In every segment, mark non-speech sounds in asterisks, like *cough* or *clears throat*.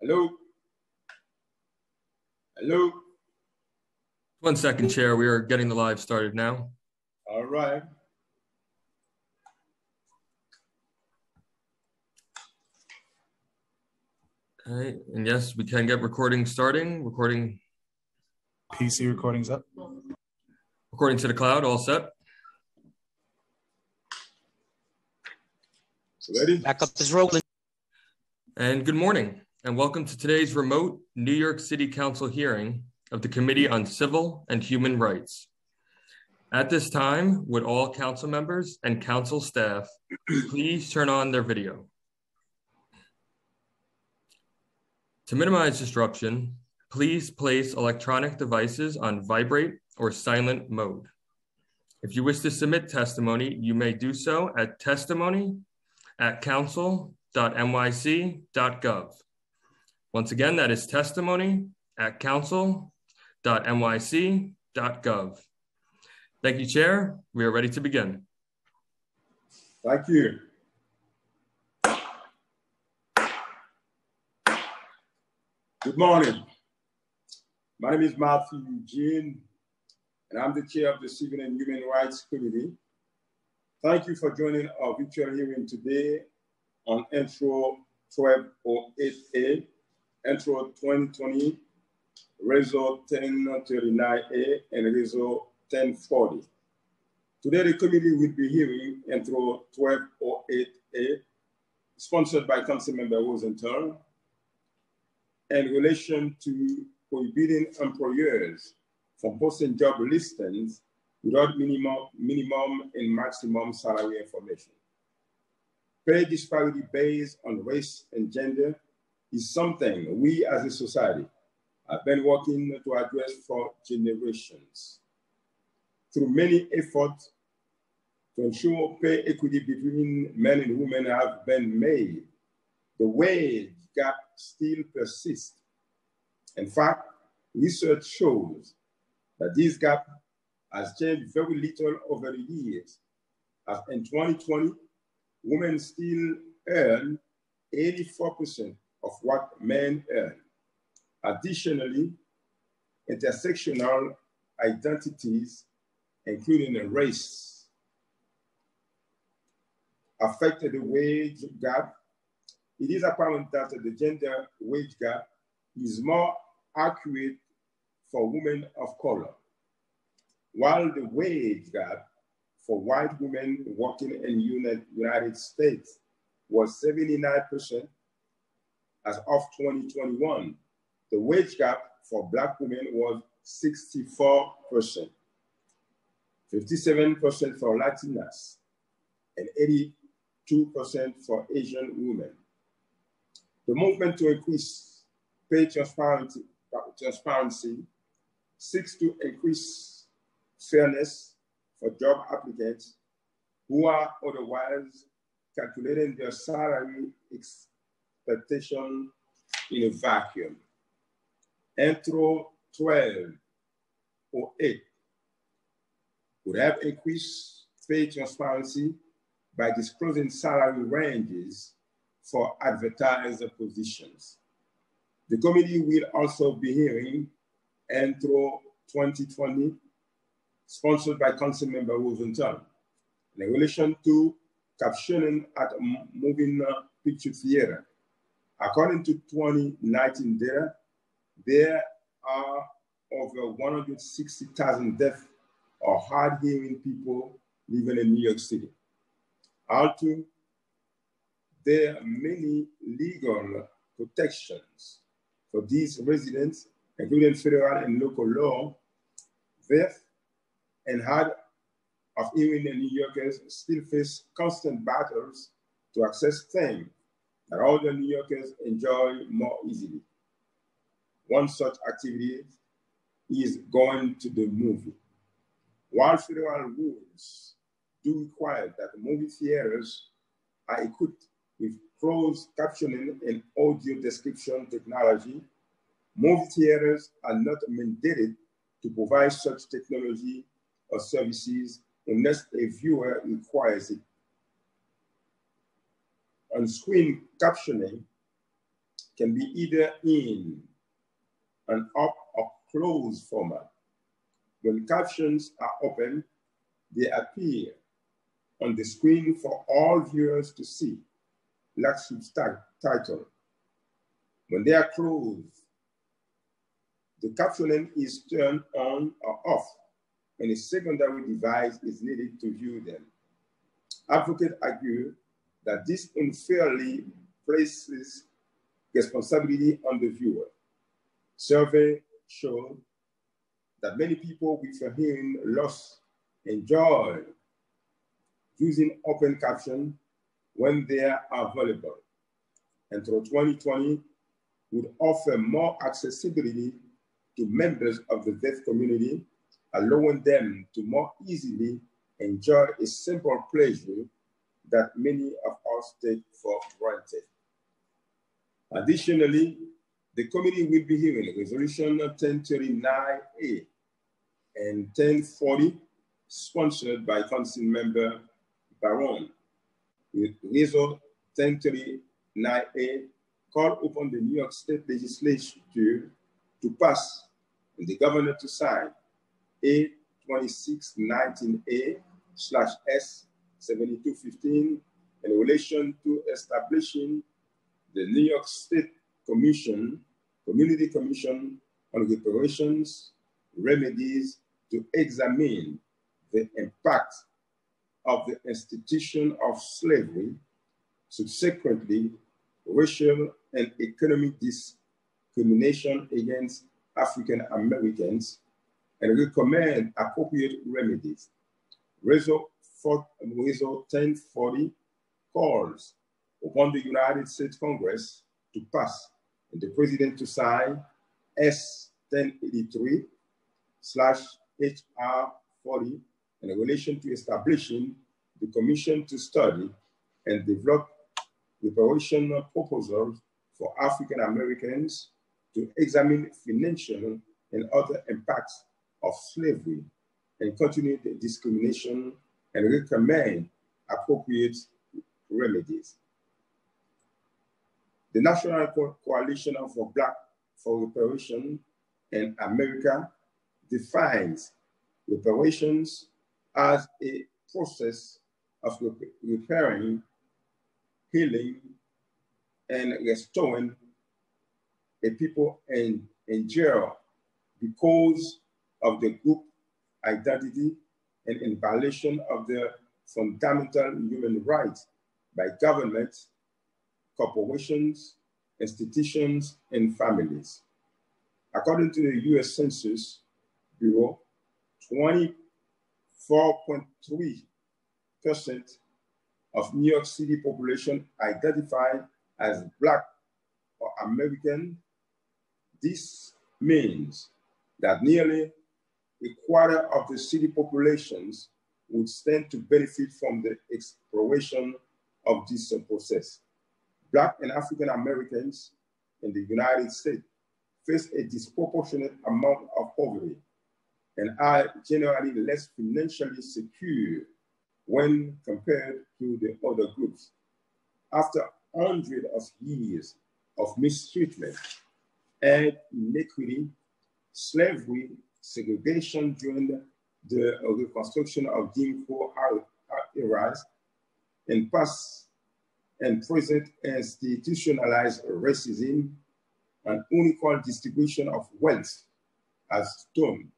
Hello? Hello? One second, Chair. We are getting the live started now. All right. Okay, and yes, we can get recording starting. Recording PC recordings up. recording to the cloud, all set. Ready? Backup is rolling. And good morning, and welcome to today's remote New York City Council hearing of the Committee on Civil and Human Rights. At this time, would all council members and council staff please turn on their video? To minimize disruption, please place electronic devices on vibrate or silent mode. If you wish to submit testimony, you may do so at testimony at council.nyc.gov. Once again, that is testimony at council.nyc.gov. Thank you, Chair. We are ready to begin. Thank you. Good morning. My name is Mathieu Eugene, and I'm the chair of the Civil and Human Rights Committee. Thank you for joining our virtual hearing today on Intro 1208A, Intro 2020, Reso 1039A, and Reso 1040. Today, the committee will be hearing Intro 1208A, sponsored by Council Councilmember Rosenthal, in relation to prohibiting employers from posting job listings without minimum, minimum and maximum salary information. Pay disparity based on race and gender is something we as a society have been working to address for generations. Through many efforts to ensure pay equity between men and women have been made, the wage gap still persists. In fact, research shows that this gap has changed very little over the years. As in 2020, women still earn 84% of what men earn. Additionally, intersectional identities, including race, affected the wage gap it is apparent that the gender wage gap is more accurate for women of color, while the wage gap for white women working in the United States was 79% as of 2021. The wage gap for black women was 64%, 57% for Latinas, and 82% for Asian women. The movement to increase pay transparency, transparency seeks to increase fairness for job applicants who are otherwise calculating their salary expectation in a vacuum. Intro 12 or 8 would have increased pay transparency by disclosing salary ranges for advertiser positions. The committee will also be hearing Intro 2020, sponsored by Councilmember Rosenthal, in relation to captioning at moving picture theater. According to 2019 data, there are over 160,000 deaf or hard hearing people living in New York City. Also, there are many legal protections for these residents, including federal and local law. Deaf and hard of hearing New Yorkers still face constant battles to access things that all the New Yorkers enjoy more easily. One such activity is going to the movie. While federal rules do require that movie theaters are equipped with closed captioning and audio description technology, movie theaters are not mandated to provide such technology or services unless a viewer requires it. On-screen captioning can be either in an up or closed format. When captions are open, they appear on the screen for all viewers to see, like subtitle. Title. When they are closed, the captioning is turned on or off, and a secondary device is needed to view them. Advocates argue that this unfairly places responsibility on the viewer. Survey showed that many people with a hearing loss enjoy using open caption when they are available. And through 2020 would offer more accessibility to members of the deaf community, allowing them to more easily enjoy a simple pleasure that many of us take for granted. Additionally, the committee will be hearing Resolution 1039A and 1040, sponsored by Council Member Barron, with Resolution 1039A call upon the New York State Legislature to pass and the governor to sign A 2619A slash S 7215 in relation to establishing the New York State Commission, Community Commission on Reparations, Remedies to examine the impact of the institution of slavery, subsequently racial and economic discrimination against African Americans, and recommend appropriate remedies. Resolution 1040 calls upon the United States Congress to pass and the President to sign S 1083 slash HR 40 in relation to establishing the Commission to study and develop reparation proposals for African Americans to examine financial and other impacts of slavery and continued discrimination and recommend appropriate remedies. The National Co Coalition for Black for Reparation in America defines reparations as a process of repairing, healing, and restoring a people in, in jail because of the group identity and in violation of their fundamental human rights by governments, corporations, institutions, and families. According to the US Census Bureau, 24.3% of New York City population identified as Black or American this means that nearly a quarter of the city populations would stand to benefit from the exploration of this process. Black and African Americans in the United States face a disproportionate amount of poverty and are generally less financially secure when compared to the other groups. After hundreds of years of mistreatment, and inequity, slavery, segregation during the, reconstruction of Jim Crow eras, and past and present institutionalized racism and unequal distribution of wealth as done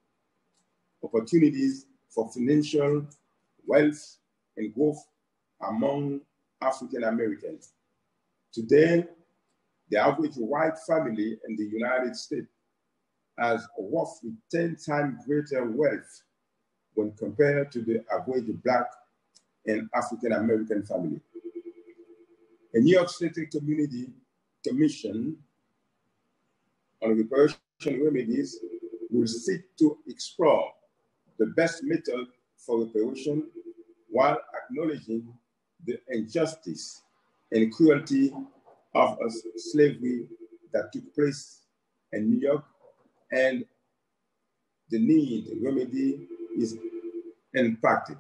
opportunities for financial wealth and growth among African Americans. Today, the average white family in the United States has roughly 10 times greater wealth when compared to the average black and African American family. A New York City Community Commission on Reparation Remedies will seek to explore the best method for reparation while acknowledging the injustice and cruelty of slavery that took place in New York and the need remedy is impacted.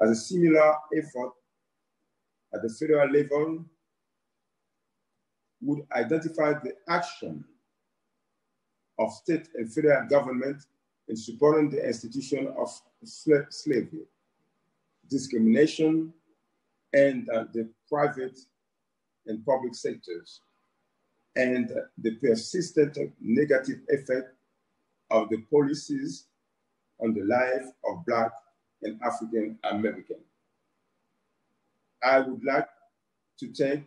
As a similar effort at the federal level would identify the action of state and federal government in supporting the institution of slavery, discrimination, and uh, the private and public sectors, and the persistent negative effect of the policies on the life of Black and African American. I would like to thank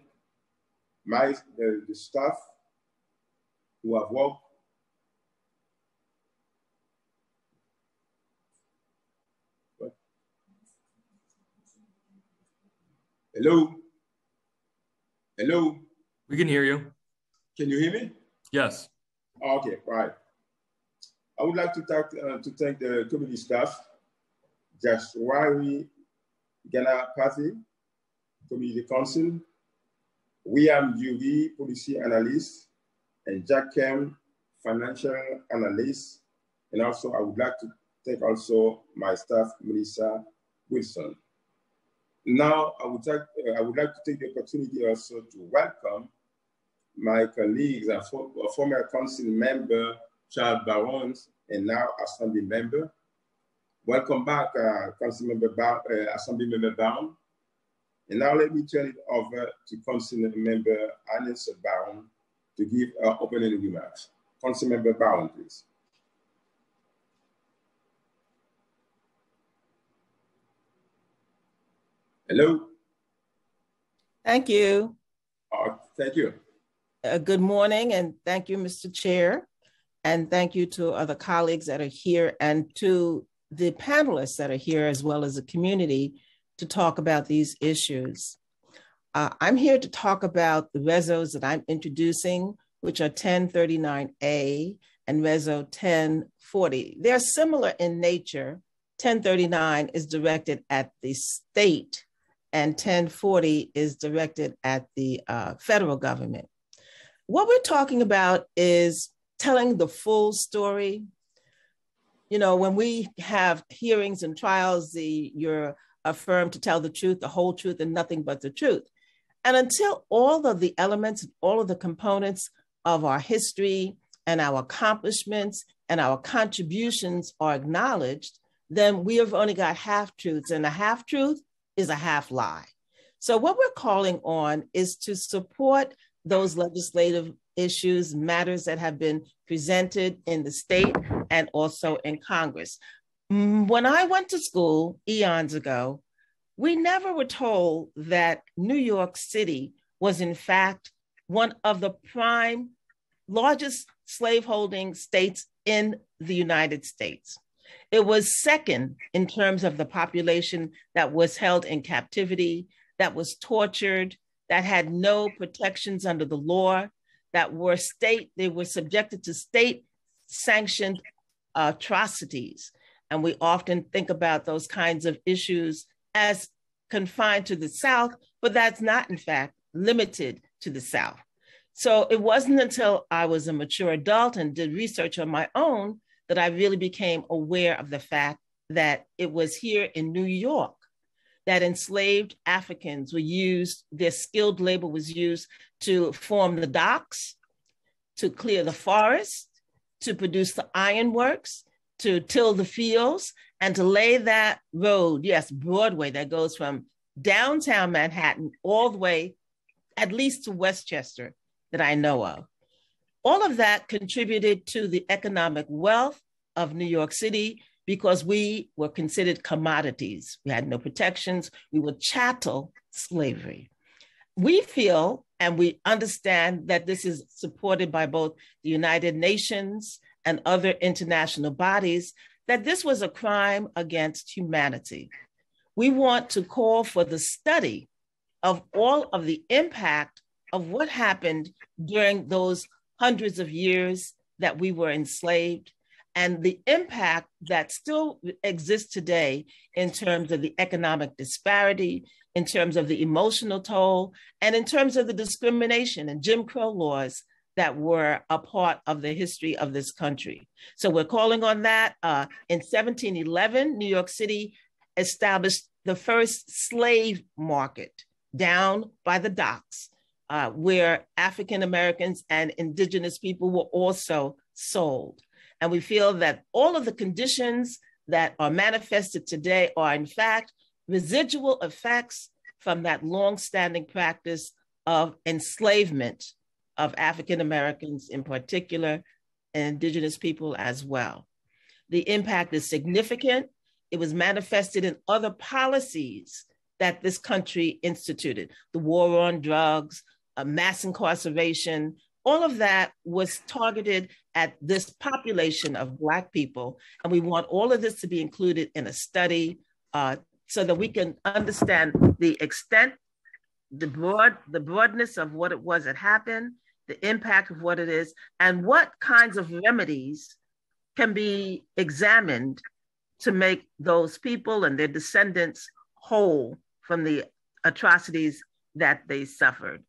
my, the, the staff who have worked Hello? Hello? We can hear you. Can you hear me? Yes. Okay, right. I would like to, talk, uh, to thank the committee staff, Jayasri Ganapathy, Community Council, William Jury, Policy Analyst, and Jack Kem, Financial Analyst. And also I would like to thank also my staff, Melissa Wilson. Now, I would, like, uh, I would like to take the opportunity also to welcome my colleagues and for, former council member, Charles Barons, and now Assembly member. Welcome back, uh, Council Member ba uh, Assembly Member Barron. And now let me turn it over to Council Member Inez Barron to give her opening remarks. Council Member Barron, please. Hello. Thank you. Uh, thank you. Uh, good morning, and thank you, Mr. Chair. And thank you to other colleagues that are here and to the panelists that are here, as well as the community, to talk about these issues. Uh, I'm here to talk about the resos that I'm introducing, which are 1039A and Reso 1040. They're similar in nature. 1039 is directed at the state and 1040 is directed at the uh, federal government. What we're talking about is telling the full story. You know, when we have hearings and trials, the you're affirmed to tell the truth, the whole truth, and nothing but the truth. And until all of the elements, all of the components of our history and our accomplishments and our contributions are acknowledged, then we have only got half truths. And a half truth is a half lie. So, what we're calling on is to support those legislative issues, matters that have been presented in the state and also in Congress. Mm, when I went to school eons ago, we never were told that New York City was, in fact, one of the prime largest slaveholding states in the United States. It was second in terms of the population that was held in captivity, that was tortured, that had no protections under the law, that were state, they were subjected to state sanctioned atrocities. And we often think about those kinds of issues as confined to the South, but that's not, in fact, limited to the South. So it wasn't until I was a mature adult and did research on my own that I really became aware of the fact that it was here in New York that enslaved Africans were used, their skilled labor was used to form the docks, to clear the forest, to produce the ironworks, to till the fields, and to lay that road, yes, Broadway, that goes from downtown Manhattan all the way at least to Westchester that I know of. All of that contributed to the economic wealth of New York City because we were considered commodities. We had no protections. We were chattel slavery. We feel and we understand that this is supported by both the United Nations and other international bodies, that this was a crime against humanity. We want to call for the study of all of the impact of what happened during those hundreds of years that we were enslaved and the impact that still exists today in terms of the economic disparity, in terms of the emotional toll, and in terms of the discrimination and Jim Crow laws that were a part of the history of this country. So we're calling on that. Uh, in 1711, New York City established the first slave market down by the docks uh, where African Americans and indigenous people were also sold. And we feel that all of the conditions that are manifested today are, in fact, residual effects from that long-standing practice of enslavement of African Americans in particular, and indigenous people as well. The impact is significant. It was manifested in other policies that this country instituted the war on drugs, mass incarceration, all of that was targeted at this population of Black people. And we want all of this to be included in a study uh, so that we can understand the extent, the broad, the broadness of what it was that happened, the impact of what it is, and what kinds of remedies can be examined to make those people and their descendants whole from the atrocities that they suffered.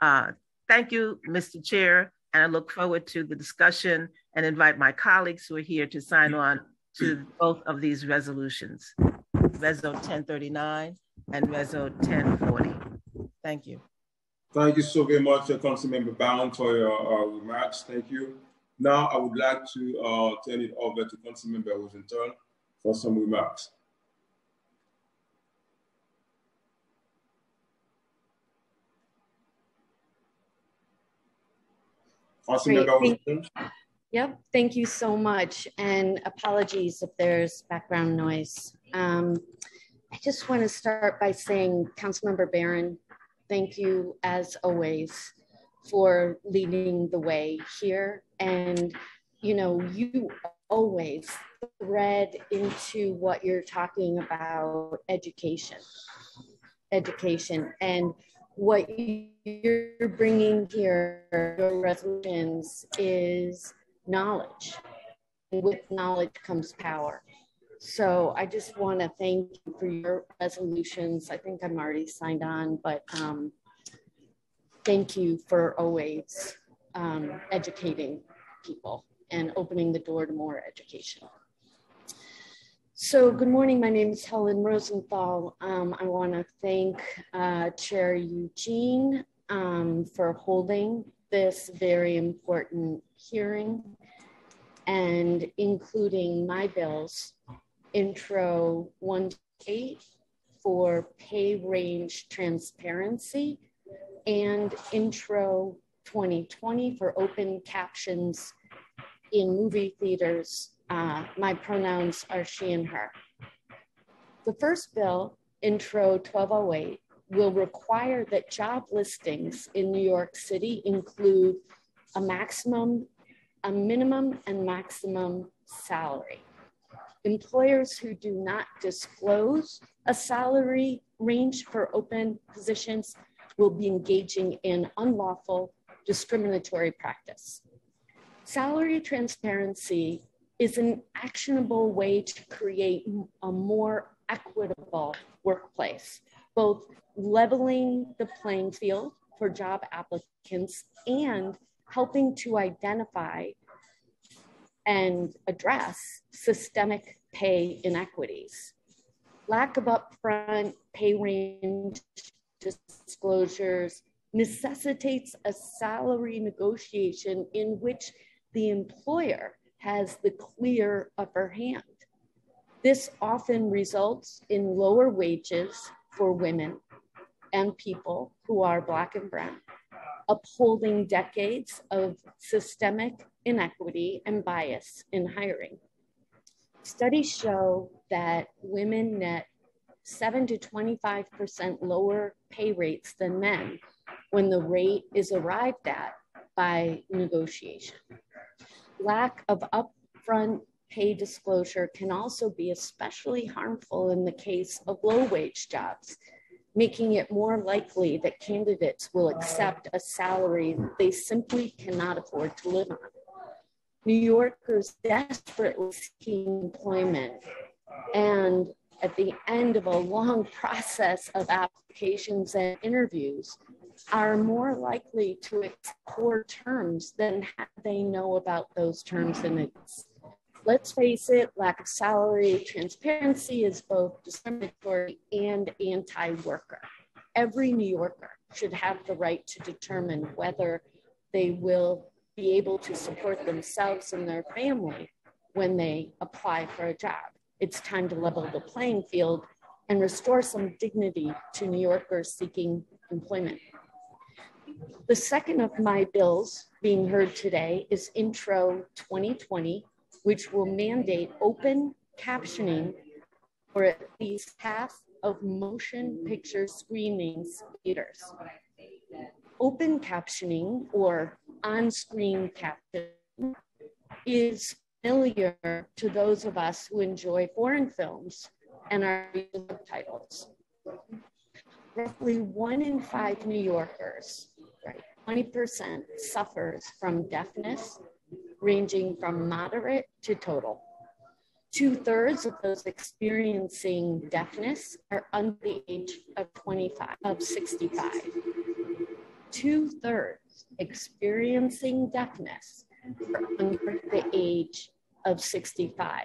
Uh, thank you, Mr. Chair, and I look forward to the discussion and invite my colleagues who are here to sign on to both of these resolutions, Reso 1039 and Reso 1040. Thank you. Thank you so very much, uh, Councilmember Bound, for your uh, remarks. Thank you. Now, I would like to uh, turn it over to Councilmember Rosenthal for some remarks. Great, thank Yep, thank you so much. And apologies if there's background noise. Um, I just want to start by saying, Councilmember Barron, thank you as always for leading the way here. And, you know, you always thread into what you're talking about education. Education. And what you're bringing here, your resolutions, is knowledge. With knowledge comes power. So I just want to thank you for your resolutions. I think I'm already signed on, but um, thank you for always um, educating people and opening the door to more education. So good morning, my name is Helen Rosenthal. Um, I wanna thank uh, Chair Eugene um, for holding this very important hearing and including my bills, intro 1-8 for pay range transparency and intro 2020 for open captions in movie theaters uh, my pronouns are she and her. The first bill, Intro 1208, will require that job listings in New York City include a maximum, a minimum and maximum salary. Employers who do not disclose a salary range for open positions will be engaging in unlawful discriminatory practice. Salary transparency is an actionable way to create a more equitable workplace, both leveling the playing field for job applicants and helping to identify and address systemic pay inequities. Lack of upfront pay range disclosures necessitates a salary negotiation in which the employer has the clear upper hand. This often results in lower wages for women and people who are Black and Brown, upholding decades of systemic inequity and bias in hiring. Studies show that women net 7 to 25% lower pay rates than men when the rate is arrived at by negotiation lack of upfront pay disclosure can also be especially harmful in the case of low wage jobs, making it more likely that candidates will accept a salary they simply cannot afford to live on. New Yorkers desperately seeking employment and at the end of a long *laughs* process of applications and interviews, are more likely to explore terms than they know about those terms and it's let's face it lack of salary transparency is both discriminatory and anti-worker every new yorker should have the right to determine whether they will be able to support themselves and their family when they apply for a job. It's time to level the playing field and restore some dignity to New Yorkers seeking employment. The second of my bills being heard today is Intro 2020, which will mandate open captioning for at least half of motion picture screenings theaters. Open captioning or on-screen captioning is familiar to those of us who enjoy foreign films and our subtitles. Roughly one in five New Yorkers, 20% suffers from deafness ranging from moderate to total. Two thirds of those experiencing deafness are under the age of 25, of 65. Two thirds experiencing deafness are under the age of 65.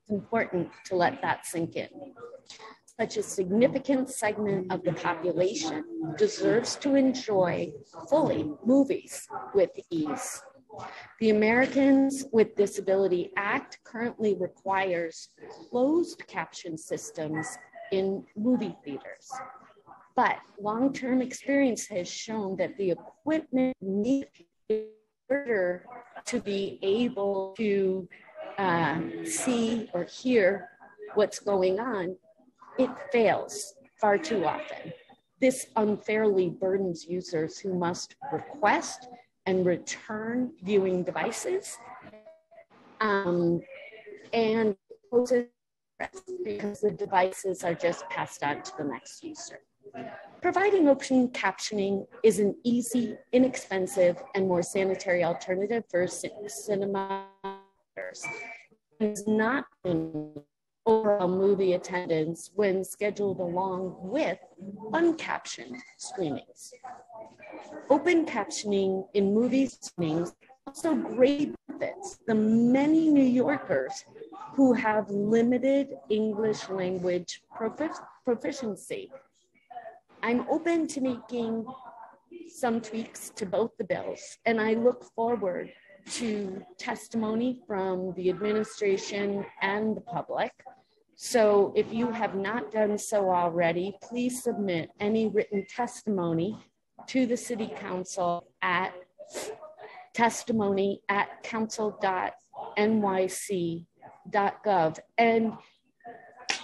It's important to let that sink in. Such a significant segment of the population deserves to enjoy fully movies with ease the Americans with Disability Act currently requires closed caption systems in movie theaters. But long term experience has shown that the equipment needed in order to be able to uh, see or hear what's going on, it fails far too often. This unfairly burdens users who must request and return viewing devices um, and because the devices are just passed on to the next user. Providing open captioning is an easy, inexpensive, and more sanitary alternative for cinema. It's not overall movie attendance when scheduled along with uncaptioned screenings. Open captioning in movie screenings also great benefits the many New Yorkers who have limited English language proficiency. I'm open to making some tweaks to both the bills, and I look forward to testimony from the administration and the public. So if you have not done so already, please submit any written testimony to the City Council at testimony at council.nyc.gov. And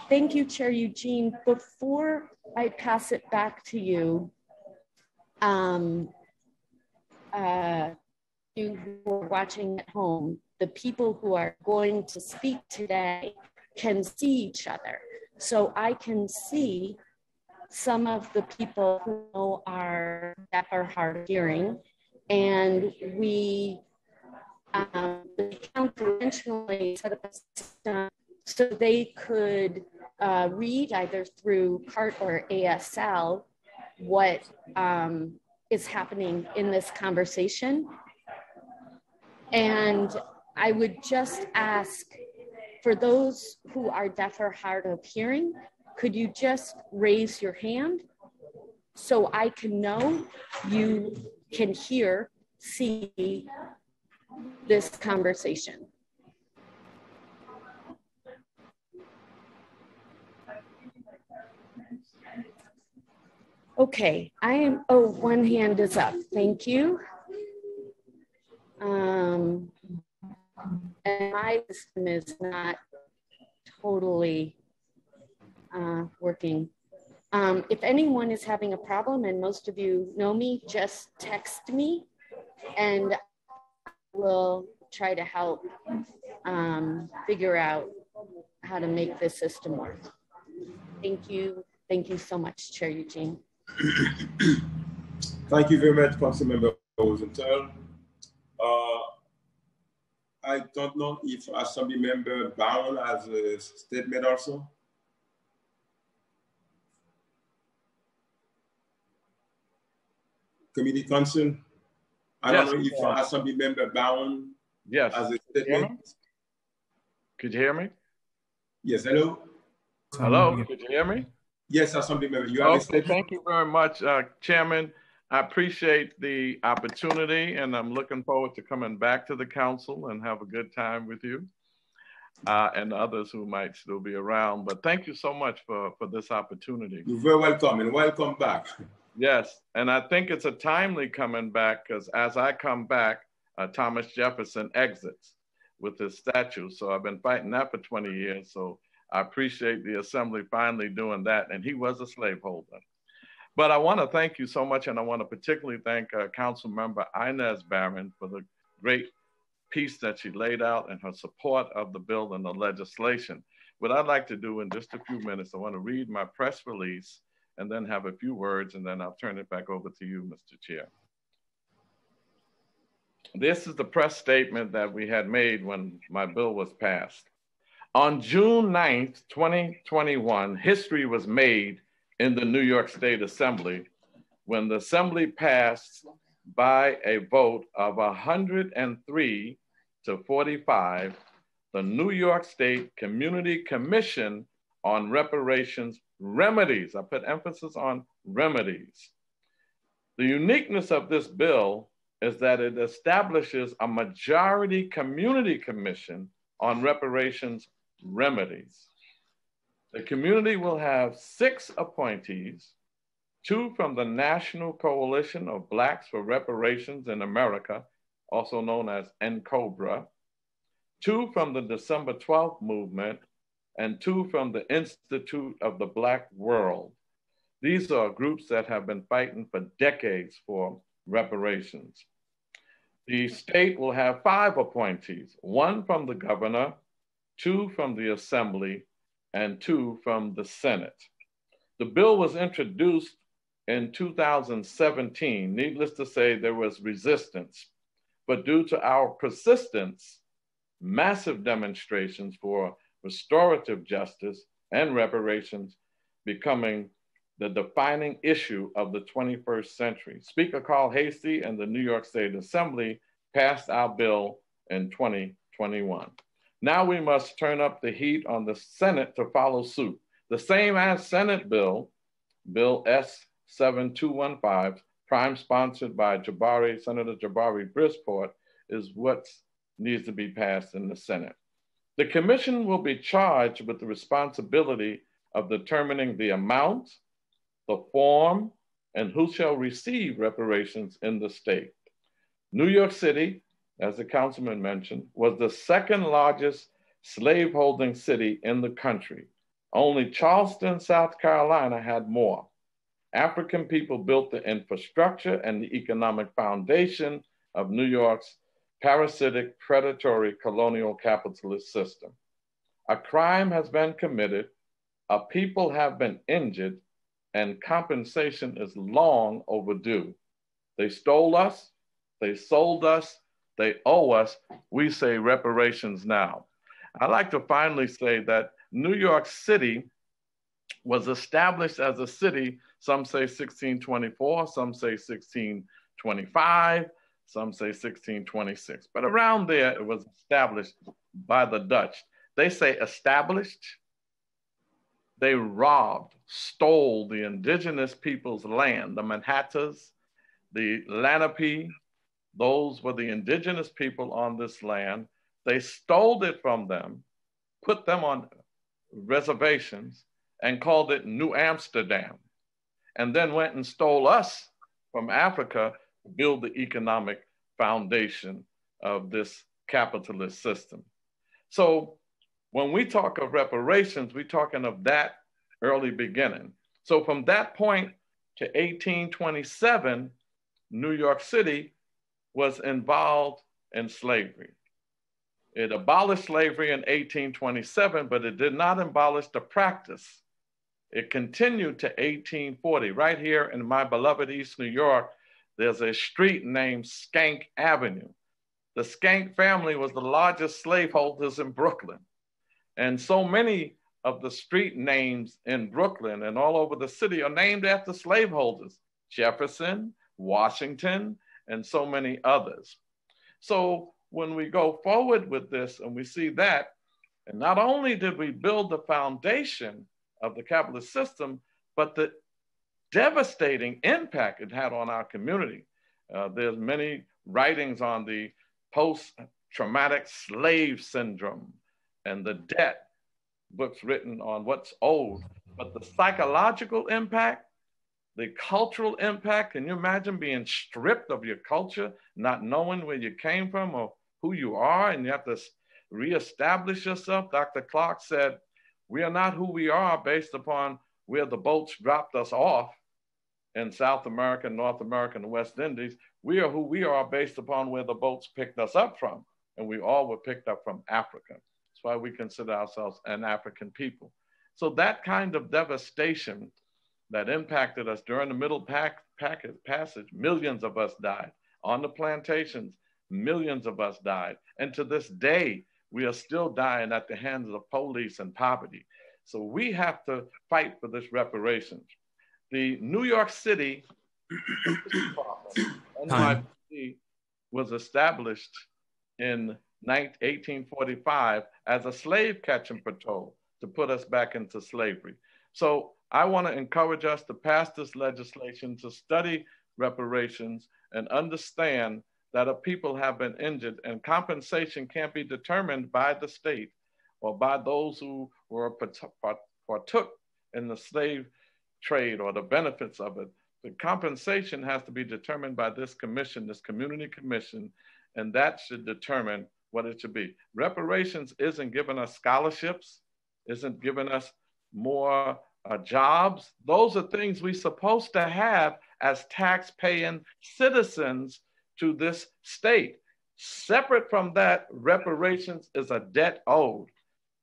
thank you, Chair Eugene. Before I pass it back to you, um, uh, you who are watching at home, the people who are going to speak today can see each other. So I can see some of the people who are deaf or hard of hearing, and we um, intentionally set up a system so they could uh, read either through CART or ASL what um, is happening in this conversation. And I would just ask for those who are deaf or hard of hearing, could you just raise your hand so I can know you can hear, see this conversation? Okay, I am, oh, one hand is up. Thank you. Um, and my system is not totally uh, working. Um, if anyone is having a problem, and most of you know me, just text me and we'll try to help um, figure out how to make this system work. Thank you. Thank you so much, Chair Eugene. *coughs* Thank you very much, Councilmember Rosenthal. Uh, I don't know if Assembly Member Brown has a statement also. Committee Council. I yes, don't know if uh, Assembly Member Brown yes. has a statement. Could you hear me? Yes, hello. Hello, could you hear me? Yes, Assembly Member. You have okay, thank you very much, uh, Chairman. I appreciate the opportunity and I'm looking forward to coming back to the council and have a good time with you uh, and others who might still be around. But thank you so much for, for this opportunity. You're very welcome and welcome back. Yes, and I think it's a timely coming back because as I come back, uh, Thomas Jefferson exits with his statue. So I've been fighting that for 20 years. So I appreciate the assembly finally doing that. And he was a slaveholder. But I want to thank you so much, and I want to particularly thank uh, Council Member Inez Barron for the great piece that she laid out and her support of the bill and the legislation. What I'd like to do in just a few minutes, I want to read my press release and then have a few words, and then I'll turn it back over to you, Mr. Chair. This is the press statement that we had made when my bill was passed. On June 9th, 2021, history was made in the New York State Assembly when the Assembly passed by a vote of 103 to 45 the New York State Community Commission on Reparations Remedies. I put emphasis on remedies. The uniqueness of this bill is that it establishes a majority community commission on reparations remedies. The community will have six appointees, two from the National Coalition of Blacks for Reparations in America, also known as NCOBRA, two from the December 12th movement, and two from the Institute of the Black World. These are groups that have been fighting for decades for reparations. The state will have five appointees, one from the governor, two from the assembly, and two from the Senate. The bill was introduced in 2017. Needless to say, there was resistance, but due to our persistence, massive demonstrations for restorative justice and reparations becoming the defining issue of the 21st century. Speaker Carl Heastie and the New York State Assembly passed our bill in 2021. Now we must turn up the heat on the Senate to follow suit. The same as Senate bill, Bill S7215, prime sponsored by Jabari, Senator Jabari Brisport, is what needs to be passed in the Senate. The commission will be charged with the responsibility of determining the amount, the form, and who shall receive reparations in the state. New York City as the councilman mentioned, was the second largest slaveholding city in the country. Only Charleston, South Carolina had more. African people built the infrastructure and the economic foundation of New York's parasitic, predatory colonial capitalist system. A crime has been committed, a people have been injured, and compensation is long overdue. They stole us, they sold us, they owe us, we say reparations now. I'd like to finally say that New York City was established as a city, some say 1624, some say 1625, some say 1626, but around there it was established by the Dutch. They say established, they robbed, stole the indigenous people's land, the Manhattas, the Lenape, those were the indigenous people on this land. They stole it from them, put them on reservations, and called it New Amsterdam, and then went and stole us from Africa to build the economic foundation of this capitalist system. So when we talk of reparations, we're talking of that early beginning. So from that point to 1827, New York City was involved in slavery. It abolished slavery in 1827, but it did not abolish the practice. It continued to 1840. Right here in my beloved East New York, there's a street named Schenck Avenue. The Schenck family was the largest slaveholders in Brooklyn. And so many of the street names in Brooklyn and all over the city are named after slaveholders Jefferson, Washington, and so many others. So when we go forward with this and we see that, and not only did we build the foundation of the capitalist system, but the devastating impact it had on our community. Uh, there's many writings on the post-traumatic slave syndrome and the debt, books written on what's old, but the psychological impact, the cultural impact, can you imagine being stripped of your culture, not knowing where you came from or who you are, and you have to reestablish yourself? Dr. Clark said, we are not who we are based upon where the boats dropped us off in South America, North America, and the West Indies. We are who we are based upon where the boats picked us up from. And we all were picked up from Africa. That's why we consider ourselves an African people. So that kind of devastation that impacted us during the Middle pack, Passage, millions of us died. On the plantations, millions of us died. And to this day, we are still dying at the hands of the police and poverty. So we have to fight for this reparations. The New York City *coughs* NYPD was established in 1845 as a slave catching patrol to put us back into slavery. So I want to encourage us to pass this legislation to study reparations and understand that a people have been injured and compensation can't be determined by the state or by those who were partook in the slave trade or the benefits of it. The compensation has to be determined by this commission, this community commission, and that should determine what it should be. Reparations isn't giving us scholarships, isn't giving us more uh, jobs. Those are things we're supposed to have as tax paying citizens to this state. Separate from that, reparations is a debt owed.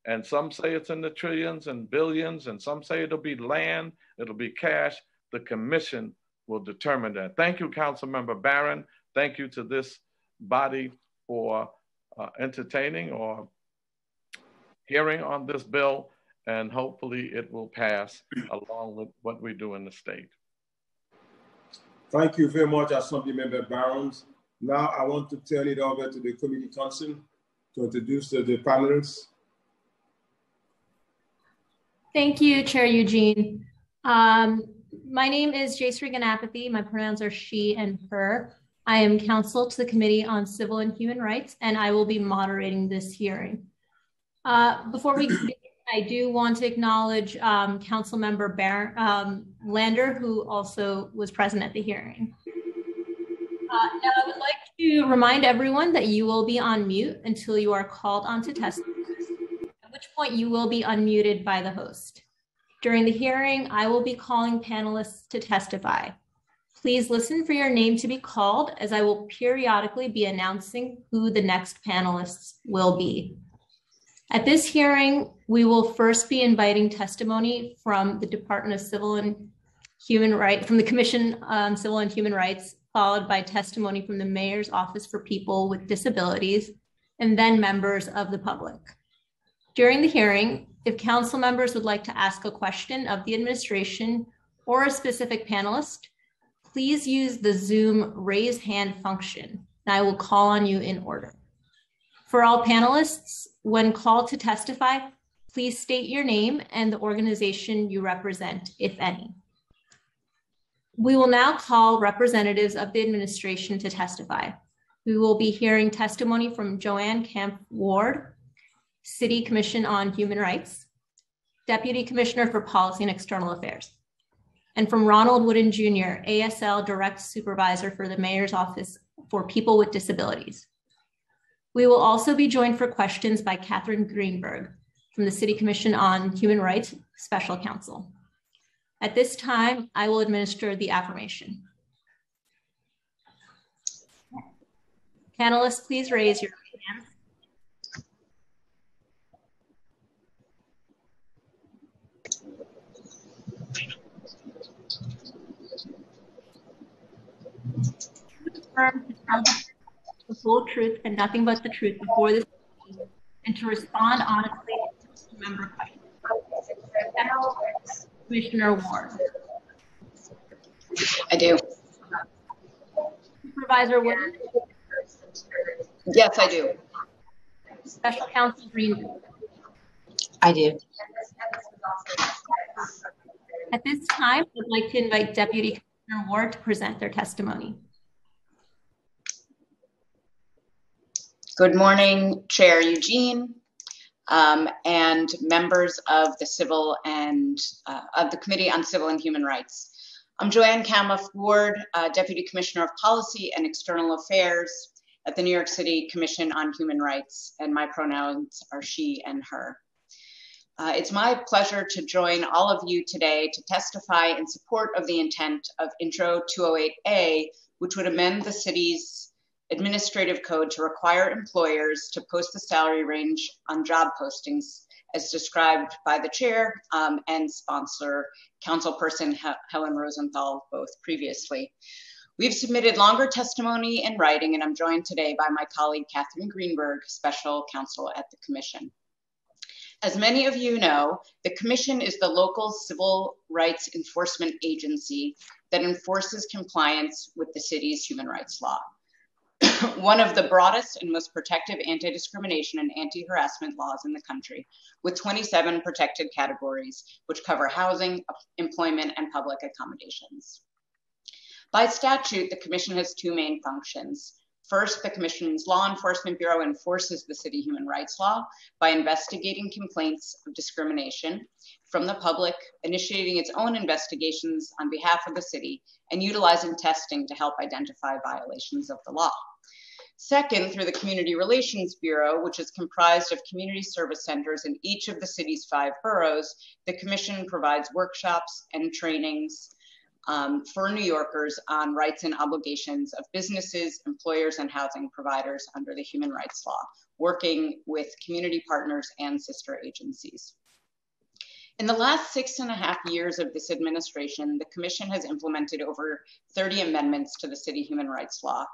And some say it's in the trillions and billions, and some say it'll be land, it'll be cash. The commission will determine that. Thank you, Council Member Barron. Thank you to this body for uh, entertaining or hearing on this bill, and hopefully it will pass along with what we do in the state. Thank you very much, Assembly Member Barons. Now I want to turn it over to the Committee Counsel to introduce the, the panelists. Thank you, Chair Eugene. Um, my name is Jace Ganapathy. My pronouns are she and her. I am counsel to the Committee on Civil and Human Rights, and I will be moderating this hearing. Uh, before we begin, I do want to acknowledge um, Council Member Bar um, Lander, who also was present at the hearing. Uh, now, I would like to remind everyone that you will be on mute until you are called on to testify, at which point you will be unmuted by the host. During the hearing, I will be calling panelists to testify. Please listen for your name to be called as I will periodically be announcing who the next panelists will be. At this hearing, we will first be inviting testimony from the Department of Civil and Human Rights, from the Commission on Civil and Human Rights, followed by testimony from the Mayor's Office for People with Disabilities, and then members of the public. During the hearing, if council members would like to ask a question of the administration or a specific panelist, please use the Zoom raise hand function, and I will call on you in order. For all panelists, when called to testify, please state your name and the organization you represent, if any. We will now call representatives of the administration to testify. We will be hearing testimony from Joanne Kamuf Ward, City Commission on Human Rights, Deputy Commissioner for Policy and External Affairs and from Ronald Wooden Jr., ASL Direct Supervisor for the Mayor's Office for People with Disabilities. We will also be joined for questions by Catherine Greenberg from the City Commission on Human Rights Special Counsel. At this time, I will administer the affirmation. Panelists, please raise your hands. The full truth and nothing but the truth before this meeting, and to respond honestly to member questions. Commissioner Ward. I do. Supervisor Wood. Yes, I do. Special Counsel Green. I do. At this time, I'd like to invite Deputy Commissioner Ward to present their testimony. Good morning, Chair Eugene, um, and members of the Civil and uh, of the Committee on Civil and Human Rights. I'm Joanne Kamuf Ward, uh, Deputy Commissioner of Policy and External Affairs at the New York City Commission on Human Rights, and my pronouns are she and her. Uh, it's my pleasure to join all of you today to testify in support of the intent of Intro 208A, which would amend the city's administrative code to require employers to post the salary range on job postings as described by the chair um, and sponsor councilperson Helen Rosenthal both previously. We've submitted longer testimony in writing and I'm joined today by my colleague Catherine Greenberg, special counsel at the commission. As many of you know, the Commission is the local civil rights enforcement agency that enforces compliance with the city's human rights law. *laughs* One of the broadest and most protective anti-discrimination and anti-harassment laws in the country, with 27 protected categories, which cover housing, employment, and public accommodations. By statute, the Commission has two main functions. First, the Commission's Law Enforcement Bureau enforces the city human rights law by investigating complaints of discrimination from the public, initiating its own investigations on behalf of the city, and utilizing testing to help identify violations of the law. Second, through the Community Relations Bureau, which is comprised of community service centers in each of the city's five boroughs, the Commission provides workshops and trainings um, for New Yorkers on rights and obligations of businesses, employers, and housing providers under the human rights law, working with community partners and sister agencies. In the last six and a half years of this administration, the Commission has implemented over 30 amendments to the city human rights law.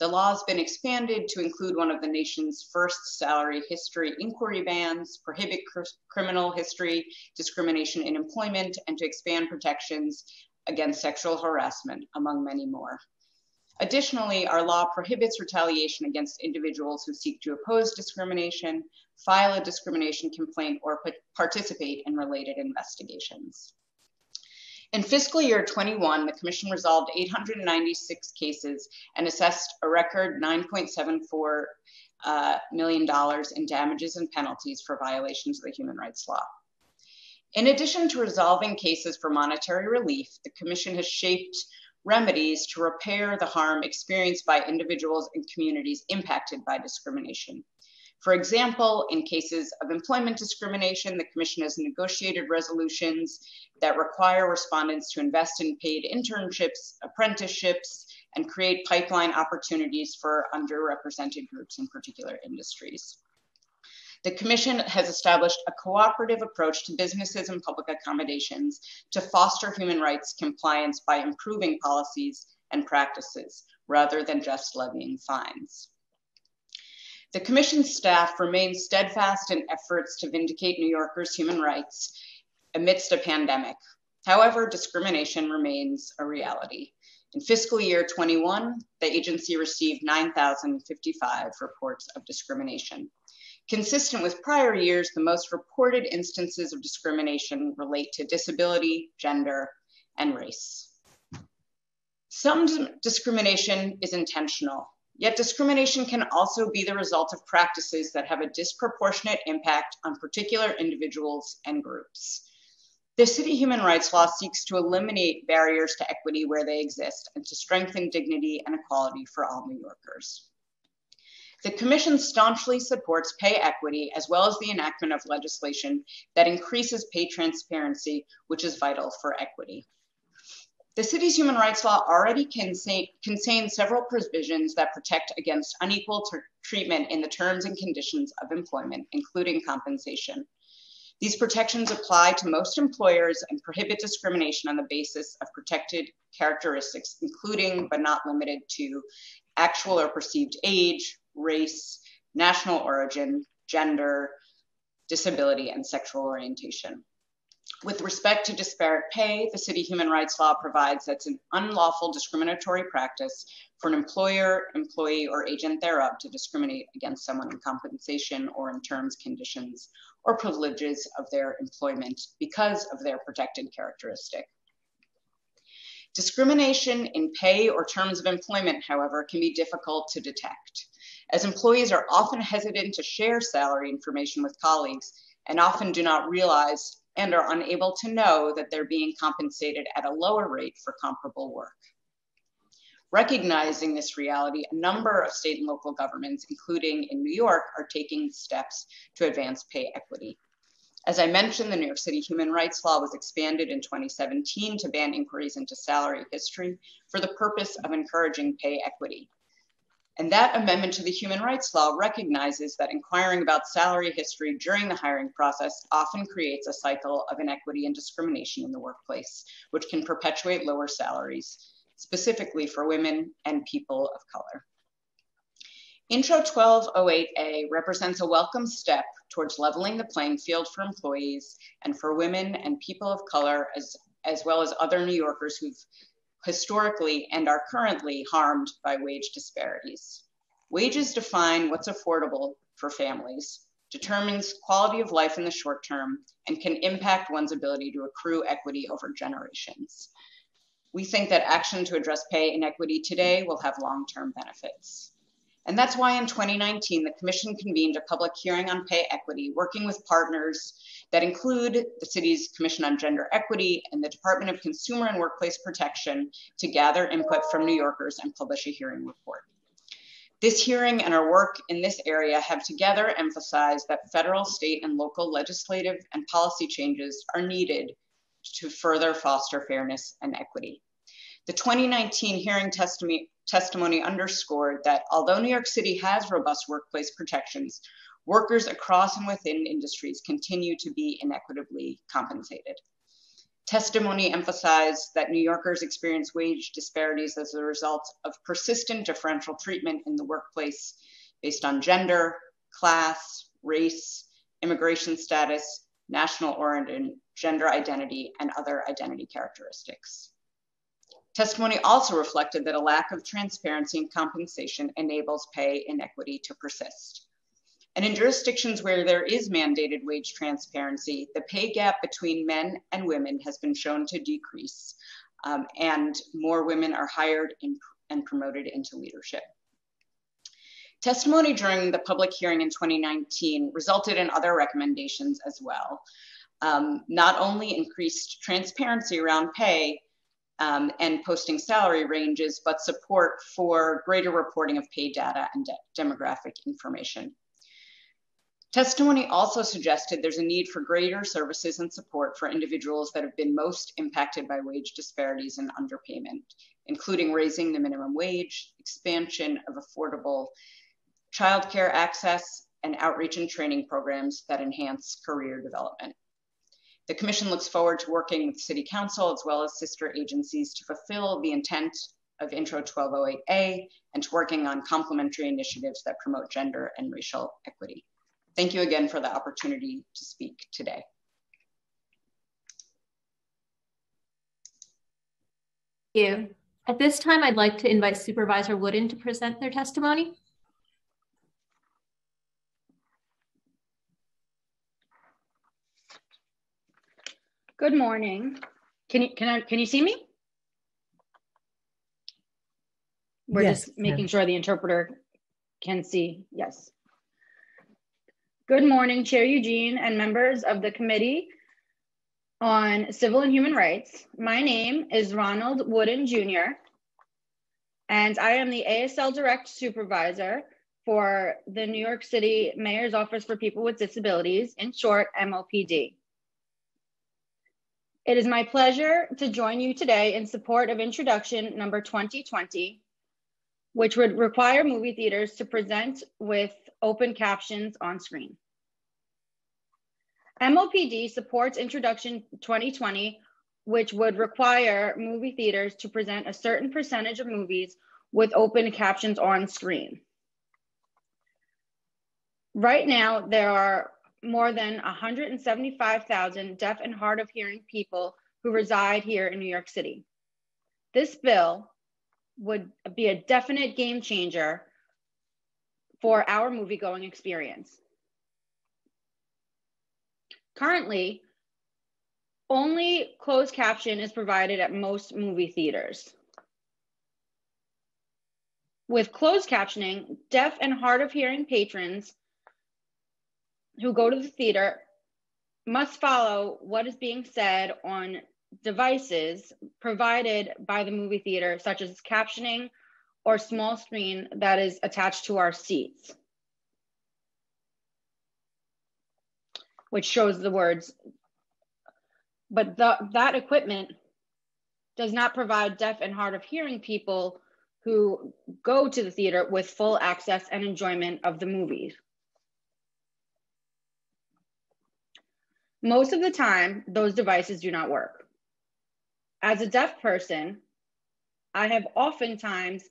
The law has been expanded to include one of the nation's first salary history inquiry bans, prohibit cr criminal history, discrimination in employment, and to expand protections against sexual harassment, among many more. Additionally, our law prohibits retaliation against individuals who seek to oppose discrimination, file a discrimination complaint, or participate in related investigations. In fiscal year 21, the Commission resolved 896 cases and assessed a record $9.74 uh, million dollars in damages and penalties for violations of the human rights law. In addition to resolving cases for monetary relief, the Commission has shaped remedies to repair the harm experienced by individuals and communities impacted by discrimination. For example, in cases of employment discrimination, the Commission has negotiated resolutions that require respondents to invest in paid internships, apprenticeships, and create pipeline opportunities for underrepresented groups in particular industries. The Commission has established a cooperative approach to businesses and public accommodations to foster human rights compliance by improving policies and practices rather than just levying fines. The Commission staff remains steadfast in efforts to vindicate New Yorkers' human rights amidst a pandemic. However, discrimination remains a reality. In fiscal year 21, the agency received 9,055 reports of discrimination. Consistent with prior years, the most reported instances of discrimination relate to disability, gender, and race. Some discrimination is intentional, yet discrimination can also be the result of practices that have a disproportionate impact on particular individuals and groups. The city human rights law seeks to eliminate barriers to equity where they exist and to strengthen dignity and equality for all New Yorkers. The Commission staunchly supports pay equity as well as the enactment of legislation that increases pay transparency, which is vital for equity. The city's human rights law already contains several provisions that protect against unequal treatment in the terms and conditions of employment, including compensation. These protections apply to most employers and prohibit discrimination on the basis of protected characteristics, including but not limited to actual or perceived age, race, national origin, gender, disability, and sexual orientation. With respect to disparate pay, the city human rights law provides that it's an unlawful discriminatory practice for an employer, employee, or agent thereof to discriminate against someone in compensation or in terms, conditions, or privileges of their employment because of their protected characteristic. Discrimination in pay or terms of employment, however, can be difficult to detect, as employees are often hesitant to share salary information with colleagues and often do not realize and are unable to know that they're being compensated at a lower rate for comparable work. Recognizing this reality, a number of state and local governments, including in New York, are taking steps to advance pay equity. As I mentioned, the New York City human rights law was expanded in 2017 to ban inquiries into salary history for the purpose of encouraging pay equity. And that amendment to the human rights law recognizes that inquiring about salary history during the hiring process often creates a cycle of inequity and discrimination in the workplace, which can perpetuate lower salaries, specifically for women and people of color. Intro 1208A represents a welcome step towards leveling the playing field for employees and for women and people of color, as, as well as other New Yorkers who've historically and are currently harmed by wage disparities. Wages define what's affordable for families, determines quality of life in the short term, and can impact one's ability to accrue equity over generations. We think that action to address pay inequity today will have long-term benefits. And that's why in 2019, the Commission convened a public hearing on pay equity, working with partners that include the city's Commission on Gender Equity and the Department of Consumer and Workplace Protection to gather input from New Yorkers and publish a hearing report. This hearing and our work in this area have together emphasized that federal, state, and local legislative and policy changes are needed to further foster fairness and equity. The 2019 hearing testimony testimony underscored that although New York City has robust workplace protections, workers across and within industries continue to be inequitably compensated. Testimony emphasized that New Yorkers experience wage disparities as a result of persistent differential treatment in the workplace based on gender, class, race, immigration status, national origin, gender identity, and other identity characteristics. Testimony also reflected that a lack of transparency in compensation enables pay inequity to persist. And in jurisdictions where there is mandated wage transparency, the pay gap between men and women has been shown to decrease, um, and more women are hired in, and promoted into leadership. Testimony during the public hearing in 2019 resulted in other recommendations as well. Um, not only increased transparency around pay, um, and posting salary ranges, but support for greater reporting of pay data and de demographic information. Testimony also suggested there's a need for greater services and support for individuals that have been most impacted by wage disparities and underpayment, including raising the minimum wage, expansion of affordable childcare access, and outreach and training programs that enhance career development. The Commission looks forward to working with City Council as well as sister agencies to fulfill the intent of Intro 1208A and to working on complementary initiatives that promote gender and racial equity. Thank you again for the opportunity to speak today. Thank you. At this time, I'd like to invite Supervisor Wooden to present their testimony. Good morning. Can you can I can you see me? We're yes, just making sure the interpreter can see. Yes. Good morning, Chair Eugene and members of the Committee on Civil and Human Rights. My name is Ronald Wooden Jr., and I am the ASL Direct Supervisor for the New York City Mayor's Office for People with Disabilities, in short, MOPD. It is my pleasure to join you today in support of introduction number 2020, which would require movie theaters to present with open captions on screen. MOPD supports introduction 2020, which would require movie theaters to present a certain percentage of movies with open captions on screen. Right now, there are more than 175,000 deaf and hard of hearing people who reside here in New York City. This bill would be a definite game changer for our movie going experience. Currently, only closed caption is provided at most movie theaters. With closed captioning, deaf and hard of hearing patrons who go to the theater must follow what is being said on devices provided by the movie theater, such as captioning or small screen that is attached to our seats, which shows the words. But the, that equipment does not provide deaf and hard of hearing people who go to the theater with full access and enjoyment of the movies. Most of the time, those devices do not work. As a deaf person, I have oftentimes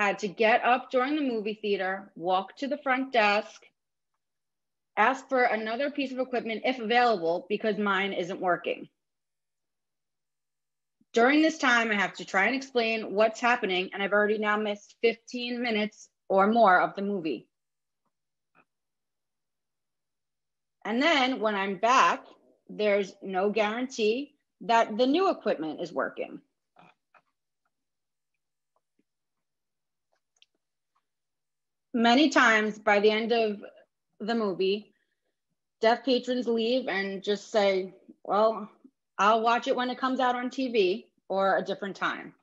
had to get up during the movie theater, walk to the front desk, ask for another piece of equipment if available because mine isn't working. During this time, I have to try and explain what's happening, and I've already now missed 15 minutes or more of the movie. And then when I'm back, there's no guarantee that the new equipment is working. Many times by the end of the movie, deaf patrons leave and just say, well, I'll watch it when it comes out on TV or a different time.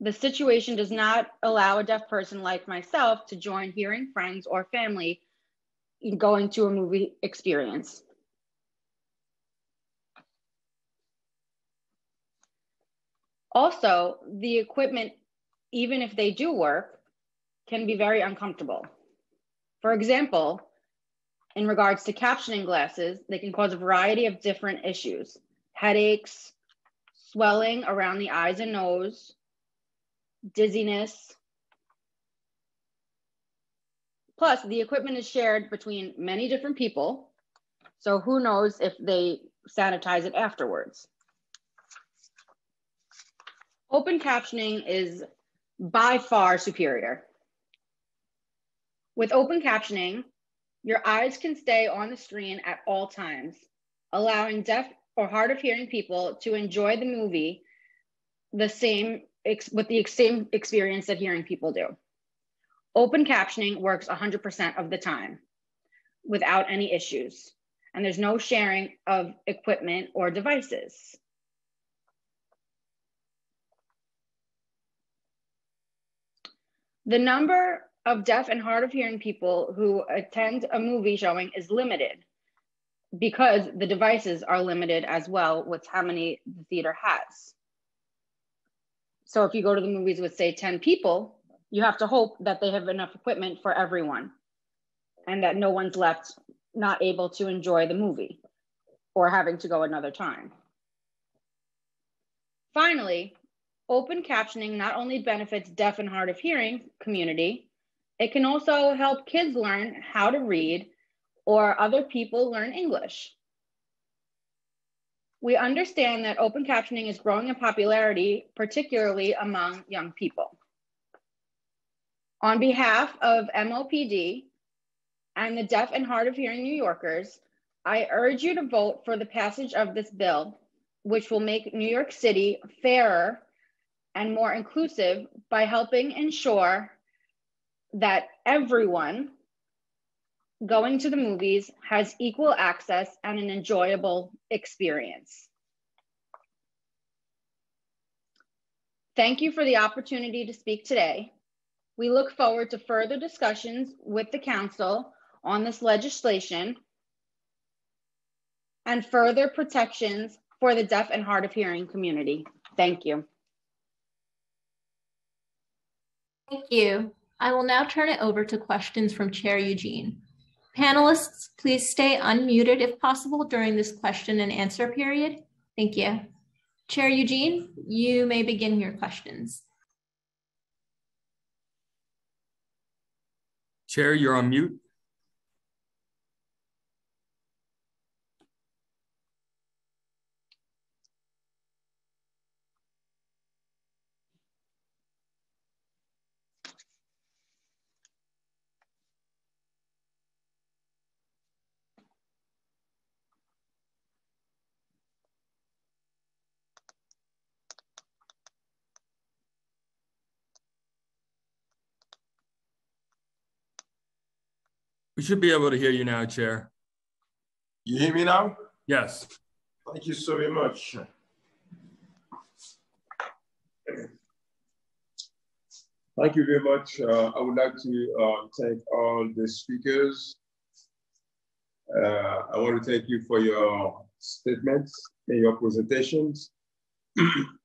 The situation does not allow a deaf person like myself to join hearing friends or family in going to a movie experience. Also, the equipment, even if they do work, can be very uncomfortable. For example, in regards to captioning glasses, they can cause a variety of different issues headaches, swelling around the eyes and nose, dizziness, Plus, the equipment is shared between many different people. So who knows if they sanitize it afterwards. Open captioning is by far superior. With open captioning, your eyes can stay on the screen at all times, allowing deaf or hard of hearing people to enjoy the movie the same with the same experience that hearing people do. Open captioning works 100% of the time without any issues, and there's no sharing of equipment or devices. The number of deaf and hard of hearing people who attend a movie showing is limited because the devices are limited as well with how many the theater has. So if you go to the movies with say 10 people, you have to hope that they have enough equipment for everyone and that no one's left not able to enjoy the movie or having to go another time. Finally, open captioning not only benefits deaf and hard of hearing community, it can also help kids learn how to read or other people learn English. We understand that open captioning is growing in popularity, particularly among young people. On behalf of MOPD and the deaf and hard of hearing New Yorkers, I urge you to vote for the passage of this bill, which will make New York City fairer and more inclusive by helping ensure that everyone going to the movies has equal access and an enjoyable experience. Thank you for the opportunity to speak today. We look forward to further discussions with the council on this legislation and further protections for the deaf and hard of hearing community. Thank you. Thank you. I will now turn it over to questions from Chair Eugene. Panelists, please stay unmuted if possible during this question and answer period. Thank you. Chair Eugene, you may begin your questions. Chair, you're on mute. We should be able to hear you now, Chair. You hear me now? Yes. Thank you so very much. Thank you very much. Uh, I would like to uh, thank all the speakers. Uh, I want to thank you for your statements and your presentations. *clears throat*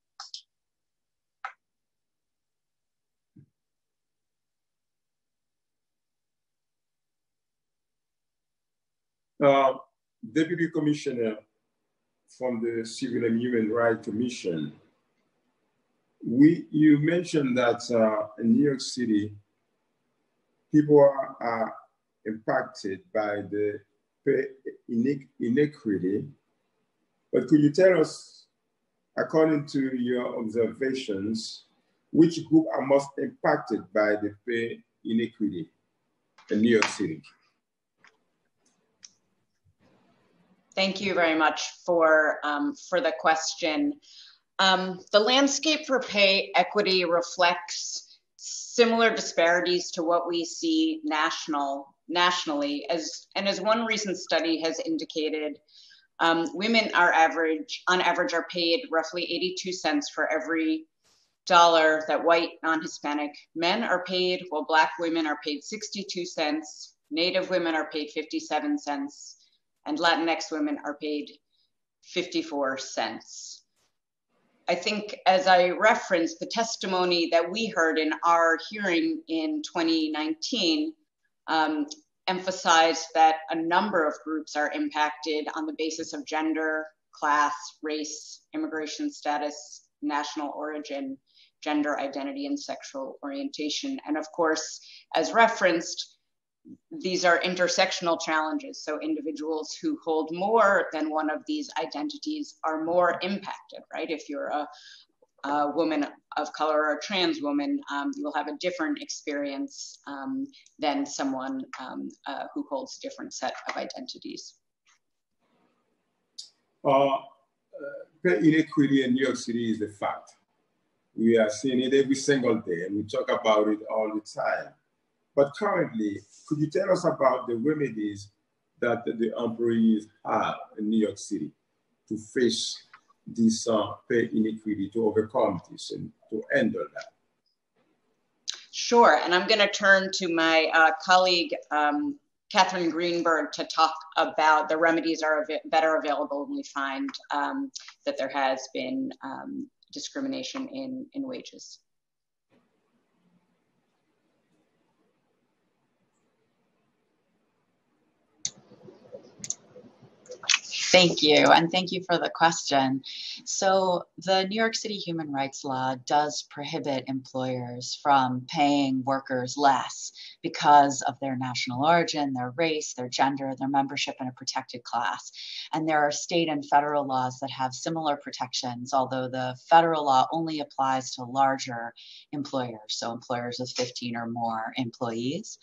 Uh, Deputy Commissioner from the Civil and Human Rights Commission, we, you mentioned that uh, in New York City, people are, are impacted by the inequity. But could you tell us, according to your observations, which group are most impacted by the pay inequity in New York City? Thank you very much for, um, for the question. Um, the landscape for pay equity reflects similar disparities to what we see national nationally. As and as one recent study has indicated, um, women are average on average are paid roughly 82 cents for every dollar that white non-Hispanic men are paid, while Black women are paid 62 cents, Native women are paid 57 cents, and Latinx women are paid 54 cents. I think, as I referenced, the testimony that we heard in our hearing in 2019 um, emphasized that a number of groups are impacted on the basis of gender, class, race, immigration status, national origin, gender identity, and sexual orientation. And of course, as referenced, these are intersectional challenges. So individuals who hold more than one of these identities are more impacted, right? If you're a, a woman of color or a trans woman, um, you will have a different experience um, than someone um, uh, who holds a different set of identities. Uh, pay inequity in New York City is a fact. We are seeing it every single day, and we talk about it all the time. But currently, could you tell us about the remedies that the employees have in New York City to face this uh, pay inequity, to overcome this and to handle that? Sure, and I'm going to turn to my uh, colleague, um, Catherine Greenberg, to talk about the remedies are av are available when we find um, that there has been um, discrimination in, in wages. Thank you, and thank you for the question. So the New York City human rights law does prohibit employers from paying workers less because of their national origin, their race, their gender, their membership in a protected class. And there are state and federal laws that have similar protections, although the federal law only applies to larger employers, so employers with 15 or more employees.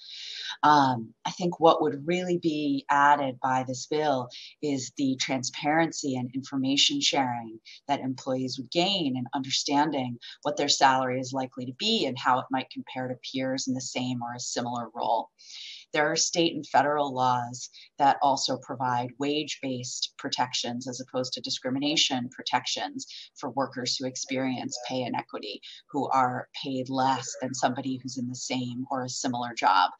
Um, I think what would really be added by this bill is the transparency and information sharing that employees would gain and understanding what their salary is likely to be and how it might compare to peers in the same or a similar role. There are state and federal laws that also provide wage based protections as opposed to discrimination protections for workers who experience pay inequity, who are paid less than somebody who's in the same or a similar job.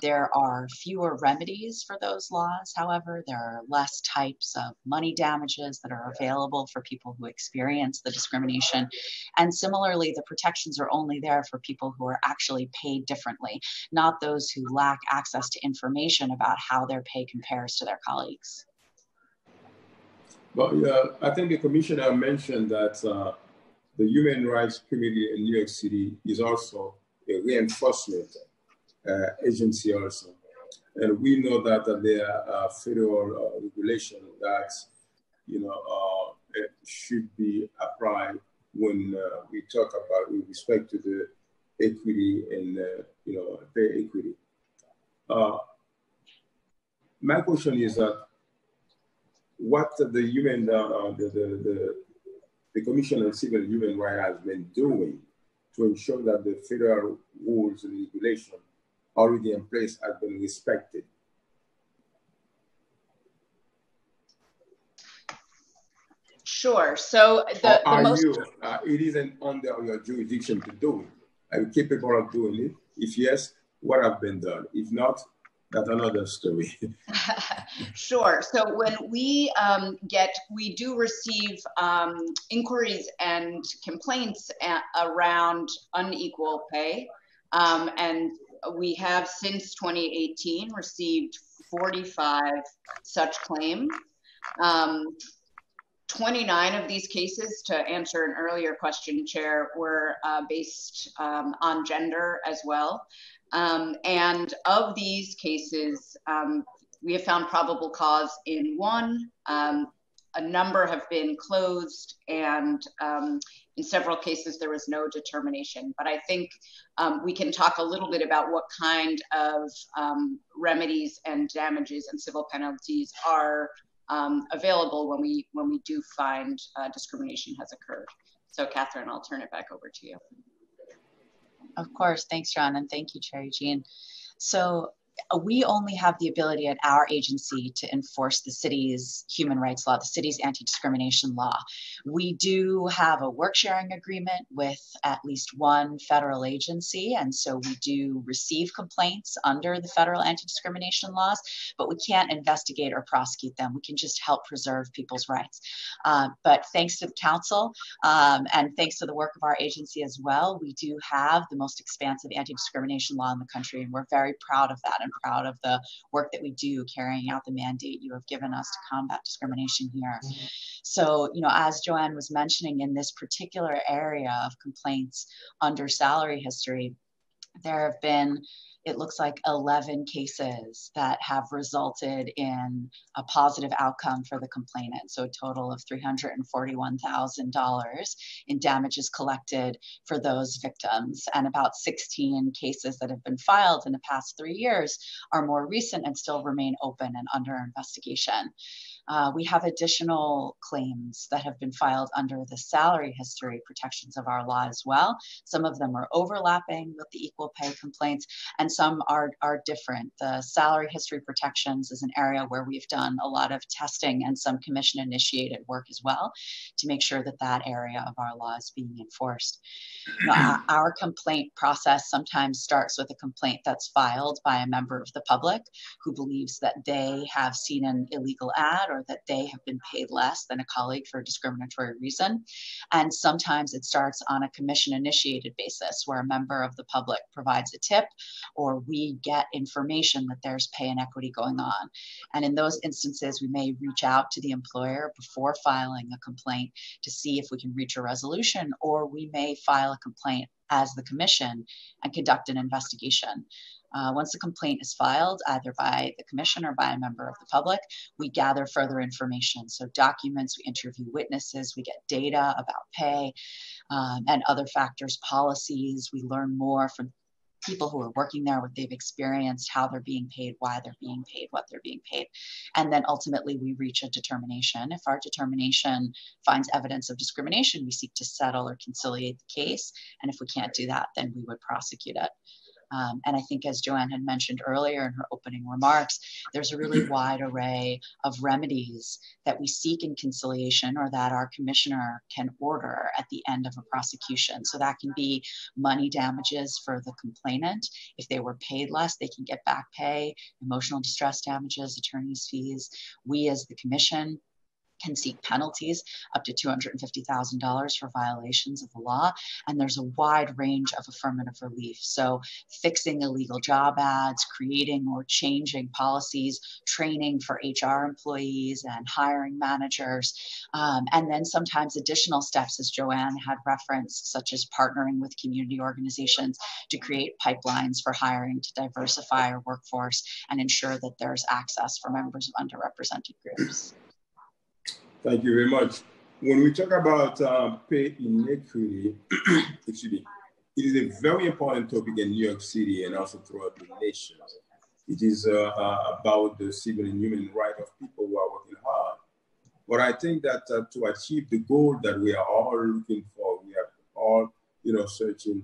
There are fewer remedies for those laws, however, there are less types of money damages that are available for people who experience the discrimination. And similarly, the protections are only there for people who are actually paid differently, not those who lack access access to information about how their pay compares to their colleagues. Well, yeah, I think the commissioner mentioned that uh, the Human Rights Committee in New York City is also a reinforcement uh, agency also. And we know that uh, there are federal uh, regulation that, you know, uh, should be applied when we talk about with respect to the equity and, you know, pay equity. Uh, my question is that what the human, uh, the, the, the, the, Commission on Civil and Human Rights has been doing to ensure that the federal rules and regulation already in place have been respected. Sure. So the, the are most... you, uh, it isn't under your jurisdiction to do it. Are you capable of doing it? If yes, what have been done? If not, that's another story. *laughs* sure. So when we um, get, we do receive um, inquiries and complaints around unequal pay. Um, and we have since 2018 received 45 such claims. Um, 29 of these cases, to answer an earlier question, Chair, were uh, based um, on gender as well. Um, and of these cases, um, we have found probable cause in one. Um, a number have been closed, and um, in several cases, there was no determination. But I think um, we can talk a little bit about what kind of remedies and damages and civil penalties are um, available when we when we do find uh, discrimination has occurred. So Catherine, I'll turn it back over to you. Of course, thanks, John, and thank you, Chair Eugene. So we only have the ability at our agency to enforce the city's human rights law, the city's anti-discrimination law. We do have a work sharing agreement with at least one federal agency, and so we do receive complaints under the federal anti-discrimination laws, but we can't investigate or prosecute them. We can just help preserve people's rights. Uh, but thanks to the council um, and thanks to the work of our agency as well, we do have the most expansive anti-discrimination law in the country, and we're very proud of that and proud of the work that we do carrying out the mandate you have given us to combat discrimination here. Mm-hmm. So, you know, as Joanne was mentioning in this particular area of complaints under salary history, there have been it looks like 11 cases that have resulted in a positive outcome for the complainant. So a total of $341,000 in damages collected for those victims. And about 16 cases that have been filed in the past three years are more recent and still remain open and under investigation. Uh, we have additional claims that have been filed under the salary history protections of our law as well. Some of them are overlapping with the equal pay complaints, and some are, are different. The salary history protections is an area where we've done a lot of testing and some commission initiated work as well to make sure that that area of our law is being enforced. Know, *clears throat* our complaint process sometimes starts with a complaint that's filed by a member of the public who believes that they have seen an illegal ad or that they have been paid less than a colleague for a discriminatory reason. And sometimes it starts on a commission initiated basis where a member of the public provides a tip or we get information that there's pay inequity going on. And in those instances, we may reach out to the employer before filing a complaint to see if we can reach a resolution, or we may file a complaint as the commission and conduct an investigation. Uh, once a complaint is filed, either by the commission or by a member of the public, we gather further information. So documents, we interview witnesses, we get data about pay um, and other factors, policies. We learn more from people who are working there, what they've experienced, how they're being paid, why they're being paid, what they're being paid. And then ultimately we reach a determination. If our determination finds evidence of discrimination, we seek to settle or conciliate the case. And if we can't do that, then we would prosecute it. Um, and I think, as Joanne had mentioned earlier in her opening remarks, there's a really *clears throat* wide array of remedies that we seek in conciliation or that our commissioner can order at the end of a prosecution. So that can be money damages for the complainant. If they were paid less, they can get back pay, emotional distress damages, attorney's fees. We, as the commission, can seek penalties up to $250,000 for violations of the law. And there's a wide range of affirmative relief. So, fixing illegal job ads, creating or changing policies, training for HR employees and hiring managers, um, and then sometimes additional steps, as Joanne had referenced, such as partnering with community organizations to create pipelines for hiring to diversify our workforce and ensure that there's access for members of underrepresented groups. Thank you very much. When we talk about uh, pay inequity, *clears throat* excuse me, it is a very important topic in New York City and also throughout the nation. It is uh, uh, about the civil and human right of people who are working hard. But I think that uh, to achieve the goal that we are all looking for, we are all, you know, searching,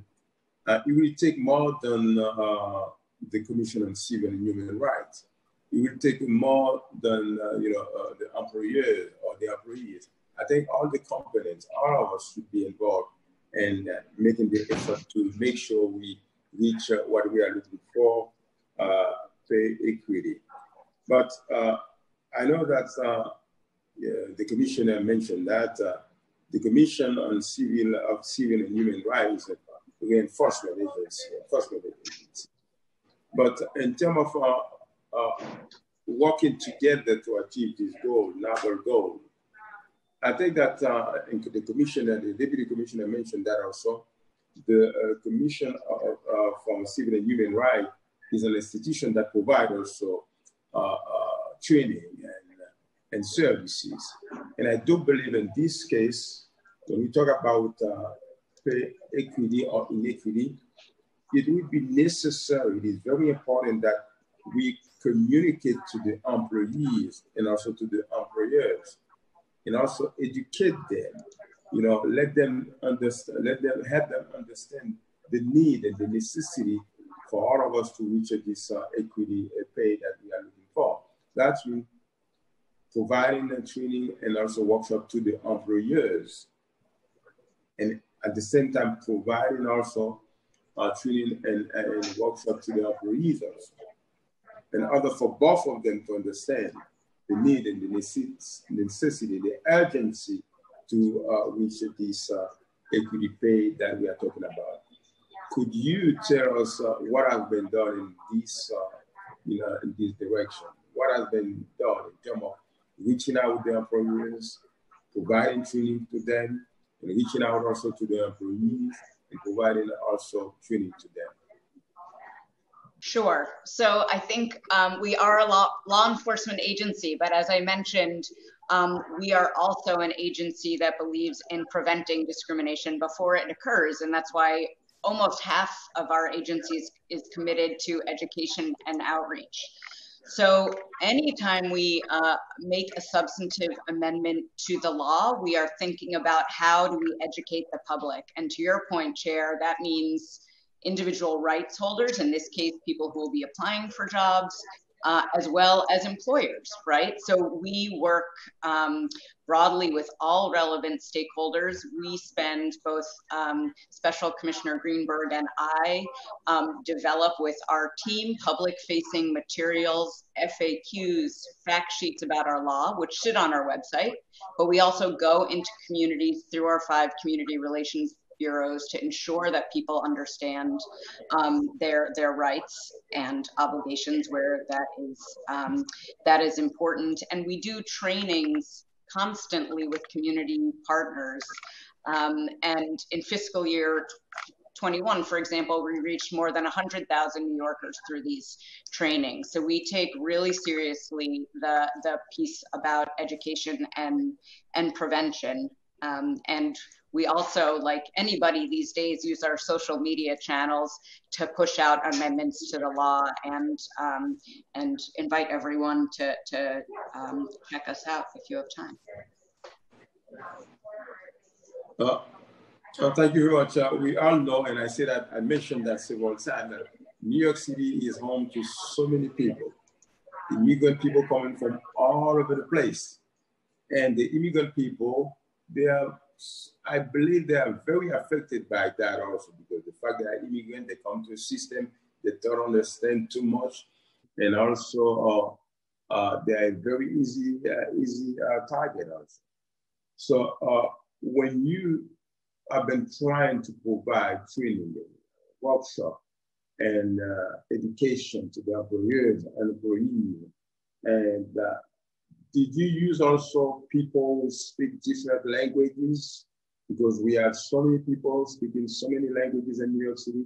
uh, it will take more than uh, the Commission on Civil and Human Rights it will take more than uh, you know uh, the employers or the employees I think all the components, all of us should be involved in uh, making the effort to make sure we reach uh, what we are looking for, uh, pay equity. But uh, I know that uh, the commissioner mentioned that the Commission on Civil of Civil and Human Rights the enforcement agency, enforcement agency. But in terms of working together to achieve this goal, novel goal, I think that uh, the commissioner, the deputy commissioner mentioned that also. The uh, Commission uh, for Civil and Human Rights is an institution that provides also uh, training and, and services. And I do believe in this case, when we talk about pay equity or inequity, it would be necessary, it is very important that we communicate to the employees and also to the employers and also educate them, you know, let them understand, let them have them understand the need and the necessity for all of us to reach this uh, equity pay that we are looking for. That's means providing the training and also workshop to the employers and at the same time providing also uh, training and, and workshop to the employees also. In order for both of them to understand the need and the necessity, the urgency to uh, reach this uh, equity pay that we are talking about. Could you tell us uh, what has been done in this, uh, you know, in this direction? What has been done in terms of reaching out to the employers, providing training to them, and reaching out also to the employees and providing also training to them? Sure. So I think um, we are a law, law enforcement agency, but as I mentioned, um, we are also an agency that believes in preventing discrimination before it occurs. And that's why almost half of our agencies is committed to education and outreach. So anytime we uh, make a substantive amendment to the law, we are thinking about how do we educate the public. And to your point, Chair, that means individual rights holders, in this case, people who will be applying for jobs, uh, as well as employers, right? So we work um, broadly with all relevant stakeholders. We spend both um, Special Commissioner Greenberg and I um, develop with our team public facing materials, FAQs, fact sheets about our law, which sit on our website. But we also go into communities through our five community relations bureaus to ensure that people understand um, their their rights and obligations where that is um, that is important. And we do trainings constantly with community partners. Um, and in fiscal year 21, for example, we reached more than 100,000 New Yorkers through these trainings. So we take really seriously the, the piece about education and, and prevention. Um, and we also, like anybody these days, use our social media channels to push out amendments to the law and um, and invite everyone to, to um, check us out if you have time. Uh, uh, thank you very much. Uh, we all know, and I say that I mentioned that several times, that New York City is home to so many people, immigrant people coming from all over the place. And the immigrant people, they are I believe they are very affected by that also because the fact that immigrants, they come to a system, they don't understand too much. And also uh, uh, they are very easy, uh, easy uh, target also. So uh, when you have been trying to provide training, workshop, and uh, education to the employers and employees, and did you use also people who speak different languages? Because we have so many people speaking so many languages in New York City.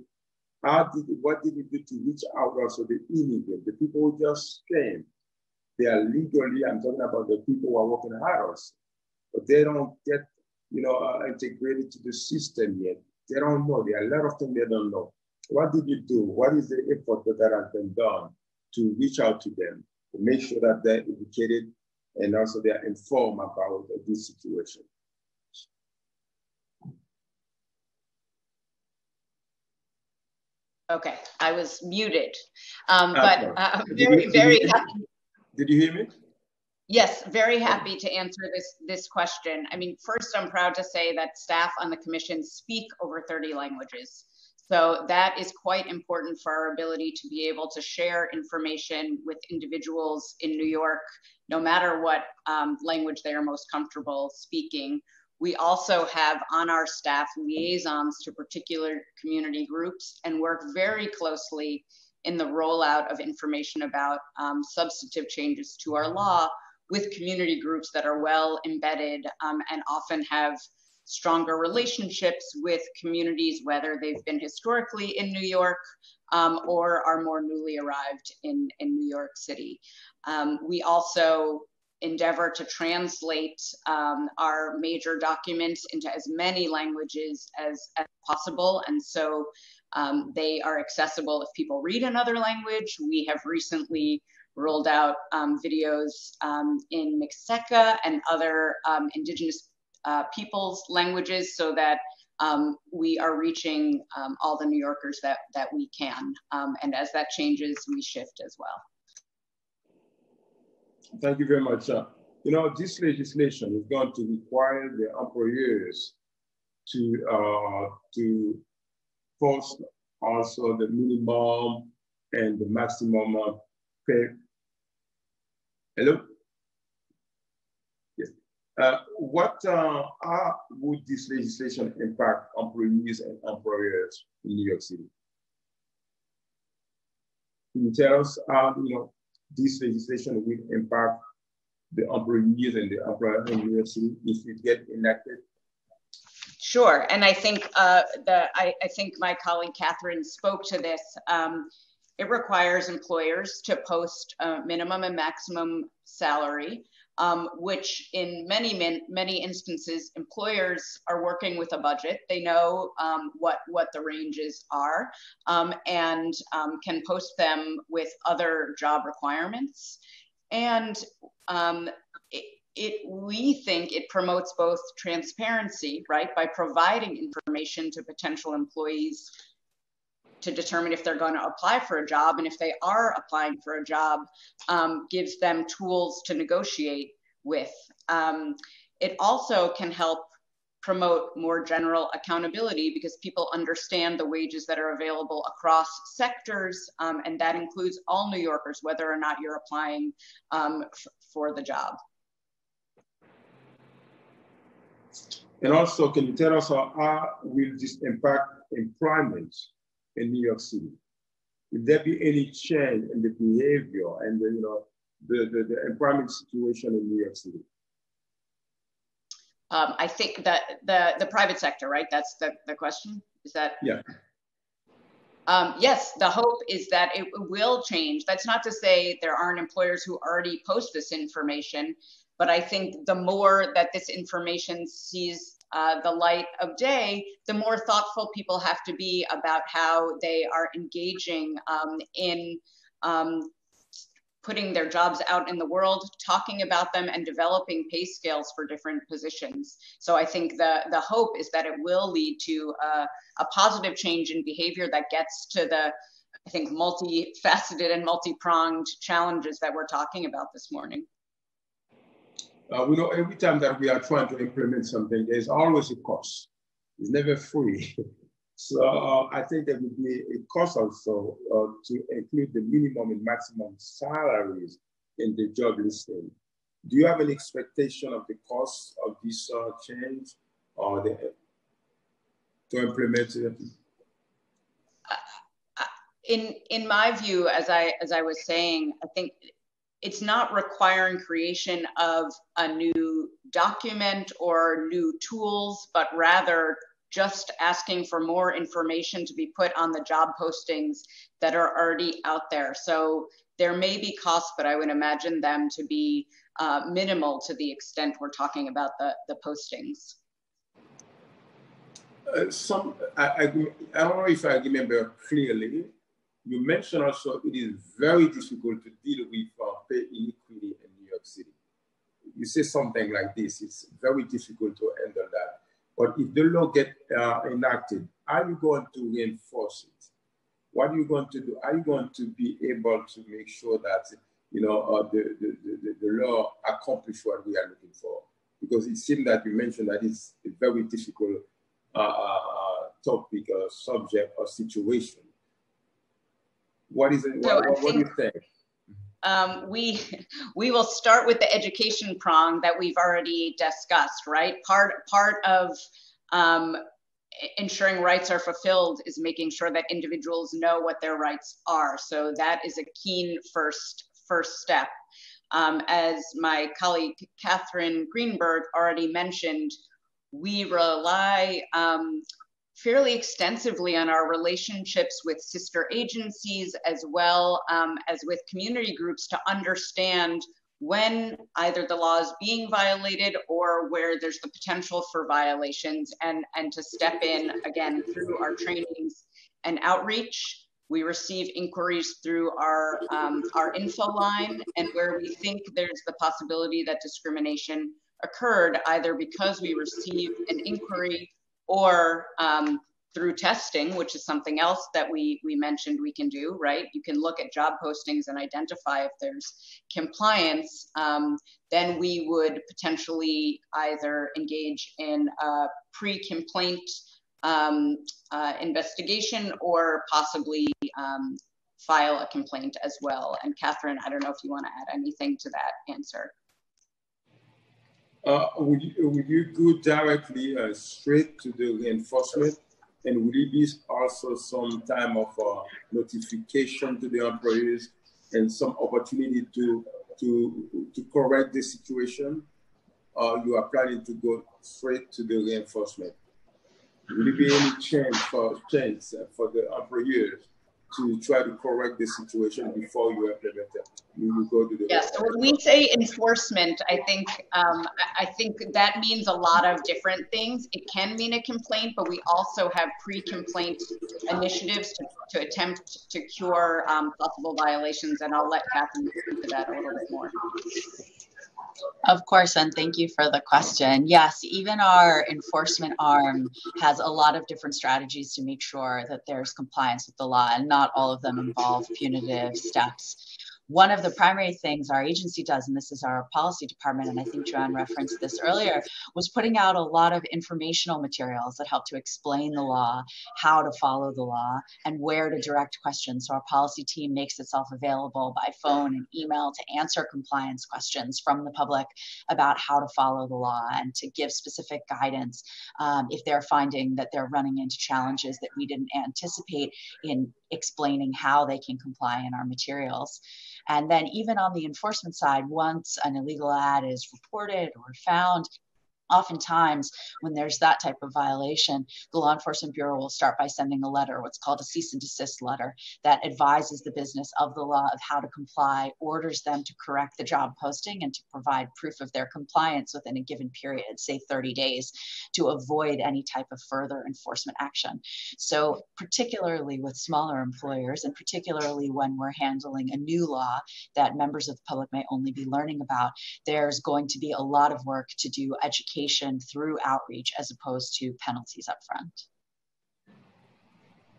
How did what did you do to reach out also the immigrant, the people who just came? They are legally, I'm talking about the people who are working hard also, but they don't get, you know, uh, integrated to the system yet. They don't know. There are a lot of things they don't know. What did you do? What is the effort that has been done to reach out to them, to make sure that they're educated and also they are informed about this situation. Okay, I was muted, um, but uh, very, very happy. Did you hear me? Yes, very happy to answer this, this question. I mean, first, I'm proud to say that staff on the commission speak over 30 languages. So that is quite important for our ability to be able to share information with individuals in New York, no matter what um, language they are most comfortable speaking. We also have on our staff liaisons to particular community groups and work very closely in the rollout of information about um, substantive changes to our law with community groups that are well embedded um, and often have stronger relationships with communities, whether they've been historically in New York um, or are more newly arrived in, in New York City. Um, we also endeavor to translate um, our major documents into as many languages as, as possible. And so um, they are accessible if people read another language. We have recently rolled out um, videos um, in Mixteca and other um, indigenous uh, peoples languages so that um, we are reaching um, all the New Yorkers that, that we can. Um, and as that changes, we shift as well. Thank you very much. Uh, you know, this legislation is going to require the employers to, uh, to post also the minimum and the maximum pay Hello? Uh, what uh, how would this legislation impact employees and employers in New York City? Can you tell us how you know this legislation will impact the employees and the employers in New York City if it get enacted? Sure, and I think uh, the I, I, think my colleague Catherine spoke to this. Um, it requires employers to post a minimum and maximum salary, um, which in many, many instances, employers are working with a budget. They know um, what, what the ranges are um, and um, can post them with other job requirements. And um, it, it, we think it promotes both transparency, right, by providing information to potential employees to determine if they're going to apply for a job. And if they are applying for a job, um, gives them tools to negotiate with. Um, it also can help promote more general accountability because people understand the wages that are available across sectors, um, and that includes all New Yorkers, whether or not you're applying um, for the job. And also, can you tell us how, how will this impact employment in New York City? Will there be any change in the behavior and the, you know, the, the, the employment situation in New York City? Um, I think that the, the private sector, right? That's the, the question. Is that? Yeah. Um, yes, the hope is that it will change. That's not to say there aren't employers who already post this information, but I think the more that this information sees uh, the light of day, the more thoughtful people have to be about how they are engaging um, in um, putting their jobs out in the world, talking about them, and developing pay scales for different positions. So I think the the hope is that it will lead to uh, a positive change in behavior that gets to the I think multifaceted and multi-pronged challenges that we're talking about this morning. Uh, we know every time that we are trying to implement something, there's always a cost. It's never free. *laughs* so uh, I think there would be a cost also uh, to include the minimum and maximum salaries in the job listing. Do you have an expectation of the cost of this uh, change or the, to implement it? In in my view, as I as I was saying, I think it's not requiring creation of a new document or new tools, but rather just asking for more information to be put on the job postings that are already out there. So there may be costs, but I would imagine them to be uh, minimal to the extent we're talking about the, the postings. Uh, some, I, I, I, don't know if I remember clearly, you mentioned also it is very difficult to deal with uh, pay inequity in New York City. You say something like this, it's very difficult to handle that. But if the law get uh, enacted, are you going to reinforce it? What are you going to do? Are you going to be able to make sure that you know, uh, the, the, the, the, law accomplish what we are looking for. Because it seems that you mentioned that it's a very difficult uh, uh, uh topic or subject or situation. What is it? So what, what, what do you think? Um, we *laughs* we will start with the education prong that we've already discussed, right? Part part of um, ensuring rights are fulfilled is making sure that individuals know what their rights are. So that is a keen first first step. Um, as my colleague Catherine Greenberg already mentioned, we rely um, fairly extensively on our relationships with sister agencies as well um, as with community groups to understand when either the law is being violated or where there's the potential for violations and, and to step in again through our trainings and outreach. We receive inquiries through our, um, our info line and where we think there's the possibility that discrimination occurred either because we received an inquiry or um, through testing, which is something else that we, we mentioned we can do, right? You can look at job postings and identify if there's compliance. Um, then we would potentially either engage in a pre-complaint um, uh, investigation or possibly um, file a complaint as well. And Catherine, I don't know if you want to add anything to that answer. Uh, would, you, would you go directly uh, straight to the reinforcement and will it be also some time of uh, notification to the employees and some opportunity to to to correct the situation? Or you are planning to go straight to the reinforcement? Will it be any change for change for the employers to try to correct the situation before you implement it. You go to the yes. So when we say enforcement, I think um, I think that means a lot of different things. It can mean a complaint, but we also have pre-complaint initiatives to, to attempt to cure um, possible violations. And I'll let Catherine speak to that a little bit more. Of course, and thank you for the question. Yes, even our enforcement arm has a lot of different strategies to make sure that there's compliance with the law, and not all of them involve punitive steps one of the primary things our agency does, and this is our policy department, and I think Joanne referenced this earlier, was putting out a lot of informational materials that help to explain the law, how to follow the law, and where to direct questions. So our policy team makes itself available by phone and email to answer compliance questions from the public about how to follow the law and to give specific guidance um, if they're finding that they're running into challenges that we didn't anticipate in explaining how they can comply in our materials. And then even on the enforcement side, once an illegal ad is reported or found, oftentimes when there's that type of violation, the law enforcement bureau will start by sending a letter, what's called a cease and desist letter, that advises the business of the law of how to comply, orders them to correct the job posting and to provide proof of their compliance within a given period, say 30 days, to avoid any type of further enforcement action. So particularly with smaller employers and particularly when we're handling a new law that members of the public may only be learning about, there's going to be a lot of work to do education education through outreach as opposed to penalties up front?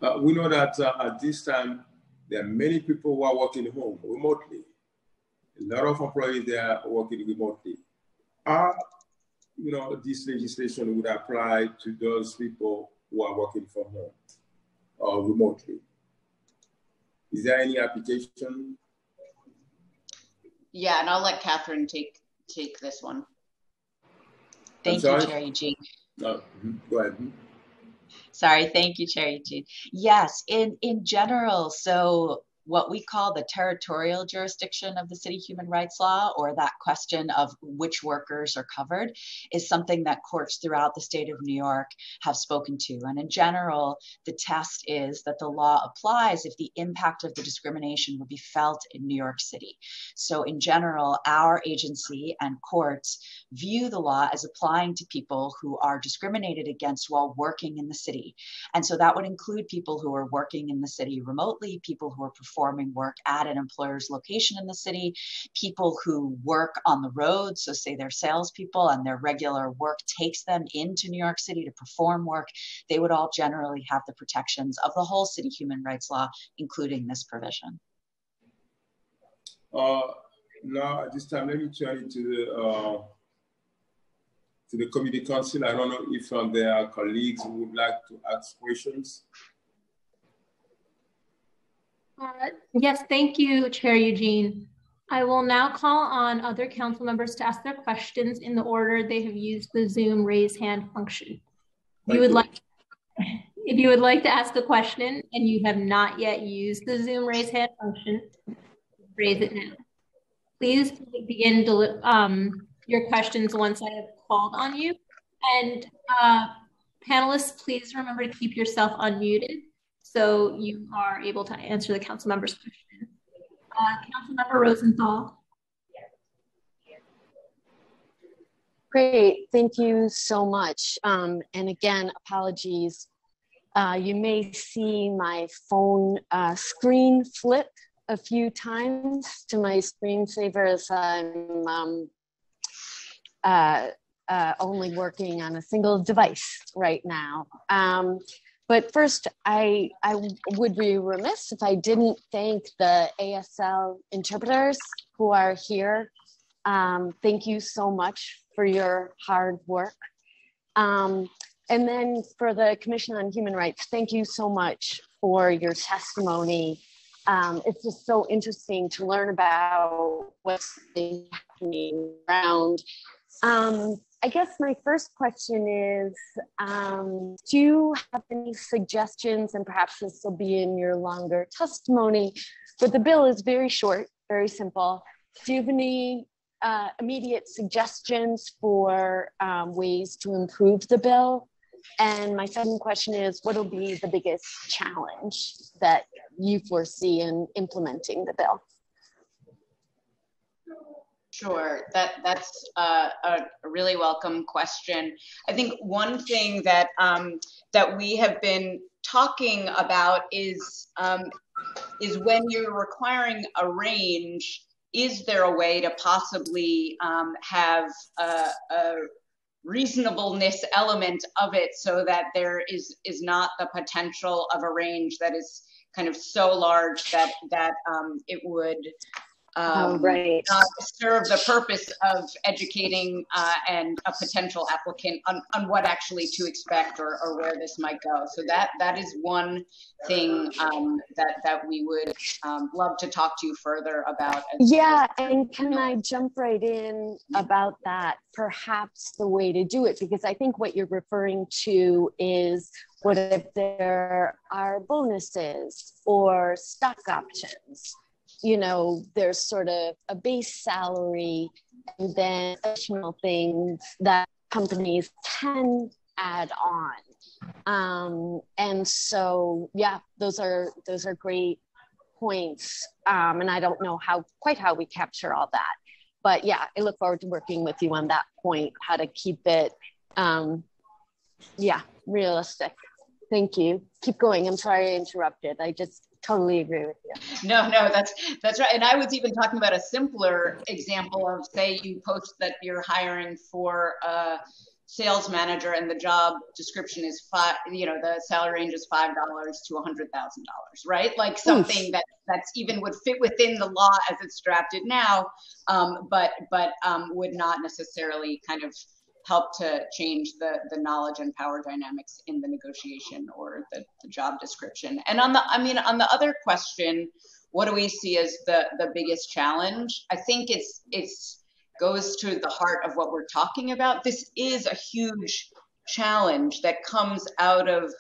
Uh, we know that uh, at this time, there are many people who are working home remotely. A lot of employees they are working remotely. Are you know this legislation would apply to those people who are working from home or remotely? Is there any application? Yeah, and I'll let Catherine take take this one. Thank you, Chair Eugene. No, mm-hmm. go ahead. Mm-hmm. Sorry, thank you, Chair Eugene. Yes, in, in general, so what we call the territorial jurisdiction of the city human rights law, or that question of which workers are covered, is something that courts throughout the state of New York have spoken to. And in general, the test is that the law applies if the impact of the discrimination would be felt in New York City. So, in general, our agency and courts view the law as applying to people who are discriminated against while working in the city. And so that would include people who are working in the city remotely, people who are performing work at an employer's location in the city, people who work on the road, so say they're salespeople and their regular work takes them into New York City to perform work, they would all generally have the protections of the whole city human rights law, including this provision. Uh, now at this time, let me turn it to the uh, to the committee counsel. I don't know if um, there are colleagues who would like to ask questions. Uh, yes, thank you, Chair Eugene. I will now call on other council members to ask their questions in the order they have used the Zoom raise hand function. If you would like, if you would like to ask a question and you have not yet used the Zoom raise hand function, raise it now. Please begin um, your questions once I have called on you. And uh, panelists, please remember to keep yourself unmuted so you are able to answer the council member's question. Uh, Councilmember Rosenthal. Great, thank you so much. Um, and again, apologies. Uh, you may see my phone uh, screen flip a few times to my screensaver as I'm um, uh, uh, only working on a single device right now. Um, but first, I, I would be remiss if I didn't thank the ASL interpreters who are here. Um, thank you so much for your hard work. Um, and then for the Commission on Human Rights, thank you so much for your testimony. Um, it's just so interesting to learn about what's happening around um, I guess my first question is um, Do you have any suggestions, and perhaps this will be in your longer testimony, but the bill is very short, very simple. Do you have any uh, immediate suggestions for um, ways to improve the bill? And my second question is What will be the biggest challenge that you foresee in implementing the bill? Sure, that that's uh, a, really welcome question. I think one thing that um, that we have been talking about is um, is when you're requiring a range, is there a way to possibly um, have a, a reasonableness element of it so that there is is not the potential of a range that is kind of so large that that um, it would um, oh, right. uh, serve the purpose of educating uh, and a potential applicant on, on what actually to expect or, or where this might go. So that that is one thing um, that that we would um, love to talk to you further about. Yeah, and can I jump right in about that? Perhaps the way to do it, because I think what you're referring to is what if there are bonuses or stock options you know, there's sort of a base salary and then additional things that companies can add on. Um, and so, yeah, those are those are great points. Um, and I don't know how quite how we capture all that, but yeah, I look forward to working with you on that point, how to keep it, um, yeah, realistic. Thank you. Keep going. I'm sorry I interrupted. I just totally agree with you. No, no, that's that's right. And I was even talking about a simpler example of say you post that you're hiring for a sales manager and the job description is five, you know, the salary range is five dollars to a hundred thousand dollars, right? Like something Oof. that that's even would fit within the law as it's drafted now, um, but but um, would not necessarily kind of help to change the, the knowledge and power dynamics in the negotiation or the, the job description. And on the, I mean, on the other question, what do we see as the, the biggest challenge? I think it's, it's goes to the heart of what we're talking about. This is a huge challenge that comes out of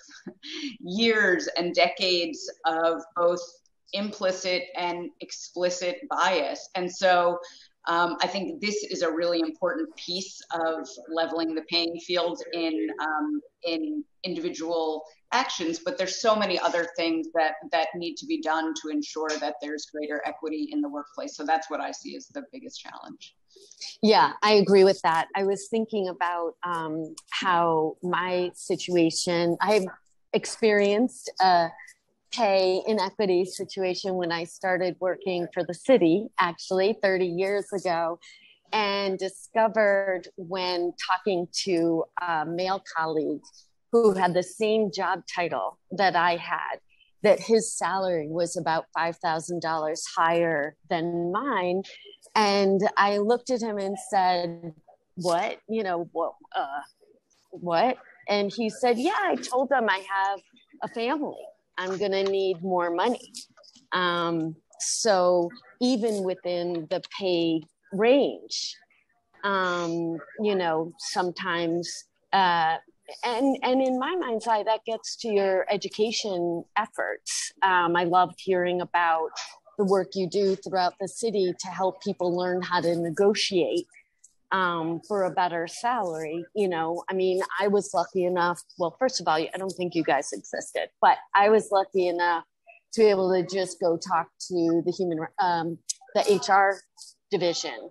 years and decades of both implicit and explicit bias. And so um, I think this is a really important piece of leveling the playing field in um, in individual actions, but there's so many other things that that need to be done to ensure that there's greater equity in the workplace. So that's what I see as the biggest challenge. Yeah, I agree with that. I was thinking about um, how my situation, I've experienced uh, pay inequity situation when I started working for the city, actually 30 years ago, and discovered when talking to a male colleague who had the same job title that I had, that his salary was about $5,000 higher than mine. And I looked at him and said, What? You know, what? Uh, what? And he said, Yeah, I told them I have a family. I'm going to need more money. Um, so even within the pay range, um, you know, sometimes, uh, and and in my mind's eye, that gets to your education efforts. Um, I loved hearing about the work you do throughout the city to help people learn how to negotiate um, for a better salary. You know, I mean, I was lucky enough. Well, first of all, I don't think you guys existed, but I was lucky enough to be able to just go talk to the human, um, the HR division,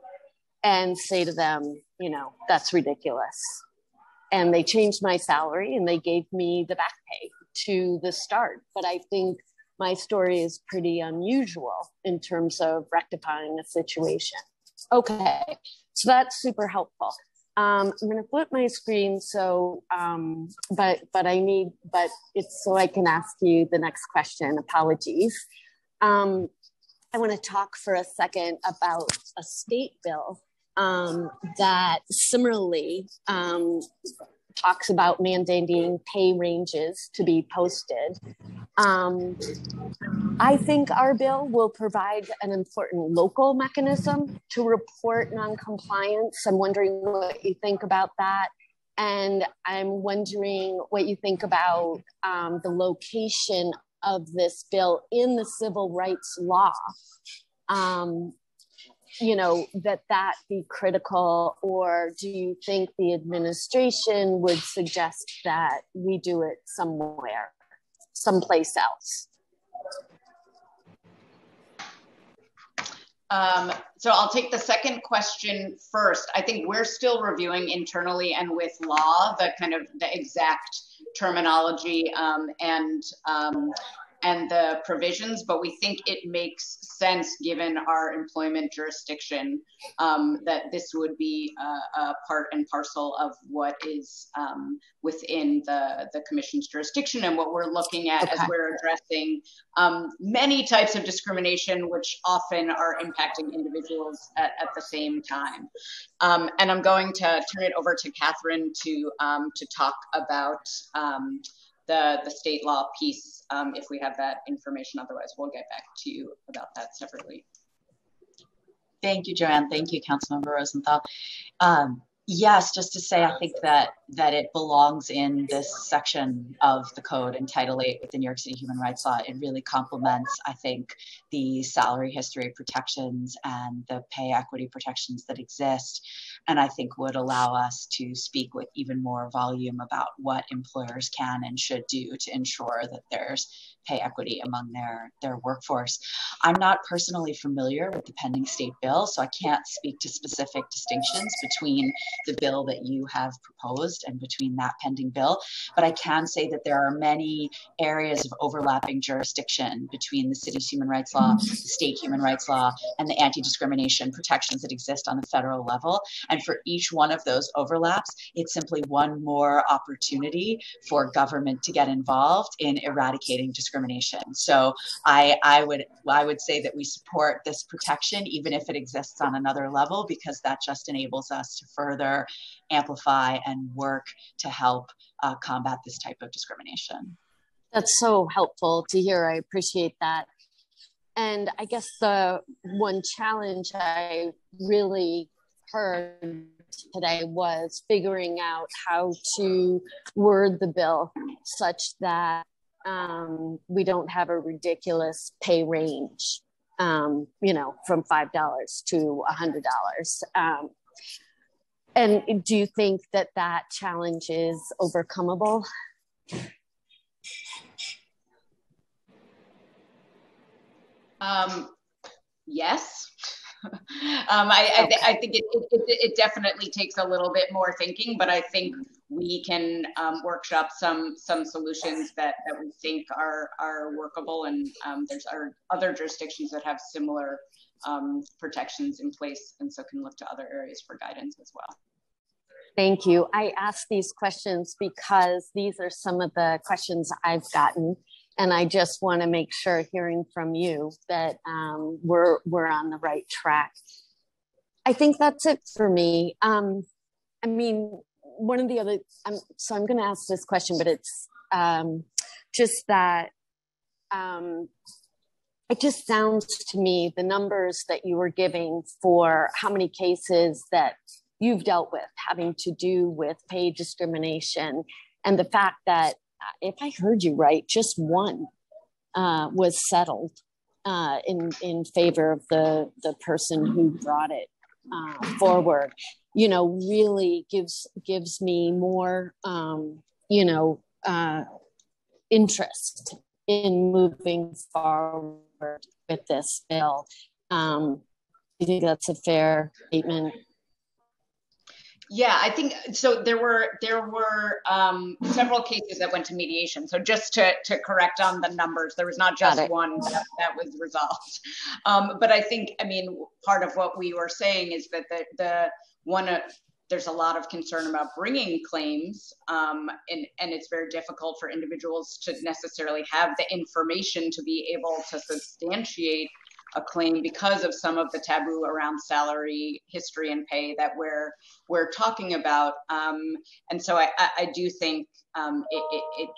and say to them, you know, that's ridiculous. And they changed my salary and they gave me the back pay to the start. But I think my story is pretty unusual in terms of rectifying a situation. Okay, so that's super helpful. Um, I'm going to flip my screen so, um, but but I need, but it's so I can ask you the next question. Apologies. Um, I want to talk for a second about a state bill um, that similarly um, talks about mandating pay ranges to be posted. Um, I think our bill will provide an important local mechanism to report noncompliance. I'm wondering what you think about that. And I'm wondering what you think about um, the location of this bill in the civil rights law. Um, you know that that be critical or do you think the administration would suggest that we do it somewhere someplace else um, so I'll take the second question first. I think we're still reviewing internally and with law the kind of the exact terminology um, and um, and the provisions, but we think it makes sense given our employment jurisdiction um, that this would be a, a, part and parcel of what is um, within the, the commission's jurisdiction and what we're looking at okay. as we're addressing um, many types of discrimination, which often are impacting individuals at, at the same time. Um, and I'm going to turn it over to Catherine to, um, to talk about um, the, the state law piece um, if we have that information. Otherwise, we'll get back to you about that separately. Thank you, Joanne. Thank you, Councilmember Rosenthal. Um, yes, just to say, I think that that it belongs in this section of the code in Title 8 with the New York City Human Rights Law. It really complements, I think, the salary history protections and the pay equity protections that exist and I think would allow us to speak with even more volume about what employers can and should do to ensure that there's pay equity among their, their workforce. I'm not personally familiar with the pending state bill, so I can't speak to specific distinctions between the bill that you have proposed and between that pending bill, but I can say that there are many areas of overlapping jurisdiction between the city's human rights law, mm-hmm. the state human rights law, and the anti-discrimination protections that exist on the federal level. And for each one of those overlaps, it's simply one more opportunity for government to get involved in eradicating discrimination. So I, I would I would say that we support this protection even if it exists on another level because that just enables us to further amplify and work to help uh, combat this type of discrimination. That's so helpful to hear. I appreciate that. And I guess the one challenge I really heard today was figuring out how to word the bill such that um, we don't have a ridiculous pay range, um, you know, from $5 to $100. Um, and do you think that that challenge is overcomable? Um, yes. *laughs* um, I, I, th I, think it, it, it, definitely takes a little bit more thinking, but I think we can um, workshop some some solutions that, that we think are are workable, and um, there's other jurisdictions that have similar um, protections in place, and so can look to other areas for guidance as well. Thank you. I ask these questions because these are some of the questions I've gotten and I just want to make sure, hearing from you, that um, we're we're on the right track. I think that's it for me. Um, I mean, one of the other. Um, so I'm going to ask this question, but it's um, just that. It just sounds to me the numbers that you were giving for how many cases that you've dealt with having to do with pay discrimination and the fact that if I heard you right, just one uh, was settled uh, in in favor of the the person who brought it uh, forward. You know, really gives gives me more, um, you know, uh, interest in moving forward with this bill. Um, you think that's a fair statement. Yeah, I think so. There were there were um, several cases that went to mediation. So just to to correct on the numbers, there was not just one that, that, was resolved. Um, but I think, I mean, part of what we were saying is that the the one there's a lot of concern about bringing claims, um, and and it's very difficult for individuals to necessarily have the information to be able to substantiate a claim because of some of the taboo around salary history and pay that we're we're talking about. Um, and so I, I do think um, it, it, it,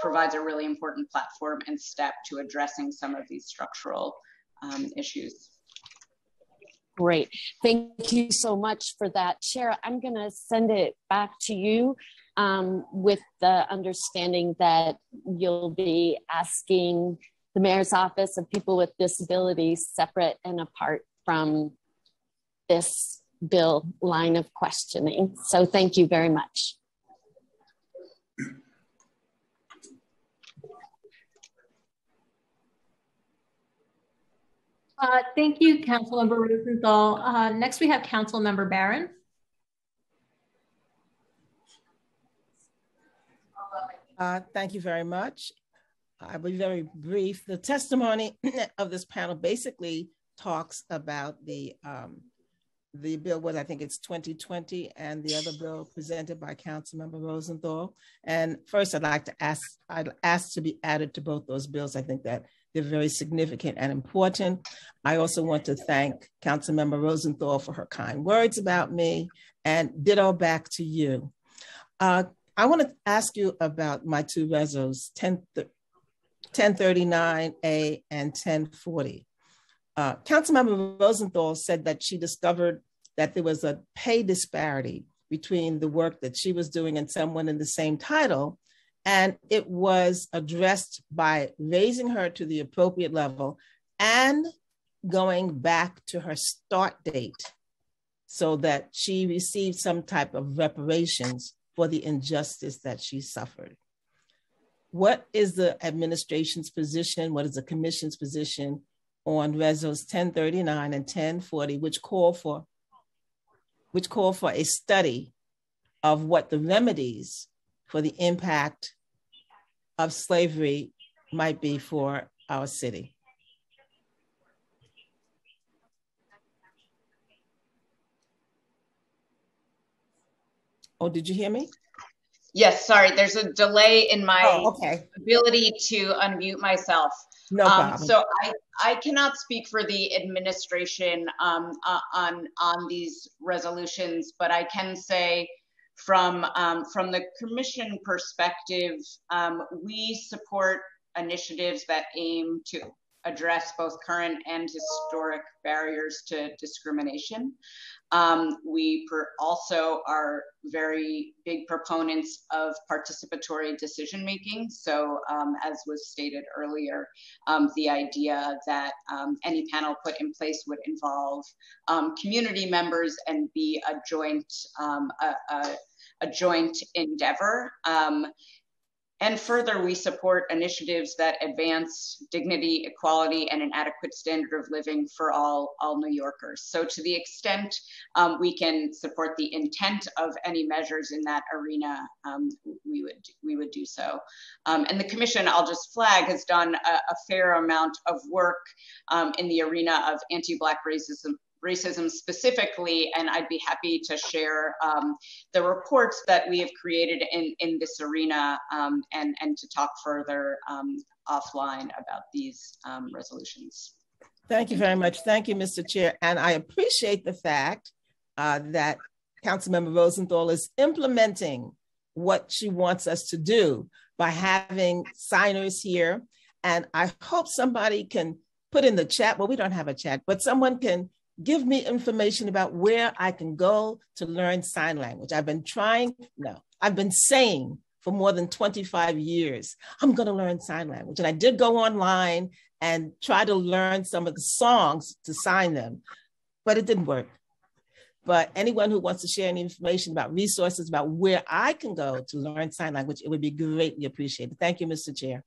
provides a really important platform and step to addressing some of these structural um, issues. Great. Thank you so much for that. Chair, I'm going to send it back to you um, with the understanding that you'll be asking the mayor's office of people with disabilities separate and apart from this bill line of questioning. So thank you very much. Uh, thank you, Councilmember Rosenthal. Uh, next, we have Councilmember Barron. Uh, thank you very much. I'll be very brief. The testimony *clears throat* of this panel basically talks about the um, the bill was I think it's 2020 and the other bill presented by Councilmember Rosenthal. And first, I'd like to ask I'd ask to be added to both those bills. I think that they're very significant and important. I also want to thank Councilmember Rosenthal for her kind words about me, and ditto back to you. Uh, I want to ask you about my two resos, 10, 1039A and 1040. Uh, Councilmember Rosenthal said that she discovered that there was a pay disparity between the work that she was doing and someone in the same title. And it was addressed by raising her to the appropriate level and going back to her start date so that she received some type of reparations for the injustice that she suffered what is the administration's position? What is the commission's position on Resos 1039 and 1040, which call for which call for a study of what the remedies for the impact of slavery might be for our city. Oh, did you hear me? Yes, sorry. There's a delay in my oh, okay. ability to unmute myself. No um, problem. so I, I cannot speak for the administration um, uh, on on these resolutions, but I can say from um, from the commission perspective, um, we support initiatives that aim to address both current and historic barriers to discrimination. Um, we also are very big proponents of participatory decision making. So, um, as was stated earlier, um, the idea that um, any panel put in place would involve um, community members and be a joint um, a, a, a, joint endeavor. And further, we support initiatives that advance dignity, equality, and an adequate standard of living for all, all New Yorkers. So to the extent um, we can support the intent of any measures in that arena, um, we, would, we would do so. Um, and the commission, I'll just flag, has done a, a fair amount of work um, in the arena of anti-Black racism, racism specifically, and I'd be happy to share um, the reports that we have created in, in this arena um, and, and to talk further um, offline about these um, resolutions. Thank you very much. Thank you, Mr. Chair. And I appreciate the fact uh, that Councilmember Rosenthal is implementing what she wants us to do by having signers here. And I hope somebody can put in the chat, well, we don't have a chat, but someone can give me information about where I can go to learn sign language. I've been trying, no, I've been saying for more than 25 years, I'm going to learn sign language. And I did go online and try to learn some of the songs to sign them, but it didn't work. But anyone who wants to share any information about resources about where I can go to learn sign language, it would be greatly appreciated. Thank you, Mr. Chair.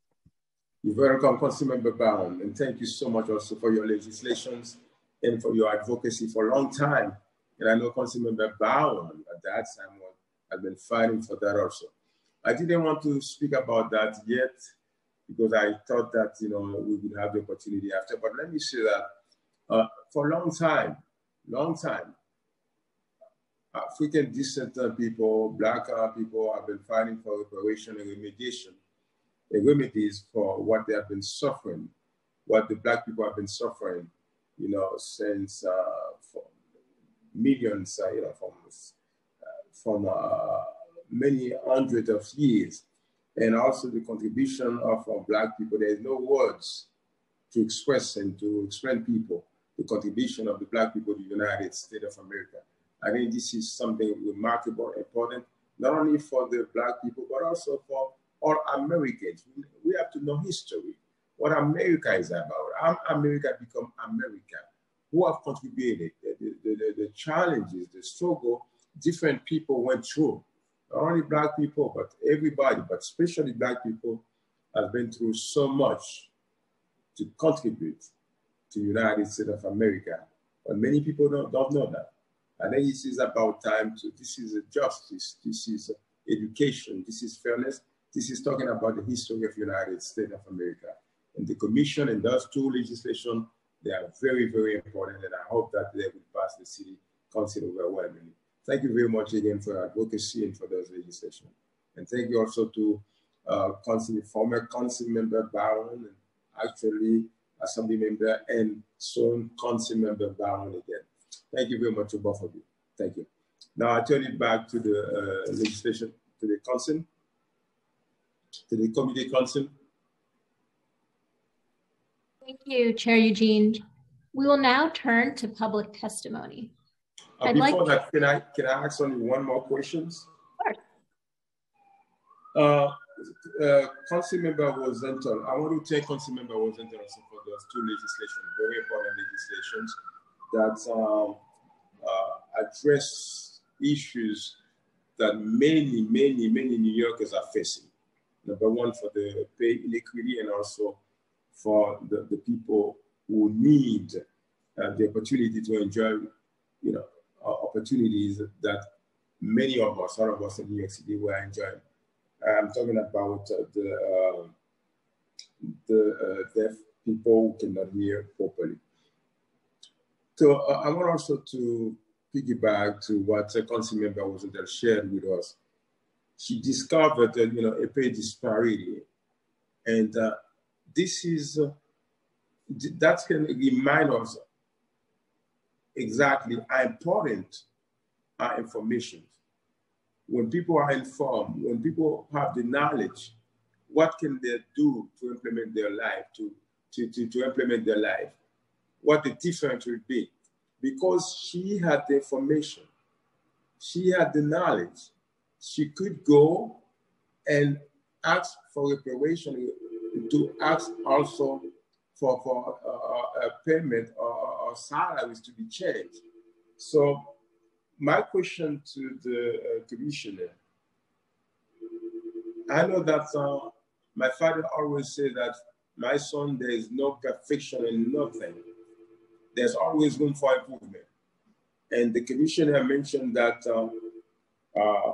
You're welcome, Councilmember Brown, and thank you so much also for your legislations and for your advocacy for a long time. And I know Councilmember Brown at that time has been fighting for that also. I didn't want to speak about that yet because I thought that you know we would have the opportunity after. But let me say that uh, for a long time, long time, African descent people, black people have been fighting for reparation and remediation, and remedies for what they have been suffering, what the black people have been suffering, you know, since uh, millions, uh, you know, from, uh, from uh, many hundreds of years. And also the contribution of black people. There's no words to express and to explain people the contribution of the black people to the United States of America. I think this is something remarkable, important, not only for the black people, but also for all Americans. We have to know history, what America is about. How America become America, who have contributed, the, the, the, the challenges, the struggle different people went through. Not only black people, but everybody, but especially black people have been through so much to contribute to the United States of America. But many people don't, don't know that. And think this is about time to, this is justice, this is education, this is fairness, this is talking about the history of the United States of America. And the commission and those two legislation, they are very, very important. And I hope that they will pass the city council overwhelmingly. Thank you very much again for your advocacy and for those legislation. And thank you also to uh, council, former council member Barron, and actually assembly member and soon council member Barron again. Thank you very much to both of you. Thank you. Now I turn it back to the uh, legislation, to the council, to the committee counsel. Thank you, Chair Eugene. We will now turn to public testimony. Uh, before like... that, can I can I ask only one more questions? Sure. Uh, uh, Councilmember Rosenthal, I want to thank Councilmember Rosenthal also for those two legislations, very important legislations that um, uh, address issues that many, many, many New Yorkers are facing. Number one, for the pay inequity and also for the, the people who need uh, the opportunity to enjoy, you know, uh, opportunities that many of us, all of us in New York City were enjoying. I'm talking about uh, the, uh, the deaf people who cannot hear properly. So uh, I want also to piggyback to what a council member was there shared with us. She discovered that, you know, a pay disparity. And uh, this is, uh, that can remind us exactly how important our information. When people are informed, when people have the knowledge, what can they do to implement their life, to, to, to, to implement their life? what the difference will be. Because she had the information, she had the knowledge, she could go and ask for reparation, to ask also for, for uh, a payment or, or, salaries to be changed. So my question to the uh, commissioner, I know that uh, my father always said that my son, there is no perfection in nothing there's always room for improvement. And the commissioner mentioned that um, uh,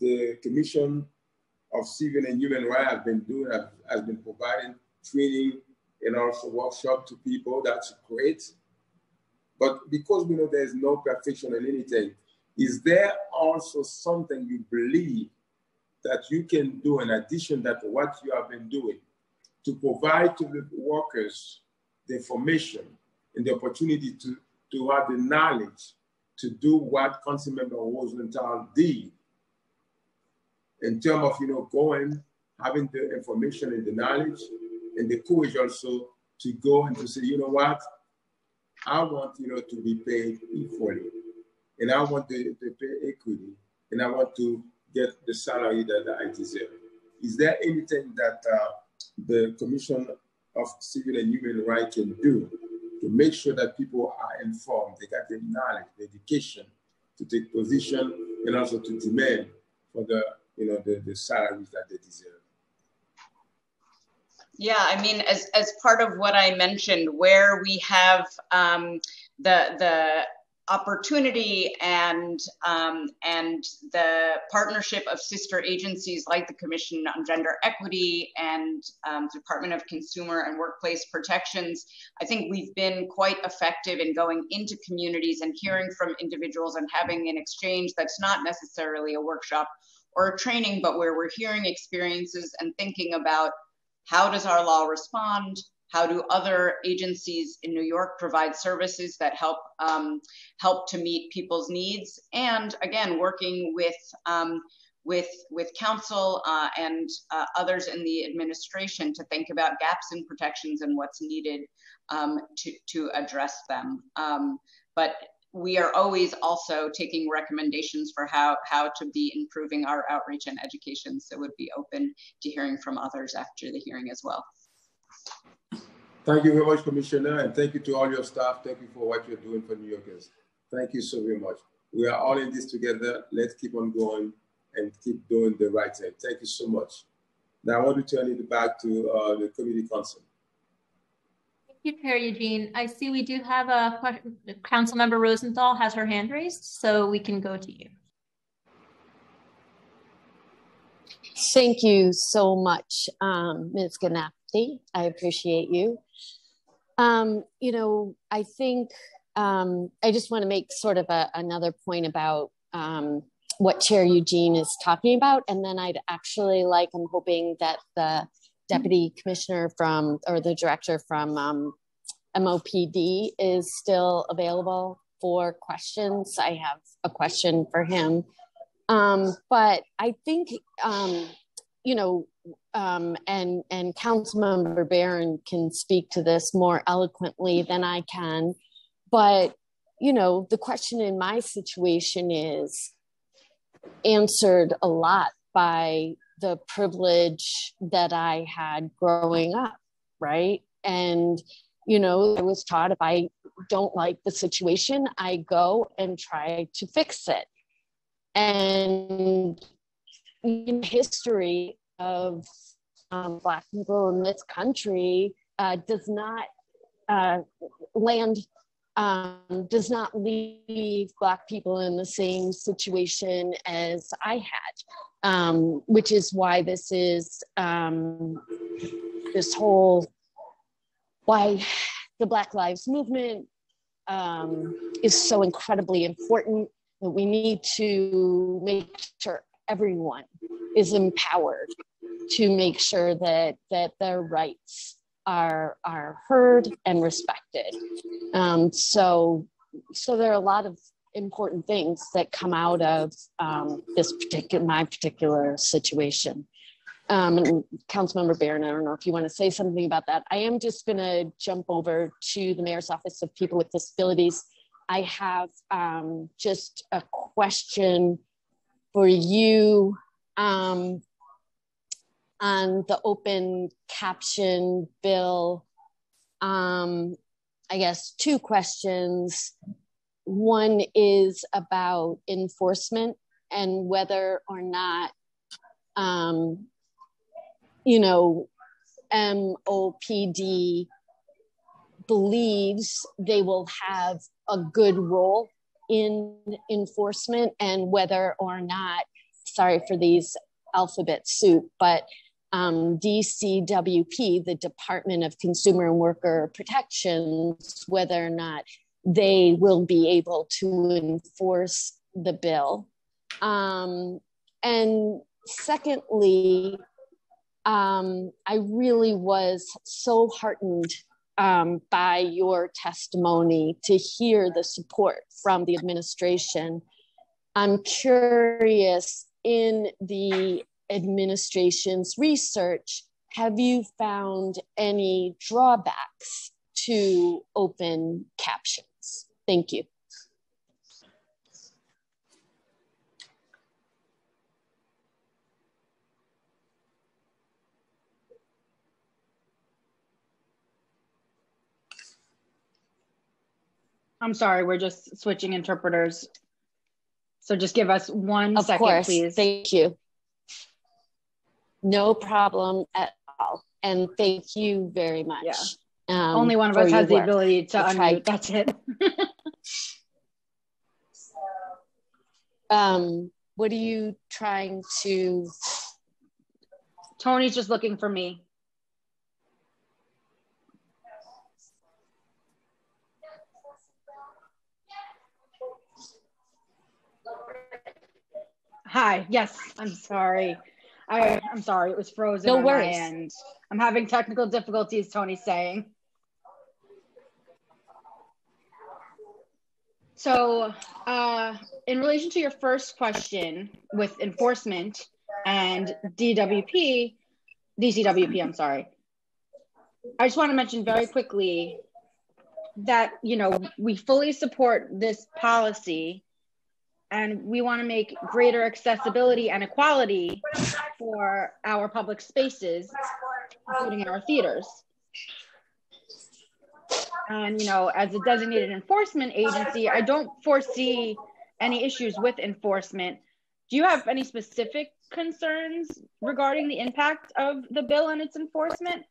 the Commission of Civil and Human rights have been doing, has, has been providing training and also workshop to people. That's great. But because we know there's no perfection in anything, is there also something you believe that you can do in addition to what you have been doing to provide to the workers the information and the opportunity to, to have the knowledge to do what Councilmember Rosenthal did in terms of, you know, going, having the information and the knowledge and the courage also to go and to say, you know what, I want, you know, to be paid equally. And I want to, to pay equity. And I want to get the salary that I deserve. Is there anything that uh, the Commission of Civil and Human Rights can do to make sure that people are informed, they got the knowledge, the education to take position and also to demand for the, you know, the, the salaries that they deserve? Yeah, I mean, as, as part of what I mentioned, where we have um, the, the opportunity and um, and the partnership of sister agencies like the Commission on Gender Equity and um, Department of Consumer and Workplace Protections, I think we've been quite effective in going into communities and hearing from individuals and having an exchange that's not necessarily a workshop or training, but where we're hearing experiences and thinking about how does our law respond? How do other agencies in New York provide services that help um, help to meet people's needs? And again, working with um, with with counsel uh, and uh, others in the administration to think about gaps in protections and what's needed um, to to address them. Um, but we are always also taking recommendations for how how to be improving our outreach and education. So we'd be open to hearing from others after the hearing as well. Thank you very much, Commissioner, and thank you to all your staff. Thank you for what you're doing for New Yorkers. Thank you so very much. We are all in this together. Let's keep on going and keep doing the right thing. Thank you so much. Now I want to turn it back to uh, the committee counsel. You, Chair Eugene. I see we do have a question. Council Member Rosenthal has her hand raised, so we can go to you. Thank you so much, um, Ms. Ganapathy. I appreciate you. Um, you know, I think um, I just want to make sort of a, another point about um, what Chair Eugene is talking about. And then I'd actually like, I'm hoping that the deputy commissioner from, or the director from um, MOPD is still available for questions. I have a question for him. Um, but I think, um, you know, um, and and Councilmember Barron can speak to this more eloquently than I can. But you know, the question in my situation is answered a lot by the privilege that I had growing up, right? And you know, I was taught if I don't like the situation, I go and try to fix it. And in history, of um, Black people in this country uh, does not uh, land um, does not leave Black people in the same situation as I had, um, which is why this is um, this whole why the Black Lives Movement um, is so incredibly important that we need to make sure everyone is empowered to make sure that that their rights are are heard and respected. Um, so so there are a lot of important things that come out of um, this particular my particular situation. Um, and Councilmember Barron, I don't know if you want to say something about that. I am just going to jump over to the Mayor's Office of People with Disabilities. I have um, just a question for you um, on the open caption bill. Um, I guess two questions. One is about enforcement and whether or not, um, you know, MOPD believes they will have a good role in enforcement and whether or not, sorry for these alphabet soup, but um, DCWP, the Department of Consumer and Worker Protections, whether or not they will be able to enforce the bill. Um, and secondly, um, I really was so heartened um, by your testimony to hear the support from the administration. I'm curious in the administration's research, have you found any drawbacks to open captions? Thank you. I'm sorry, we're just switching interpreters. So just give us one of second, course. please. Thank you. No problem at all. And thank you very much. Yeah. Um, Only one of us has the work. ability to I unmute. tried. That's it. *laughs* Um, what are you trying to? Tony's just looking for me. Hi. Yes, I'm sorry. I, I'm sorry. It was frozen No worries. I'm having technical difficulties. Tony's saying. So, uh, in relation to your first question with enforcement and DWP, DCWP, I'm sorry. I just want to mention very quickly that, you know, we fully support this policy and we want to make greater accessibility and equality for our public spaces, including our theaters. And, you know, as a designated enforcement agency, I don't foresee any issues with enforcement. Do you have any specific concerns regarding the impact of the bill and its enforcement?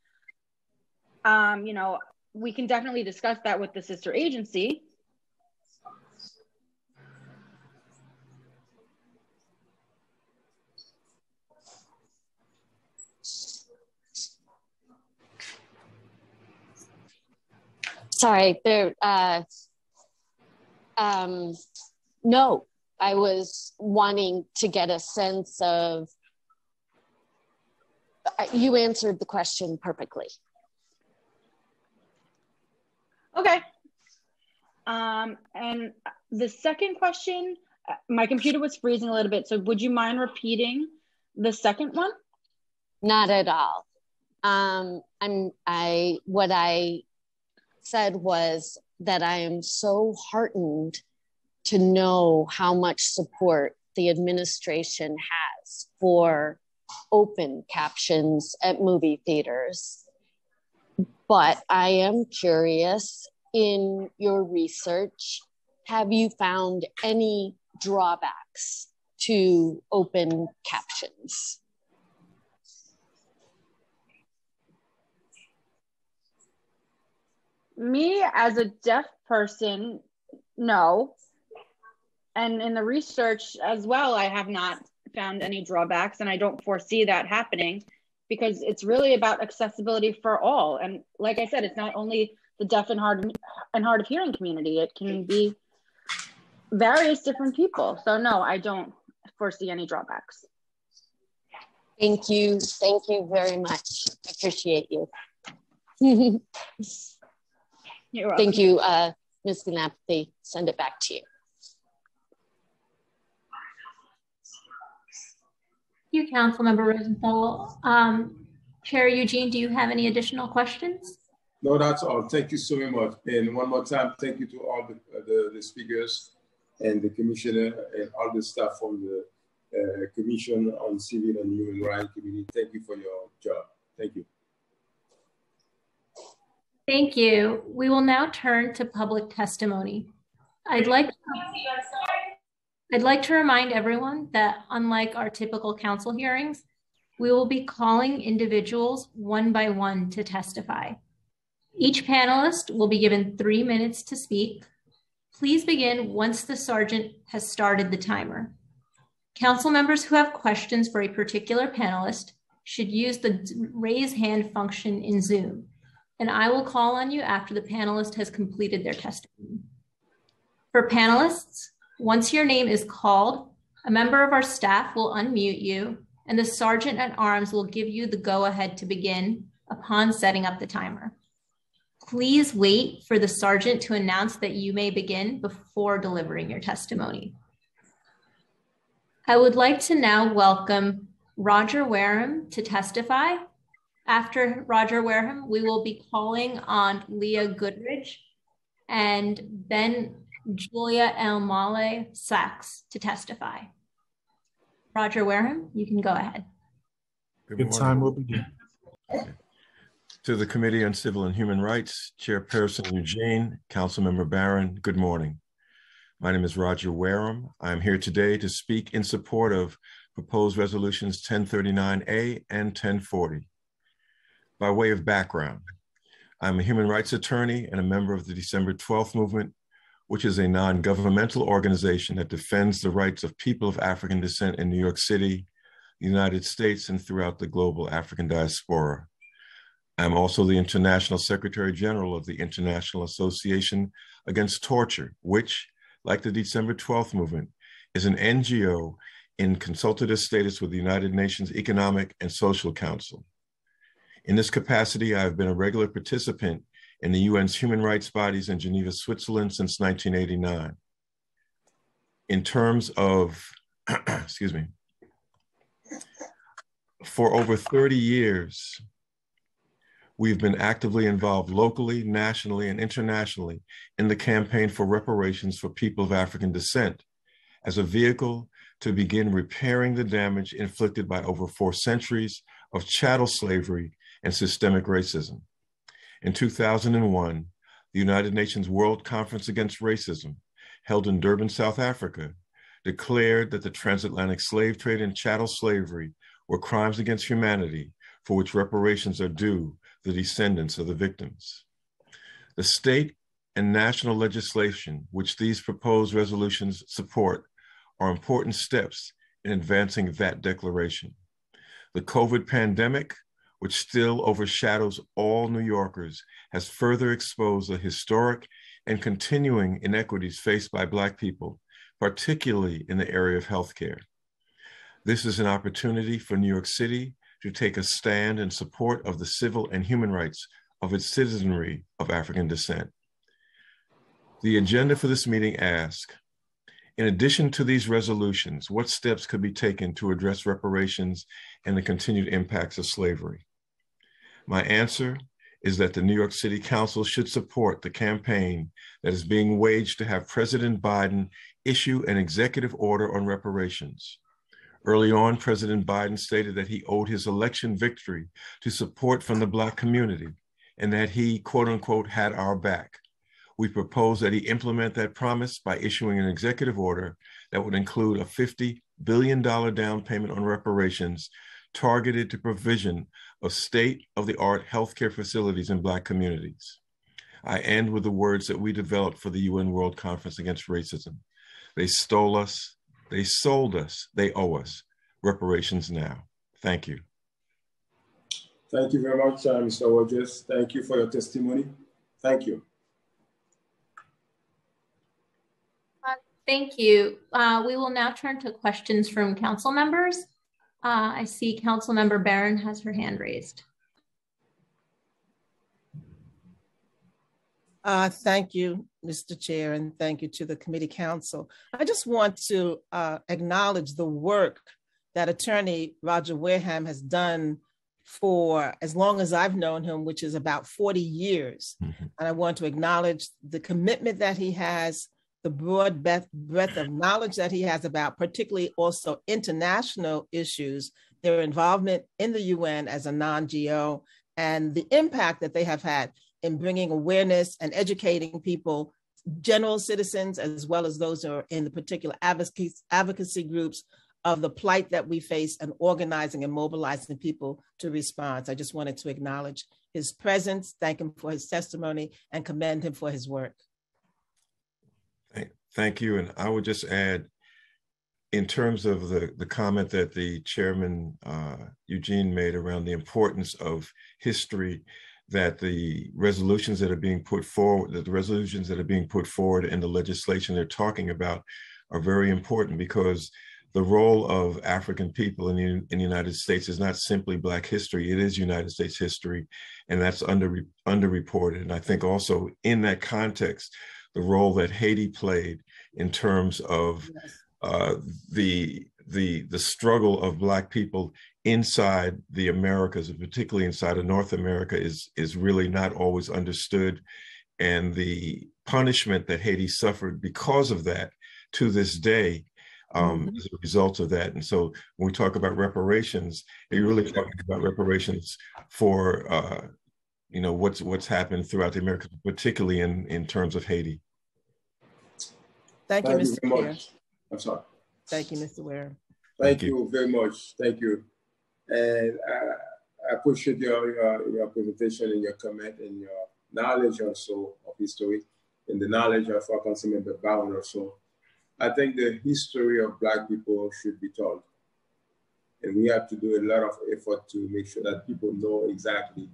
Um, you know, we can definitely discuss that with the sister agency. Sorry, there. Uh, um, no, I was wanting to get a sense of. uh, You answered the question perfectly. Okay. Um, and the second question, uh, my computer was freezing a little bit. So would you mind repeating the second one? Not at all. Um, I'm. I what I said was that I am so heartened to know how much support the administration has for open captions at movie theaters. But I am curious in your research, have you found any drawbacks to open captions? Me as a deaf person, no. And in the research as well, I have not found any drawbacks, and I don't foresee that happening because it's really about accessibility for all. And like I said, it's not only the deaf and hard and hard of hearing community; it can be various different people. So no, I don't foresee any drawbacks. Thank you. Thank you very much. Appreciate you. *laughs* You're Thank you, uh, Ms. Ganapathy. Send it back to you. Thank you, Councilmember Rosenthal. Um, Chair Eugene, do you have any additional questions? No, that's all. Thank you so very much. And one more time, thank you to all the, the, the speakers and the commissioner and all the staff from the uh, Commission on Civil and Human Rights Committee. Thank you for your job. Thank you. Thank you. We will now turn to public testimony. I'd like I'd like to remind everyone that unlike our typical council hearings, we will be calling individuals one by one to testify. Each panelist will be given three minutes to speak. Please begin once the sergeant has started the timer. Council members who have questions for a particular panelist should use the raise hand function in Zoom, and I will call on you after the panelist has completed their testimony. For panelists, once your name is called, a member of our staff will unmute you and the sergeant at arms will give you the go ahead to begin upon setting up the timer. Please wait for the sergeant to announce that you may begin before delivering your testimony. I would like to now welcome Roger Wareham to testify. After Roger Wareham, we will be calling on Leah Goodridge and then Julia Elmale Sachs to testify. Roger Wareham, you can go ahead. Good, Good time will begin. To the Committee on Civil and Human Rights, Chairperson Eugene, Councilmember Barron, good morning. My name is Roger Wareham. I'm here today to speak in support of proposed resolutions 1039A and 1040. By way of background, I'm a human rights attorney and a member of the December 12th movement, which is a non-governmental organization that defends the rights of people of African descent in New York City, the United States, and throughout the global African diaspora. I'm also the International Secretary General of the International Association Against Torture, which, like the December 12th movement, is an NGO in consultative status with the United Nations Economic and Social Council. In this capacity, I have been a regular participant in the UN's human rights bodies in Geneva, Switzerland since 1989. In terms of, *clears throat* excuse me, for over 30 years, we've been actively involved locally, nationally, and internationally in the campaign for reparations for people of African descent as a vehicle to begin repairing the damage inflicted by over four centuries of chattel slavery and systemic racism. In 2001, the United Nations World Conference Against Racism, held in Durban, South Africa, declared that the transatlantic slave trade and chattel slavery were crimes against humanity for which reparations are due the descendants of the victims. The state and national legislation which these proposed resolutions support are important steps in advancing that declaration. The COVID pandemic, which still overshadows all New Yorkers, has further exposed the historic and continuing inequities faced by Black people, particularly in the area of healthcare. This is an opportunity for New York City to take a stand in support of the civil and human rights of its citizenry of African descent. The agenda for this meeting asks, in addition to these resolutions, what steps could be taken to address reparations and the continued impacts of slavery? My answer is that the New York City Council should support the campaign that is being waged to have President Biden issue an executive order on reparations. Early on, President Biden stated that he owed his election victory to support from the Black community and that he, quote unquote, had our back. We propose that he implement that promise by issuing an executive order that would include a $50 billion down payment on reparations targeted to provision of state-of-the-art healthcare facilities in Black communities. I end with the words that we developed for the UN World Conference Against Racism. They stole us, they sold us, they owe us. Reparations now. Thank you. Thank you very much, uh, Mr. Rogers. Thank you for your testimony. Thank you. Thank you. Uh, we will now turn to questions from council members. Uh, I see council member Barron has her hand raised. Uh, thank you, Mr. Chair, and thank you to the committee counsel. I just want to uh, acknowledge the work that attorney Roger Wareham has done for as long as I've known him, which is about 40 years. Mm -hmm. And I want to acknowledge the commitment that he has the broad breadth of knowledge that he has about, particularly also international issues, their involvement in the UN as a non GO, and the impact that they have had in bringing awareness and educating people, general citizens, as well as those who are in the particular advocacy, advocacy groups of the plight that we face and organizing and mobilizing people to respond. I just wanted to acknowledge his presence, thank him for his testimony, and commend him for his work. Thank you. And I would just add, in terms of the, the comment that the chairman, uh, Eugene, made around the importance of history, that the resolutions that are being put forward, that the resolutions that are being put forward in the legislation they're talking about are very important because the role of African people in the, in the United States is not simply Black history, it is United States history, and that's under, underreported. And I think also in that context, the role that Haiti played in terms of uh, the, the, the struggle of Black people inside the Americas, and particularly inside of North America, is, is really not always understood. And the punishment that Haiti suffered because of that to this day um, mm-hmm. as a result of that. And so when we talk about reparations, you're really talking about reparations for uh, you know what's what's happened throughout the Americas, particularly in in terms of Haiti. Thank you, Mr. You Chair. I'm sorry. Thank you, Mr. Ware. Thank, Thank you. you. very much. Thank you. And I, I appreciate your, your, your presentation and your comment and your knowledge also of history and the knowledge of our Councilmember Barron also I think the history of Black people should be told. And we have to do a lot of effort to make sure that people know exactly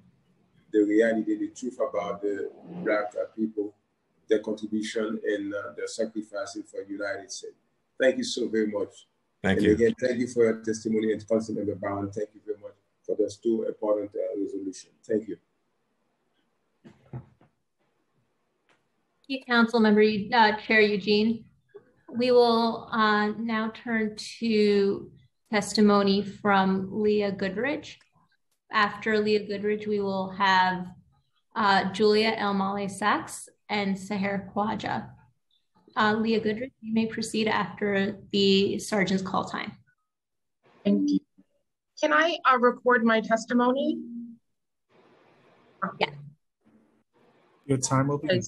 the reality, the truth about the Black people, their contribution and uh, their sacrificing for the United States. Thank you so very much. Thank and you. again, thank you for your testimony and Council Member Brown. Thank you very much for those two important uh, resolutions. Thank you. Thank you, Council Member uh, Chair Eugene we will uh, now turn to testimony from Leah Goodridge. After Leah Goodridge, we will have uh, Julia Elmale Sachs and Seher Khwaja. Uh, Leah Goodridge, you may proceed after the sergeant's call time. Thank you. Can I uh, record my testimony? Yeah. Your time will be.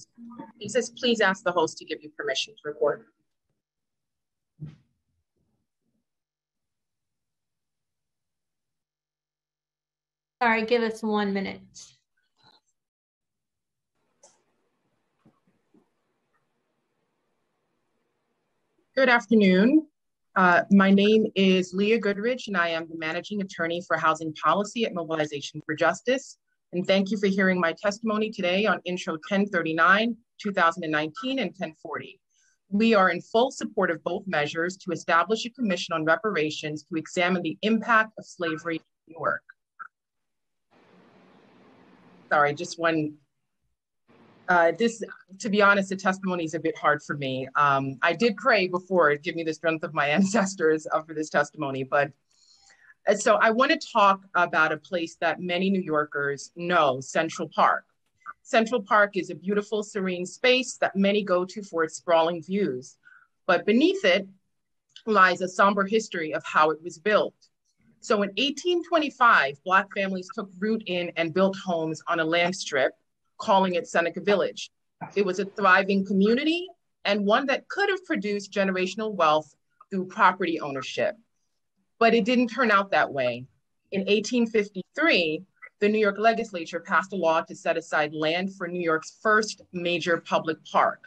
He says, please ask the host to give you permission to record. Sorry, give us one minute. Good afternoon. Uh, my name is Leah Goodridge, and I am the managing attorney for housing policy at Mobilization for Justice. And thank you for hearing my testimony today on Intro 1039, 2019, and 1040. We are in full support of both measures to establish a commission on reparations to examine the impact of slavery in New York sorry, just one. Uh, this, to be honest, the testimony is a bit hard for me. Um, I did pray before, give me the strength of my *laughs* ancestors uh, for this testimony, but uh, so I want to talk about a place that many New Yorkers know, Central Park. Central Park is a beautiful, serene space that many go to for its sprawling views, but beneath it lies a somber history of how it was built. So in 1825, Black families took root in and built homes on a land strip, calling it Seneca Village. It was a thriving community and one that could have produced generational wealth through property ownership. But it didn't turn out that way. In 1853, the New York legislature passed a law to set aside land for New York's first major public park.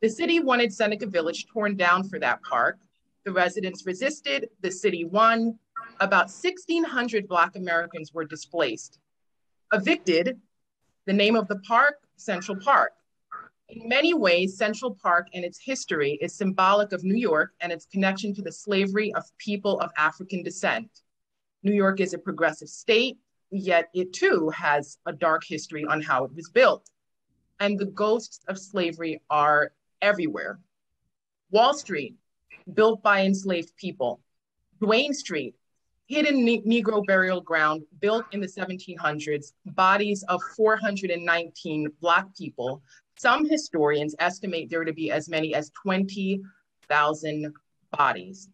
The city wanted Seneca Village torn down for that park. The residents resisted, the city won, about 1,600 Black Americans were displaced. Evicted, the name of the park, Central Park. In many ways, Central Park and its history is symbolic of New York and its connection to the slavery of people of African descent. New York is a progressive state, yet it too has a dark history on how it was built. And the ghosts of slavery are everywhere. Wall Street, built by enslaved people. Duane Street, hidden Negro burial ground built in the 1700s, bodies of 419 Black people. Some historians estimate there to be as many as 20,000 bodies.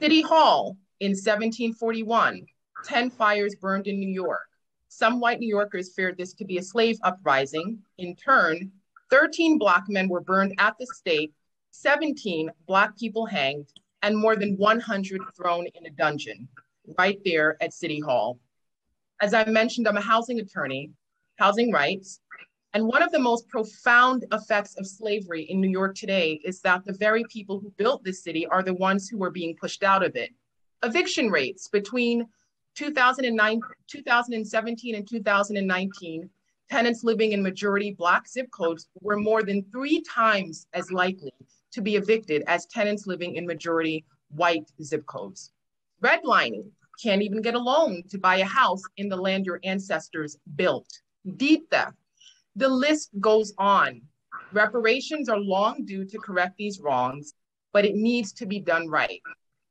City Hall in 1741, 10 fires burned in New York. Some white New Yorkers feared this to be a slave uprising. In turn, 13 Black men were burned at the stake, 17 Black people hanged, and more than 100 thrown in a dungeon right there at City Hall. As I mentioned, I'm a housing attorney, housing rights, and one of the most profound effects of slavery in New York today is that the very people who built this city are the ones who are being pushed out of it. Eviction rates between 2009, 2017 and 2019, tenants living in majority Black zip codes were more than three times as likely to be evicted as tenants living in majority white zip codes. Redlining, can't even get a loan to buy a house in the land your ancestors built. Deed theft, the list goes on. Reparations are long due to correct these wrongs, but it needs to be done right.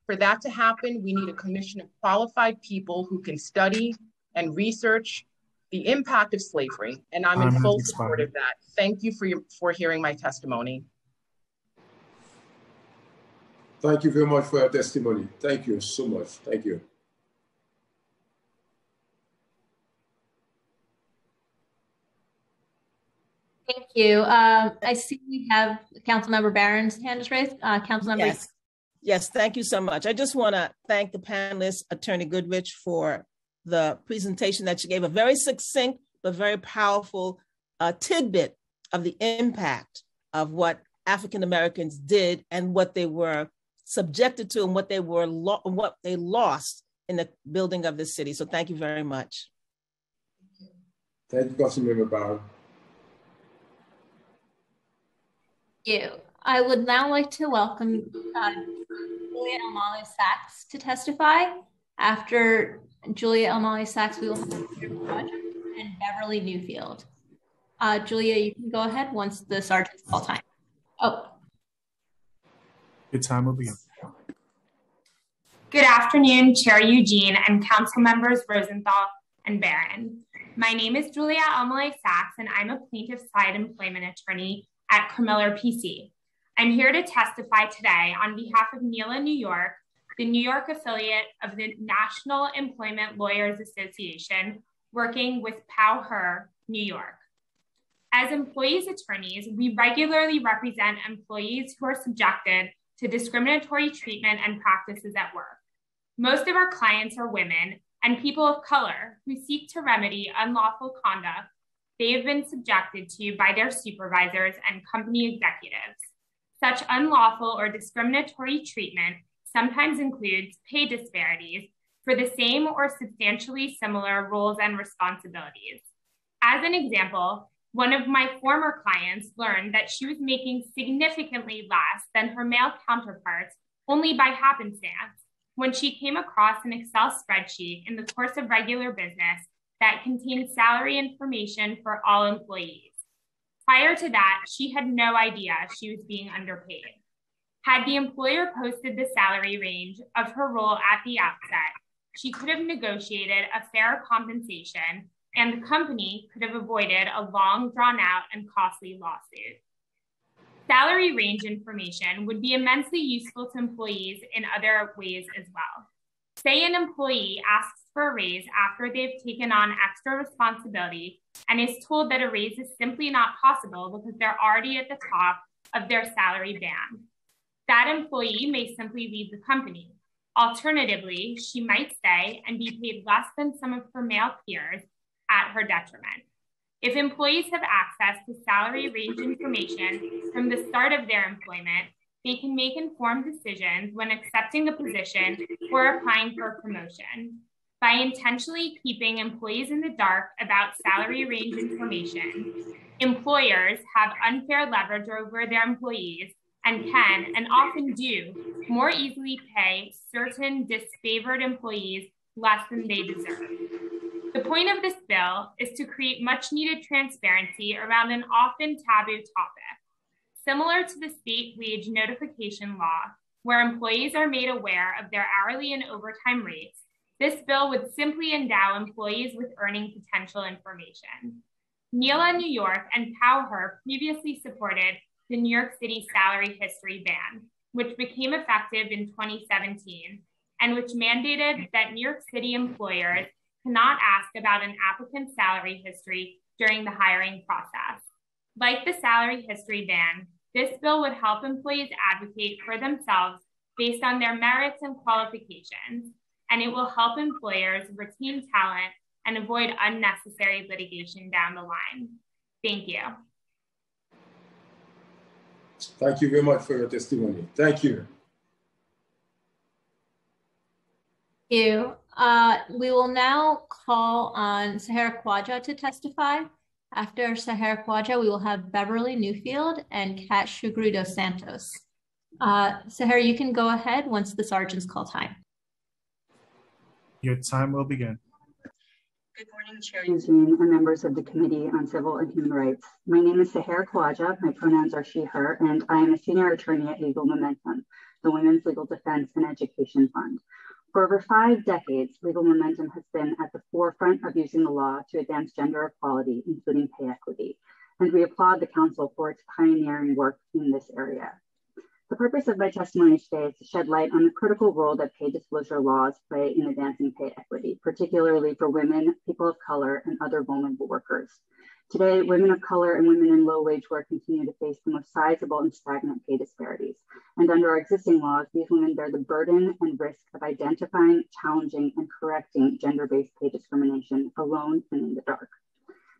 For that to happen, we need a commission of qualified people who can study and research the impact of slavery, and I'm in full support of that. Thank you for, your, for hearing my testimony. Thank you very much for your testimony. Thank you so much. Thank you. Thank you. Um, I see we have Councilmember Barron's hand is raised. Uh, Councilmember. Yes. Yes, thank you so much. I just want to thank the panelists, Attorney Goodrich, for the presentation that you gave, a very succinct but very powerful uh, tidbit of the impact of what African Americans did and what they were subjected to and what they were lo- what they lost in the building of the city. So thank you very much. Thank you, Councilmember Brown. Thank you. I would now like to welcome uh, Julia Elmali Sachs to testify. After Julia Elmali Sachs, we will have and Beverly Newfield. Uh, Julia, you can go ahead once the sergeant's call time. Oh. Your time will be Good afternoon, Chair Eugene and Council members Rosenthal and Barron. My name is Julia Elmali Sachs, and I'm a plaintiff side employment attorney at Cremiller PC. I'm here to testify today on behalf of NELA New York, the New York affiliate of the National Employment Lawyers Association, working with PowHer New York. As employees attorneys, we regularly represent employees who are subjected to discriminatory treatment and practices at work. Most of our clients are women and people of color who seek to remedy unlawful conduct they have been subjected to by their supervisors and company executives. Such unlawful or discriminatory treatment sometimes includes pay disparities for the same or substantially similar roles and responsibilities. As an example, one of my former clients learned that she was making significantly less than her male counterparts only by happenstance when she came across an Excel spreadsheet in the course of regular business that contained salary information for all employees. Prior to that, she had no idea she was being underpaid. Had the employer posted the salary range of her role at the outset, she could have negotiated a fair compensation and the company could have avoided a long, drawn out, and costly lawsuit. Salary range information would be immensely useful to employees in other ways as well. Say an employee asks for a raise after they've taken on extra responsibility and is told that a raise is simply not possible because they're already at the top of their salary band. That employee may simply leave the company. Alternatively, she might stay and be paid less than some of her male peers at her detriment. If employees have access to salary range information from the start of their employment, they can make informed decisions when accepting a position or applying for a promotion. By intentionally keeping employees in the dark about salary range information, employers have unfair leverage over their employees and can, and often do, more easily pay certain disfavored employees less than they deserve. The point of this bill is to create much needed transparency around an often taboo topic. Similar to the state wage notification law, where employees are made aware of their hourly and overtime rates, this bill would simply endow employees with earning potential information. NELA New York and PowHer previously supported the New York City salary history ban, which became effective in 2017 and which mandated that New York City employers cannot ask about an applicant's salary history during the hiring process. Like the salary history ban, this bill would help employees advocate for themselves based on their merits and qualifications, and it will help employers retain talent and avoid unnecessary litigation down the line. Thank you. Thank you very much for your testimony. Thank you. Thank you. Uh, we will now call on Sahara Khwaja to testify. After Sahara Khwaja, we will have Beverly Newfield and Kat Shugru dos Santos. Uh, Sahara, you can go ahead once the sergeants call time. Your time will begin. Good morning, Chair Eugene and members of the Committee on Civil and Human Rights. My name is Sahara Khawaja. My pronouns are she, her, and I am a senior attorney at Legal Momentum, the Women's Legal Defense and Education Fund. For over five decades, Legal Momentum has been at the forefront of using the law to advance gender equality, including pay equity, and we applaud the Council for its pioneering work in this area. The purpose of my testimony today is to shed light on the critical role that pay disclosure laws play in advancing pay equity, particularly for women, people of color, and other vulnerable workers. Today, women of color and women in low wage work continue to face the most sizable and stagnant pay disparities. And under our existing laws, these women bear the burden and risk of identifying, challenging, and correcting gender based pay discrimination alone and in the dark.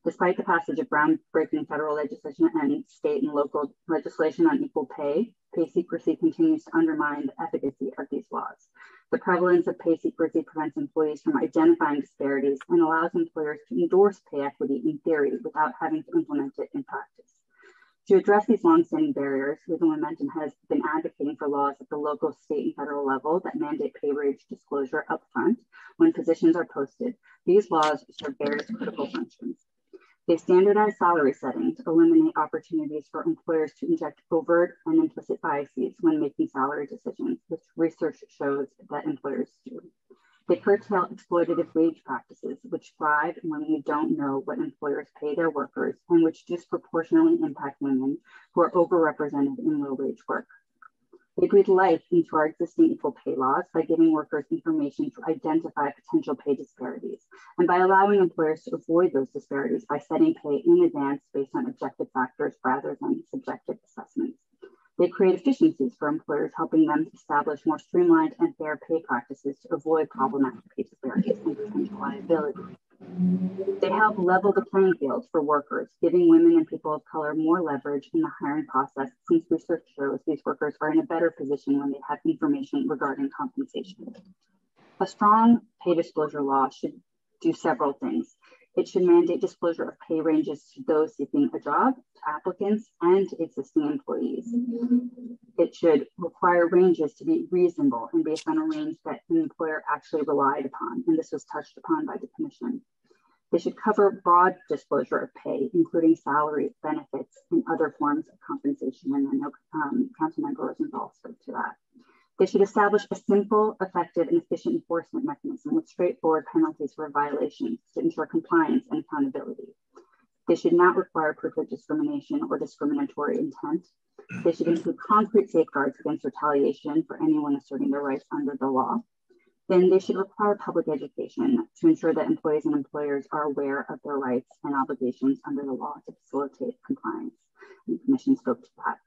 Despite the passage of groundbreaking federal legislation and state and local legislation on equal pay, pay secrecy continues to undermine the efficacy of these laws. The prevalence of pay secrecy prevents employees from identifying disparities and allows employers to endorse pay equity in theory without having to implement it in practice. To address these longstanding barriers, Legal Momentum has been advocating for laws at the local, state, and federal level that mandate pay range disclosure upfront when positions are posted. These laws serve various critical functions. They standardize salary setting to eliminate opportunities for employers to inject overt and implicit biases when making salary decisions, which research shows that employers do. They curtail exploitative wage practices, which thrive when we don't know what employers pay their workers and which disproportionately impact women who are overrepresented in low wage work. They breathe life into our existing equal pay laws by giving workers information to identify potential pay disparities and by allowing employers to avoid those disparities by setting pay in advance based on objective factors rather than subjective assessments. They create efficiencies for employers, helping them establish more streamlined and fair pay practices to avoid problematic pay disparities and potential liability. They help level the playing field for workers, giving women and people of color more leverage in the hiring process since research shows these workers are in a better position when they have information regarding compensation. A strong pay disclosure law should do several things. It should mandate disclosure of pay ranges to those seeking a job, to applicants, and to existing employees. It should require ranges to be reasonable and based on a range that an employer actually relied upon, and this was touched upon by the Commission. They should cover broad disclosure of pay, including salary, benefits, and other forms of compensation. And I know um, Councilmember Rosenthal spoke to that. They should establish a simple, effective, and efficient enforcement mechanism with straightforward penalties for violations to ensure compliance and accountability. They should not require proof of discrimination or discriminatory intent. They should include concrete safeguards against retaliation for anyone asserting their rights under the law then they should require public education to ensure that employees and employers are aware of their rights and obligations under the law to facilitate compliance. And the Commission spoke to that.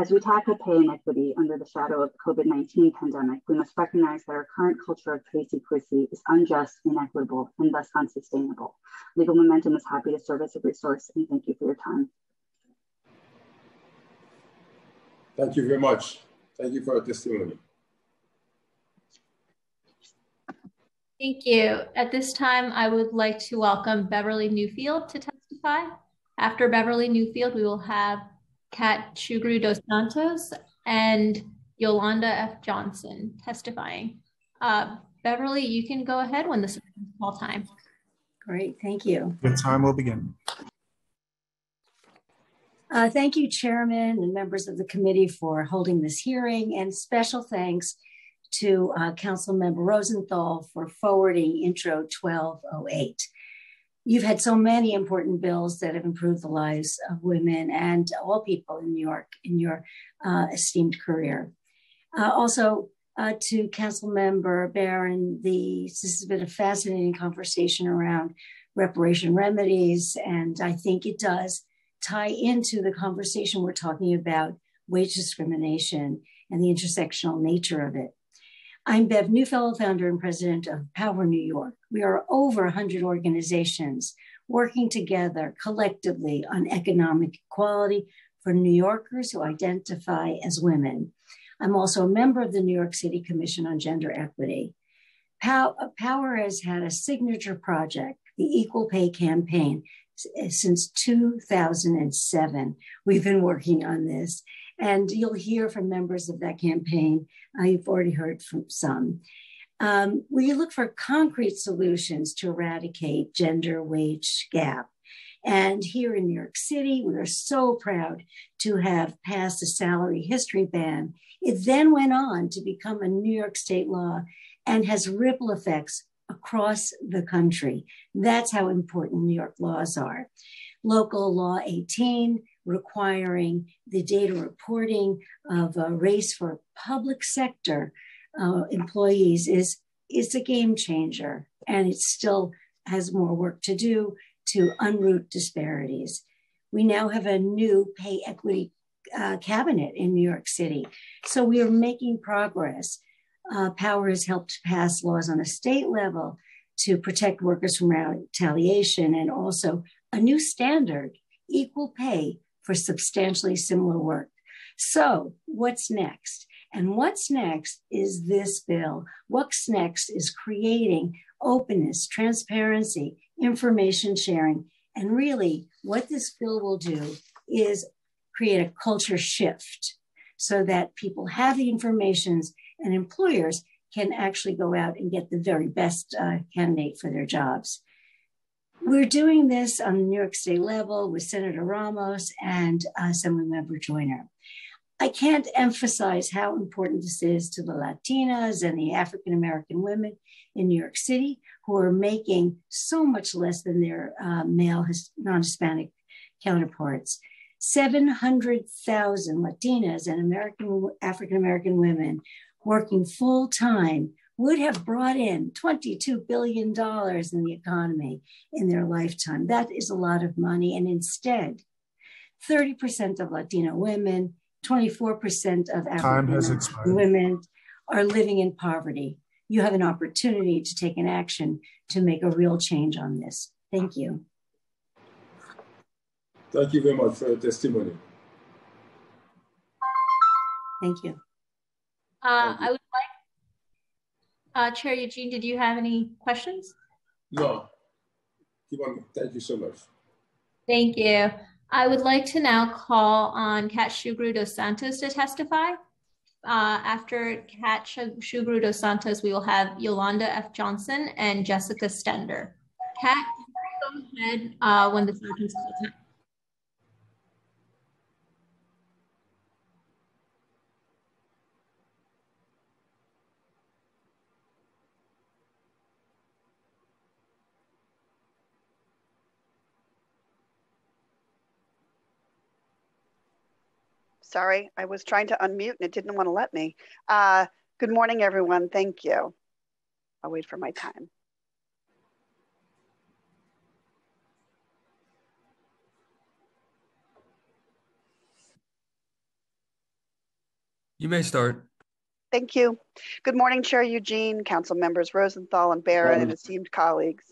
As we tackle pay inequity under the shadow of the COVID-19 pandemic, we must recognize that our current culture of pay secrecy is unjust, inequitable, and thus unsustainable. Legal Momentum is happy to serve as a resource, and thank you for your time. Thank you very much. Thank you for your testimony. Thank you. At this time, I would like to welcome Beverly Neufeld to testify. After Beverly Neufeld, we will have Kat Shugrue dos Santos and Yolanda F. Johnson testifying. Uh, Beverly, you can go ahead when this is call time. Great, thank you. Your time will begin. Uh, thank you, Chairman and members of the committee for holding this hearing, and special thanks to uh, Council Member Rosenthal for forwarding Intro 1208. You've had so many important bills that have improved the lives of women and all people in New York in your uh, esteemed career. Uh, also, uh, to Council Member Barron, the, this has been a fascinating conversation around reparation remedies, and I think it does tie into the conversation we're talking about wage discrimination and the intersectional nature of it. I'm Bev Newfellow, founder and president of Power New York. We are over 100 organizations working together collectively on economic equality for New Yorkers who identify as women. I'm also a member of the New York City Commission on Gender Equity. Power has had a signature project, the Equal Pay Campaign, since 2007. We've been working on this, and you'll hear from members of that campaign. Uh, you've already heard from some. Um, we look for concrete solutions to eradicate gender wage gap. And here in New York City, we are so proud to have passed a salary history ban. It then went on to become a New York state law and has ripple effects across the country. That's how important New York laws are. Local Law 18, requiring the data reporting of race for public sector uh, employees, is, is a game changer. And it still has more work to do to unroot disparities. We now have a new pay equity uh, cabinet in New York City. So we are making progress uh, Power has helped pass laws on a state level to protect workers from retaliation and also a new standard equal pay for substantially similar work. So, what's next? And what's next is this bill. What's next is creating openness, transparency, information sharing. And really, what this bill will do is create a culture shift so that people have the information and employers can actually go out and get the very best uh, candidate for their jobs. We're doing this on the New York State level with Senator Ramos and uh, Assemblymember Joyner. I can't emphasize how important this is to the Latinas and the African American women in New York City who are making so much less than their uh, male non Hispanic counterparts. 700,000 Latinas and American African American women working full time would have brought in $22 billion in the economy in their lifetime. That is a lot of money. And instead, 30% of Latino women, 24% of African women are living in poverty. You have an opportunity to take an action to make a real change on this. Thank you. Thank you very much for your testimony. Thank you. Uh, I would like, uh, Chair Eugene, did you have any questions? No. Keep on. Thank you so much. Thank you. I would like to now call on Kat Shugrue dos Santos to testify. Uh, after Kat Shugrue dos Santos, we will have Yolanda F. Johnson and Jessica Stender. Kat, go ahead uh, when the sergeant's call time. Sorry, I was trying to unmute and it didn't want to let me. Uh, good morning, everyone. Thank you. I'll wait for my time. You may start. Thank you. Good morning, Chair Eugene, Council members Rosenthal and Barron, and esteemed colleagues.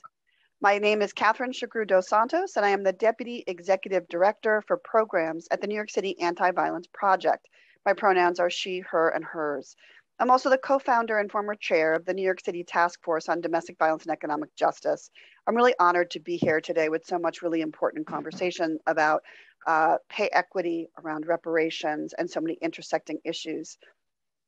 My name is Catherine Shugrue dos Santos, and I am the Deputy Executive Director for Programs at the New York City Anti-Violence Project. My pronouns are she, her, and hers. I'm also the co-founder and former chair of the New York City Task Force on Domestic Violence and Economic Justice. I'm really honored to be here today with so much really important conversation about uh, pay equity, around reparations, and so many intersecting issues.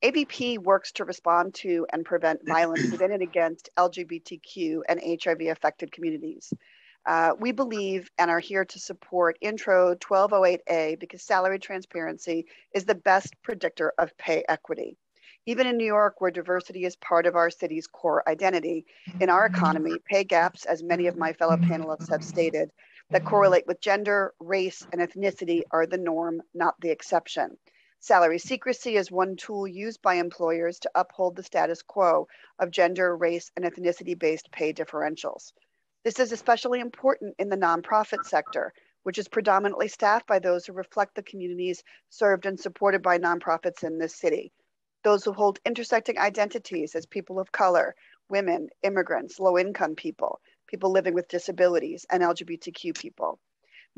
AVP works to respond to and prevent *clears throat* violence within and against LGBTQ and HIV affected communities. Uh, we believe and are here to support Intro 1208A because salary transparency is the best predictor of pay equity. Even in New York, where diversity is part of our city's core identity, in our economy, pay gaps, as many of my fellow panelists have stated, that correlate with gender, race, and ethnicity are the norm, not the exception. Salary secrecy is one tool used by employers to uphold the status quo of gender, race, and ethnicity based pay differentials. This is especially important in the nonprofit sector, which is predominantly staffed by those who reflect the communities served and supported by nonprofits in this city. Those who hold intersecting identities as people of color, women, immigrants, low income people, people living with disabilities, and LGBTQ people.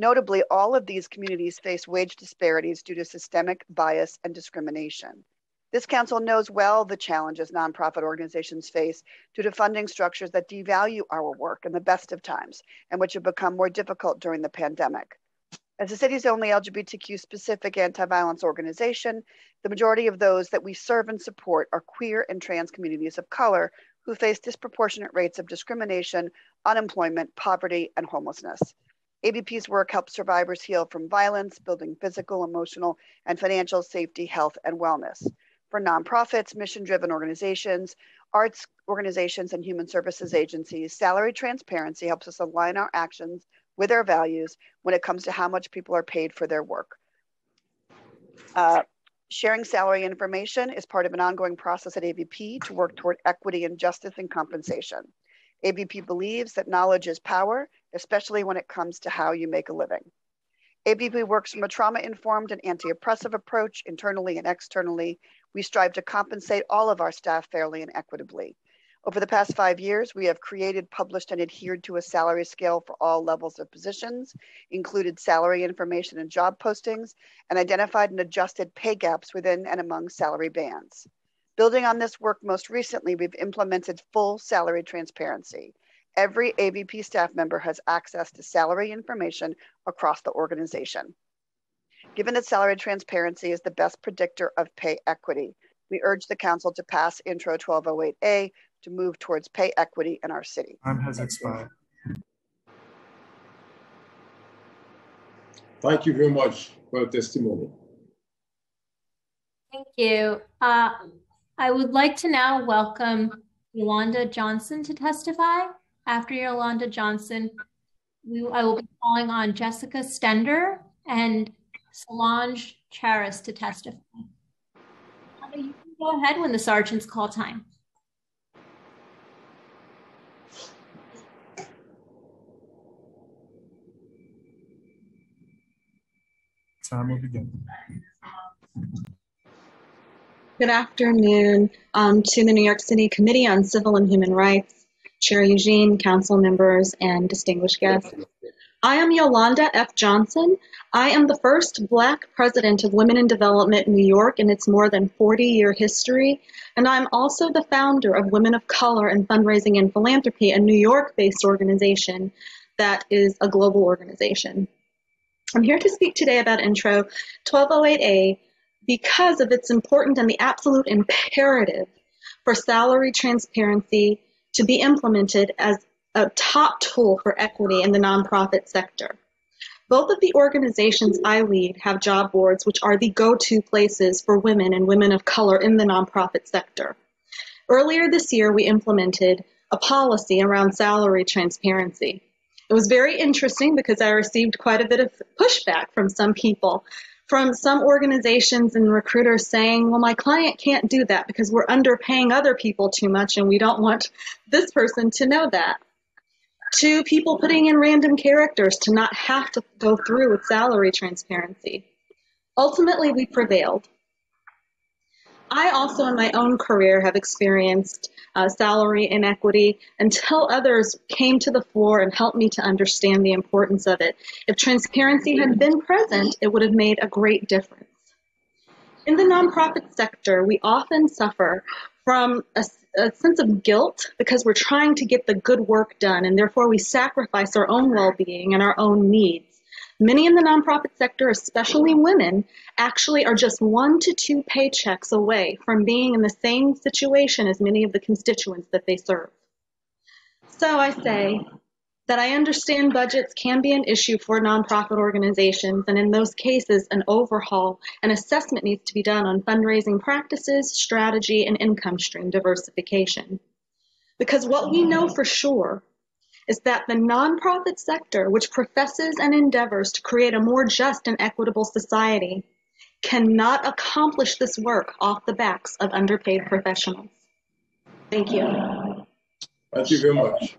Notably, all of these communities face wage disparities due to systemic bias and discrimination. This council knows well the challenges nonprofit organizations face due to funding structures that devalue our work in the best of times and which have become more difficult during the pandemic. As the city's only LGBTQ specific anti violence organization, the majority of those that we serve and support are queer and trans communities of color who face disproportionate rates of discrimination, unemployment, poverty, and homelessness. AVP's work helps survivors heal from violence, building physical, emotional, and financial safety, health, and wellness for nonprofits, mission driven organizations, arts organizations, and human services agencies, salary transparency helps us align our actions with our values when it comes to how much people are paid for their work. Uh, sharing salary information is part of an ongoing process at AVP to work toward equity and justice in compensation. AVP believes that knowledge is power, especially when it comes to how you make a living. AVP works from a trauma informed and anti oppressive approach internally and externally we strive to compensate all of our staff fairly and equitably. Over the past five years, we have created, published, and adhered to a salary scale for all levels of positions, included salary information and job postings, and identified and adjusted pay gaps within and among salary bands. Building on this work most recently, we've implemented full salary transparency. Every AVP staff member has access to salary information across the organization. Given that salary transparency is the best predictor of pay equity, we urge the council to pass Intro 1208A to move towards pay equity in our city. Time has expired. Thank you very much for your testimony. Thank you. Uh, I would like to now welcome Yolanda Johnson to testify. After Yolanda Johnson, we, I will be calling on Jessica Stender and Solange Charas to testify. You can go ahead when the sergeants call time. Time will begin. Good afternoon um, to the New York City Committee on Civil and Human Rights, Chair Eugene, council members, and distinguished guests. I am Yolanda F. Johnson. I am the first Black president of Women in Development New York in its more than 40 year history, and I'm also the founder of Women of Color in Fundraising and Philanthropy, a New York based organization that is a global organization. I'm here to speak today about Intro 1208A because of its importance and the absolute imperative for salary transparency to be implemented as a top tool for equity in the nonprofit sector. Both of the organizations I lead have job boards, which are the go to places for women and women of color in the nonprofit sector. Earlier this year, we implemented a policy around salary transparency. It was very interesting because I received quite a bit of pushback from some people, from some organizations and recruiters saying, well, my client can't do that because we're underpaying other people too much and we don't want this person to know that to people putting in random characters to not have to go through with salary transparency. Ultimately, we prevailed. I also, in my own career, have experienced uh, salary inequity until others came to the fore and helped me to understand the importance of it. If transparency had been present, it would have made a great difference. In the nonprofit sector, we often suffer from a a sense of guilt because we're trying to get the good work done and therefore we sacrifice our own well-being and our own needs. Many in the nonprofit sector, especially women, actually are just one to two paychecks away from being in the same situation as many of the constituents that they serve. So I say, that I understand budgets can be an issue for nonprofit organizations, and in those cases, an overhaul and assessment needs to be done on fundraising practices, strategy, and income stream diversification. Because what we know for sure is that the nonprofit sector, which professes and endeavors to create a more just and equitable society, cannot accomplish this work off the backs of underpaid professionals. Thank you. Thank you very much.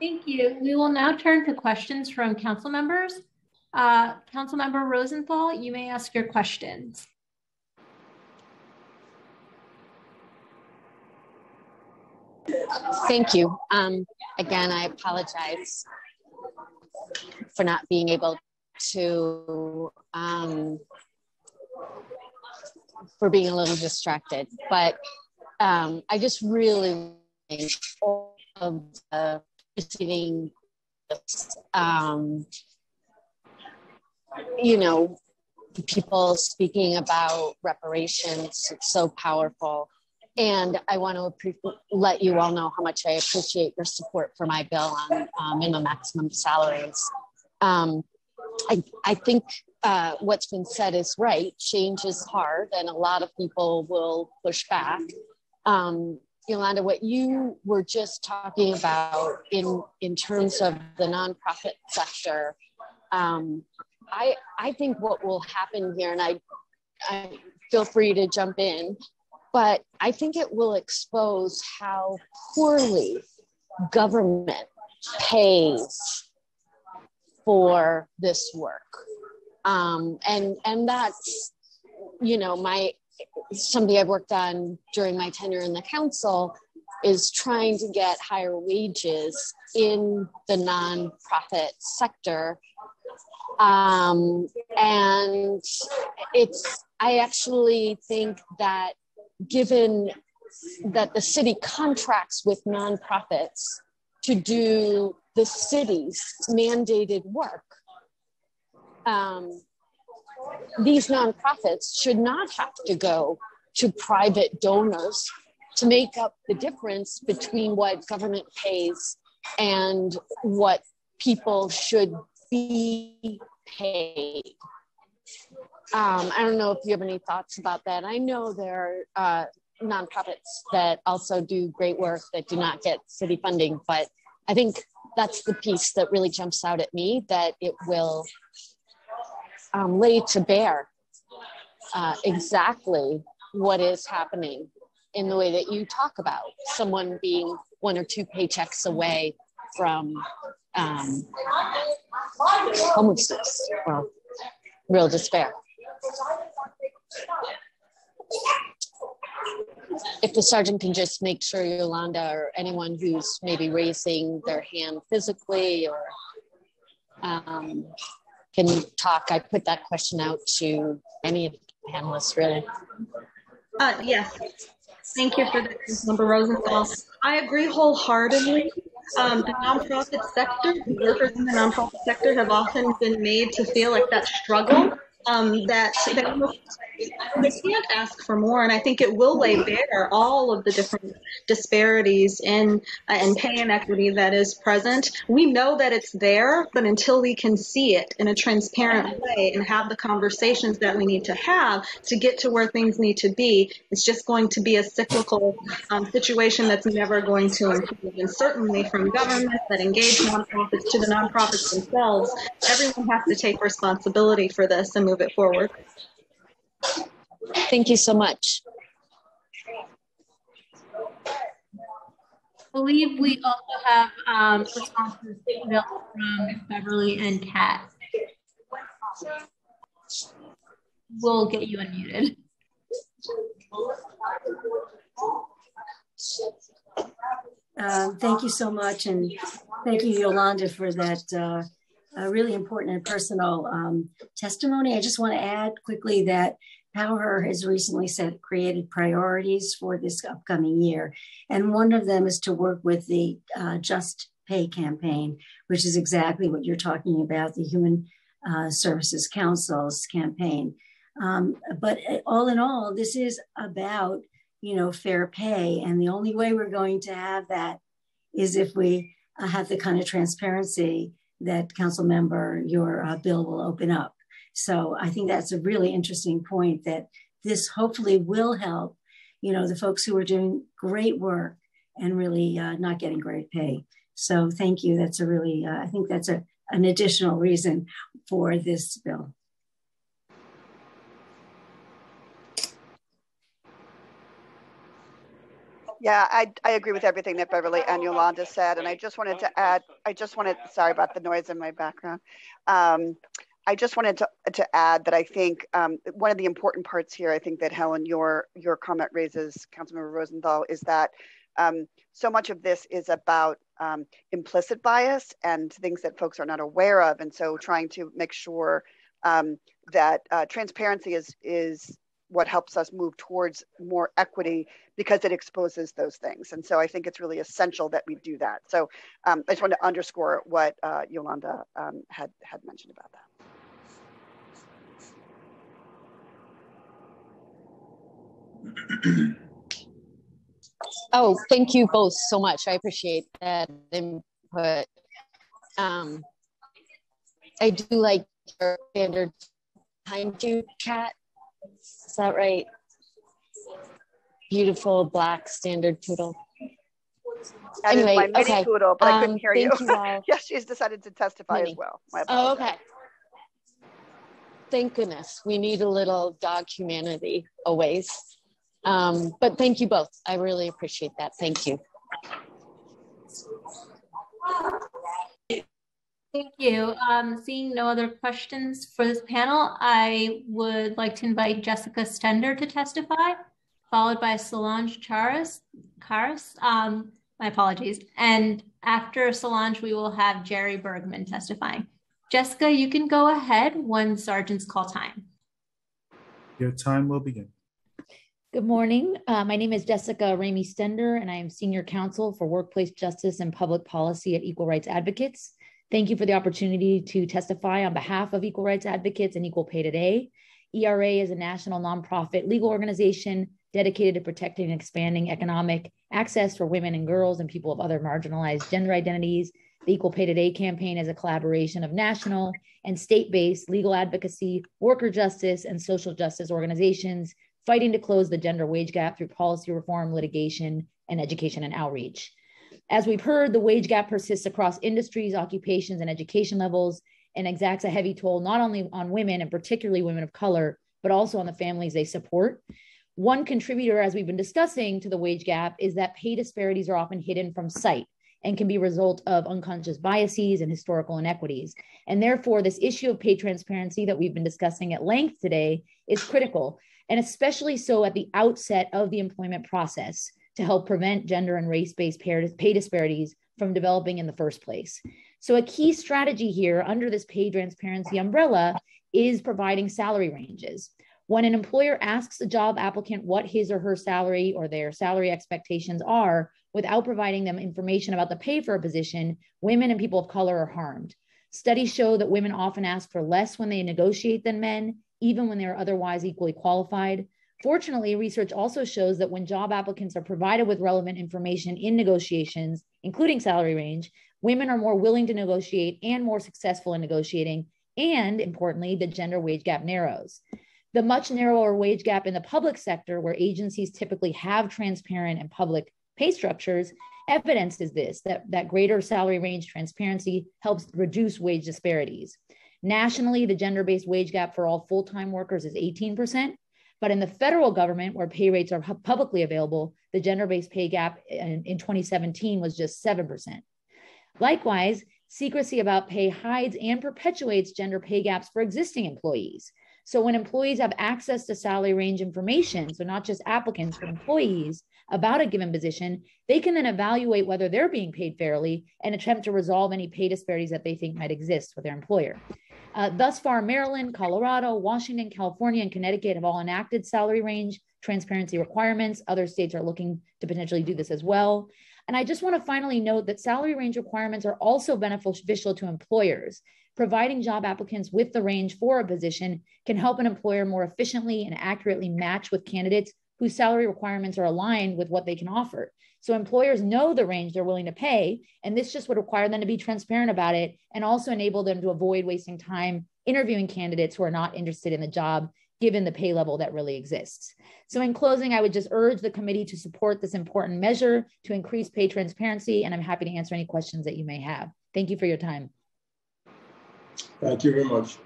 Thank you. We will now turn to questions from council members. Uh, council member Rosenthal, you may ask your questions. Thank you. Um, again, I apologize for not being able to um, for being a little distracted. But um, I just really all of the preceding, um, you know, people speaking about reparations. It's so powerful. And I want to let you all know how much I appreciate your support for my bill on uh, minimum maximum salaries. Um, I, I think uh, what's been said is right. Change is hard, and a lot of people will push back. Um, Yolanda, what you were just talking about in in terms of the nonprofit sector, um, I I think what will happen here, and I, I feel free to jump in, but I think it will expose how poorly government pays for this work, um, and and that's you know my something I've worked on during my tenure in the council is trying to get higher wages in the nonprofit sector. Um, and it's, I actually think that given that the city contracts with nonprofits to do the city's mandated work, um, these nonprofits should not have to go to private donors to make up the difference between what government pays and what people should be paid. Um, I don't know if you have any thoughts about that. I know there are uh, nonprofits that also do great work that do not get city funding, but I think that's the piece that really jumps out at me that it will um, lay to bear uh, exactly what is happening in the way that you talk about someone being one or two paychecks away from um, homelessness or real despair. If the sergeant can just make sure Yolanda or anyone who's maybe raising their hand physically or um, can talk. I put that question out to any of the panelists, really. Uh, yes. Thank you for that, Member Rosenthal. I agree wholeheartedly. Um, the nonprofit sector, workers in the nonprofit sector have often been made to feel like that struggle um, that they, they can't ask for more. And I think it will lay bare all of the different disparities in uh, and pay inequity that is present. We know that it's there, but until we can see it in a transparent way and have the conversations that we need to have to get to where things need to be, it's just going to be a cyclical um, situation that's never going to improve. And certainly from governments that engage nonprofits to the nonprofits themselves, everyone has to take responsibility for this and move move it forward. Thank you so much. I believe we also have um, responses from Beverly and Kat. We'll get you unmuted. Uh, thank you so much. And thank you, Yolanda, for that uh, a really important and personal um, testimony. I just want to add quickly that Power has recently set created priorities for this upcoming year, and one of them is to work with the uh, Just Pay campaign, which is exactly what you're talking about, the Human uh, Services Council's campaign. Um, but uh, all in all, this is about you know fair pay, and the only way we're going to have that is if we uh, have the kind of transparency that council member, your uh, bill will open up. So I think that's a really interesting point that this hopefully will help, you know, the folks who are doing great work and really uh, not getting great pay. So thank you. That's a really, uh, I think that's a, an additional reason for this bill. Yeah, I, I agree with everything that Beverly and Yolanda said. And I just wanted to add, I just wanted, sorry about the noise in my background. Um, I just wanted to, to add that I think um, one of the important parts here, I think that Helen, your, your comment raises, Councilmember Rosenthal, is that um, so much of this is about um, implicit bias and things that folks are not aware of. And so trying to make sure um, that uh, transparency is, is what helps us move towards more equity because it exposes those things. And so I think it's really essential that we do that. So um, I just want to underscore what uh, Yolanda um, had, had mentioned about that. *clears throat* oh, thank you both so much. I appreciate that input. Um, I do like your standard time you, cat. Is that right? Beautiful black standard poodle. That anyway, my mini okay. poodle, but I couldn't Um, hear you. thank you *laughs* all. yes, she's decided to testify Mini. as well. Oh, okay. Thank goodness. We need a little dog humanity always. Um, but thank you both. I really appreciate that. Thank you. Thank you. Um, seeing no other questions for this panel, I would like to invite Jessica Stender to testify, followed by Solange Charas. Karas. Um, my apologies. And after Solange, we will have Jerry Bergman testifying. Jessica, you can go ahead when sergeants call time. Your time will begin. Good morning. Uh, my name is Jessica Ramey Stender, and I am Senior Counsel for Workplace Justice and Public Policy at Equal Rights Advocates. Thank you for the opportunity to testify on behalf of Equal Rights Advocates and Equal Pay Today. ERA is a national nonprofit legal organization dedicated to protecting and expanding economic access for women and girls and people of other marginalized gender identities. The Equal Pay Today campaign is a collaboration of national and state based legal advocacy, worker justice, and social justice organizations fighting to close the gender wage gap through policy reform, litigation, and education and outreach. As we've heard, the wage gap persists across industries, occupations, and education levels and exacts a heavy toll not only on women and particularly women of color, but also on the families they support. One contributor, as we've been discussing, to the wage gap is that pay disparities are often hidden from sight and can be a result of unconscious biases and historical inequities. And therefore, this issue of pay transparency that we've been discussing at length today is critical, and especially so at the outset of the employment process to help prevent gender and race based pay disparities from developing in the first place. So, a key strategy here under this pay transparency umbrella is providing salary ranges. When an employer asks a job applicant what his or her salary or their salary expectations are without providing them information about the pay for a position, women and people of color are harmed. Studies show that women often ask for less when they negotiate than men, even when they are otherwise equally qualified. Fortunately, research also shows that when job applicants are provided with relevant information in negotiations, including salary range, women are more willing to negotiate and more successful in negotiating. And importantly, the gender wage gap narrows. The much narrower wage gap in the public sector, where agencies typically have transparent and public pay structures, evidence is this that, that greater salary range transparency helps reduce wage disparities. Nationally, the gender based wage gap for all full time workers is 18%. But in the federal government, where pay rates are publicly available, the gender based pay gap in, in 2017 was just 7%. Likewise, secrecy about pay hides and perpetuates gender pay gaps for existing employees. So when employees have access to salary range information, so not just applicants, but employees about a given position, they can then evaluate whether they're being paid fairly and attempt to resolve any pay disparities that they think might exist with their employer. Uh, thus far, Maryland, Colorado, Washington, California, and Connecticut have all enacted salary range transparency requirements. Other states are looking to potentially do this as well. And I just want to finally note that salary range requirements are also beneficial to employers. Providing job applicants with the range for a position can help an employer more efficiently and accurately match with candidates whose salary requirements are aligned with what they can offer. So employers know the range they're willing to pay, and this just would require them to be transparent about it and also enable them to avoid wasting time interviewing candidates who are not interested in the job given the pay level that really exists. So in closing, I would just urge the committee to support this important measure to increase pay transparency, and I'm happy to answer any questions that you may have. Thank you for your time. Thank you very much.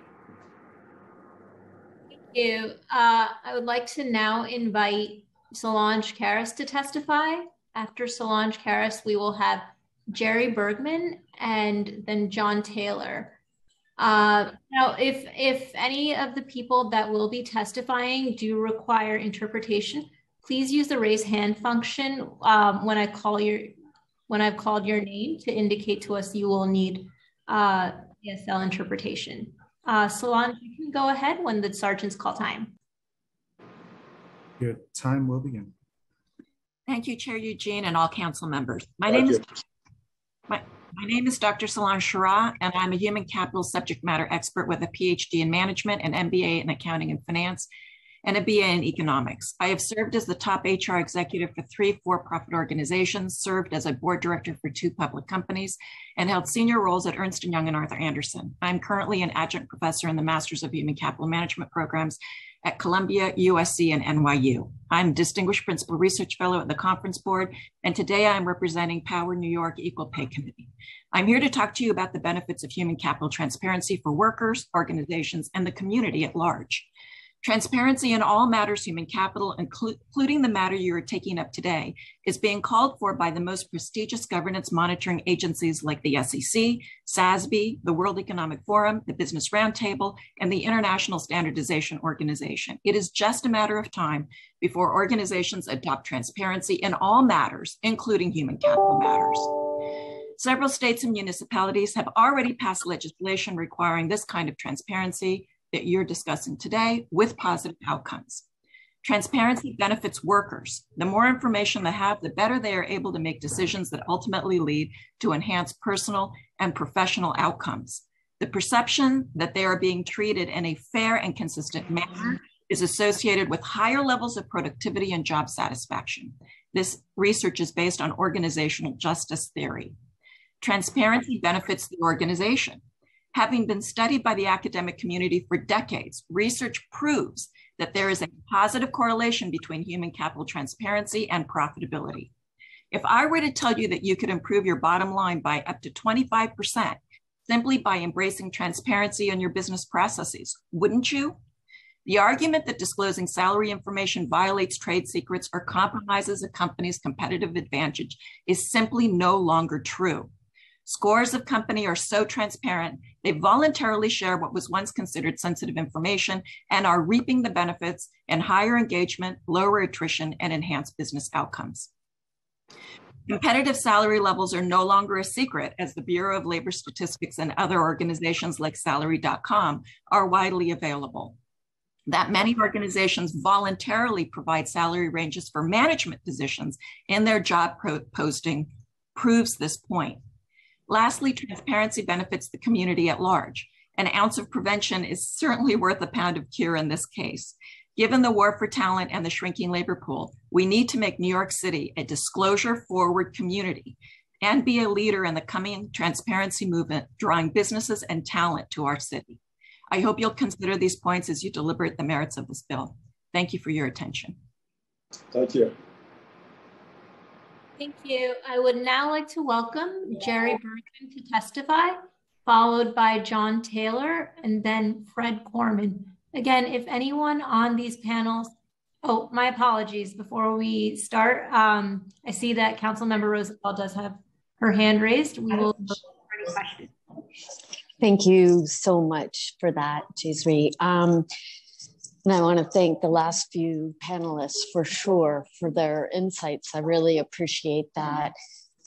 You. Uh, I would like to now invite Solange Karas to testify. After Solange Karas, we will have Jerry Bergman and then John Taylor. Uh, now, if if any of the people that will be testifying do require interpretation, please use the raise hand function um, when I call your when I've called your name to indicate to us you will need uh, ESL interpretation. Uh, Solange, you can go ahead when the sergeants call time. Your time will begin. Thank you, Chair Eugene and all council members. My Thank name you. is my, my name is Dr. Solange Shara, and I'm a human capital subject matter expert with a PhD in management and MBA in accounting and finance and a BA in economics. I have served as the top HR executive for three for-profit organizations, served as a board director for two public companies, and held senior roles at Ernst & Young and Arthur Andersen. I'm currently an adjunct professor in the Masters of Human Capital Management programs at Columbia, USC, and NYU. I'm Distinguished Principal Research Fellow at the Conference Board, and today I'm representing Power New York Equal Pay Committee. I'm here to talk to you about the benefits of human capital transparency for workers, organizations, and the community at large. Transparency in all matters human capital, including the matter you are taking up today, is being called for by the most prestigious governance monitoring agencies like the SEC, SASB, the World Economic Forum, the Business Roundtable, and the International Standardization Organization. It is just a matter of time before organizations adopt transparency in all matters, including human capital matters. Several states and municipalities have already passed legislation requiring this kind of transparency, that you're discussing today with positive outcomes. Transparency benefits workers. The more information they have, the better they are able to make decisions that ultimately lead to enhanced personal and professional outcomes. The perception that they are being treated in a fair and consistent manner is associated with higher levels of productivity and job satisfaction. This research is based on organizational justice theory. Transparency benefits the organization. Having been studied by the academic community for decades, research proves that there is a positive correlation between human capital transparency and profitability. If I were to tell you that you could improve your bottom line by up to 25% simply by embracing transparency in your business processes, wouldn't you? The argument that disclosing salary information violates trade secrets or compromises a company's competitive advantage is simply no longer true. Scores of company are so transparent, they voluntarily share what was once considered sensitive information and are reaping the benefits in higher engagement, lower attrition, and enhanced business outcomes. Competitive salary levels are no longer a secret as the Bureau of Labor Statistics and other organizations like salary.com are widely available. That many organizations voluntarily provide salary ranges for management positions in their job posting proves this point. Lastly, transparency benefits the community at large. An ounce of prevention is certainly worth a pound of cure in this case. Given the war for talent and the shrinking labor pool, we need to make New York City a disclosure forward community and be a leader in the coming transparency movement, drawing businesses and talent to our city. I hope you'll consider these points as you deliberate the merits of this bill. Thank you for your attention. Thank you. Thank you. I would now like to welcome Jerry Bergman to testify, followed by John Taylor and then Fred Corman. Again, if anyone on these panels, oh, my apologies. Before we start, um, I see that Councilmember Rosenthal does have her hand raised. We will. Thank you so much for that, Jayasri. Um, and I want to thank the last few panelists for sure for their insights. I really appreciate that.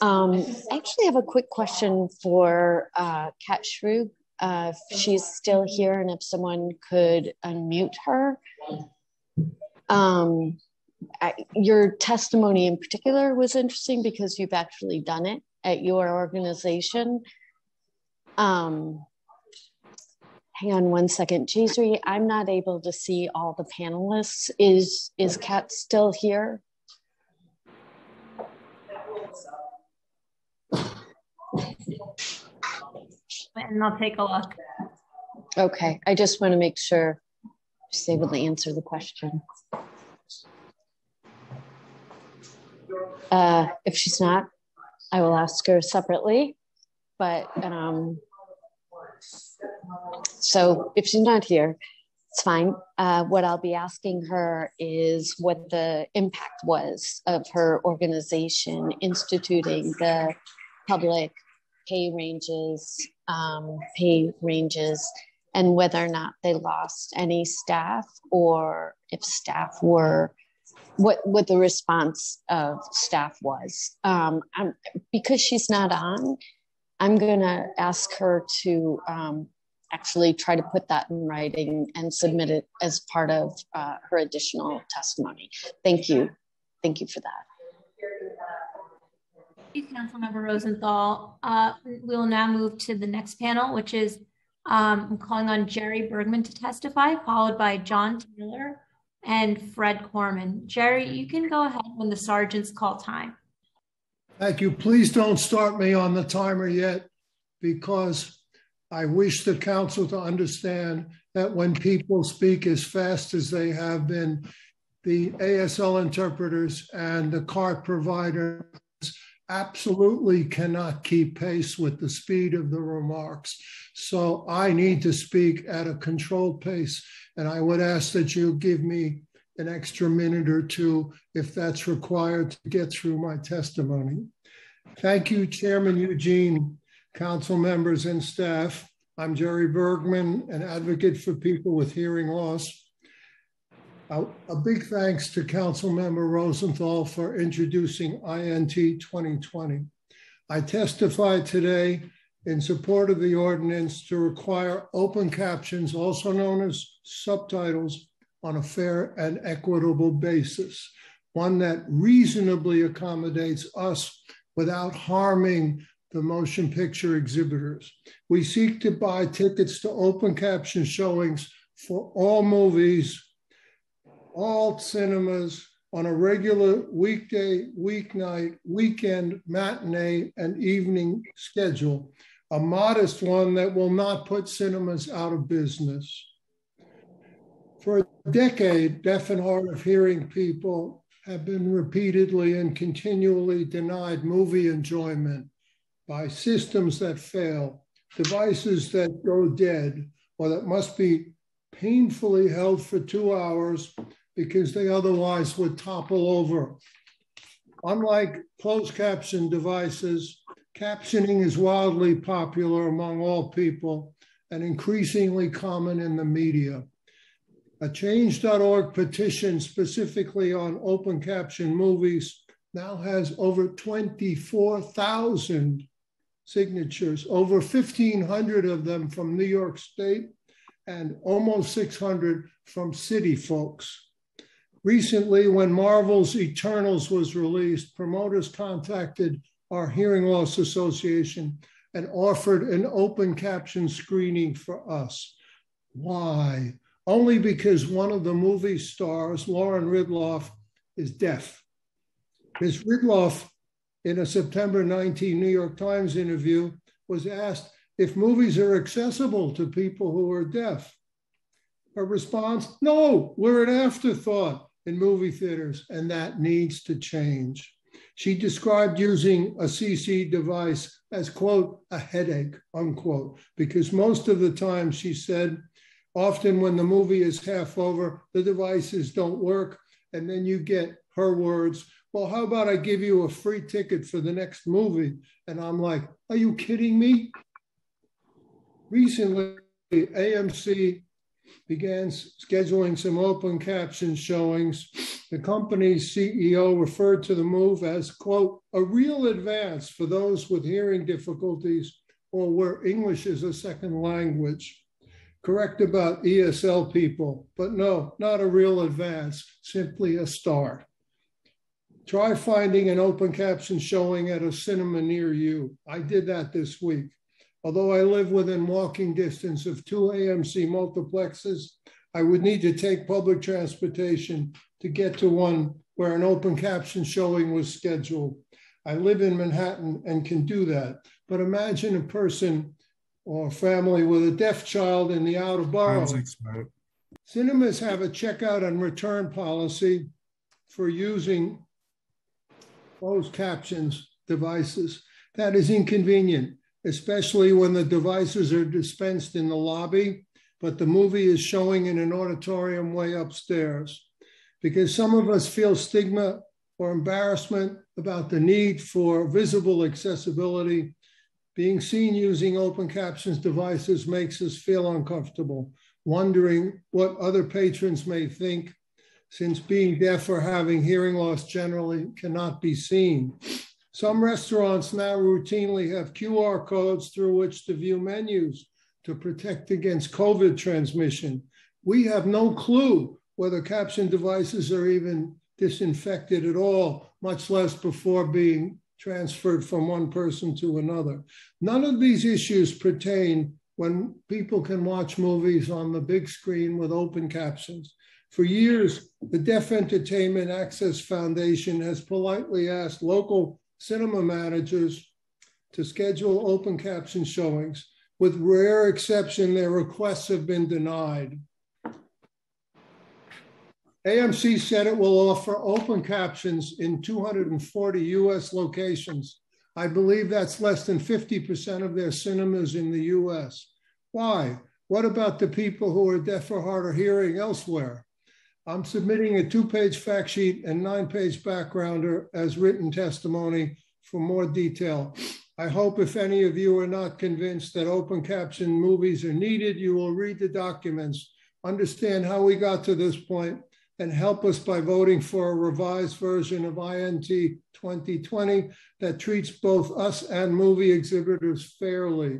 Um, I actually have a quick question for uh, Kat Shrug, uh, if she's still here and if someone could unmute her. Um, I, your testimony in particular was interesting because you've actually done it at your organization. Um, hang on one second. Jayasri, I'm not able to see all the panelists. Is is Kat still here? And I'll take a look. Okay, I just want to make sure she's able to answer the question. Uh, if she's not, I will ask her separately. But um, so if she's not here, it's fine. Uh, what I'll be asking her is what the impact was of her organization instituting the public pay ranges, um, pay ranges, and whether or not they lost any staff or if staff were what what the response of staff was. Um, because she's not on, I'm gonna ask her to um, actually try to put that in writing and submit it as part of uh, her additional testimony. Thank you. Thank you for that. Thank you, Councilmember Rosenthal. Uh, we will now move to the next panel, which is um, I'm calling on Jerry Bergman to testify, followed by John Taylor and Fred Corman. Jerry, you can go ahead when the sergeants call time. Thank you. Please don't start me on the timer yet because I wish the council to understand that when people speak as fast as they have been, the ASL interpreters and the CART providers absolutely cannot keep pace with the speed of the remarks. So I need to speak at a controlled pace. And I would ask that you give me an extra minute or two if that's required to get through my testimony. Thank you, Chairman Eugene, council members and staff. I'm Jerry Bergman, an advocate for people with hearing loss. A, a big thanks to Council Member Rosenthal for introducing INT 2020. I testify today in support of the ordinance to require open captions, also known as subtitles, on a fair and equitable basis, one that reasonably accommodates us without harming the motion picture exhibitors. We seek to buy tickets to open caption showings for all movies, all cinemas on a regular weekday, weeknight, weekend, matinee, and evening schedule a modest one that will not put cinemas out of business. For a decade, deaf and hard of hearing people have been repeatedly and continually denied movie enjoyment by systems that fail, devices that go dead, or that must be painfully held for two hours because they otherwise would topple over. Unlike closed caption devices, Captioning is wildly popular among all people and increasingly common in the media. A change.org petition specifically on open caption movies now has over 24,000 signatures, over 1,500 of them from New York State and almost 600 from city folks. Recently, when Marvel's Eternals was released, promoters contacted our Hearing Loss Association and offered an open caption screening for us. Why? Only because one of the movie stars, Lauren Ridloff, is deaf. Ms. Ridloff, in a September 19 New York Times interview, was asked if movies are accessible to people who are deaf. Her response no, we're an afterthought in movie theaters, and that needs to change. She described using a CC device as, quote, a headache, unquote, because most of the time, she said, often when the movie is half over, the devices don't work. And then you get her words, well, how about I give you a free ticket for the next movie? And I'm like, are you kidding me? Recently, AMC began scheduling some open caption showings. The company's CEO referred to the move as, quote, a real advance for those with hearing difficulties or where English is a second language. Correct about ESL people, but no, not a real advance, simply a start. Try finding an open caption showing at a cinema near you. I did that this week. Although I live within walking distance of two AMC multiplexes, I would need to take public transportation to get to one where an open caption showing was scheduled. I live in Manhattan and can do that. But imagine a person or family with a deaf child in the outer borough. Cinemas have a checkout and return policy for using closed captions devices. That is inconvenient especially when the devices are dispensed in the lobby, but the movie is showing in an auditorium way upstairs. Because some of us feel stigma or embarrassment about the need for visible accessibility. Being seen using open captions devices makes us feel uncomfortable, wondering what other patrons may think, since being deaf or having hearing loss generally cannot be seen. Some restaurants now routinely have QR codes through which to view menus, to protect against COVID transmission. We have no clue whether caption devices are even disinfected at all, much less before being transferred from one person to another. None of these issues pertain when people can watch movies on the big screen with open captions. For years, the Deaf Entertainment Access Foundation has politely asked local cinema managers to schedule open caption showings. With rare exception, their requests have been denied. AMC said it will offer open captions in 240 US locations. I believe that's less than 50% of their cinemas in the US. Why? What about the people who are deaf or hard of hearing elsewhere? I'm submitting a two page fact sheet and nine page backgrounder as written testimony for more detail. I hope if any of you are not convinced that open caption movies are needed, you will read the documents, understand how we got to this point, and help us by voting for a revised version of INT 2020 that treats both us and movie exhibitors fairly.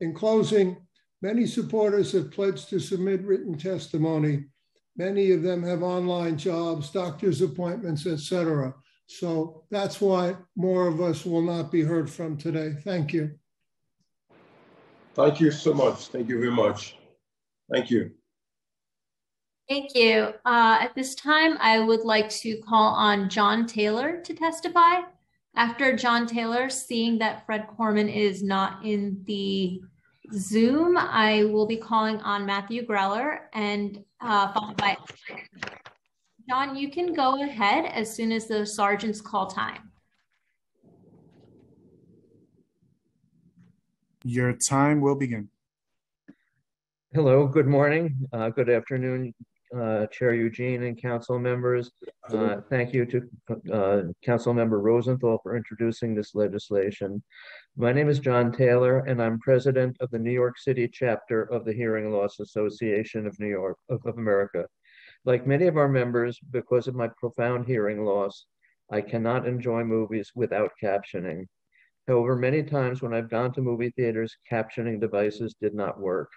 In closing, many supporters have pledged to submit written testimony. Many of them have online jobs, doctor's appointments, etc. So that's why more of us will not be heard from today. Thank you. Thank you so much. Thank you very much. Thank you. Thank you. Uh, at this time, I would like to call on John Taylor to testify. After John Taylor, seeing that Fred Corman is not in the Zoom, I will be calling on Matthew Greller and uh, followed by John, you can go ahead as soon as the sergeants call time. Your time will begin. Hello, good morning, uh, good afternoon, uh, Chair Eugene and council members. Uh, thank you to uh, Council Member Rosenthal for introducing this legislation. My name is John Taylor, and I'm president of the New York City chapter of the Hearing Loss Association of New York of, of America. Like many of our members, because of my profound hearing loss, I cannot enjoy movies without captioning. However, many times when I've gone to movie theaters, captioning devices did not work.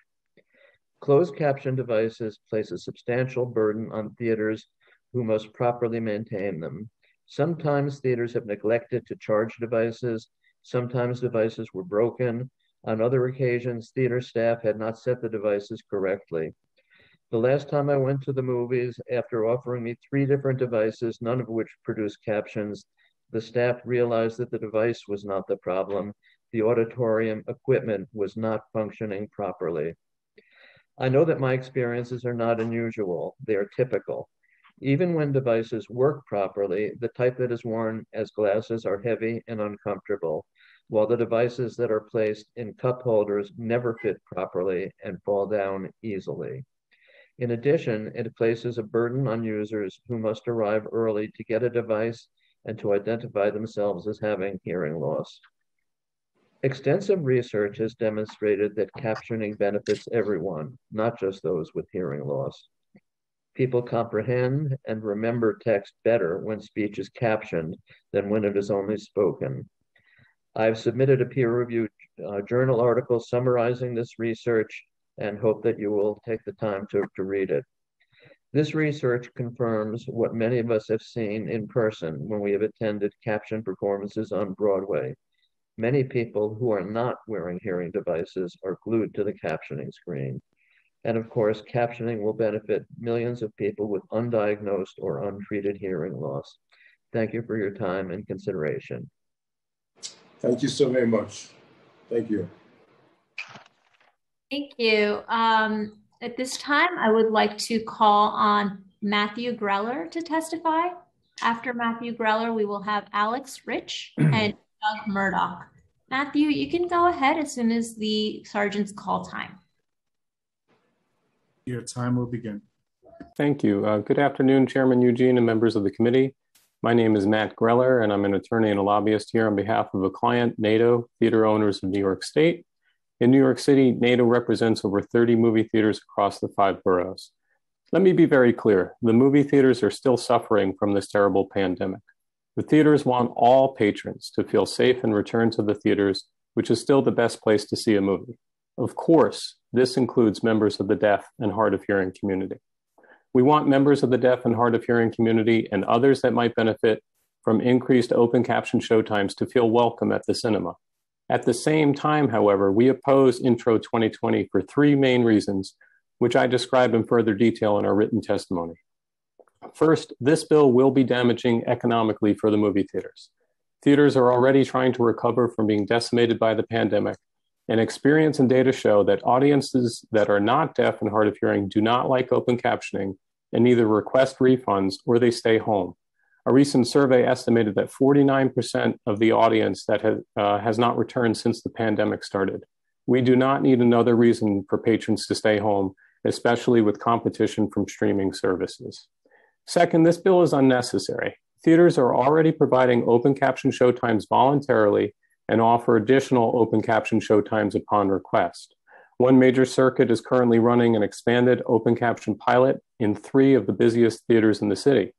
Closed caption devices place a substantial burden on theaters who must properly maintain them. Sometimes theaters have neglected to charge devices. Sometimes devices were broken. On other occasions, theater staff had not set the devices correctly. The last time I went to the movies, after offering me three different devices, none of which produced captions, the staff realized that the device was not the problem. The auditorium equipment was not functioning properly. I know that my experiences are not unusual, they are typical. Even when devices work properly, the type that is worn as glasses are heavy and uncomfortable, while the devices that are placed in cup holders never fit properly and fall down easily. In addition, it places a burden on users who must arrive early to get a device and to identify themselves as having hearing loss. Extensive research has demonstrated that captioning benefits everyone, not just those with hearing loss. People comprehend and remember text better when speech is captioned than when it is only spoken. I've submitted a peer-reviewed uh, journal article summarizing this research and hope that you will take the time to, to read it. This research confirms what many of us have seen in person when we have attended caption performances on Broadway. Many people who are not wearing hearing devices are glued to the captioning screen. And of course, captioning will benefit millions of people with undiagnosed or untreated hearing loss. Thank you for your time and consideration. Thank you so very much. Thank you. Thank you. Um, at this time, I would like to call on Matthew Greller to testify. After Matthew Greller, we will have Alex Rich *clears throat* and Doug Murdoch. Matthew, you can go ahead as soon as the sergeant's call time. Your time will begin. Thank you. Uh, good afternoon, Chairman Eugene and members of the committee. My name is Matt Greller, and I'm an attorney and a lobbyist here on behalf of a client, NATO Theater Owners of New York State. In New York City, NATO represents over 30 movie theaters across the five boroughs. Let me be very clear the movie theaters are still suffering from this terrible pandemic. The theaters want all patrons to feel safe and return to the theaters, which is still the best place to see a movie. Of course, this includes members of the deaf and hard of hearing community. We want members of the deaf and hard of hearing community and others that might benefit from increased open caption showtimes to feel welcome at the cinema. At the same time, however, we oppose Intro 2020 for three main reasons, which I describe in further detail in our written testimony. First, this bill will be damaging economically for the movie theaters. Theaters are already trying to recover from being decimated by the pandemic, and experience and data show that audiences that are not deaf and hard of hearing do not like open captioning and either request refunds or they stay home. A recent survey estimated that 49% of the audience that has, uh, has not returned since the pandemic started. We do not need another reason for patrons to stay home, especially with competition from streaming services. Second, this bill is unnecessary. Theaters are already providing open caption showtimes voluntarily and offer additional open caption showtimes upon request. One major circuit is currently running an expanded open caption pilot in three of the busiest theaters in the city.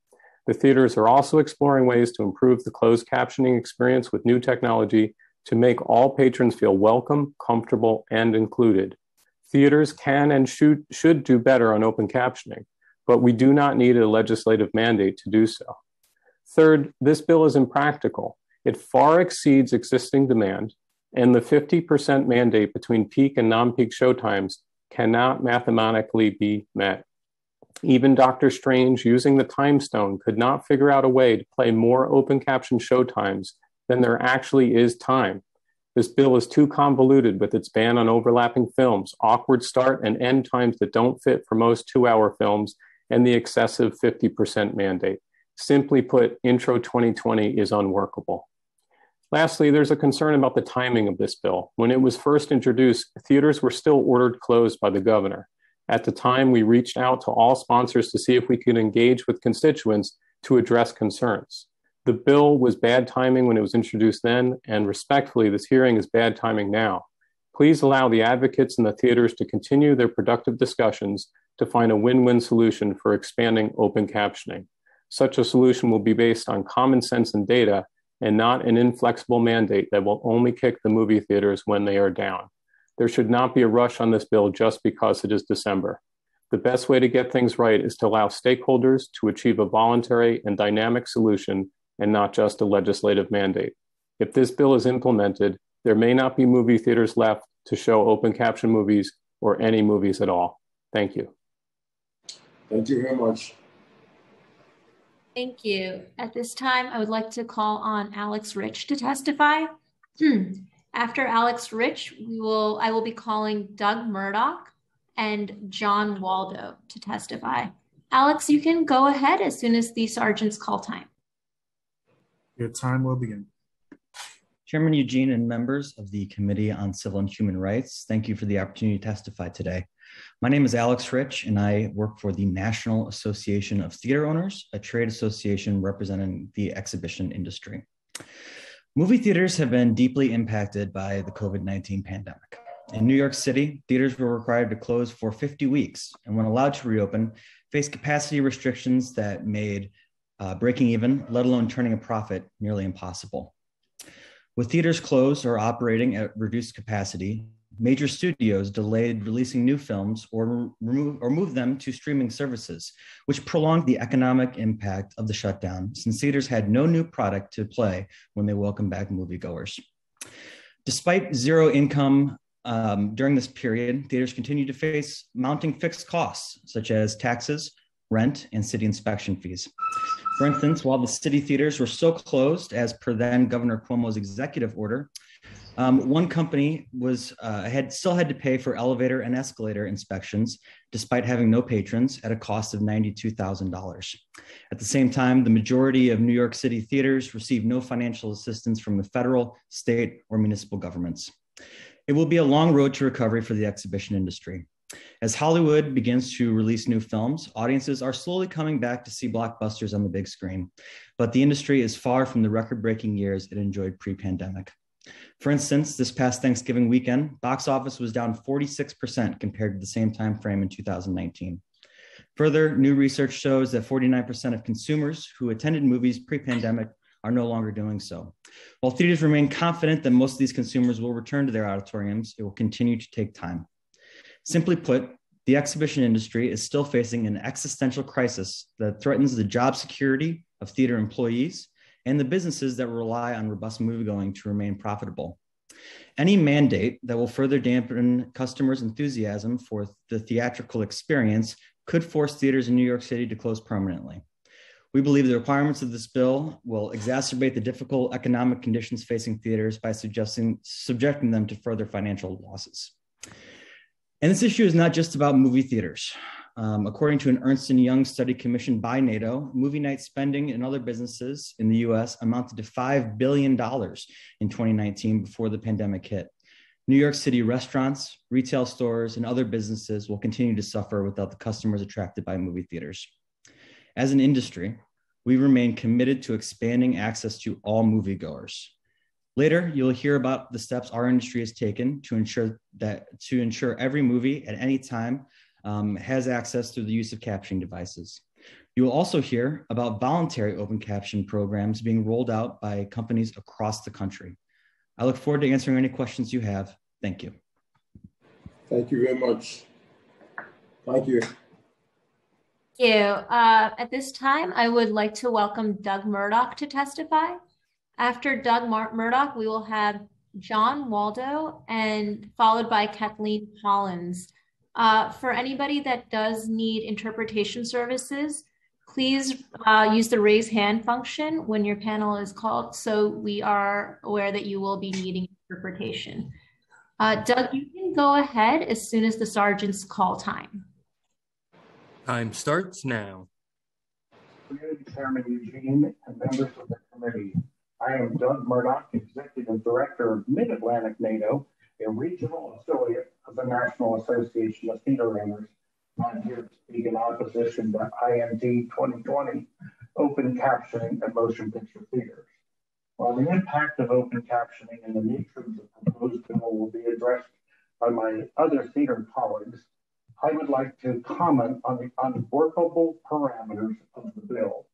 The theaters are also exploring ways to improve the closed captioning experience with new technology to make all patrons feel welcome, comfortable, and included. Theaters can and should, should do better on open captioning, but we do not need a legislative mandate to do so. Third, this bill is impractical. It far exceeds existing demand, and the 50% mandate between peak and non peak showtimes cannot mathematically be met. Even Doctor Strange, using the time stone, could not figure out a way to play more open caption showtimes than there actually is time. This bill is too convoluted with its ban on overlapping films, awkward start and end times that don't fit for most two hour films, and the excessive 50% mandate. Simply put, Intro 2020 is unworkable. Lastly, there's a concern about the timing of this bill. When it was first introduced, theaters were still ordered closed by the governor. At the time, we reached out to all sponsors to see if we could engage with constituents to address concerns. The bill was bad timing when it was introduced then, and respectfully, this hearing is bad timing now. Please allow the advocates and the theaters to continue their productive discussions to find a win win solution for expanding open captioning. Such a solution will be based on common sense and data and not an inflexible mandate that will only kick the movie theaters when they are down. There should not be a rush on this bill just because it is December. The best way to get things right is to allow stakeholders to achieve a voluntary and dynamic solution and not just a legislative mandate. If this bill is implemented, there may not be movie theaters left to show open caption movies or any movies at all. Thank you. Thank you very much. Thank you. At this time, I would like to call on Alex Rich to testify. Hmm. After Alex Rich, we will I will be calling Doug Murdoch and John Waldo to testify. Alex, you can go ahead as soon as the sergeants call time. Your time will begin. Chairman Eugene and members of the Committee on Civil and Human Rights, thank you for the opportunity to testify today. My name is Alex Rich, and I work for the National Association of Theater Owners, a trade association representing the exhibition industry. Movie theaters have been deeply impacted by the COVID 19 pandemic. In New York City, theaters were required to close for 50 weeks, and when allowed to reopen, faced capacity restrictions that made uh, breaking even, let alone turning a profit, nearly impossible. With theaters closed or operating at reduced capacity, major studios delayed releasing new films or remove or moved them to streaming services, which prolonged the economic impact of the shutdown since theaters had no new product to play when they welcomed back moviegoers. Despite zero income um, during this period, theaters continued to face mounting fixed costs such as taxes, rent, and city inspection fees. For instance, while the city theaters were still closed as per then Governor Cuomo's executive order, um, one company was uh, had still had to pay for elevator and escalator inspections, despite having no patrons, at a cost of ninety-two thousand dollars. At the same time, the majority of New York City theaters received no financial assistance from the federal, state, or municipal governments. It will be a long road to recovery for the exhibition industry. As Hollywood begins to release new films, audiences are slowly coming back to see blockbusters on the big screen, but the industry is far from the record breaking years it enjoyed pre pandemic. For instance, this past Thanksgiving weekend, box office was down 46% compared to the same time frame in 2019. Further, new research shows that 49% of consumers who attended movies pre pandemic are no longer doing so. While theaters remain confident that most of these consumers will return to their auditoriums, it will continue to take time. Simply put, the exhibition industry is still facing an existential crisis that threatens the job security of theater employees and the businesses that rely on robust moviegoing to remain profitable. Any mandate that will further dampen customers' enthusiasm for the theatrical experience could force theaters in New York City to close permanently. We believe the requirements of this bill will exacerbate the difficult economic conditions facing theaters by suggesting, subjecting them to further financial losses. And this issue is not just about movie theaters. Um, according to an Ernst & Young study commissioned by NATO, movie night spending in other businesses in the US amounted to $5 billion in 2019 before the pandemic hit. New York City restaurants, retail stores, and other businesses will continue to suffer without the customers attracted by movie theaters. As an industry, we remain committed to expanding access to all moviegoers. Later, you'll hear about the steps our industry has taken to ensure that to ensure every movie at any time um, has access through the use of captioning devices. You will also hear about voluntary open caption programs being rolled out by companies across the country. I look forward to answering any questions you have. Thank you. Thank you very much. Thank you. Thank you. Uh, at this time, I would like to welcome Doug Murdoch to testify. After Doug Mar Murdoch, we will have John Waldo and followed by Kathleen Collins. Uh, for anybody that does need interpretation services, please uh, use the raise hand function when your panel is called so we are aware that you will be needing interpretation. Uh, Doug, you can go ahead as soon as the sergeant's call time. Time starts now. Chairman Eugene and members of the committee. I am Doug Murdoch, Executive Director of Mid-Atlantic NATO, a regional affiliate of the National Association of Theater Owners. I'm here to speak in opposition to INT 2020, open captioning at motion picture theaters. While the impact of open captioning and the nature of the proposed bill will be addressed by my other theater colleagues, I would like to comment on the unworkable parameters of the bill.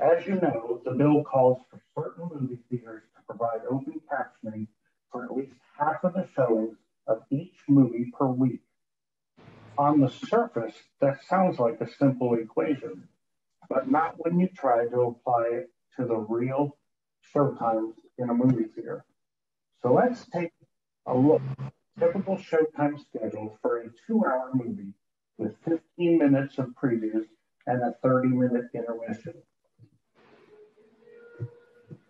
As you know, the bill calls for certain movie theaters to provide open captioning for at least half of the showings of each movie per week. On the surface, that sounds like a simple equation, but not when you try to apply it to the real showtimes in a movie theater. So let's take a look typical showtime schedule for a two hour movie with 15 minutes of previews and a 30 minute intermission.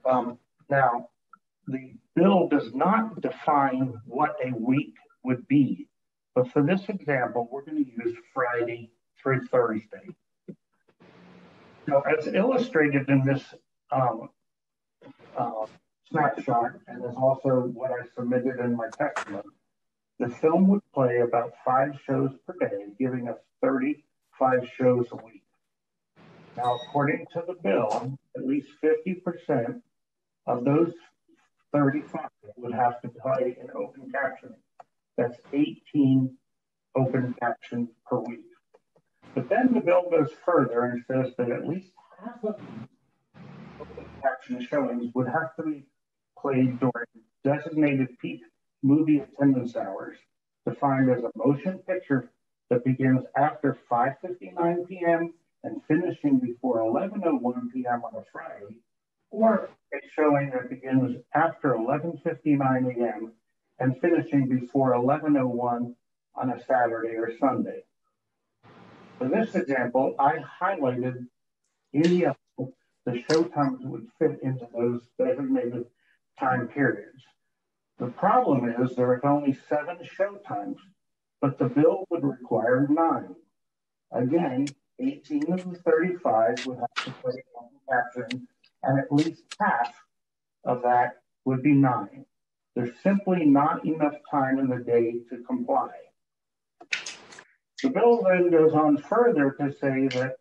Um, now, the bill does not define what a week would be, but for this example, we're going to use Friday through Thursday. So, as illustrated in this um, uh, snapshot, and is also what I submitted in my testimony, the film would play about five shows per day, giving us 35 shows a week. Now, according to the bill, at least 50% of those 35 would have to play in open captioning. That's 18 open captions per week. But then the bill goes further and says that at least half of open caption showings would have to be played during designated peak movie attendance hours, defined as a motion picture that begins after 5.59 p.m. and finishing before 11.01 p.m. on a Friday, or a showing that begins after 11.59 a.m. and finishing before 11.01 on a Saturday or Sunday. For this example, I highlighted in the the show times that would fit into those designated time periods. The problem is there are only seven show times, but the bill would require nine. Again, 18 of the 35 would have to play on the caption and at least half of that would be nine. There's simply not enough time in the day to comply. The bill then goes on further to say that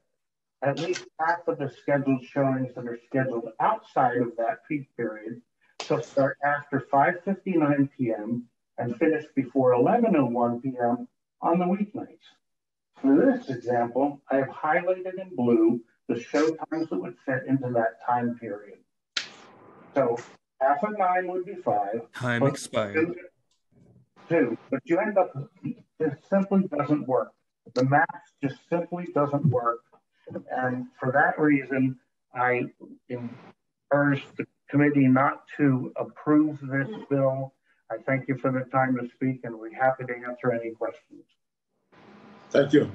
at least half of the scheduled showings that are scheduled outside of that peak period shall start after 5.59 p.m. and finish before 11.01 p.m. on the weeknights. For this example, I have highlighted in blue the show times that would fit into that time period. So half of nine would be five. Time expired. Two, but you end up, it simply doesn't work. The math just simply doesn't work. And for that reason, I urge the committee not to approve this bill. I thank you for the time to speak and we're happy to answer any questions. Thank you.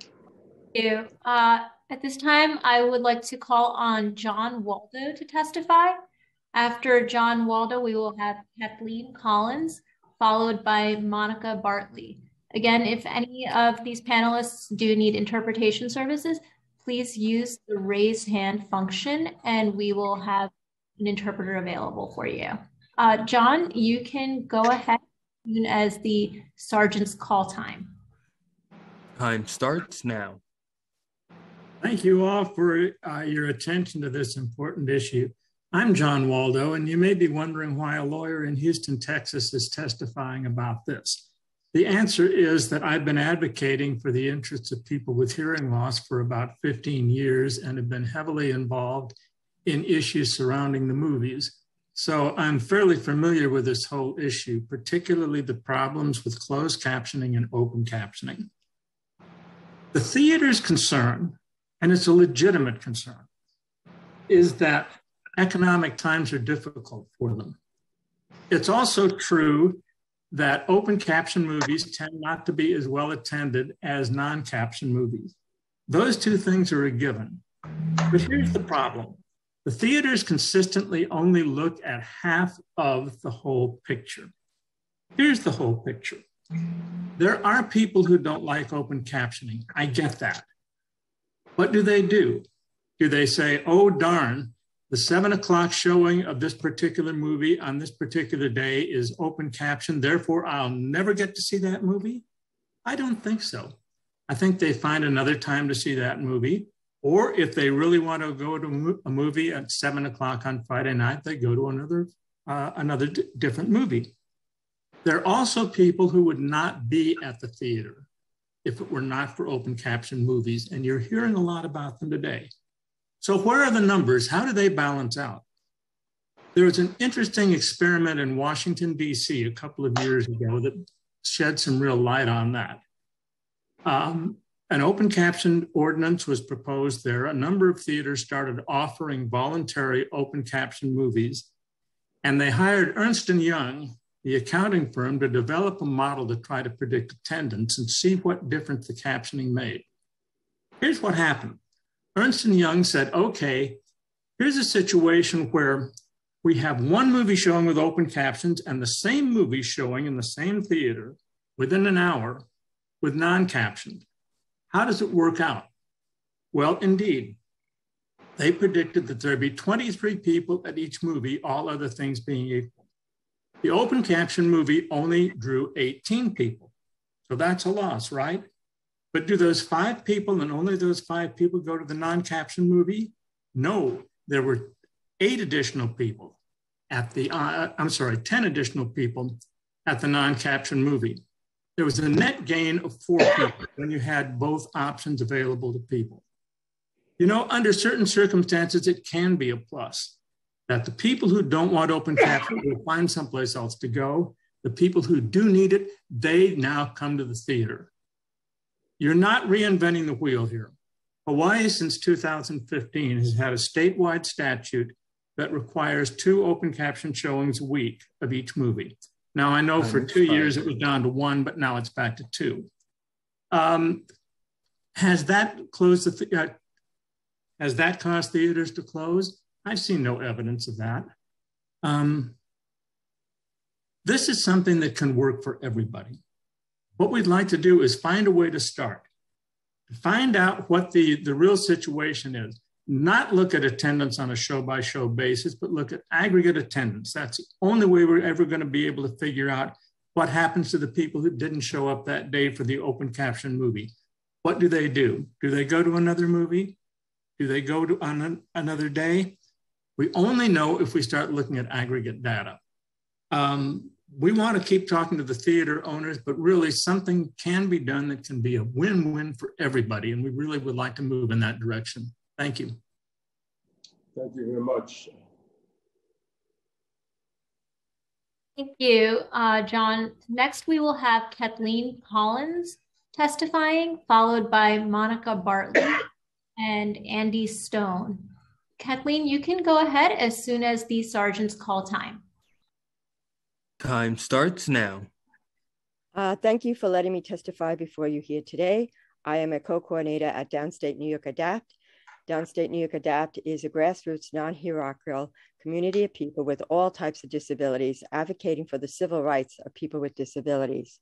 Thank you. Uh, at this time, I would like to call on John Waldo to testify. After John Waldo, we will have Kathleen Collins, followed by Monica Bartley. Again, if any of these panelists do need interpretation services, please use the raise hand function and we will have an interpreter available for you. Uh, John, you can go ahead as as the sergeant's call time. Time starts now. Thank you all for uh, your attention to this important issue. I'm John Waldo, and you may be wondering why a lawyer in Houston, Texas is testifying about this. The answer is that I've been advocating for the interests of people with hearing loss for about 15 years and have been heavily involved in issues surrounding the movies. So I'm fairly familiar with this whole issue, particularly the problems with closed captioning and open captioning. The theater's concern, and it's a legitimate concern, is that economic times are difficult for them. It's also true that open caption movies tend not to be as well attended as non caption movies. Those two things are a given. But here's the problem the theaters consistently only look at half of the whole picture. Here's the whole picture. There are people who don't like open captioning. I get that. What do they do? Do they say, oh, darn, the seven o'clock showing of this particular movie on this particular day is open caption, therefore I'll never get to see that movie? I don't think so. I think they find another time to see that movie. Or if they really want to go to a movie at seven o'clock on Friday night, they go to another, uh, another different movie. There are also people who would not be at the theater if it were not for open caption movies. And you're hearing a lot about them today. So where are the numbers? How do they balance out? There was an interesting experiment in Washington, D.C. a couple of years ago that shed some real light on that. Um, an open caption ordinance was proposed there. A number of theaters started offering voluntary open caption movies, and they hired Ernst & Young, the accounting firm, to develop a model to try to predict attendance and see what difference the captioning made. Here's what happened. Ernst & Young said, okay, here's a situation where we have one movie showing with open captions and the same movie showing in the same theater within an hour with non-captioned. How does it work out? Well, indeed, they predicted that there'd be 23 people at each movie, all other things being equal. The open caption movie only drew 18 people. So that's a loss, right? But do those five people and only those five people go to the non caption movie? No, there were eight additional people at the, uh, I'm sorry, 10 additional people at the non caption movie. There was a net gain of four people when you had both options available to people. You know, under certain circumstances, it can be a plus that the people who don't want open caption will find someplace else to go. The people who do need it, they now come to the theater. You're not reinventing the wheel here. Hawaii, since 2015, has had a statewide statute that requires two open caption showings a week of each movie. Now, I know for two years it was down to one, but now it's back to two. Um, has that closed the th- uh, has that caused theaters to close? I've seen no evidence of that. Um, this is something that can work for everybody. What we'd like to do is find a way to start, find out what the, the real situation is, not look at attendance on a show by show basis, but look at aggregate attendance. That's the only way we're ever going to be able to figure out what happens to the people who didn't show up that day for the open caption movie. What do they do? Do they go to another movie? Do they go to on an, another day? We only know if we start looking at aggregate data. Um, we want to keep talking to the theater owners, but really something can be done that can be a win-win for everybody. And we really would like to move in that direction. Thank you. Thank you very much. Thank you, uh, John. Next, we will have Kathleen Collins testifying, followed by Monica Bartley and Andy Stone. Kathleen, you can go ahead as soon as the sergeants call time. Time starts now. Uh, thank you for letting me testify before you here today. I am a co-coordinator at Downstate New York ADAPT. Downstate New York ADAPT is a grassroots, non-hierarchical community of people with all types of disabilities advocating for the civil rights of people with disabilities.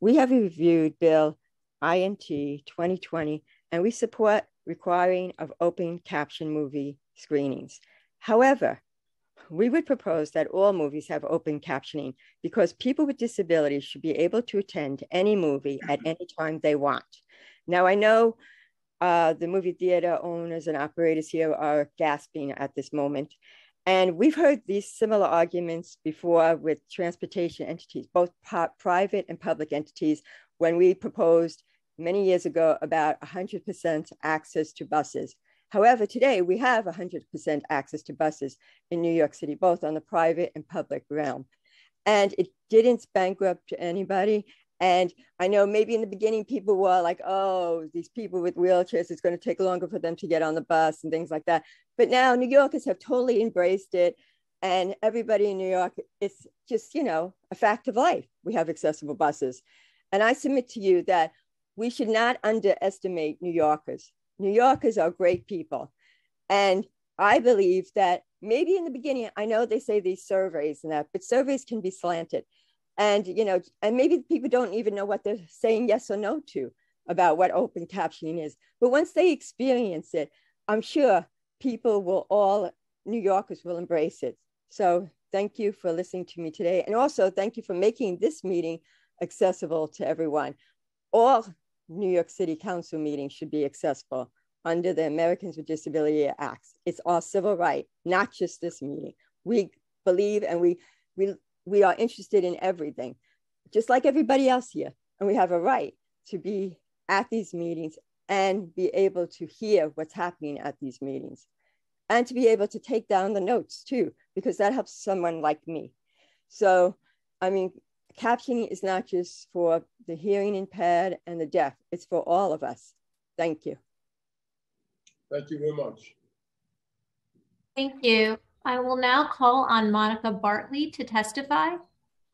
We have reviewed Bill INT 2020 and we support requiring of open caption movie screenings. However, we would propose that all movies have open captioning because people with disabilities should be able to attend any movie at any time they want. Now, I know uh, the movie theater owners and operators here are gasping at this moment. And we've heard these similar arguments before with transportation entities, both private and public entities, when we proposed many years ago about 100% access to buses. However, today we have 100% access to buses in New York City, both on the private and public realm. And it didn't bankrupt anybody. And I know maybe in the beginning people were like, oh, these people with wheelchairs, it's going to take longer for them to get on the bus and things like that. But now New Yorkers have totally embraced it. And everybody in New York, it's just, you know, a fact of life. We have accessible buses. And I submit to you that we should not underestimate New Yorkers. New Yorkers are great people. And I believe that maybe in the beginning, I know they say these surveys and that, but surveys can be slanted. And, you know, and maybe people don't even know what they're saying yes or no to about what open captioning is. But once they experience it, I'm sure people will all, New Yorkers will embrace it. So thank you for listening to me today. And also thank you for making this meeting accessible to everyone. All New York City Council meetings should be accessible under the Americans with Disability Act. It's our civil right, not just this meeting. We believe and we, we, we are interested in everything, just like everybody else here. And we have a right to be at these meetings and be able to hear what's happening at these meetings and to be able to take down the notes too, because that helps someone like me. So, I mean, captioning is not just for the hearing impaired and the deaf, it's for all of us. Thank you. Thank you very much. Thank you. I will now call on Monica Bartley to testify.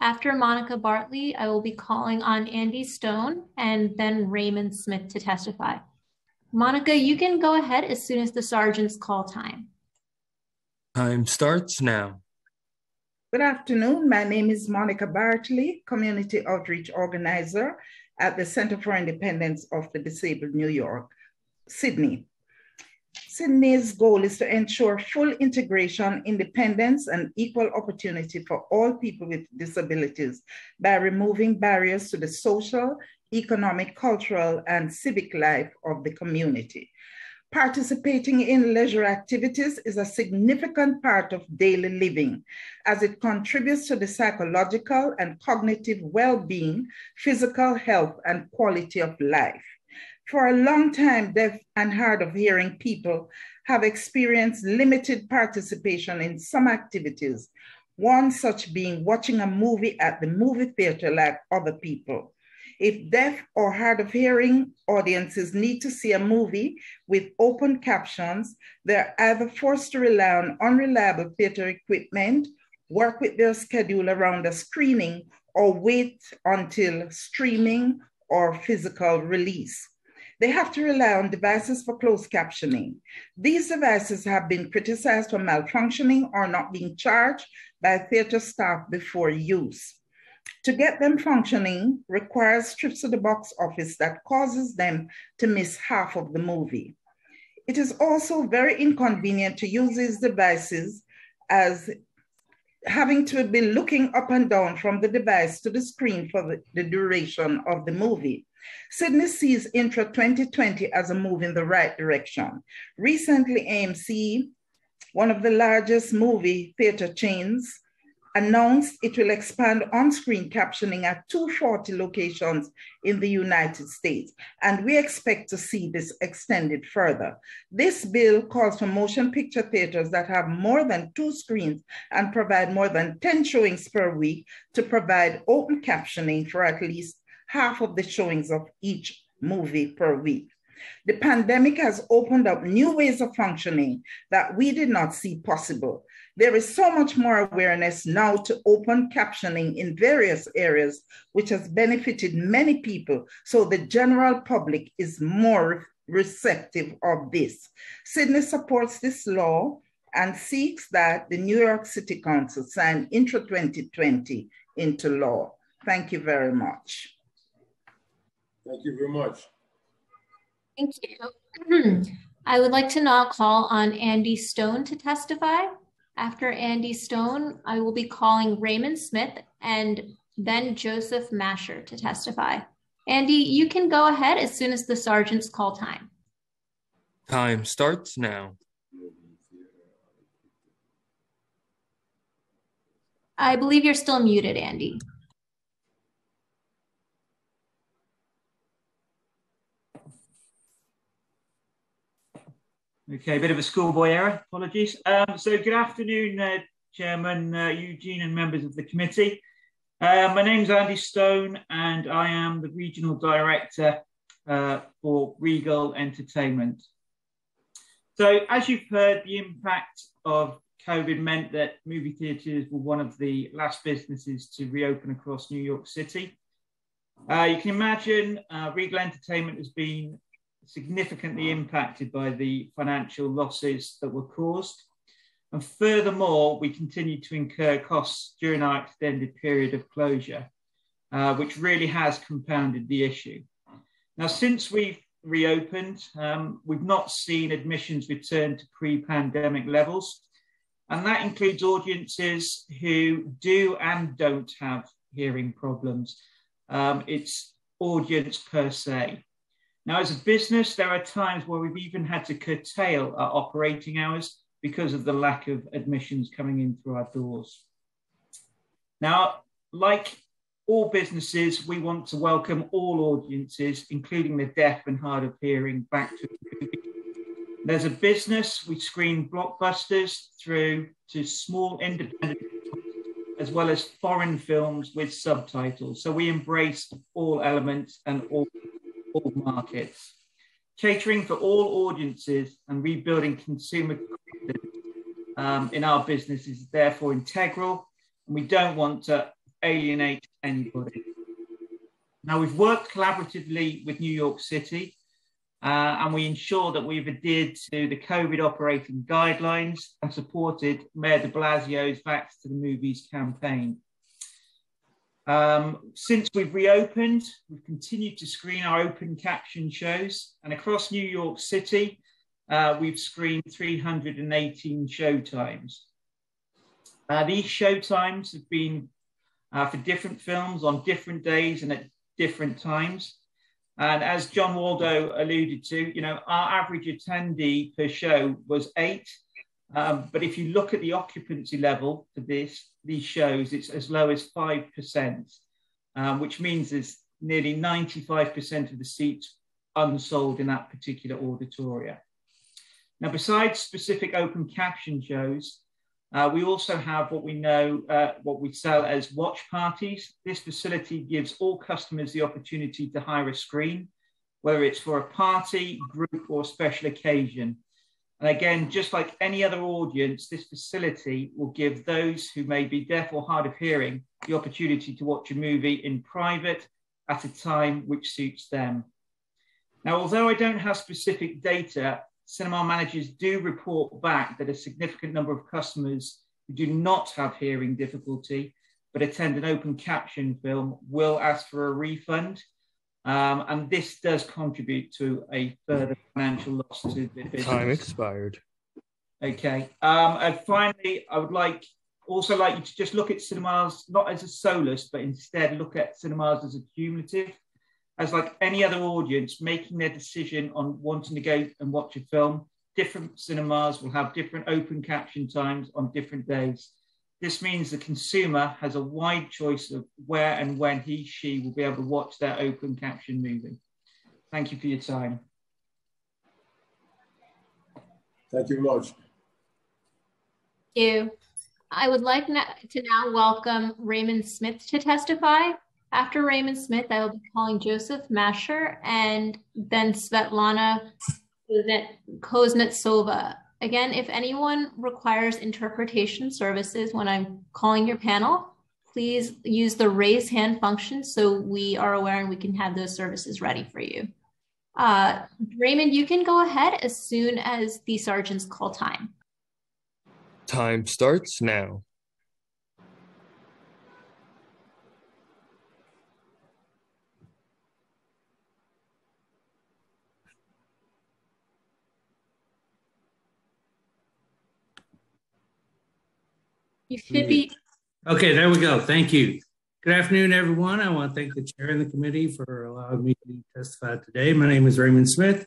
After Monica Bartley, I will be calling on Andy Stone and then Raymond Smith to testify. Monica, you can go ahead as soon as the sergeants call time. Time starts now. Good afternoon. My name is Monica Bartley, Community Outreach Organizer at the Center for Independence of the Disabled New York, CIDNY. CIDNY's goal is to ensure full integration, independence, and equal opportunity for all people with disabilities by removing barriers to the social, economic, cultural, and civic life of the community. Participating in leisure activities is a significant part of daily living as it contributes to the psychological and cognitive well being, physical health, and quality of life. For a long time, deaf and hard of hearing people have experienced limited participation in some activities, one such being watching a movie at the movie theater like other people. If deaf or hard of hearing audiences need to see a movie with open captions, they're either forced to rely on unreliable theater equipment, work with their schedule around a screening, or wait until streaming or physical release. They have to rely on devices for closed captioning. These devices have been criticized for malfunctioning or not being charged by theater staff before use. To get them functioning requires trips to the box office that causes them to miss half of the movie. It is also very inconvenient to use these devices as having to be looking up and down from the device to the screen for the, the duration of the movie. CIDNY sees Intro 2020 as a move in the right direction. Recently, AMC, one of the largest movie theater chains, announced it will expand on-screen captioning at 240 locations in the United States, and we expect to see this extended further. This bill calls for motion picture theaters that have more than two screens and provide more than 10 showings per week to provide open captioning for at least half of the showings of each movie per week. The pandemic has opened up new ways of functioning that we did not see possible. There is so much more awareness now to open captioning in various areas, which has benefited many people. So the general public is more receptive of this. CIDNY supports this law and seeks that the New York City Council sign Intro 2020 into law. Thank you very much. Thank you very much. Thank you. *clears throat* I would like to now call on Andy Stone to testify. After Andy Stone, I will be calling Raymond Smith and then Joseph Masher to testify. Andy, you can go ahead as soon as the sergeants call time. Time starts now. I believe you're still muted, Andy. Okay, a bit of a schoolboy error. Apologies. Um, so, good afternoon, uh, Chairman uh, Eugene and members of the committee. Uh, my name is Andy Stone, and I am the Regional Director uh, for Regal Entertainment. So, as you've heard, the impact of COVID meant that movie theatres were one of the last businesses to reopen across New York City. Uh, you can imagine uh, Regal Entertainment has been significantly impacted by the financial losses that were caused. And furthermore, we continued to incur costs during our extended period of closure, uh, which really has compounded the issue. Now, since we've reopened, um, we've not seen admissions return to pre pandemic levels. And that includes audiences who do and don't have hearing problems. Um, it's audience per se. Now, as a business, there are times where we've even had to curtail our operating hours because of the lack of admissions coming in through our doors. Now, like all businesses, we want to welcome all audiences, including the deaf and hard of hearing, back to There's a business, we screen blockbusters through to small independent as well as foreign films with subtitles. So we embrace all elements and all all markets, catering for all audiences and rebuilding consumer confidence um, in our business is therefore integral, and we don't want to alienate anybody. Now, we've worked collaboratively with New York City, uh, and we ensure that we've adhered to the COVID operating guidelines and supported Mayor de Blasio's Vax to the Movies campaign. Um, since we've reopened, we've continued to screen our open caption shows, and across New York City, uh, we've screened 318 showtimes. Uh, these showtimes have been uh, for different films on different days and at different times. And as John Waldo alluded to, you know, our average attendee per show was eight. Um, but if you look at the occupancy level for this, these shows, it's as low as 5%, um, which means there's nearly 95% of the seats unsold in that particular auditoria. Now, besides specific open caption shows, uh, we also have what we know, uh, what we sell as watch parties. This facility gives all customers the opportunity to hire a screen, whether it's for a party, group, or special occasion. And again, just like any other audience, this facility will give those who may be deaf or hard of hearing the opportunity to watch a movie in private at a time which suits them. Now, although I don't have specific data, cinema managers do report back that a significant number of customers who do not have hearing difficulty but attend an open caption film will ask for a refund um, and this does contribute to a further financial loss to the business. Time expired. Okay. Um, and finally, I would like also like you to just look at cinemas not as a solus, but instead look at cinemas as a cumulative, as like any other audience making their decision on wanting to go and watch a film. Different cinemas will have different open caption times on different days. This means the consumer has a wide choice of where and when he, she will be able to watch their open caption movie. Thank you for your time. Thank you very much. Thank you. I would like to now welcome Raymond Smith to testify. After Raymond Smith, I will be calling Joseph Masher and then Svetlana Kuznetsova. Again, if anyone requires interpretation services when I'm calling your panel, please use the raise hand function so we are aware and we can have those services ready for you. Uh, Raymond, you can go ahead as soon as the sergeants call time. Time starts now. You should be. Okay, there we go. Thank you. Good afternoon, everyone. I want to thank the chair and the committee for allowing me to testify today. My name is Raymond Smith.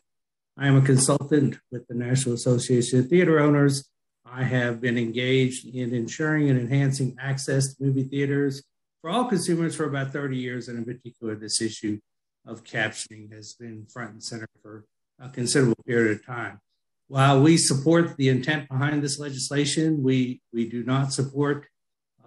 I am a consultant with the National Association of Theater Owners. I have been engaged in ensuring and enhancing access to movie theaters for all consumers for about 30 years, and in particular, this issue of captioning has been front and center for a considerable period of time. While we support the intent behind this legislation, we, we do not support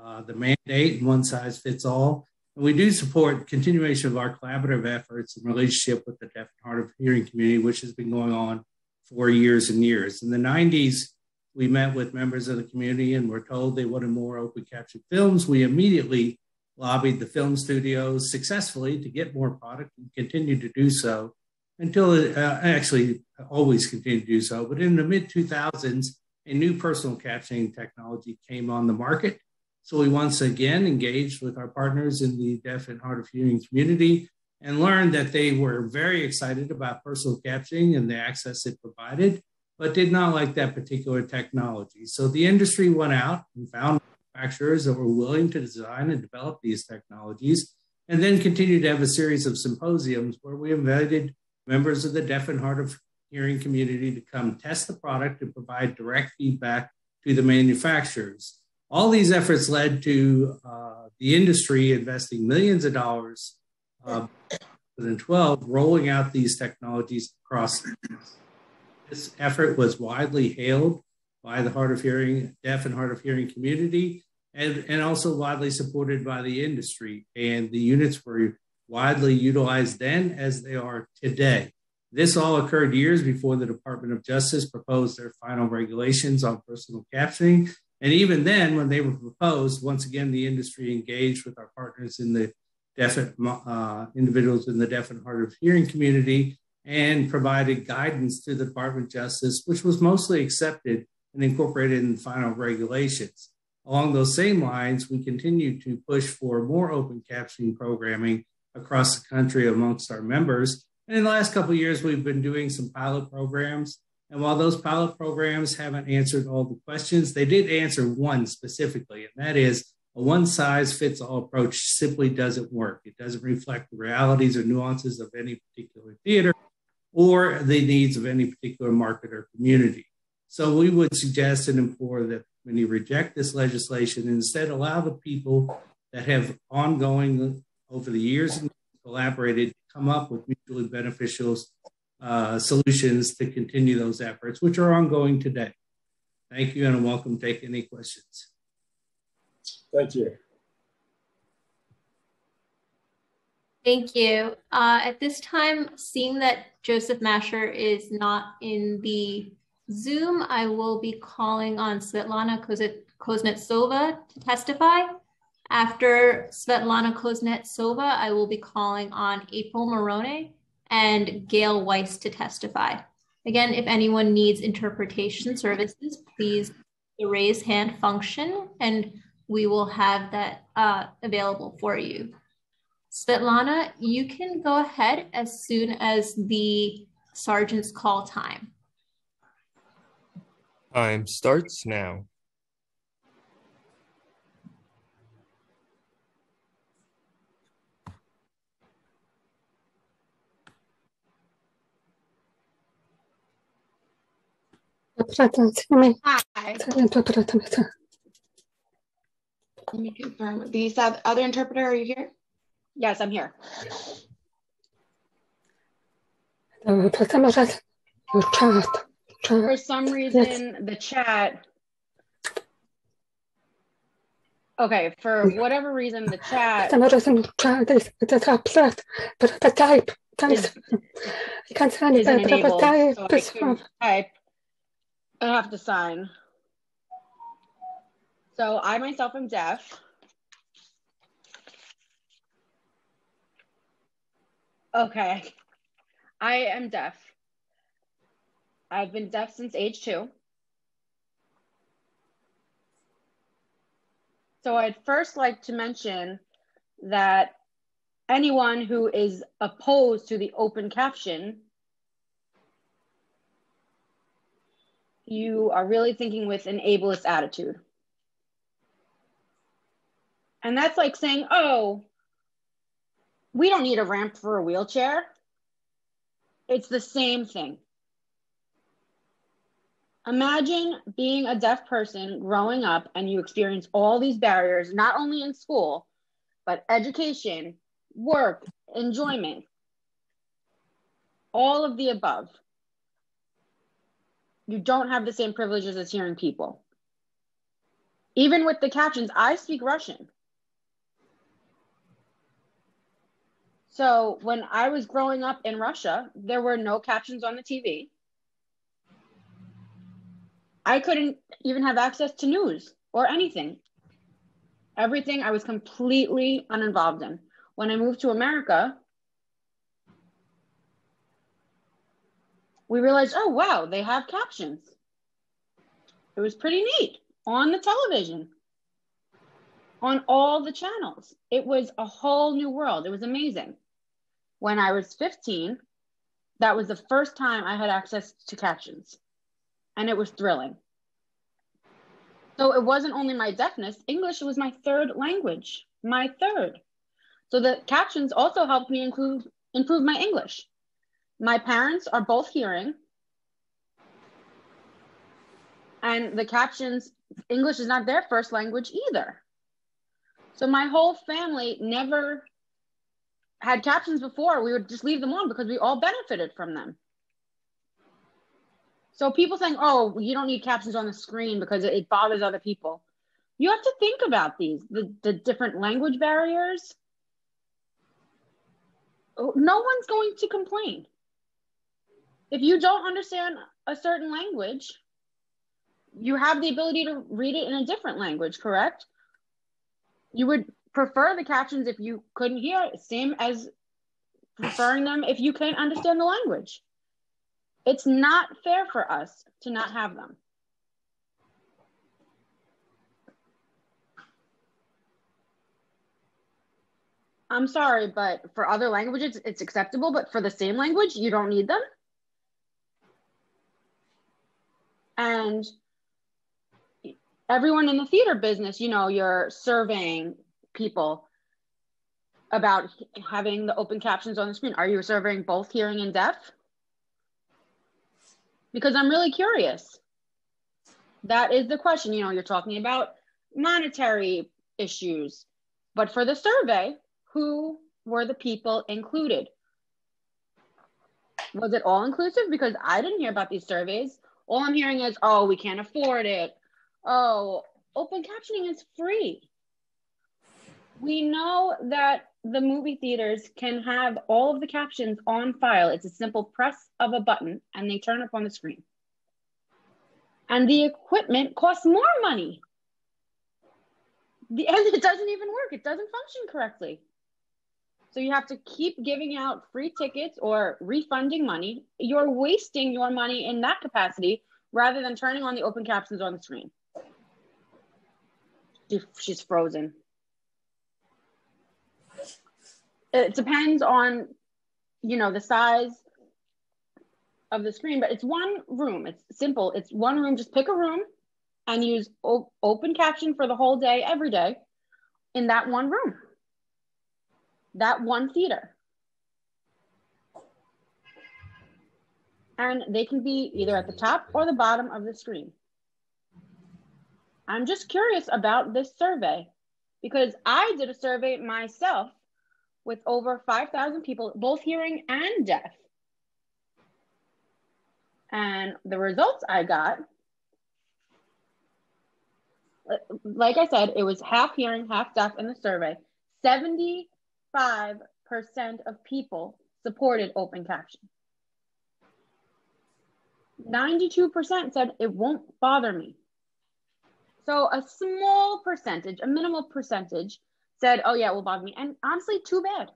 uh, the mandate and one size fits all. And we do support continuation of our collaborative efforts in relationship with the deaf and hard of hearing community, which has been going on for years and years. In the 90s, we met with members of the community and were told they wanted more open caption films. We immediately lobbied the film studios successfully to get more product and continue to do so until it uh, actually always continued to do so. But in the mid 2000s, a new personal captioning technology came on the market. So we once again engaged with our partners in the deaf and hard of hearing community and learned that they were very excited about personal captioning and the access it provided, but did not like that particular technology. So the industry went out and found manufacturers that were willing to design and develop these technologies, and then continued to have a series of symposiums where we invited members of the deaf and hard of hearing community to come test the product and provide direct feedback to the manufacturers. All these efforts led to uh, the industry investing millions of dollars uh, in 12 rolling out these technologies across. This effort was widely hailed by the hard of hearing, deaf and hard of hearing community, and, and also widely supported by the industry. And the units were widely utilized then as they are today. This all occurred years before the Department of Justice proposed their final regulations on personal captioning. And even then, when they were proposed, once again, the industry engaged with our partners in the deaf uh, individuals in the deaf and hard of hearing community and provided guidance to the Department of Justice, which was mostly accepted and incorporated in the final regulations. Along those same lines, we continue to push for more open captioning programming across the country amongst our members. And in the last couple of years, we've been doing some pilot programs. And while those pilot programs haven't answered all the questions, they did answer one specifically, and that is a one size fits all approach simply doesn't work. It doesn't reflect the realities or nuances of any particular theater or the needs of any particular market or community. So we would suggest and implore that when you reject this legislation, instead allow the people that have ongoing over the years and collaborated to come up with mutually beneficial uh, solutions to continue those efforts, which are ongoing today. Thank you, and I'm welcome to take any questions. Thank you. Thank you. Uh, at this time, seeing that Joseph Masher is not in the Zoom, I will be calling on Svetlana Kuznetsova to testify. After Svetlana Kuznetsova, I will be calling on April Morone and Gail Weiss to testify. Again, if anyone needs interpretation services, please the raise hand function and we will have that uh, available for you. Svetlana, you can go ahead as soon as the sergeant's call time. Time starts now. Let me confirm. The other interpreter, are you here? Yes, I'm here. For some reason, the chat. Okay, for whatever reason, the chat. Is, isn't enabled, so I couldn't type. I have to sign. So I myself am deaf. Okay. I am deaf. I've been deaf since age two. So I'd first like to mention that anyone who is opposed to the open caption, you are really thinking with an ableist attitude. And that's like saying, oh, we don't need a ramp for a wheelchair. It's the same thing. Imagine being a deaf person growing up and you experience all these barriers, not only in school, but education, work, enjoyment, all of the above. You don't have the same privileges as hearing people. Even with the captions, I speak Russian. So when I was growing up in Russia, there were no captions on the TV. I couldn't even have access to news or anything. Everything I was completely uninvolved in. When I moved to America, we realized, oh, wow, they have captions. It was pretty neat on the television, on all the channels. It was a whole new world. It was amazing when I was 15, that was the first time I had access to captions, and it was thrilling. So it wasn't only my deafness, English was my third language, my third. So the captions also helped me improve, improve my English. My parents are both hearing, and the captions, English is not their first language either. So my whole family never had captions before, we would just leave them on because we all benefited from them. So people saying, oh, you don't need captions on the screen because it bothers other people. You have to think about these, the, the different language barriers. Oh, no one's going to complain. If you don't understand a certain language, you have the ability to read it in a different language, correct? You would prefer the captions if you couldn't hear, it, same as preferring them if you can't understand the language. It's not fair for us to not have them. I'm sorry, but for other languages, it's acceptable, but for the same language, you don't need them. And everyone in the theater business, you know, you're surveying people about having the open captions on the screen? Are you serving both hearing and deaf? Because I'm really curious. That is the question. You know, you're talking about monetary issues, but for the survey, who were the people included? Was it all inclusive? Because I didn't hear about these surveys. All I'm hearing is, oh, we can't afford it. Oh, open captioning is free we know that the movie theaters can have all of the captions on file. It's a simple press of a button and they turn up on the screen. And the equipment costs more money. The, *laughs* and it doesn't even work, it doesn't function correctly. So you have to keep giving out free tickets or refunding money. You're wasting your money in that capacity rather than turning on the open captions on the screen. She's frozen. it depends on you know the size of the screen but it's one room it's simple it's one room just pick a room and use op- open caption for the whole day every day in that one room that one theater and they can be either at the top or the bottom of the screen i'm just curious about this survey because I did a survey myself with over 5,000 people, both hearing and deaf. And the results I got, like I said, it was half hearing, half deaf in the survey. 75% of people supported open caption. 92% said it won't bother me. So a small percentage, a minimal percentage said, oh yeah, it will bother me. And honestly, too bad.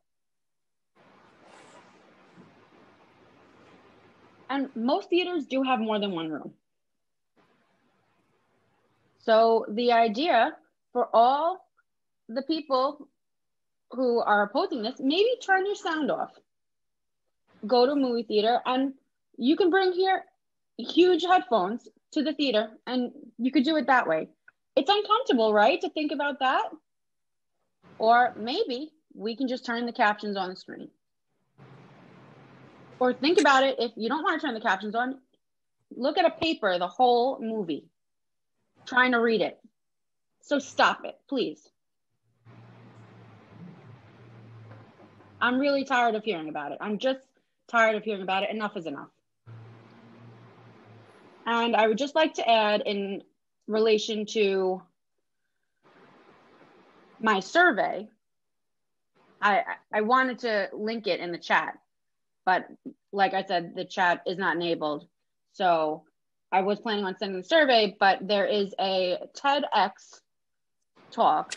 And most theaters do have more than one room. So the idea for all the people who are opposing this, maybe turn your sound off. Go to a movie theater and you can bring here huge headphones to the theater and you could do it that way. It's uncomfortable, right? To think about that. Or maybe we can just turn the captions on the screen. Or think about it if you don't want to turn the captions on, look at a paper the whole movie, trying to read it. So stop it, please. I'm really tired of hearing about it. I'm just tired of hearing about it. Enough is enough. And I would just like to add in relation to my survey, I, I wanted to link it in the chat, but like I said, the chat is not enabled. So I was planning on sending the survey, but there is a TEDx talk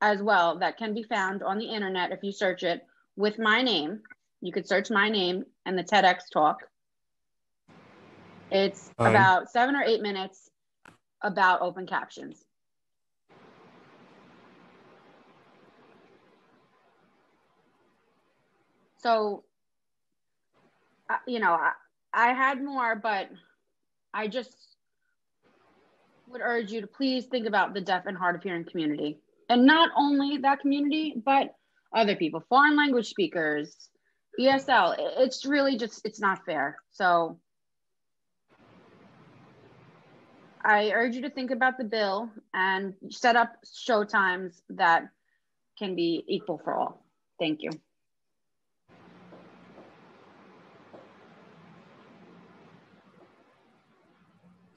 as well that can be found on the internet if you search it with my name. You could search my name and the TEDx talk. It's um, about seven or eight minutes about open captions. So, uh, you know, I, I had more, but I just would urge you to please think about the deaf and hard of hearing community. And not only that community, but other people, foreign language speakers, ESL. It's really just, it's not fair. So I urge you to think about the bill and set up show times that can be equal for all. Thank you.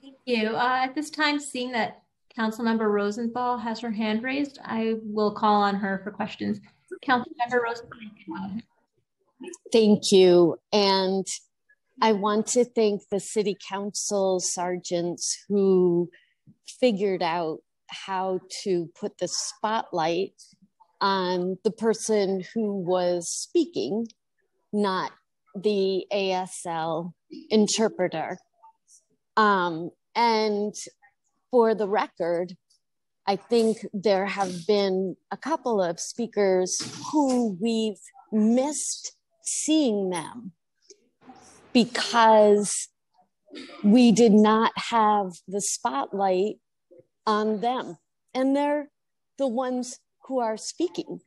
Thank you. Uh, at this time, seeing that Councilmember Rosenthal has her hand raised, I will call on her for questions. Councilmember. Thank you. And I want to thank the city council sergeants who figured out how to put the spotlight on the person who was speaking, not the ASL interpreter. Um, and for the record, I think there have been a couple of speakers who we've missed seeing them because we did not have the spotlight on them. And they're the ones who are speaking.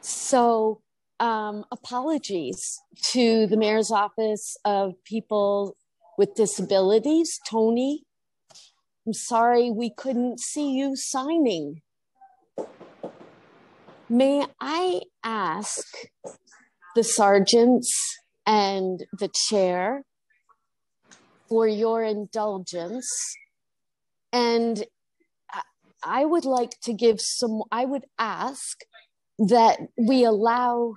So, um, apologies to the mayor's office of people with disabilities. Tony, I'm sorry we couldn't see you signing. May I ask the sergeants and the chair for your indulgence. And I would like to give some, I would ask that we allow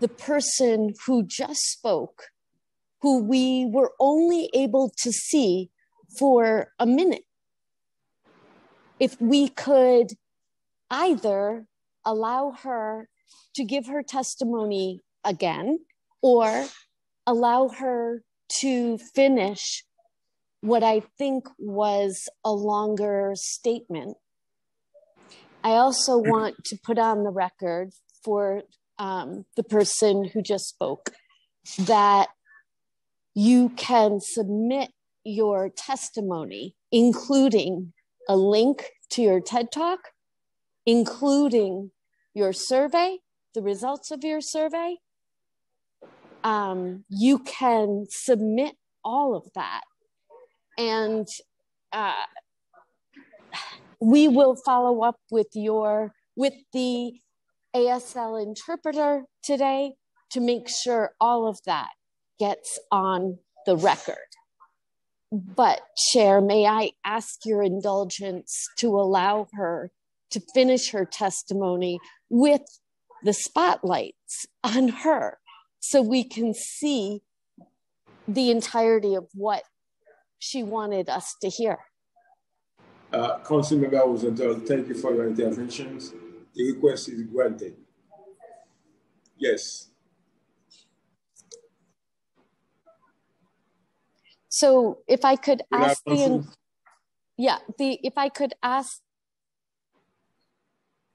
the person who just spoke, who we were only able to see for a minute, if we could either allow her to give her testimony again or allow her to finish what I think was a longer statement. I also want to put on the record for um, the person who just spoke that you can submit your testimony, including a link to your TED Talk, including your survey, the results of your survey, um, you can submit all of that. And uh, we will follow up with your with the ASL interpreter today to make sure all of that gets on the record. But, Chair, may I ask your indulgence to allow her to finish her testimony with the spotlights on her so we can see the entirety of what she wanted us to hear. Uh, Councilmember Rosenthal, thank you for your interventions. The request is granted. Yes. So if I could ask the, yeah, the if I could ask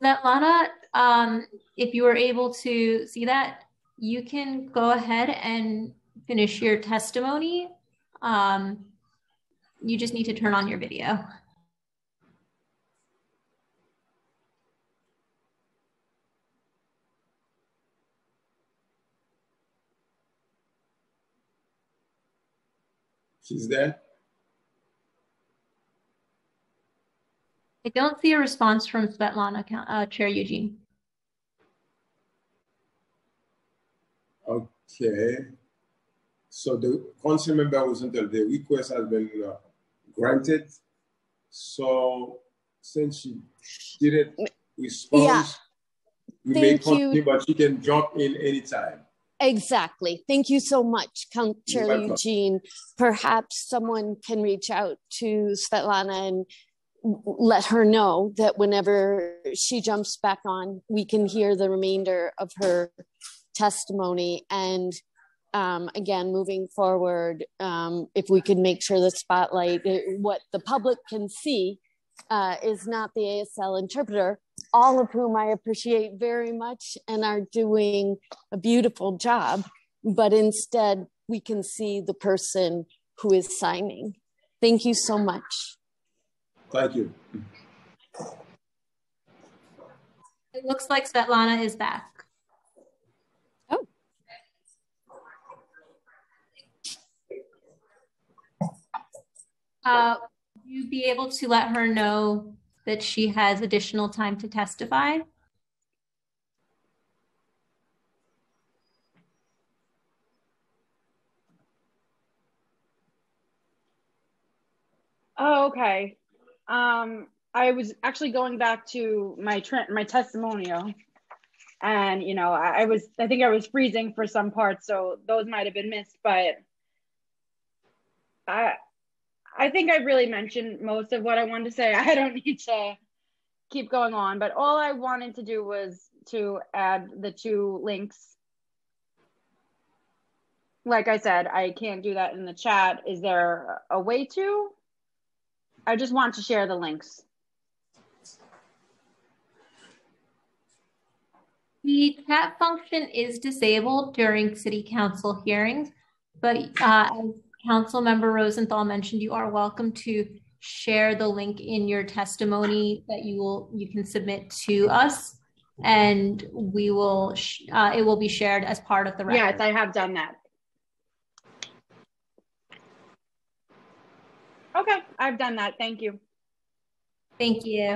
Svetlana, um, if you were able to see that, you can go ahead and finish your testimony. Um, you just need to turn on your video. She's there. I don't see a response from Svetlana, uh, Chair Eugene. Okay. So the council member was until the request has been uh, granted. So since she didn't respond, yeah. we Thank may continue, you. but she can jump in anytime. Exactly. Thank you so much, Count Chair Eugene. Perhaps someone can reach out to Svetlana and let her know that whenever she jumps back on, we can hear the remainder of her testimony. And um, again, moving forward, um, if we could make sure the spotlight, uh, what the public can see uh, is not the ASL interpreter, all of whom I appreciate very much and are doing a beautiful job, but instead we can see the person who is signing. Thank you so much. Thank you. It looks like Svetlana is back. Oh. Uh, you be able to let her know that she has additional time to testify? Oh, okay. Um, I was actually going back to my tra- my testimonial, and you know, I, I was I think I was freezing for some parts, so those might have been missed. But I I think I really mentioned most of what I wanted to say. *laughs* I don't need to keep going on, but all I wanted to do was to add the two links. Like I said, I can't do that in the chat. Is there a way to? I just want to share the links. The chat function is disabled during city council hearings, but uh, as Council Member Rosenthal mentioned, you are welcome to share the link in your testimony that you will you can submit to us, and we will uh, it will be shared as part of the record. Yes, I have done that. Okay, I've done that. Thank you. Thank you.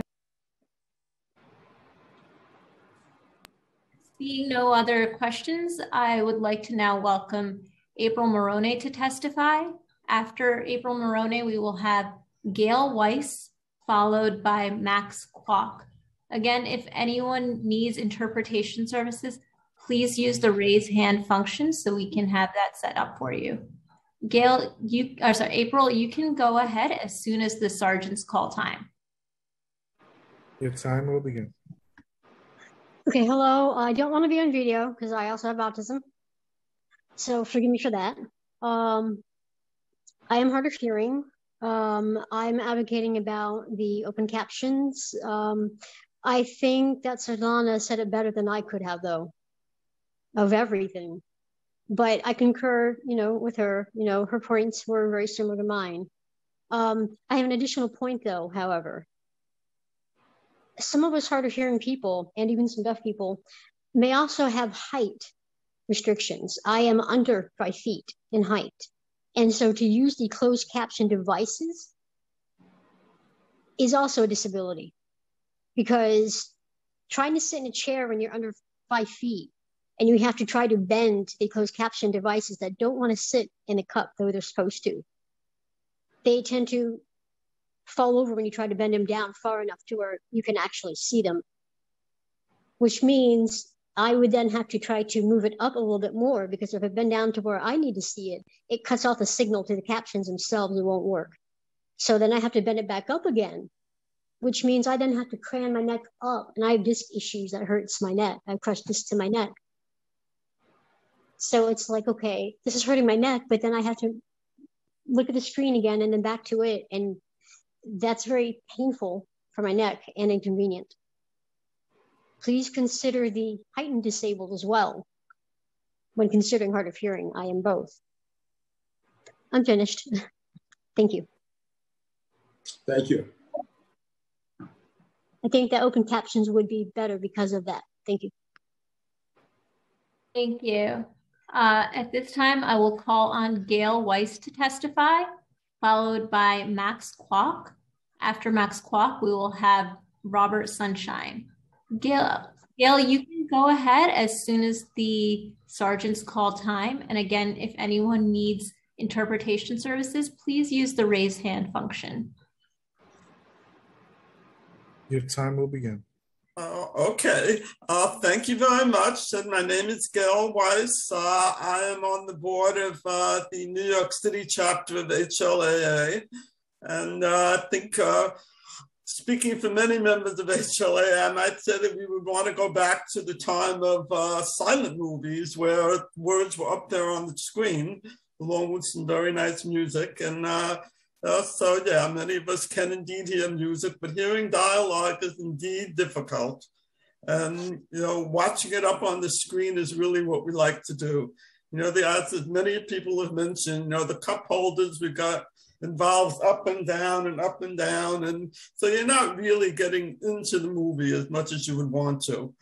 Seeing no other questions, I would like to now welcome April Morone to testify. After April Morone, we will have Gail Weiss, followed by Max Kwok. Again, if anyone needs interpretation services, please use the raise hand function so we can have that set up for you. Gail, you are sorry, April, you can go ahead as soon as the sergeants call time. Your time will begin. Okay, hello. I don't want to be on video because I also have autism. So forgive me for that. Um, I am hard of hearing. Um, I'm advocating about the open captions. Um, I think that Svetlana said it better than I could have, though, of everything. But I concur, you know, with her. You know, her points were very similar to mine. Um, I have an additional point, though. However, some of us hard of hearing people, and even some deaf people, may also have height restrictions. I am under five feet in height. And so to use the closed caption devices is also a disability because trying to sit in a chair when you're under five feet and you have to try to bend the closed caption devices that don't want to sit in the cup though they're supposed to. They tend to fall over when you try to bend them down far enough to where you can actually see them, which means I would then have to try to move it up a little bit more because if I bend down to where I need to see it, it cuts off the signal to the captions themselves. It won't work. So then I have to bend it back up again, which means I then have to cran my neck up and I have disc issues that hurts my neck. I have crushed disc to my neck. So it's like, okay, this is hurting my neck, but then I have to look at the screen again and then back to it. And that's very painful for my neck and inconvenient. Please consider the heightened disabled as well. When considering hard of hearing, I am both. I'm finished. *laughs* Thank you. Thank you. I think that open captions would be better because of that. Thank you. Thank you. Uh, at this time, I will call on Gail Weiss to testify, followed by Max Kwok. After Max Kwok, we will have Robert Sunshine. Gail, Gail, you can go ahead as soon as the sergeants call time. And again, if anyone needs interpretation services, please use the raise hand function. Your time will begin. Uh, okay, uh, thank you very much. And my name is Gail Weiss. Uh, I am on the board of uh, the New York City chapter of HLAA. And uh, I think uh, speaking for many members of HLAA, I might say that we would want to go back to the time of silent movies where words were up there on the screen along with some very nice music. And uh, so yeah, many of us can indeed hear music, but hearing dialogue is indeed difficult. And you know, watching it up on the screen is really what we like to do. You know, the as many people have mentioned, you know, the cup holders we got involves up and down and up and down, and so you're not really getting into the movie as much as you would want to.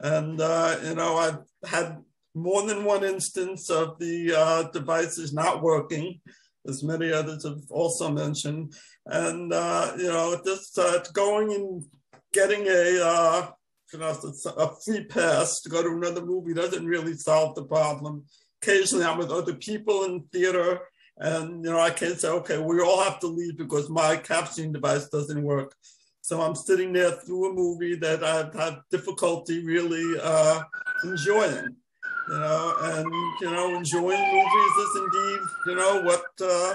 And uh, you know, I've had more than one instance of the uh, devices not working as many others have also mentioned. And, uh, you know, just uh, going and getting a, uh, you know, a free pass to go to another movie doesn't really solve the problem. Occasionally I'm with other people in theater and, you know, I can't say, okay, we all have to leave because my captioning device doesn't work. So I'm sitting there through a movie that I've had difficulty really uh, enjoying you know, and you know, enjoying movies is indeed, you know, what uh,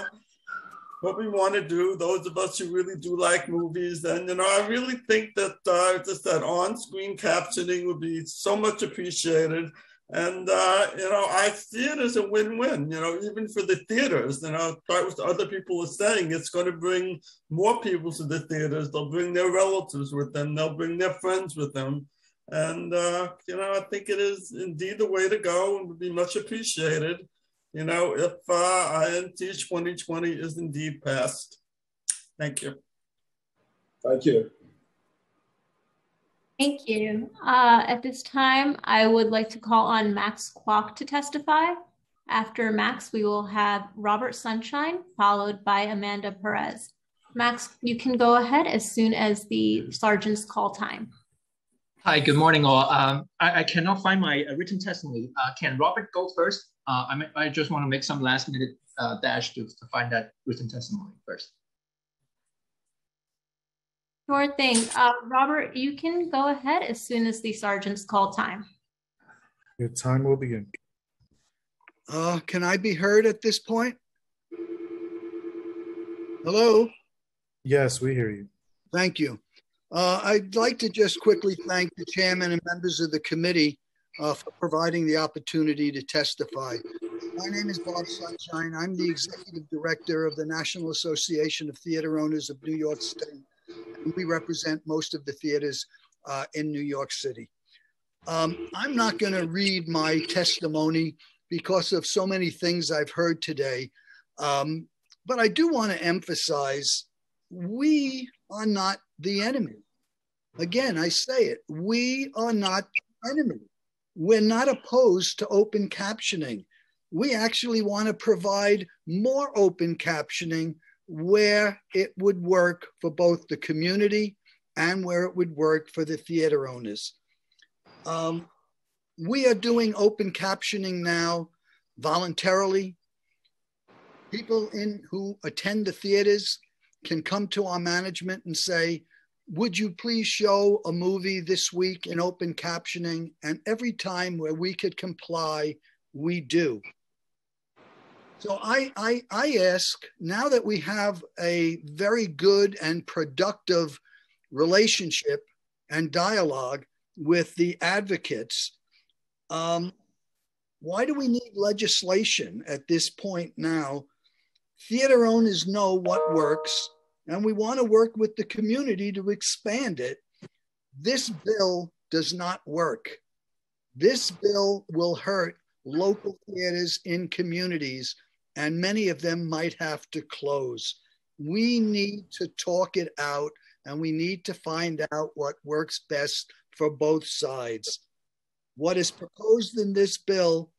what we want to do. Those of us who really do like movies, and you know, I really think that uh, just that on-screen captioning would be so much appreciated. And uh, you know, I see it as a win-win. You know, even for the theaters. You know, what other people are saying, it's going to bring more people to the theaters. They'll bring their relatives with them. They'll bring their friends with them and, uh, you know, I think it is indeed the way to go and would be much appreciated, you know, if uh, INT 2020 is indeed passed. Thank you. Thank you. Thank you. Uh, at this time, I would like to call on Max Kwok to testify. After Max, we will have Robert Sunshine, followed by Amanda Perez. Max, you can go ahead as soon as the sergeants call time. Hi, good morning all. Um, I, I, cannot find my uh, written testimony. Uh, can Robert go first? Uh, I, I just want to make some last minute uh, dash to, to find that written testimony first. Sure thing. Uh, Robert, you can go ahead as soon as the sergeants call time. Your time will begin. Uh, can I be heard at this point? Hello? Yes, we hear you. Thank you. Uh, I'd like to just quickly thank the chairman and members of the committee uh, for providing the opportunity to testify. My name is Bob Sunshine. I'm the executive director of the National Association of Theater Owners of New York State. And we represent most of the theaters uh, in New York City. Um, I'm not going to read my testimony because of so many things I've heard today. Um, but I do want to emphasize we are not the enemy. Again, I say it we are not the enemy. We're not opposed to open captioning. We actually want to provide more open captioning where it would work for both the community and where it would work for the theater owners. Um, we are doing open captioning now voluntarily. People in who attend the theaters can come to our management and say, would you please show a movie this week in open captioning? And every time where we could comply, we do. So I, I, I ask now that we have a very good and productive relationship and dialogue with the advocates, um, why do we need legislation at this point now? Theater owners know what works and we want to work with the community to expand it. This bill does not work. This bill will hurt local theaters in communities, and many of them might have to close. We need to talk it out and we need to find out what works best for both sides. What is proposed in this bill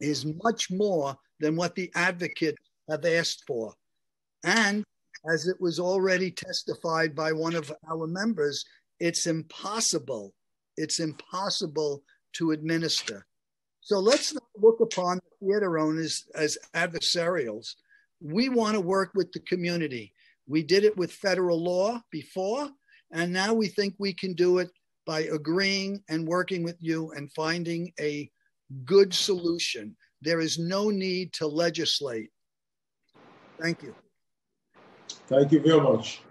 is much more than what the advocates have asked for. And as it was already testified by one of our members, it's impossible. It's impossible to administer. So let's not look upon the theater owners as adversarials. We want to work with the community. We did it with federal law before, and now we think we can do it by agreeing and working with you and finding a good solution. There is no need to legislate. Thank you. Thank you very much.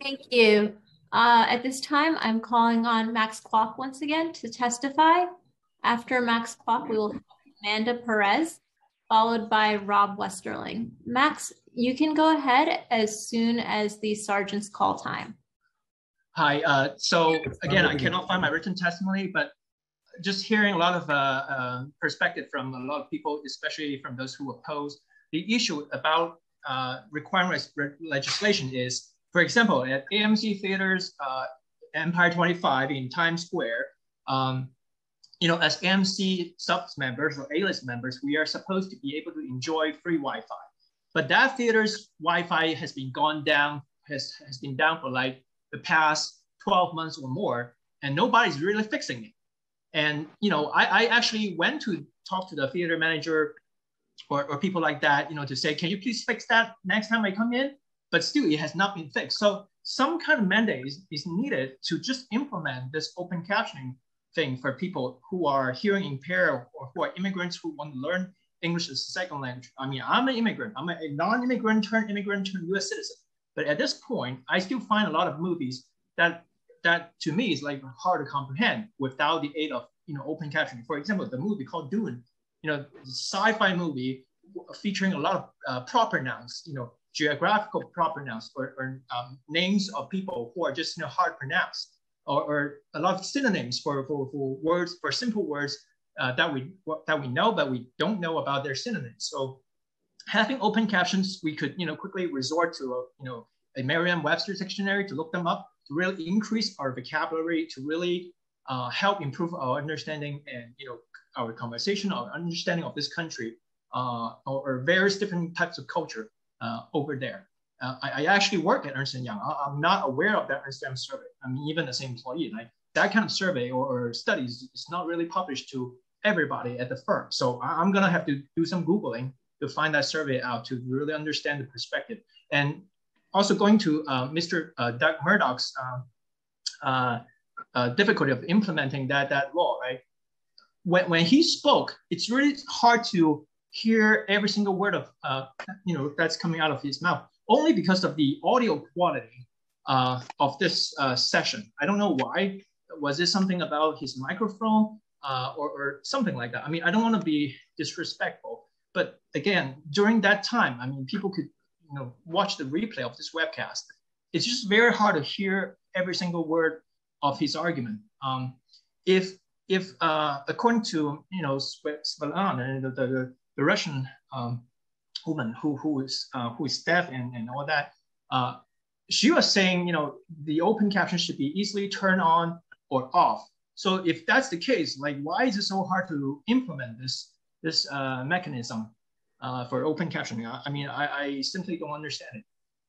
Thank you. Uh, at this time, I'm calling on Max Kwok once again to testify. After Max Kwok, we will have Amanda Perez, followed by Rob Westerling. Max, you can go ahead as soon as the sergeant's call time. Hi. Uh, so again, I cannot find my written testimony, but just hearing a lot of uh, uh, perspective from a lot of people, especially from those who oppose the issue about uh, requiring legislation is, for example, at AMC theaters, uh, Empire 25 in Times Square, um, you know, as AMC Stubs members or A-list members, we are supposed to be able to enjoy free Wi-Fi. But that theater's Wi-Fi has been gone down, has, has been down for like the past 12 months or more, and nobody's really fixing it. And you know, I, I actually went to talk to the theater manager or, or people like that, you know, to say, can you please fix that next time I come in? But still, it has not been fixed. So some kind of mandate is, is needed to just implement this open captioning thing for people who are hearing impaired or who are immigrants who want to learn English as a second language. I mean, I'm an immigrant. I'm a non-immigrant turned immigrant turned U.S. citizen. But at this point, I still find a lot of movies that that to me is like hard to comprehend without the aid of you know open captioning. For example, the movie called Dune you know, sci-fi movie featuring a lot of uh, proper nouns, you know, geographical proper nouns or, or um, names of people who are just you know hard pronounced, or, or a lot of synonyms for, for, for words for simple words uh, that we that we know but we don't know about their synonyms. So having open captions, we could you know quickly resort to a, you know a Merriam-Webster dictionary to look them up to really increase our vocabulary to really uh, help improve our understanding and you know our conversation, our understanding of this country, uh, or, or, various different types of culture uh, over there. Uh, I, I, actually work at Ernst & Young. I, am not aware of that Ernst & Young survey. I mean, even the same employee, like that kind of survey or, or studies is not really published to everybody at the firm. So I, am gonna have to do some Googling to find that survey out to really understand the perspective. And also going to uh, Mr. Uh, Doug Murdoch's uh, uh, difficulty of implementing that, that law, right? When, when he spoke, it's really hard to hear every single word of, uh, you know, that's coming out of his mouth, only because of the audio quality uh, of this uh, session. I don't know why. Was it something about his microphone uh, or, or something like that? I mean, I don't want to be disrespectful, but again, during that time, I mean, people could, you know, watch the replay of this webcast. It's just very hard to hear every single word of his argument. Um, if if uh, according to you know Svetlana, the, the, the Russian um, woman who who is uh, who is deaf and, and all that, uh, she was saying you know the open caption should be easily turned on or off. So if that's the case, like why is it so hard to implement this this uh, mechanism? uh, for open captioning. I, I mean, I, I, simply don't understand it.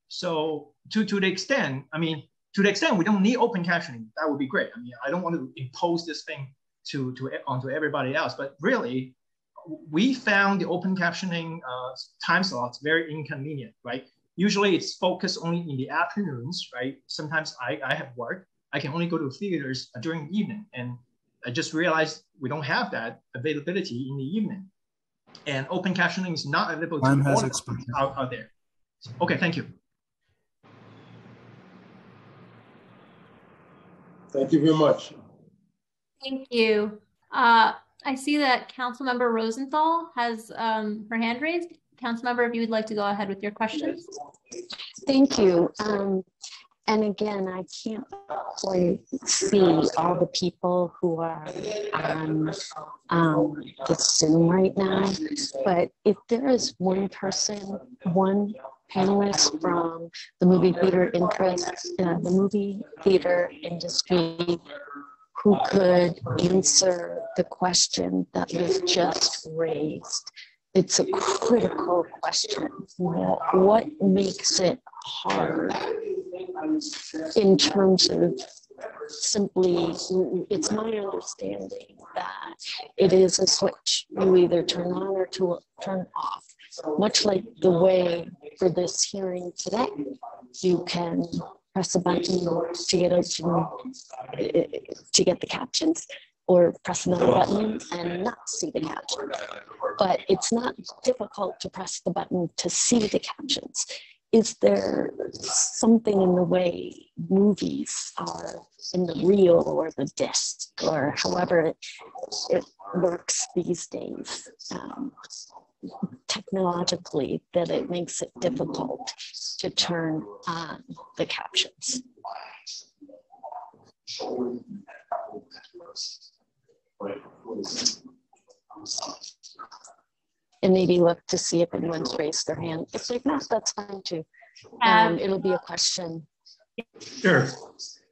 So to, to the extent, I mean, to the extent we don't need open captioning, that would be great. I mean, I don't want to impose this thing to, to onto everybody else, but really, we found the open captioning uh, time slots very inconvenient, right? Usually it's focused only in the afternoons, right? Sometimes I, I have work. I can only go to theaters during the evening. And I just realized we don't have that availability in the evening. And open captioning is not available Time to has all expired. out, out there. Okay, thank you. Thank you very much. Thank you. Uh, I see that Councilmember Rosenthal has um, her hand raised. Councilmember, if you would like to go ahead with your questions. Thank you. Um, and again, I can't quite see all the people who are on um, the Zoom right now. But if there is one person, one panelist from the movie theater interest, uh, the movie theater industry who could answer the question that was just raised. It's a critical question. What makes it hard in terms of simply, it's my understanding that it is a switch. You either turn on or to turn off, much like the way for this hearing today. You can press a button to get a, to get the captions or press another button and not see the captions. But it's not difficult to press the button to see the captions. Is there something in the way movies are in the reel or the disc or however it, it works these days um, technologically that it makes it difficult to turn on the captions? And maybe look to see if anyone's raised their hand. If they've not, that's fine too. Um, it'll be a question. Sure.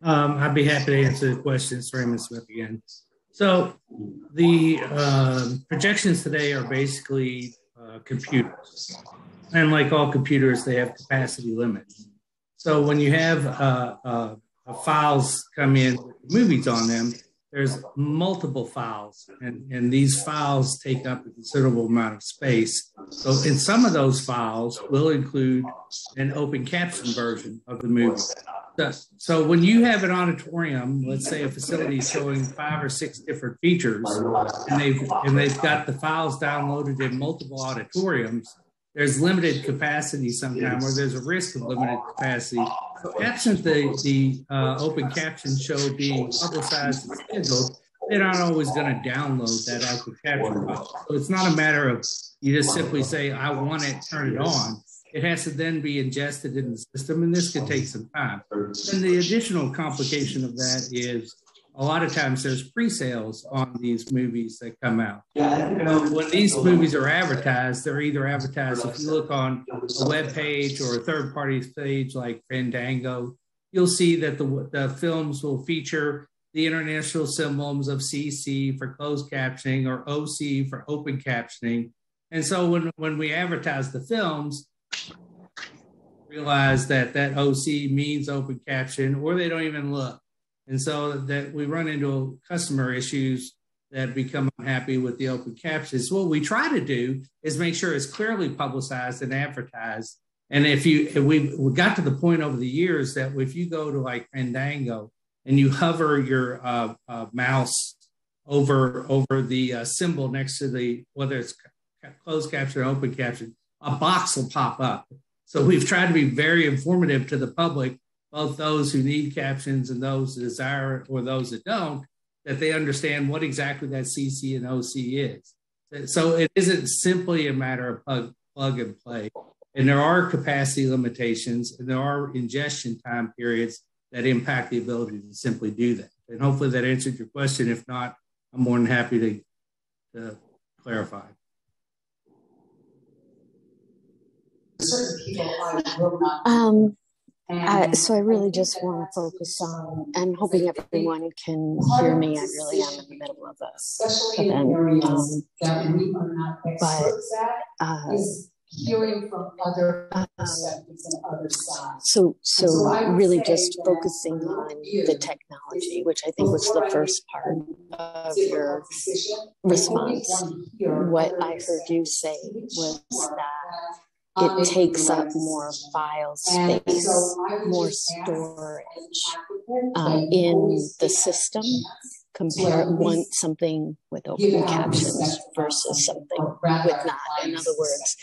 Um, I'd be happy to answer the questions, Raymond Smith again. So the uh, projections today are basically uh, computers. And like all computers, they have capacity limits. So when you have uh, uh files come in with movies on them, there's multiple files, and, and these files take up a considerable amount of space. So, in some of those files, will include an open caption version of the movie. So, when you have an auditorium, let's say a facility showing five or six different features, and they've and they've got the files downloaded in multiple auditoriums, there's limited capacity sometimes, or there's a risk of limited capacity. So absent the, the uh, open caption show being publicized and scheduled, they're not always going to download that open caption file. So it's not a matter of you just simply say, I want it, turn it on. It has to then be ingested in the system, and this could take some time. And the additional complication of that is a lot of times there's pre-sales on these movies that come out. when these movies are advertised, they're either advertised if you look on a web page or a third party page like Fandango, you'll see that the, the films will feature the international symbols of CC for closed captioning or OC for open captioning. And so when, when we advertise the films, realize that that OC means open caption or they don't even look and so that we run into customer issues that become unhappy with the open captions. What we try to do is make sure it's clearly publicized and advertised. And if you, if we, we got to the point over the years that if you go to like Fandango and you hover your uh, uh, mouse over over the uh, symbol next to the whether it's closed caption or open caption, a box will pop up. So we've tried to be very informative to the public both those who need captions and those that desire it or those that don't, that they understand what exactly that CC and OC is. So it isn't simply a matter of plug, plug and play. And there are capacity limitations and there are ingestion time periods that impact the ability to simply do that. And hopefully that answered your question. If not, I'm more than happy to, to clarify. Um, uh, so I really just want to focus on. I'm hoping everyone can hear me. I really am in the middle of this a event, um, but uh, is hearing from other um, perspectives and other sides. so so, so really just focusing on fear the technology, which I think was the first part of your response. always want to hear What I heard you say was that it takes up more file space, so more storage you um, in the system. to Compare at one something with open captions versus something with not. In other words,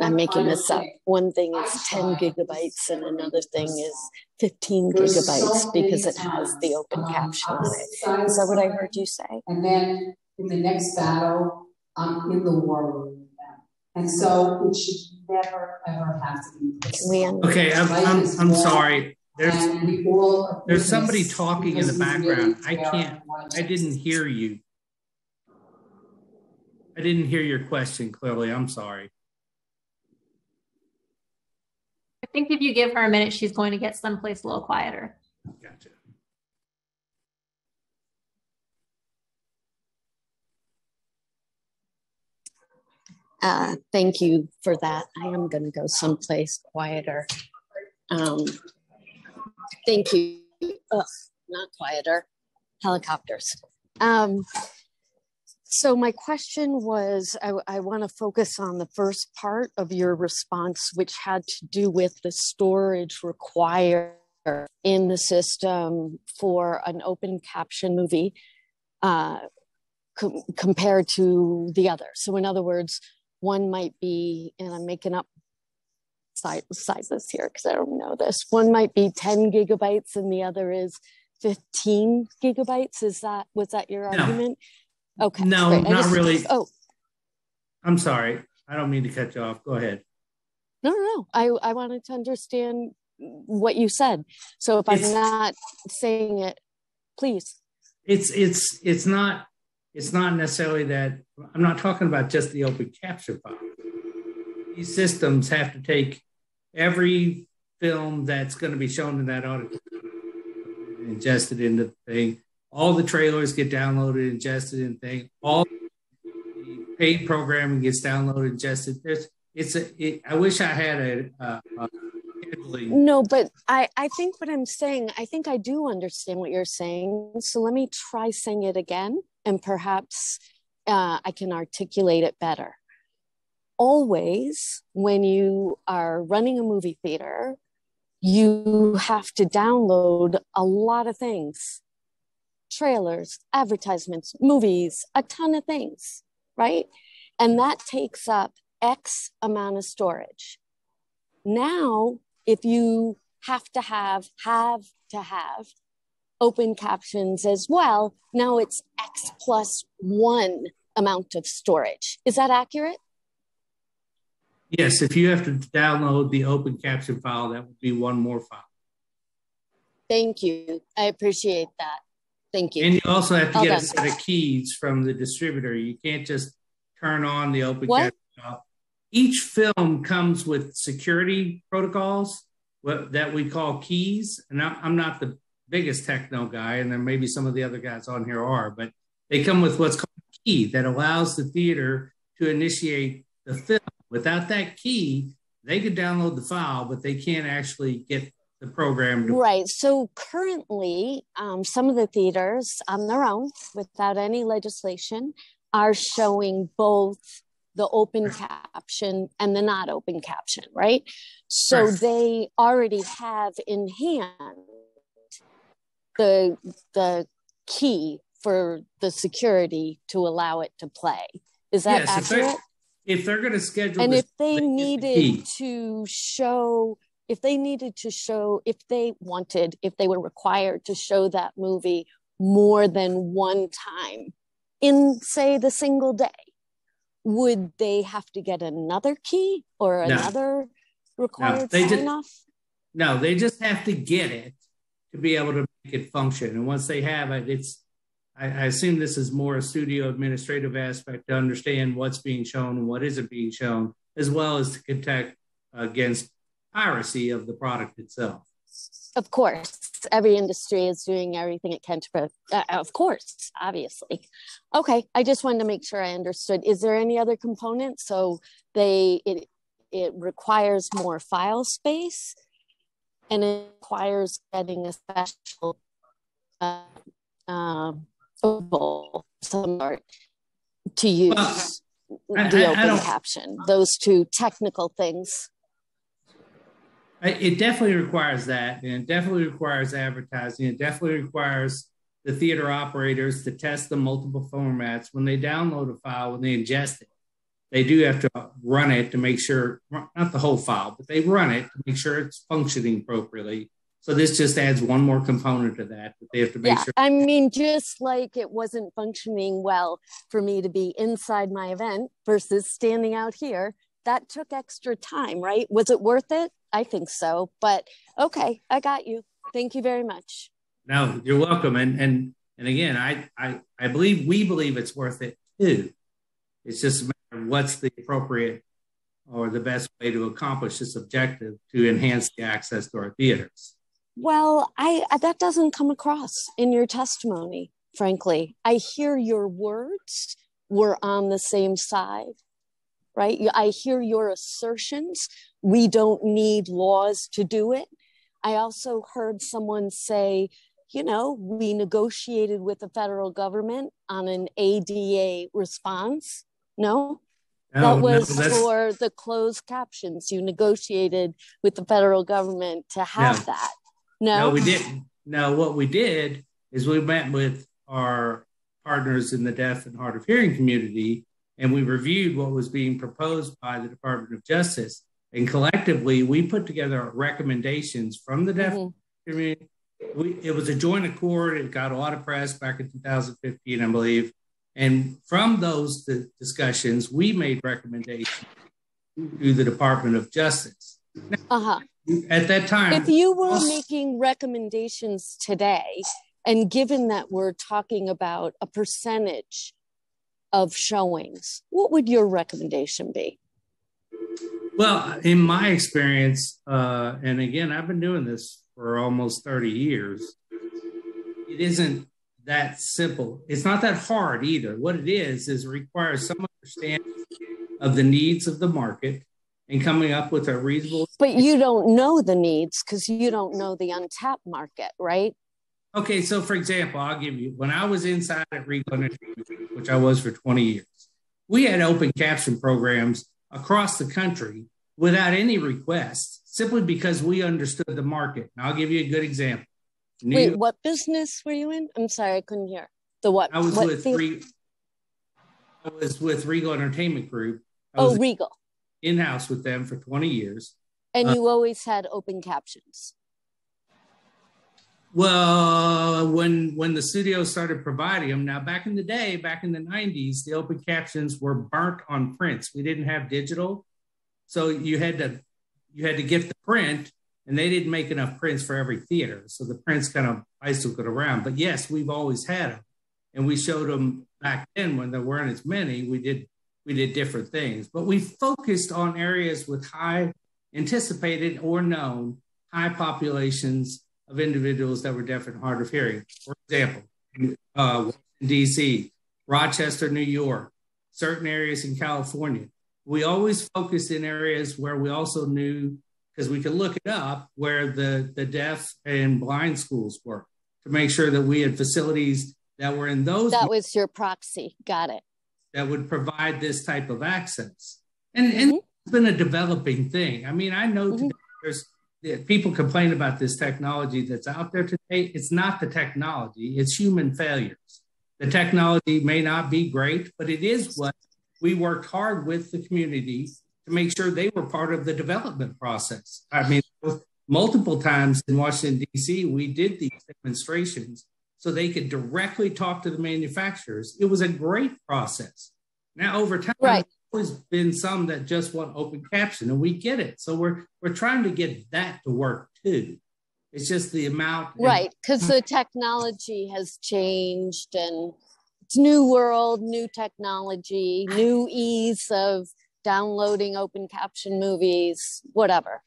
I'm making this up. One thing is 10 gigabytes and another thing is 15 gigabytes because it has the open on caption on it. Is that what I heard you say? And then in the next battle, I'm in the war room. And so it should never, ever have to be personal. Okay, I'm, I'm, I'm sorry. There's, and we all are there's somebody talking in the because we really background. I can't, I didn't hear you. I didn't hear your question clearly. I'm sorry. I think if you give her a minute, she's going to get someplace a little quieter. Uh, thank you for that. I am going to go someplace quieter. Um, thank you. Ugh, not quieter. Helicopters. Um, so my question was, I, I want to focus on the first part of your response, which had to do with the storage required in the system for an open caption movie uh, com- compared to the other. So in other words, one might be, and I'm making up sizes here because I don't know this. One might be 10 gigabytes and the other is 15 gigabytes. Is that, was that your No. argument? Okay. No, great. Not just- really. Oh, I'm sorry. I don't mean to cut you off. Go ahead. no, no, no. I, I wanted to understand what you said. So if I'm not saying it, please. It's it's it's not it's not necessarily that I'm not talking about just the open capture file. These systems have to take every film that's going to be shown in that auditorium and ingest it into the thing. All the trailers get downloaded, ingested in thing. All the paid programming gets downloaded, ingested. There's it's a. It, I wish I had a, a, a No, but I, I think what I'm saying, I think I do understand what you're saying. So let me try saying it again, and perhaps uh, I can articulate it better. Always, when you are running a movie theater, you have to download a lot of things trailers, advertisements, movies, a ton of things, right? And that takes up X amount of storage. Now, if you have to have, have to have open captions as well, now it's X plus one amount of storage. Is that accurate? Yes, if you have to download the open caption file, that would be one more file. Thank you. I appreciate that. Thank you. And you also have to All get a set of keys from the distributor. You can't just turn on the open What? caption file. Each film comes with security protocols what, that we call keys. And I'm not the biggest techno guy, and then maybe some of the other guys on here are, but they come with what's called a key that allows the theater to initiate the film. Without that key, they could download the file, but they can't actually get the program to Right. So currently, um, some of the theaters on their own, without any legislation, are showing both the open caption and the not open caption, right? So Right. they already have in hand the the key for the security to allow it to play. Is that Yes, if they're- accurate? if they're going to schedule and if they needed to show if they needed to show if they wanted if they were required to show that movie more than one time in say the single day would they have to get another key or No. another required they sign off No, they just have to get it to be able to make it function. And once they have it, it's, I, I assume this is more a studio administrative aspect to understand what's being shown and what isn't being shown, as well as to protect against piracy of the product itself. of course every industry is doing everything it can to, uh, of course, obviously. Okay, I just wanted to make sure I understood. Is there any other component? So they it it requires more file space, and it requires getting a special uh, uh, sort to use Well, I- the I- I open don't- caption. Those two technical things. It definitely requires that, and it definitely requires advertising. It definitely requires the theater operators to test the multiple formats when they download a file, when they ingest it. They do have to run it to make sure, not the whole file, but they run it to make sure it's functioning appropriately. So this just adds one more component to that that they have to make Yeah, sure. I mean, just like it wasn't functioning well for me to be inside my event versus standing out here, that took extra time, right? Was it worth it? I think so. But okay, I got you. Thank you very much. No, you're welcome. And and and again, I I I believe we believe it's worth it too. It's just what's the appropriate or the best way to accomplish this objective to enhance the access to our theaters. Well, I- that doesn't come across in your testimony, frankly. I hear your words. We're on the same side, right? I hear your assertions. We don't need laws to do it. I also heard someone say, you know, we negotiated with the federal government on an ADA response. No, No, that was that's- for the closed captions. You negotiated with the federal government to have No. that. No, No, we didn't. No, what we did is we met with our partners in the deaf and hard of hearing community and we reviewed what was being proposed by the Department of Justice. And collectively, we put together recommendations from the deaf mm-hmm. community. We, it was a joint accord. It got a lot of press back in 2015, I believe. And from those di- discussions, we made recommendations to the Department of Justice. Uh-huh. At that time, If you were making recommendations today, and given that we're talking about a percentage of showings, what would your recommendation be? Well, in my experience, uh, and again, I've been doing this for almost 30 years, it isn't that simple. It's not that hard either. What it is, is it requires some understanding of the needs of the market and coming up with a reasonable. But you don't know the needs because you don't know the untapped market, right? Okay, so for example, I'll give you when I was inside at Regal which I was for 20 years, we had open caption programs across the country without any requests, simply because we understood the market. And I'll give you a good example. New Wait, York- what business were you in? I'm sorry, I couldn't hear. The what? I was what with thing? Re- I was with Regal Entertainment Group. I Oh, was Regal. in house with them for 20 years. And Uh, you always had open captions. Well, when when the studio started providing them, now back in the day, back in the 90s, the open captions were burnt on prints. We didn't have digital. So you had to you had to get the print, and they didn't make enough prints for every theater. So the prints kind of bicycled around. But yes, we've always had them. And we showed them back then when there weren't as many. We did we did different things, but we focused on areas with high anticipated or known high populations of individuals that were deaf and hard of hearing. For example, uh, D.C., Rochester, New York, certain areas in California. We always focused in areas where we also knew, because we could look it up, where the, the deaf and blind schools were to make sure that we had facilities that were in those That was your proxy. Got it. that would provide this type of access. And, and mm-hmm. it's been a developing thing. I mean, I know mm-hmm. today there's that people complain about this technology that's out there today. It's not the technology, it's human failures. The technology may not be great, but it is what we worked hard with the community to make sure they were part of the development process. I mean, multiple times in Washington, D.C., we did these demonstrations so they could directly talk to the manufacturers. It was a great process. Now, over time, right. there's been some that just want open caption, and we get it. So we're we're trying to get that to work too. It's just the amount, Right. Because the technology has changed and it's new world, new technology, new ease of downloading open caption movies, whatever.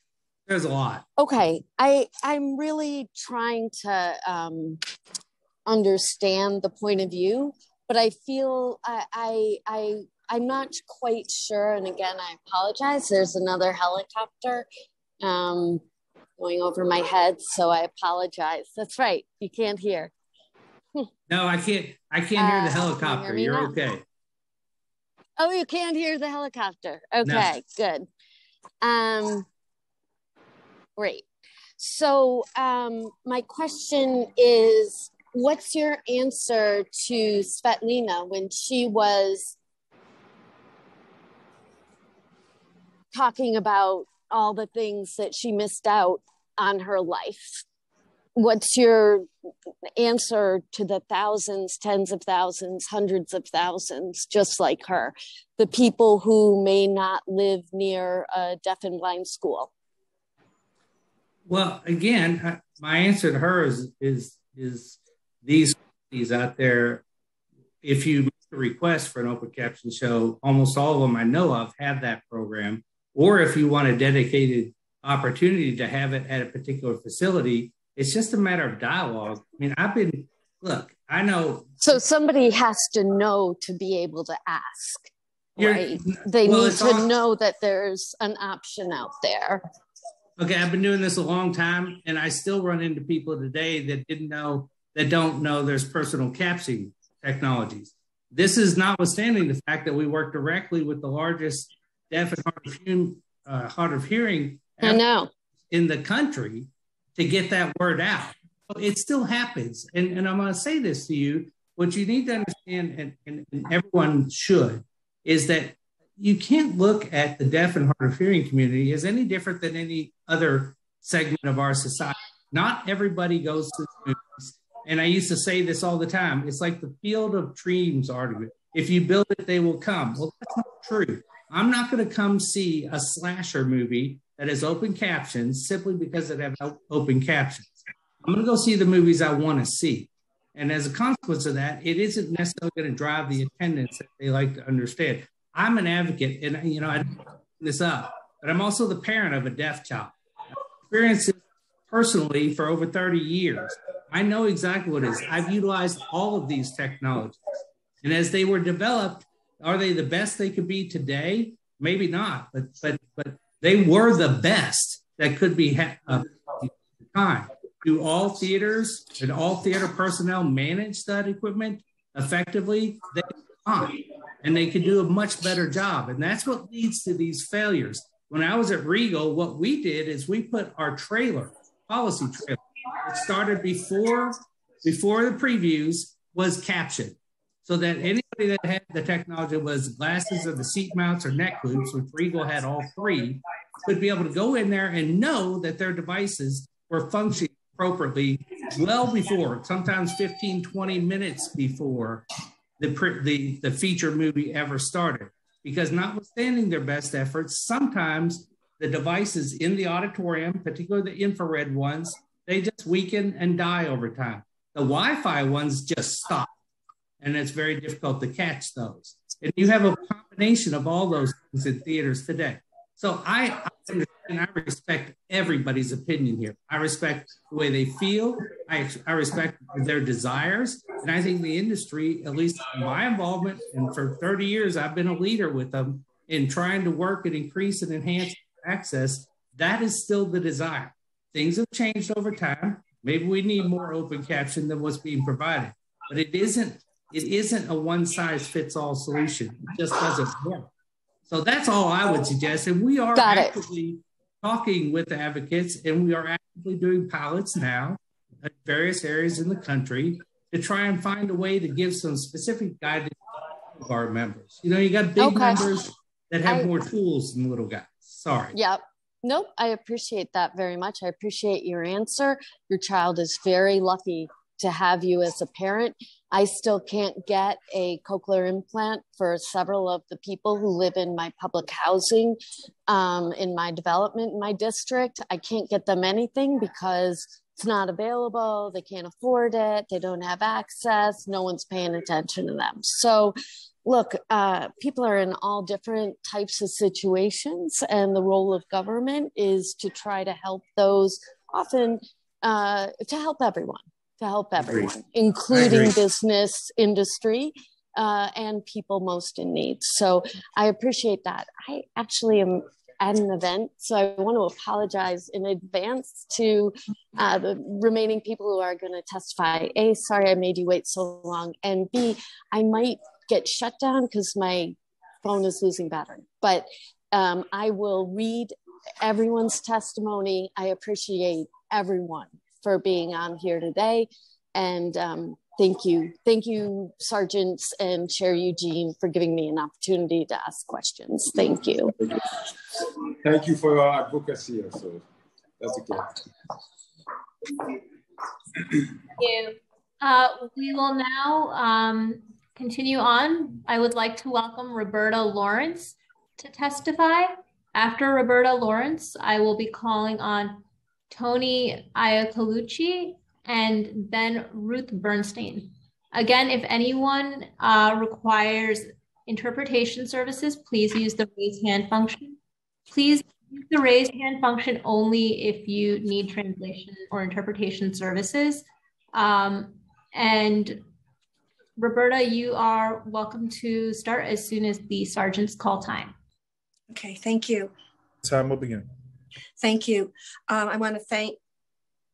There's a lot. Okay, I I'm really trying to um, understand the point of view, but I feel I I I I'm not quite sure. And again, I apologize. There's another helicopter um, going over my head, so I apologize. That's right. You can't hear. No, I can't. I can't hear the Uh, helicopter. you hear You're okay. Oh, you can't hear the helicopter. Okay, good. Um, great. So, um, my question is what's your answer to Svetlana when she was talking about all the things that she missed out on her life? What's your answer to the thousands, tens of thousands, hundreds of thousands, just like her, the people who may not live near a deaf and blind school? Well, again, my answer to her is is is these companies out there. If you make a request for an open caption show, almost all of them I know of have that program. Or if you want a dedicated opportunity to have it at a particular facility, it's just a matter of dialogue. I mean, I've been look. I know So somebody has to know to be able to ask, right? They well, need to all- know that there's an option out there. okay, I've been doing this a long time, and I still run into people today that didn't know that don't know there's personal captioning technologies. This is notwithstanding the fact that we work directly with the largest deaf and hard of hearing, uh, hard of hearing I know. in the country to get that word out. It still happens. And, and I'm going to say this to you what you need to understand, and, and, and everyone should, is that you can't look at the deaf and hard of hearing community as any different than any other segment of our society. Not everybody goes to the movies. And I used to say this all the time. It's like the field of dreams argument. If you build it, they will come. Well, that's not true. I'm not going to come see a slasher movie that has open captions simply because it have o- open captions. I'm going to go see the movies I want to see. And as a consequence of that, it isn't necessarily going to drive the attendance that they like to understand. I'm an advocate, and you know, I bring this up, but I'm also the parent of a deaf child. I've experienced it personally for over 30 years. I know exactly what it is. I've utilized all of these technologies. And as they were developed, are they the best they could be today? Maybe not, but but but they were the best that could be ha- uh, time. Do all theaters and all theater personnel manage that equipment effectively? They can't, and they could do a much better job. And that's what leads to these failures. When I was at Regal, what we did is we put our trailer, policy trailer, it started before before the previews was captioned so that anybody that had the technology was glasses or the seat mounts or neck loops, which Regal had all three, could be able to go in there and know that their devices were functioning appropriately well before, sometimes 15, 20 minutes before the, the, the feature movie ever started. Because notwithstanding their best efforts, sometimes the devices in the auditorium, particularly the infrared ones, they just weaken and die over time. The Wi-Fi ones just stop, and it's very difficult to catch those. And you have a combination of all those things in theaters today. So I, I understand, I respect everybody's opinion here. I respect the way they feel. I, I respect their desires. And I think the industry, at least my involvement, and for 30 years, I've been a leader with them in trying to work and increase and enhance access. That is still the desire. Things have changed over time. Maybe we need more open caption than what's being provided, but it isn't. It isn't a one size fits all solution. It just doesn't work. So that's all I would suggest. And we are Got it. actively talking with advocates, and we are actively doing pilots now at various areas in the country to try and find a way to give some specific guidance to our members. You know, you got big Okay. members that have I- more tools than little guys. Sorry. Yep. Nope. I appreciate that very much. I appreciate your answer. Your child is very lucky to have you as a parent. I still can't get a cochlear implant for several of the people who live in my public housing um, in my development in my district. I can't get them anything because it's not available. They can't afford it. They don't have access. No one's paying attention to them. So look, uh, people are in all different types of situations, and the role of government is to try to help those often uh, to help everyone, to help everyone, including business, industry, uh, and people most in need. So I appreciate that. I actually am at an event, so I want to apologize in advance to uh, the remaining people who are going to testify. A, sorry I made you wait so long, and B, I might get shut down because my phone is losing battery. But um, I will read everyone's testimony. I appreciate everyone for being on here today. And um, thank you. Thank you, Sergeants and Chair Eugene, for giving me an opportunity to ask questions. Thank you. Thank you for your advocacy So That's okay. Thank you. Uh, we will now um, continue on. I would like to welcome Roberta Lawrence to testify. After Roberta Lawrence, I will be calling on Tony Iacolucci and then Ruth Bernstein. Again, if anyone uh, requires interpretation services, please use the raise hand function. Please use the raise hand function only if you need translation or interpretation services. Um, and Roberta, you are welcome to start as soon as the sergeants call time. Okay, thank you. Time will begin. Thank you. Um, I want to thank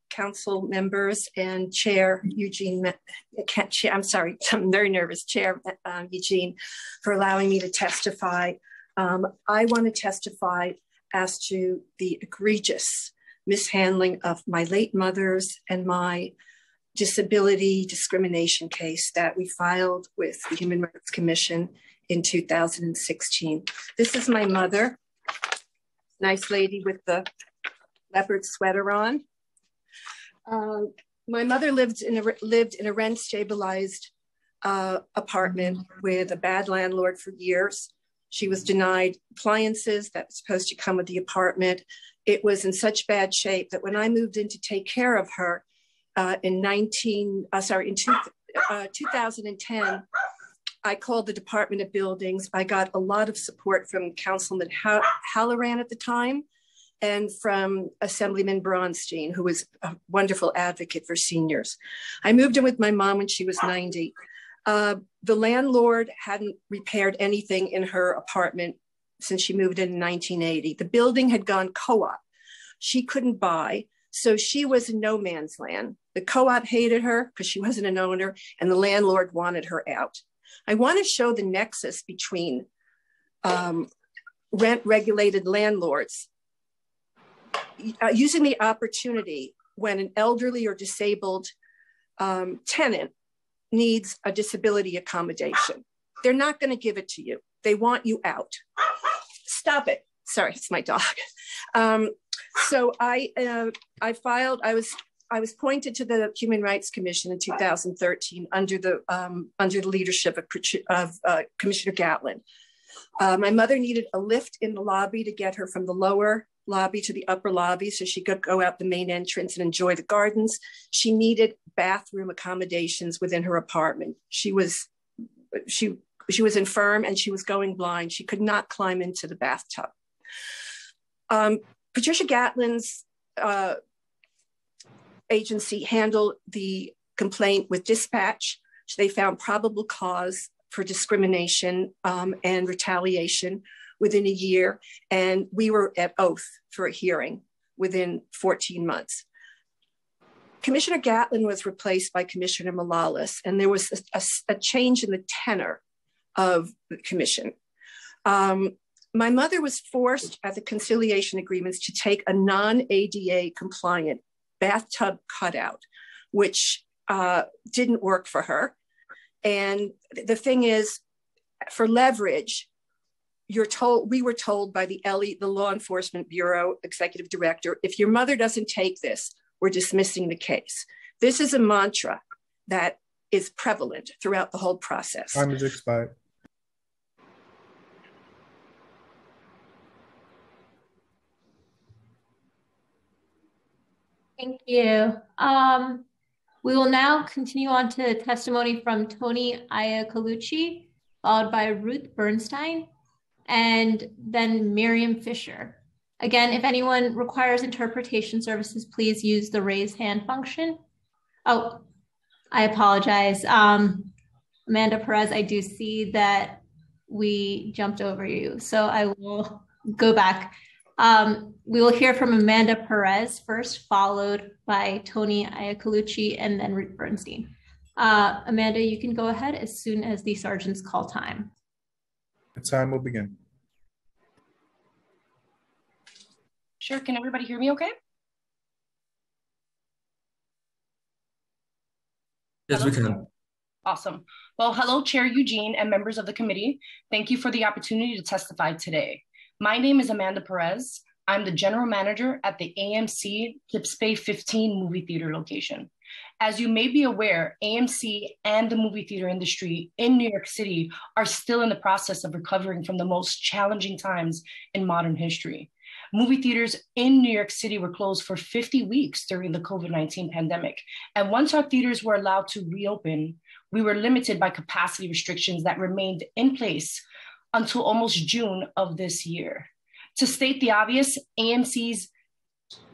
council members and Chair Eugene, I'm sorry, *laughs* I'm very nervous, Chair uh, Eugene, for allowing me to testify. Um, I want to testify as to the egregious mishandling of my late mother's and my disability discrimination case that we filed with the Human Rights Commission in 2016. This is my mother, nice lady with the leopard sweater on. Uh, my mother lived in a lived in a rent stabilized uh, apartment with a bad landlord for years. She was denied appliances that were supposed to come with the apartment. It was in such bad shape that when I moved in to take care of her, uh, in 19, uh, sorry, in two, uh, 2010, I called the Department of Buildings. I got a lot of support from Councilman Halloran at the time and from Assemblyman Braunstein, who was a wonderful advocate for seniors. I moved in with my mom when she was 90. Uh, the landlord hadn't repaired anything in her apartment since she moved in in 1980. The building had gone co-op. She couldn't buy. So she was in no man's land. The co op hated her because she wasn't an owner, and the landlord wanted her out. I want to show the nexus between um, rent regulated landlords uh, using the opportunity when an elderly or disabled um, tenant needs a disability accommodation. They're not going to give it to you, they want you out. Stop it. Sorry, it's my dog. *laughs* Um, so I uh, I filed. I was I was appointed to the Human Rights Commission in 2013 under the um, under the leadership of, of uh, Commissioner Gatlin. Uh, my mother needed a lift in the lobby to get her from the lower lobby to the upper lobby so she could go out the main entrance and enjoy the gardens. She needed bathroom accommodations within her apartment. She was she she was infirm and she was going blind. She could not climb into the bathtub. Um, Patricia Gatlin's uh, agency handled the complaint with dispatch. They found probable cause for discrimination um, and retaliation within a year. And we were at oath for a hearing within 14 months. Commissioner Gatlin was replaced by Commissioner Malalis, and there was a, a, a change in the tenor of the commission. Um, my mother was forced at the conciliation agreements to take a non ADA compliant bathtub cutout, which uh, didn't work for her. And the thing is, for leverage, you're told we were told by the LE, the Law Enforcement Bureau executive director, if your mother doesn't take this, we're dismissing the case. This is a mantra that is prevalent throughout the whole process. Time is expired. Thank you. Um, we will now continue on to testimony from Tony Iacolucci. followed by Ruth Bernstein, and then Miriam Fisher. Again, if anyone requires interpretation services, please use the raise hand function. Oh, I apologize. Um, Amanda Perez, I do see that we jumped over you. So I will go back. Um, we will hear from Amanda Perez first, followed by Tony Iacolucci and then Ruth Bernstein. Uh, Amanda, you can go ahead as soon as the sergeants call time. The time will begin. Sure, can everybody hear me okay? Yes, we can. Awesome. Well, hello, Chair Eugene and members of the committee. Thank you for the opportunity to testify today. My name is Amanda Perez. I'm the general manager at the AMC Kips Bay 15 movie theater location. As you may be aware, AMC and the movie theater industry in New York City are still in the process of recovering from the most challenging times in modern history. Movie theaters in New York City were closed for 50 weeks during the COVID 19 pandemic. And once our theaters were allowed to reopen, we were limited by capacity restrictions that remained in place until almost June of this year. To state the obvious, AMC's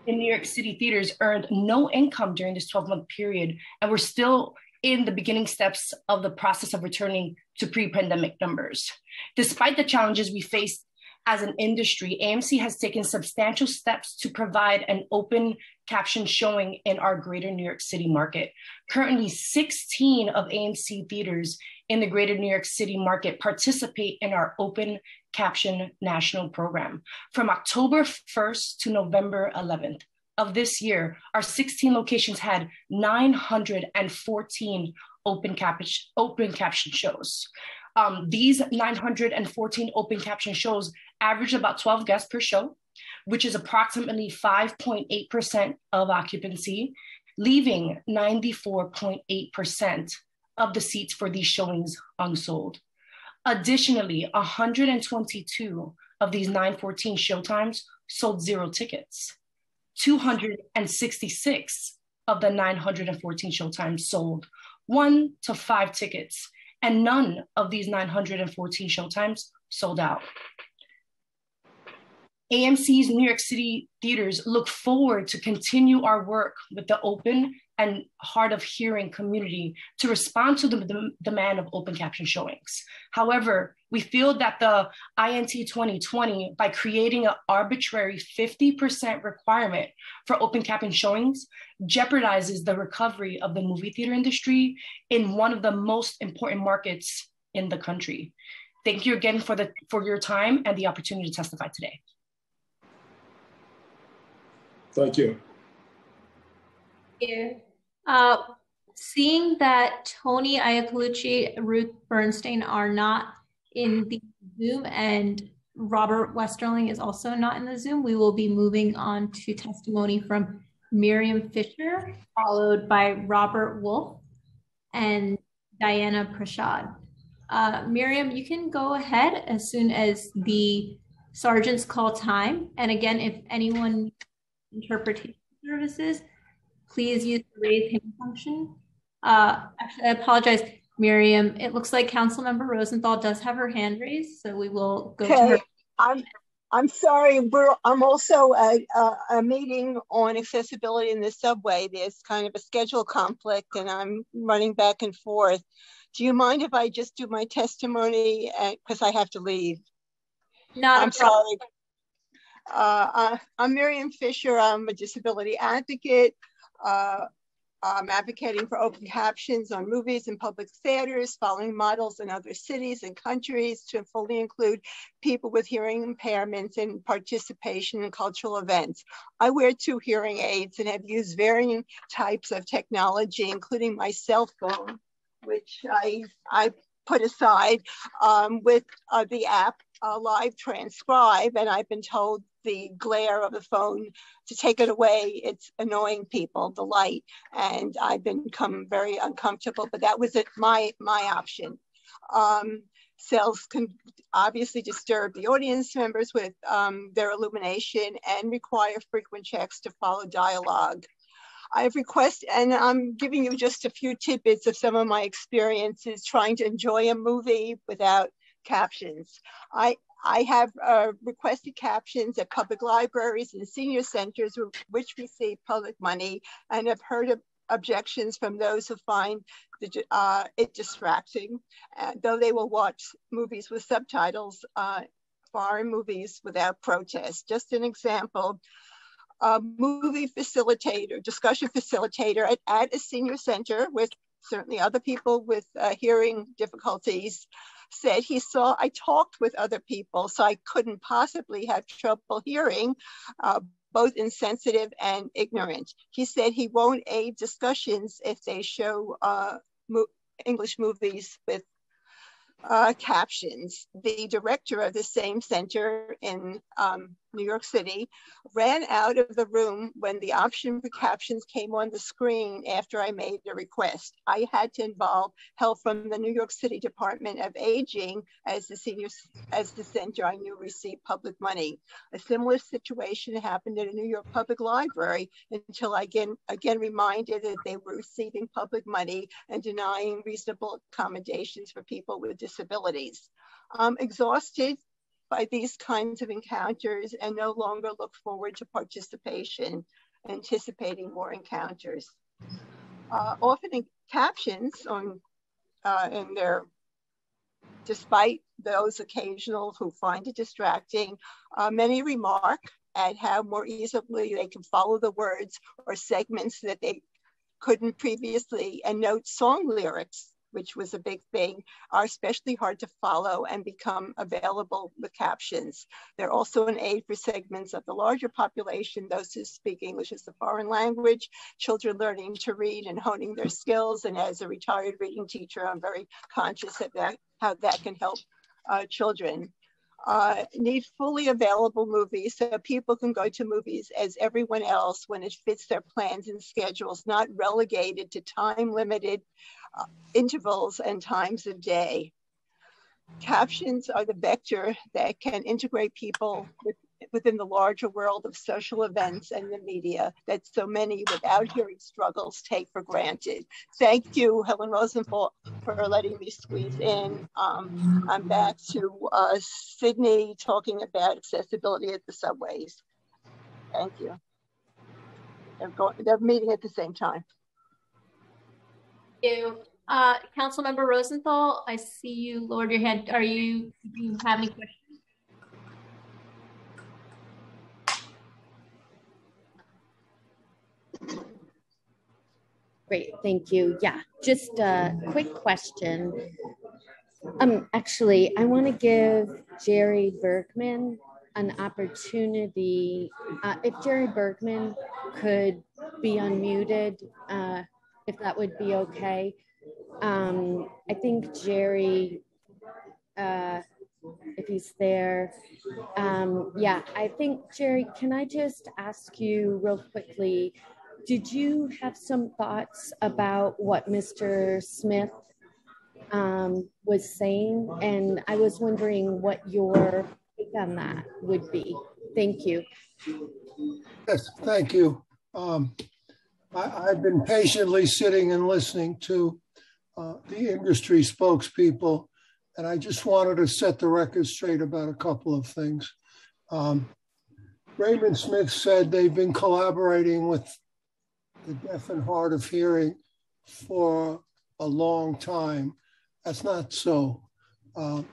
in New York City theaters earned no income during this 12 month period, and we're still in the beginning steps of the process of returning to pre pandemic numbers. Despite the challenges we faced as an industry, AMC has taken substantial steps to provide an open caption showing in our greater New York City market. Currently, 16 of AMC theaters in the greater New York City market participate in our open caption national program. From October 1st to November 11th of this year, our 16 locations had 914 open, cap- open caption shows. Um, these 914 open caption shows average about 12 guests per show, which is approximately 5.8% of occupancy, leaving 94.8% of the seats for these showings unsold. Additionally, 122 of these 914 showtimes sold zero tickets. 266 of the 914 showtimes sold one to five tickets, and none of these 914 showtimes sold out. AMC's New York City theaters look forward to continue our work with the open and hard of hearing community to respond to the, the, demand of open caption showings. However, we feel that the INT 2020, by creating an arbitrary 50% requirement for open caption showings, jeopardizes the recovery of the movie theater industry in one of the most important markets in the country. Thank you again for, the, for your time and the opportunity to testify today. Thank you. Thank you. Uh, seeing that Tony Iacolucci, Ruth Bernstein are not in the Zoom and Robert Westerling is also not in the Zoom, we will be moving on to testimony from Miriam Fisher, followed by Robert Wolf and Diana Prashad. Uh, Miriam, you can go ahead as soon as the sergeants call time. And again, if anyone interpretation services, please use the raise hand function. Uh, actually, I apologize, Miriam. It looks like Councilmember Rosenthal does have her hand raised, so we will go okay. to her. I'm, I'm sorry. We're, I'm also at a, a meeting on accessibility in the subway. There's kind of a schedule conflict, and I'm running back and forth. Do you mind if I just do my testimony because I have to leave? Not I'm sorry. Uh, I'm Miriam Fisher. I'm a disability advocate. Uh, I'm advocating for open captions on movies and public theaters, following models in other cities and countries to fully include people with hearing impairments and participation in cultural events. I wear two hearing aids and have used varying types of technology, including my cell phone, which I, I put aside um, with uh, the app uh, Live Transcribe, and I've been told the glare of the phone to take it away. It's annoying people, the light, and I've become very uncomfortable. But that was my my option. Um, cells can obviously disturb the audience members with um, their illumination and require frequent checks to follow dialogue. I've requested, and I'm giving you just a few tidbits of some of my experiences trying to enjoy a movie without captions. I I have uh, requested captions at public libraries and senior centers which receive public money and have heard of objections from those who find the, uh, it distracting, uh, though they will watch movies with subtitles, uh, foreign movies without protest. Just an example, a movie facilitator, discussion facilitator at, at a senior center with certainly other people with uh, hearing difficulties said he saw I talked with other people, so I couldn't possibly have trouble hearing, uh, both insensitive and ignorant. He said he won't aid discussions if they show uh, mo English movies with uh, captions. The director of the same center in um, New York City, ran out of the room when the option for captions came on the screen after I made the request. I had to involve help from the New York City Department of Aging as the senior, as the center I knew received public money. A similar situation happened at a New York Public Library until I again, again reminded that they were receiving public money and denying reasonable accommodations for people with disabilities. I'm exhausted by these kinds of encounters and no longer look forward to participation, anticipating more encounters. Uh, often in captions on uh, in their, despite those occasional who find it distracting, uh, many remark at how more easily they can follow the words or segments that they couldn't previously and note song lyrics which was a big thing, are especially hard to follow and become available with captions. They're also an aid for segments of the larger population, those who speak English as a foreign language, children learning to read and honing their skills. And as a retired reading teacher, I'm very conscious of that, how that can help uh, children. Uh, need fully available movies so people can go to movies as everyone else when it fits their plans and schedules, not relegated to time limited uh, intervals and times of day. Captions are the vector that can integrate people with, within the larger world of social events and the media that so many without hearing struggles take for granted. Thank you, Helen Rosenthal, for letting me squeeze in. Um, I'm back to uh, CIDNY talking about accessibility at the subways. Thank you. They're, going, they're meeting at the same time you. Uh, Councilmember Rosenthal, I see you lowered your hand. Are you, do you have any questions? Great, thank you. Yeah, just a quick question. Um, actually, I want to give Jerry Bergman an opportunity. Uh, if Jerry Bergman could be unmuted, uh, if that would be okay. Um, I think Jerry, uh, if he's there, um, yeah, I think Jerry, can I just ask you real quickly, did you have some thoughts about what Mr. Smith um, was saying? And I was wondering what your take on that would be. Thank you. Yes, thank you. Um, I, have been patiently sitting and listening to uh, the industry spokespeople, and I just wanted to set the record straight about a couple of things. Um, Raymond Smith said they've been collaborating with the deaf and hard of hearing for a long time. That's not so. Uh,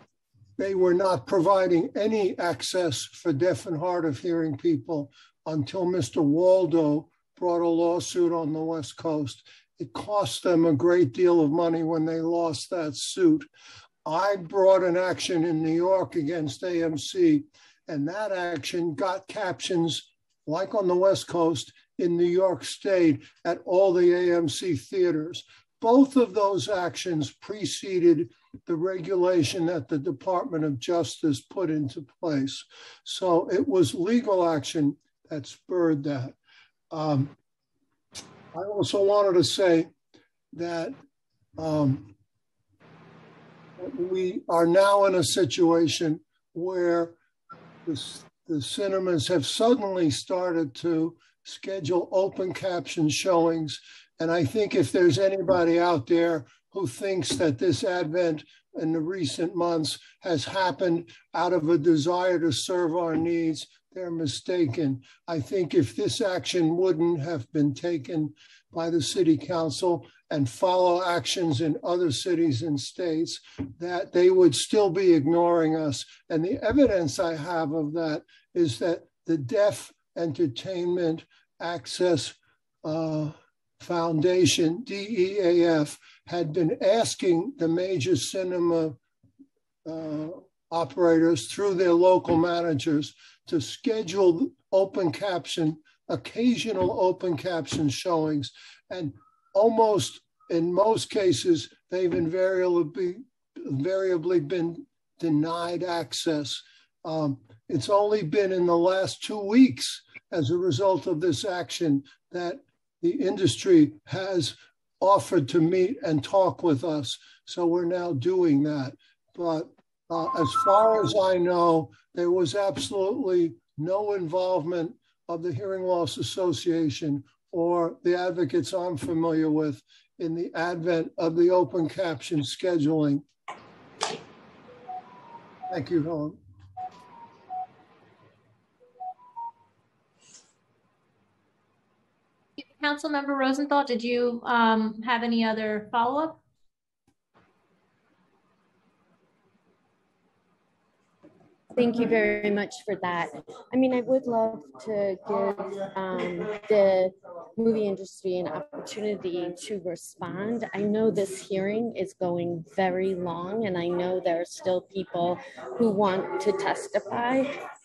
they were not providing any access for deaf and hard of hearing people until Mr. Waldo brought a lawsuit on the West Coast. It cost them a great deal of money when they lost that suit. I brought an action in New York against AMC, and that action got captions like on the West Coast in New York State at all the AMC theaters. Both of those actions preceded the regulation that the Department of Justice put into place. So it was legal action that spurred that. Um, I also wanted to say that um, we are now in a situation where the, the cinemas have suddenly started to schedule open caption showings. And I think if there's anybody out there who thinks that this advent in the recent months has happened out of a desire to serve our needs, they're mistaken. I think if this action wouldn't have been taken by the city council and follow actions in other cities and states, that they would still be ignoring us. And the evidence I have of that is that the Deaf Entertainment Access uh, Foundation, DEAF, had been asking the major cinema uh, operators through their local managers to schedule open caption, occasional open caption showings. And almost in most cases, they've invariably, invariably been denied access. Um, it's only been in the last two weeks as a result of this action that the industry has offered to meet and talk with us. So we're now doing that. But uh, as far as I know, there was absolutely no involvement of the Hearing Loss Association or the advocates I'm familiar with in the advent of the open caption scheduling. Thank you, Helen. Councilmember Rosenthal, did you um, have any other follow-up? Thank you very much for that. I mean, I would love to give um, the movie industry an opportunity to respond. I know this hearing is going very long, and I know there are still people who want to testify.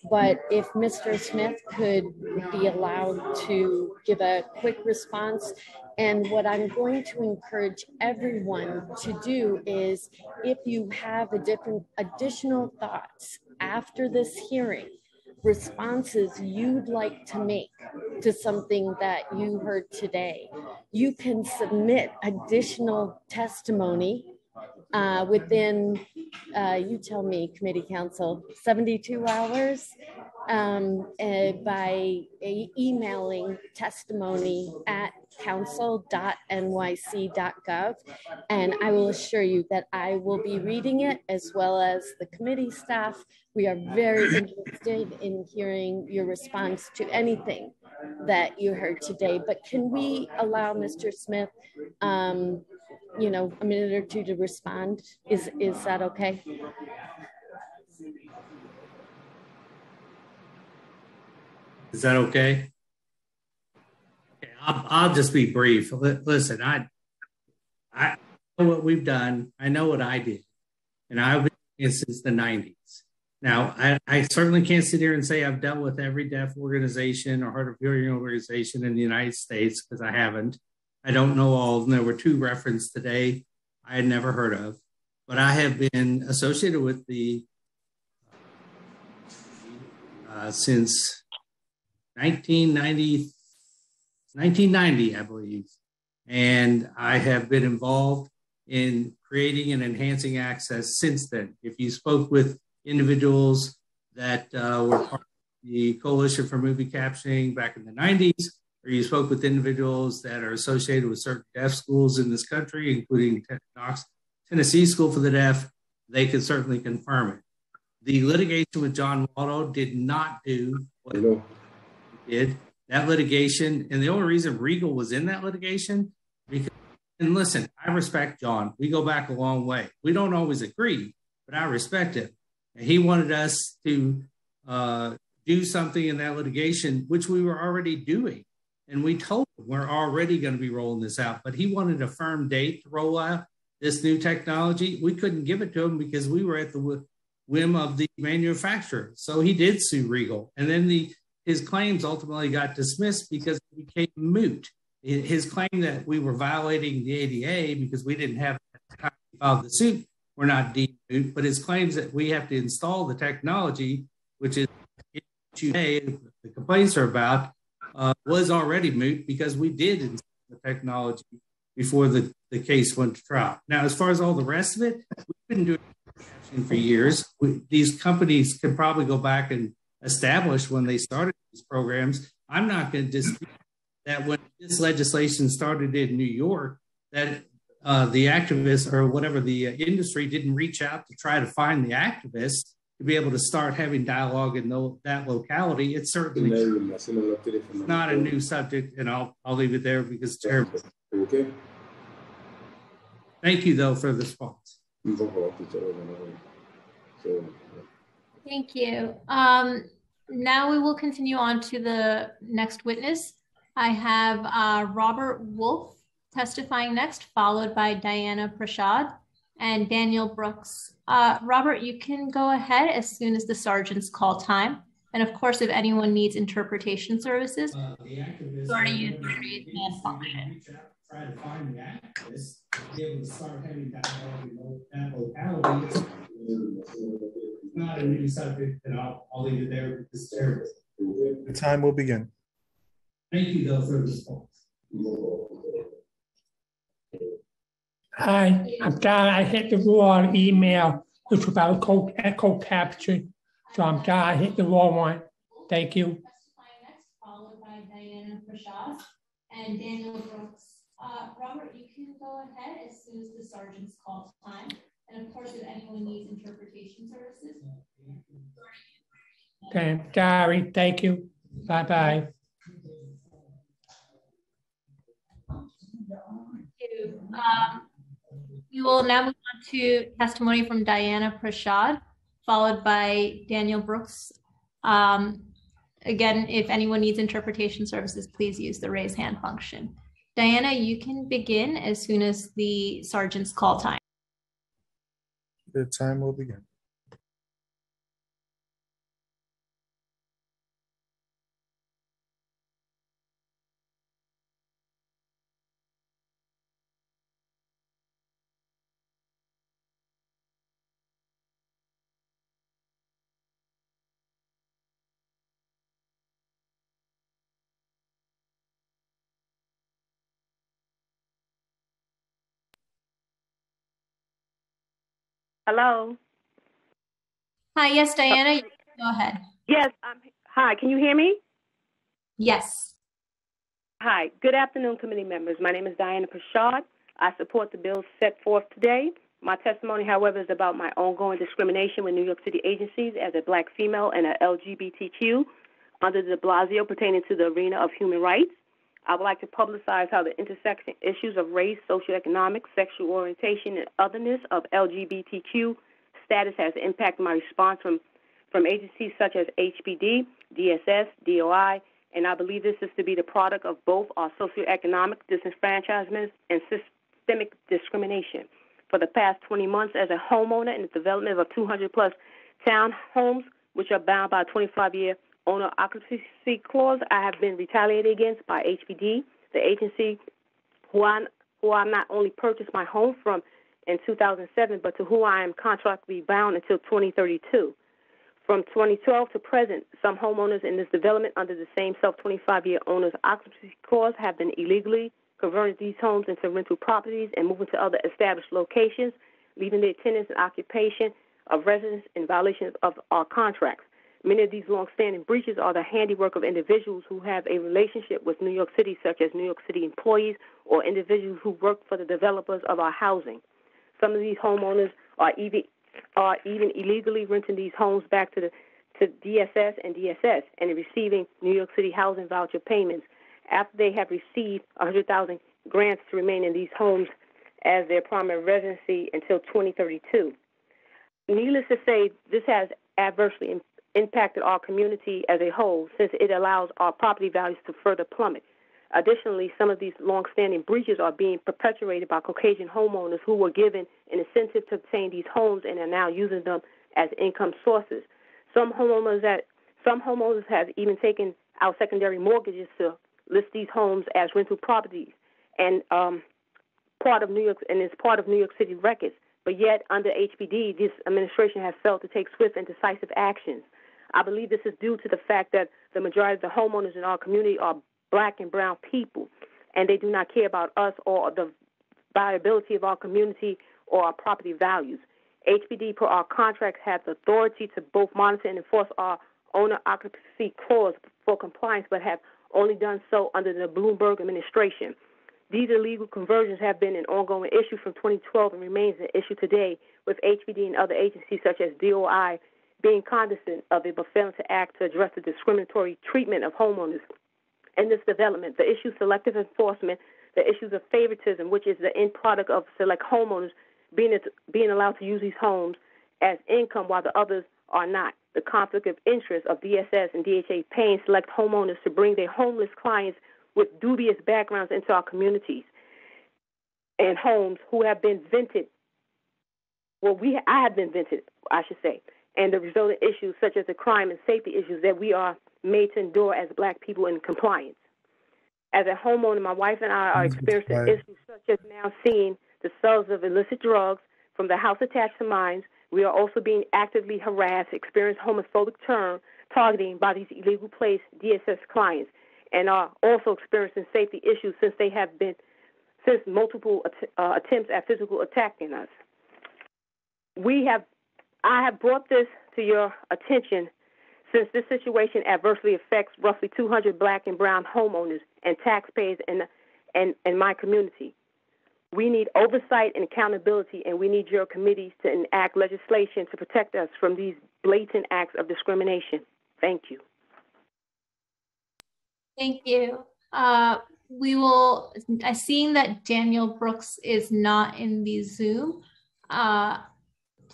But if Mr. Smith could be allowed to give a quick response, and what I'm going to encourage everyone to do is if you have a different additional thoughts after this hearing, responses you'd like to make to something that you heard today, you can submit additional testimony uh, within, uh, you tell me, committee counsel, 72 hours um, uh, by emailing testimony at council.nyc.gov. And I will assure you that I will be reading it as well as the committee staff. We are very interested in hearing your response to anything that you heard today. But can we allow Mr. Smith, um, you know, a minute or two to respond? Is, is that okay? Is that okay? I'll, just be brief. Listen, I, I know what we've done. I know what I did, and I've been since the '90s. Now, I, I, certainly can't sit here and say I've dealt with every deaf organization or hard of hearing organization in the United States because I haven't. I don't know all. And there were two referenced today I had never heard of, but I have been associated with the uh, since 1990, 1990, I believe. And I have been involved in creating and enhancing access since then. If you spoke with individuals that uh, were part of the Coalition for Movie Captioning back in the 90s, or you spoke with individuals that are associated with certain deaf schools in this country, including Knox, Tennessee School for the Deaf, they can certainly confirm it. The litigation with John Waldo did not do what Hello did that litigation. And the only reason Regal was in that litigation, because, and listen, I respect John. We go back a long way. We don't always agree, but I respect him. And he wanted us to uh, do something in that litigation, which we were already doing. And we told him we're already going to be rolling this out, but he wanted a firm date to roll out this new technology. We couldn't give it to him because we were at the whim of the manufacturer. So he did sue Regal. And then the his claims ultimately got dismissed because it became moot. His claim that we were violating the ADA because we didn't have time filed the suit were not deemed moot, but his claims that we have to install the technology, which is today the complaints are about, uh, was already moot because we did install the technology before the, the case went to trial. Now, as far as all the rest of it, we've been doing it for years. We, these companies could probably go back and established when they started these programs I'm not going to dispute that when this legislation started in New York, that uh, the activists or whatever the uh, industry didn't reach out to try to find the activists to be able to start having dialogue in the, that locality. It's certainly it's not a new subject, and I'll I'll leave it there because it's terrible. Okay. Thank you though for the response. Thank you. Um, now we will continue on to the next witness. I have uh, Robert Wolf testifying next, followed by Diana Prashad and Daniel Brooks. Uh, Robert, you can go ahead as soon as the sergeants call time. And of course, if anyone needs interpretation services, uh, already use the raise hand function. Try to find the activists, be able to start having dialogue in that locality. It's not a new subject, and I'll, I'll leave it there with this terrible. The time will begin. Thank you, though, for the response. Hi, I'm sorry I hit the wrong email, which was about echo, echo caption. So I'm sorry I hit the wrong one. Thank you. Followed by Diana Prashad and Daniel Brooks. Uh, Robert, you can go ahead as soon as the sergeants call time. And of course, if anyone needs interpretation services. Okay, sorry. Thank you. Bye bye. Um, we will now move on to testimony from Diana Prashad, followed by Daniel Brooks. Um, again, if anyone needs interpretation services, please use the raise hand function. Diana, you can begin as soon as the sergeant's call time. The time will begin. Hello. Hi, yes, Diana, go ahead. Yes. Um, hi. Can you hear me? Yes. Hi. Good afternoon, committee members. My name is Diana Prashad. I support the bills set forth today. My testimony, however, is about my ongoing discrimination with New York City agencies as a black female and a LGBTQ under de Blasio pertaining to the arena of human rights. I would like to publicize how the intersection issues of race, socioeconomic, sexual orientation, and otherness of LGBTQ status has impacted my response from, from agencies such as HPD, DSS, DOI, and I believe this is to be the product of both our socioeconomic disenfranchisement and systemic discrimination. For the past 20 months, as a homeowner in the development of 200 plus townhomes, which are bound by a 25 year owner occupancy clause, I have been retaliated against by HPD, the agency who I, who I not only purchased my home from in 2007, but to who I am contractually bound until 2032. From 2012 to present, some homeowners in this development under the same self 25 year owner's occupancy clause have been illegally converting these homes into rental properties and moving to other established locations, leaving their tenants and occupation of residents in violation of our contracts. Many of these long-standing breaches are the handiwork of individuals who have a relationship with New York City, such as New York City employees or individuals who work for the developers of our housing. Some of these homeowners are even are even illegally renting these homes back to the to DSS and DSS and receiving New York City housing voucher payments after they have received 100,000 grants to remain in these homes as their primary residency until 2032. Needless to say, this has adversely impacted our community as a whole since it allows our property values to further plummet. Additionally, some of these long-standing breaches are being perpetuated by Caucasian homeowners who were given an incentive to obtain these homes and are now using them as income sources. Some homeowners that some homeowners have even taken out secondary mortgages to list these homes as rental properties, and um, part of New York and it's part of New York City records. But yet, under HPD, this administration has failed to take swift and decisive actions. I believe this is due to the fact that the majority of the homeowners in our community are black and brown people, and they do not care about us or the viability of our community or our property values. HPD, per our contracts, has the authority to both monitor and enforce our owner occupancy clause for compliance, but have only done so under the Bloomberg administration. These illegal conversions have been an ongoing issue from 2012 and remains an issue today, with HPD and other agencies such as DOI being cognizant of it but failing to act to address the discriminatory treatment of homeowners in this development. The issue of selective enforcement, the issues of favoritism, which is the end product of select homeowners being being allowed to use these homes as income while the others are not. The conflict of interest of DSS and DHA paying select homeowners to bring their homeless clients with dubious backgrounds into our communities and homes who have been vented. Well, we I have been vented, I should say, and the resulting issues such as the crime and safety issues that we are made to endure as Black people in compliance. As a homeowner, my wife and I are experiencing issues such as now seeing the sales of illicit drugs from the house attached to mines. We are also being actively harassed, experience homophobic term targeting by these illegal place DSS clients and are also experiencing safety issues since they have been since multiple uh, attempts at physical attacking us. We have I have brought this to your attention since this situation adversely affects roughly 200 black and brown homeowners and taxpayers in, in, in my community. We need oversight and accountability, and we need your committees to enact legislation to protect us from these blatant acts of discrimination. Thank you. Thank you. Uh, we will, I seeing that Daniel Brooks is not in the Zoom. Uh,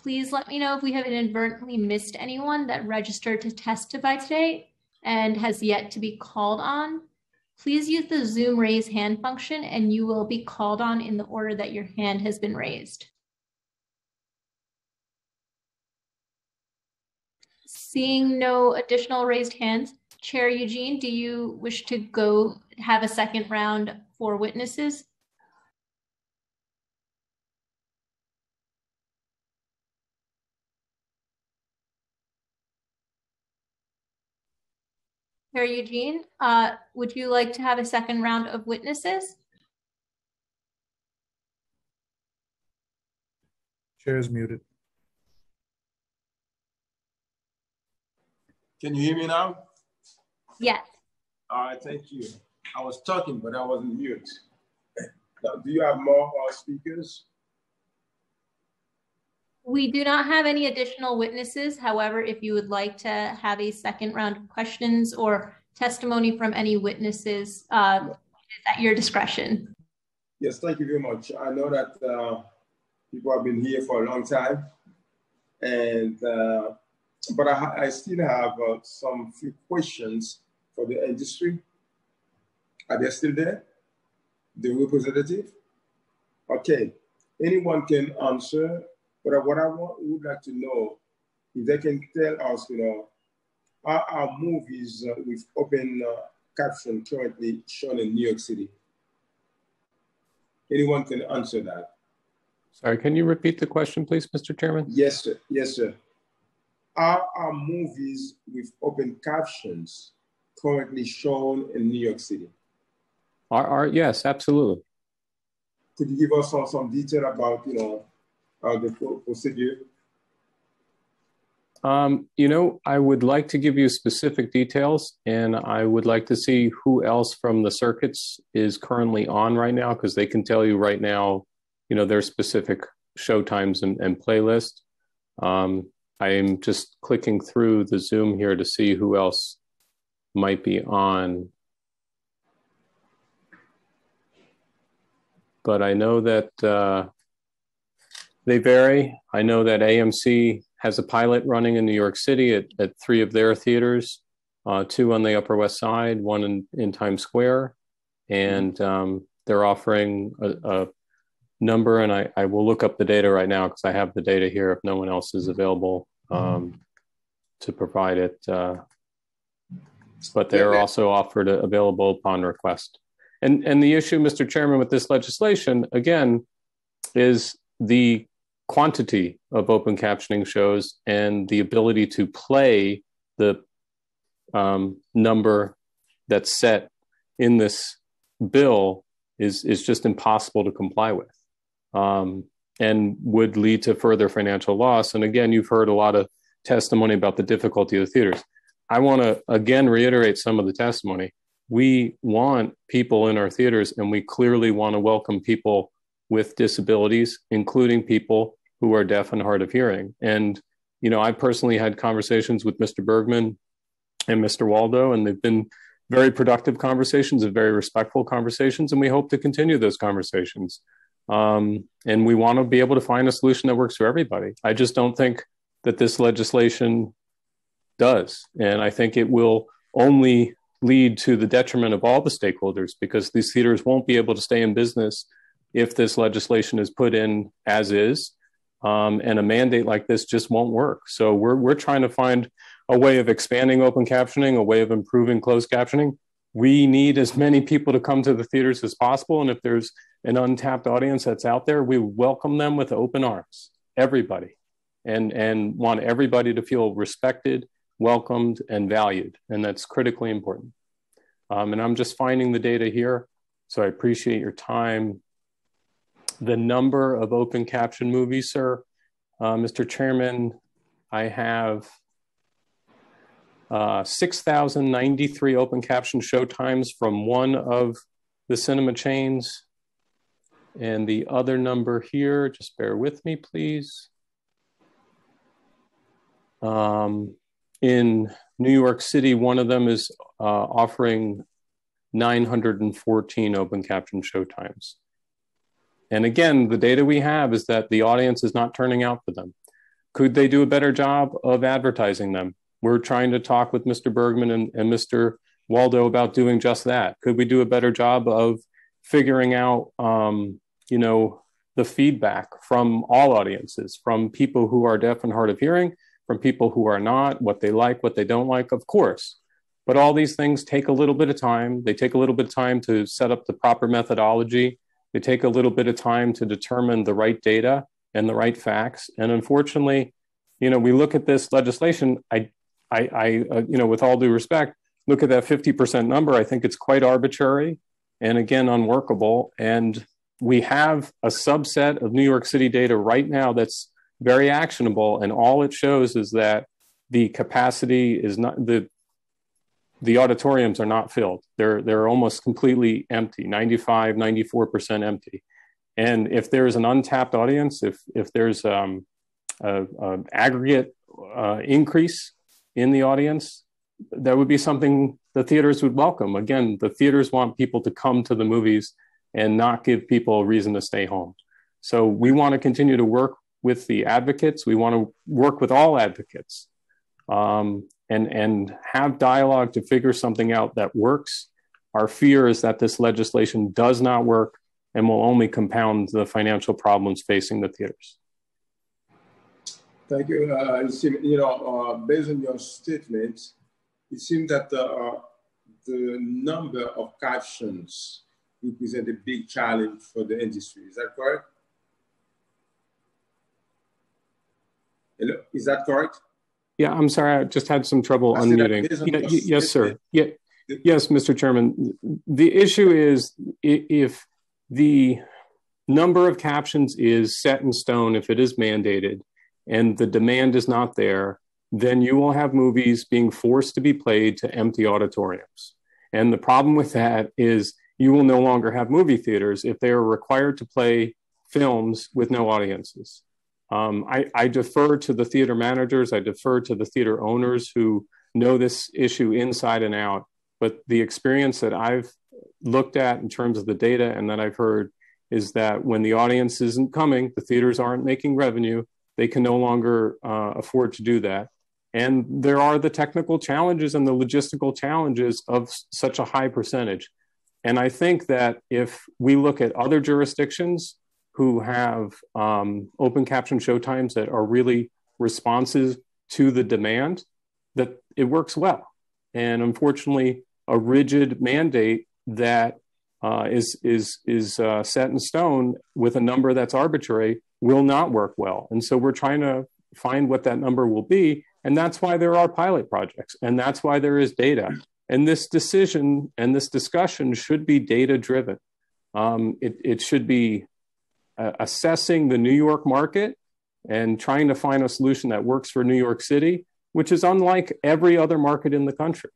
please let me know if we have inadvertently missed anyone that registered to testify today and has yet to be called on. Please use the Zoom raise hand function and you will be called on in the order that your hand has been raised. Seeing no additional raised hands, Chair Eugene, do you wish to go have a second round for witnesses? Chair Eugene, uh, would you like to have a second round of witnesses? Chair is muted. Can you hear me now? Yes. All right, thank you. I was talking, but I wasn't mute. Now, do you have more uh, speakers? We do not have any additional witnesses. However, if you would like to have a second round of questions or testimony from any witnesses, uh, at your discretion. Yes, thank you very much. I know that uh, people have been here for a long time, and uh, but I, I, still have uh, some few questions for the industry. Are they still there? The representative? Okay, anyone can answer, but what I want, would like to know if they can tell us, you know, are our movies uh, with open uh, caption currently shown in New York City? Anyone can answer that. Sorry, can you repeat the question, please, Mr. Chairman? Yes, sir. Yes, sir. Are our movies with open captions currently shown in New York City? Are, are yes, absolutely. Could you give us some, some detail about you know uh, the procedure? Um, you know, I would like to give you specific details, and I would like to see who else from the circuits is currently on right now, because they can tell you right now, you know, their specific show times and, and playlist. Um, I am just clicking through the Zoom here to see who else might be on. But I know that uh, they vary. I know that AMC has a pilot running in New York City at, at three of their theaters, uh, two on the Upper West Side, one in, in Times Square. And um, they're offering a, a number, and I, I will look up the data right now because I have the data here if no one else is available um, to provide it. Uh, but they're also offered available upon request. And, and the issue, Mr. Chairman, with this legislation, again, is the quantity of open captioning shows and the ability to play the um, number that's set in this bill is, is just impossible to comply with um, and would lead to further financial loss. And again, you've heard a lot of testimony about the difficulty of the theaters. I want to again reiterate some of the testimony. we want people in our theaters and we clearly want to welcome people with disabilities, including people who are deaf and hard of hearing. And, you know, I personally had conversations with Mr. Bergman and Mr. Waldo, and they've been very productive conversations and very respectful conversations. And we hope to continue those conversations. Um, and we want to be able to find a solution that works for everybody. I just don't think that this legislation does. And I think it will only lead to the detriment of all the stakeholders because these theaters won't be able to stay in business if this legislation is put in as is. Um, and a mandate like this just won't work. So we're, we're trying to find a way of expanding open captioning, a way of improving closed captioning. We need as many people to come to the theaters as possible. And if there's an untapped audience that's out there, we welcome them with open arms, everybody, and, and want everybody to feel respected welcomed, and valued. And that's critically important. Um, and I'm just finding the data here. So I appreciate your time. The number of open caption movies, sir, uh, Mr. Chairman, I have uh, 6,093 open caption showtimes from one of the cinema chains. And the other number here, just bear with me, please. Um, in New York City, one of them is uh, offering 914 open caption showtimes. And again, the data we have is that the audience is not turning out for them. Could they do a better job of advertising them? We're trying to talk with Mr. Bergman and, and Mr. Waldo about doing just that. Could we do a better job of figuring out, um, you know, the feedback from all audiences, from people who are deaf and hard of hearing, from people who are not, what they like, what they don't like, of course. But all these things take a little bit of time. They take a little bit of time to set up the proper methodology. They take a little bit of time to determine the right data and the right facts. And unfortunately, you know, we look at this legislation. I, I, I uh, you know, with all due respect, look at that 50% number. I think it's quite arbitrary and again unworkable. And we have a subset of New York City data right now that's very actionable. And all it shows is that the capacity is not the the auditoriums are not filled. They're they're almost completely empty, 95, 94% empty. And if there's an untapped audience, if if there's um, a, a aggregate uh, increase in the audience, that would be something the theaters would welcome. Again, the theaters want people to come to the movies and not give people a reason to stay home. So we want to continue to work with the advocates. We want to work with all advocates um, and, and have dialogue to figure something out that works. Our fear is that this legislation does not work and will only compound the financial problems facing the theaters. Thank you. Uh, you know, uh, based on your statement, it seems that uh, the number of captions represent a big challenge for the industry. Is that correct? Hello, is that correct? Yeah, I'm sorry, I just had some trouble unmuting. Yeah, yes, sir. Yeah, yes, Mr. Chairman. The issue is if the number of captions is set in stone, if it is mandated, and the demand is not there, then you will have movies being forced to be played to empty auditoriums. And the problem with that is you will no longer have movie theaters if they are required to play films with no audiences. Um, I, I, defer to the theater managers, I defer to the theater owners who know this issue inside and out. But the experience that I've looked at in terms of the data and that I've heard is that when the audience isn't coming, the theaters aren't making revenue, they can no longer uh, afford to do that. And there are the technical challenges and the logistical challenges of such a high percentage. And I think that if we look at other jurisdictions who have um, open caption showtimes that are really responsive to the demand, that it works well. And unfortunately, a rigid mandate that uh, is is is uh, set in stone with a number that's arbitrary will not work well. And so we're trying to find what that number will be, and that's why there are pilot projects, and that's why there is data. And this decision and this discussion should be data driven. Um, it, it should be uh, assessing the New York market and trying to find a solution that works for New York City, which is unlike every other market in the country.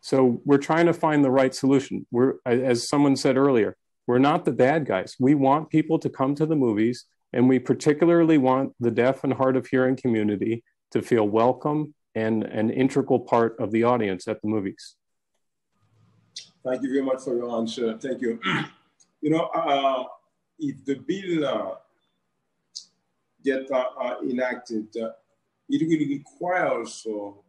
So we're trying to find the right solution. We're, as someone said earlier, we're not the bad guys. We want people to come to the movies, and we particularly want the deaf and hard of hearing community to feel welcome and an integral part of the audience at the movies. Thank you very much for your answer. Thank you. *clears throat* you know, uh, if the bill uh, get uh, uh enacted, uh, it will require also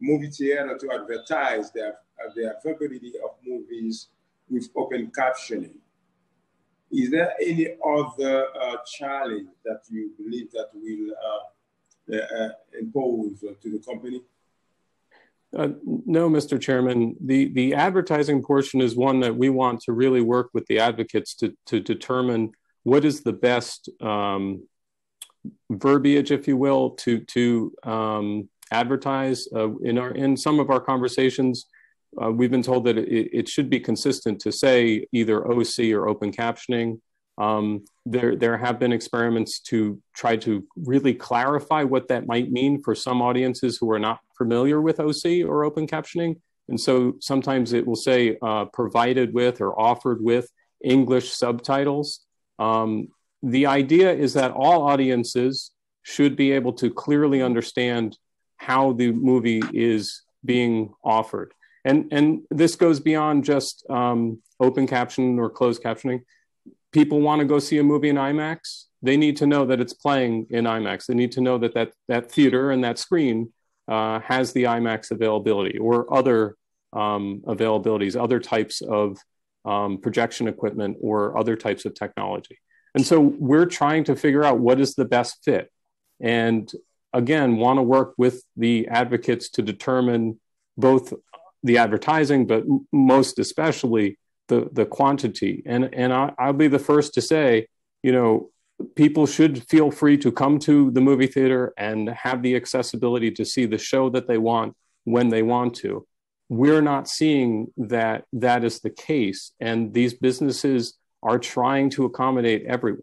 movie theater to advertise their, the availability of movies with open captioning. Is there any other uh, challenge that you believe that will uh, uh, impose to the company? Uh, no, Mr. Chairman. The the advertising portion is one that we want to really work with the advocates to to determine what is the best um, verbiage, if you will, to to um, advertise. Uh, in our in some of our conversations, uh, we've been told that it, it, should be consistent to say either OC or open captioning. Um, there there have been experiments to try to really clarify what that might mean for some audiences who are not familiar with OC or open captioning. And so sometimes it will say uh, provided with or offered with English subtitles. Um, the idea is that all audiences should be able to clearly understand how the movie is being offered. And, and this goes beyond just um, open caption or closed captioning. People want to go see a movie in IMAX. They need to know that it's playing in IMAX. They need to know that that, that theater and that screen uh, has the IMAX availability or other um, availabilities, other types of um, projection equipment or other types of technology. And so we're trying to figure out what is the best fit. And again, want to work with the advocates to determine both the advertising, but most especially the, the quantity. And, and I, I'll be the first to say, you know, people should feel free to come to the movie theater and have the accessibility to see the show that they want when they want to. We're not seeing that that is the case. And these businesses are trying to accommodate everyone.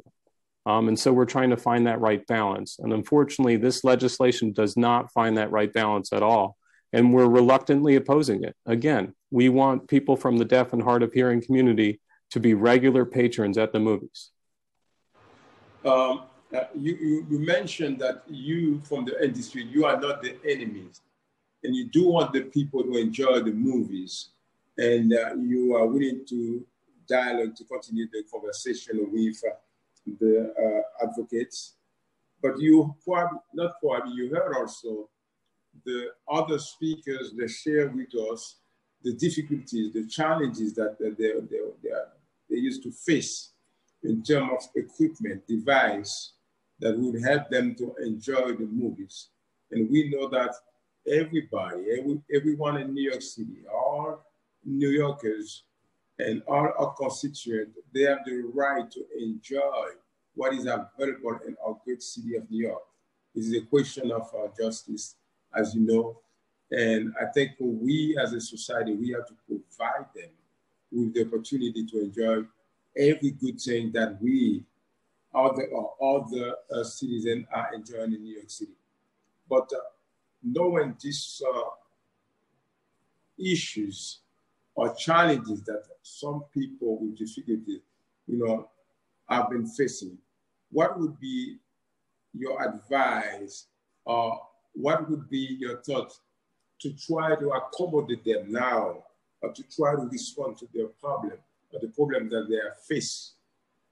Um, and so we're trying to find that right balance. And unfortunately, this legislation does not find that right balance at all. And we're reluctantly opposing it. Again, we want people from the deaf and hard of hearing community to be regular patrons at the movies. Um, uh, you, you, you, mentioned that you, from the industry, you are not the enemies. And you do want the people to enjoy the movies. And uh, you are willing to dialogue to continue the conversation with uh, the uh, advocates. But you probably, not probably, you heard also the other speakers, they share with us the difficulties, the challenges that, that they, they, they, they used to face in terms of equipment, device that would help them to enjoy the movies. And we know that everybody, every, everyone in New York City, all New Yorkers and all our constituents, they have the right to enjoy what is available in our great city of New York. It is a question of uh, justice, as you know. And I think we as a society, we have to provide them with the opportunity to enjoy every good thing that we, other the, all the uh, citizens are enjoying in New York City. But uh, knowing these uh, issues or challenges that some people with difficulty, you know, have been facing, what would be your advice or what would be your thought to try to accommodate them now or to try to respond to their problem or the problem that they are face,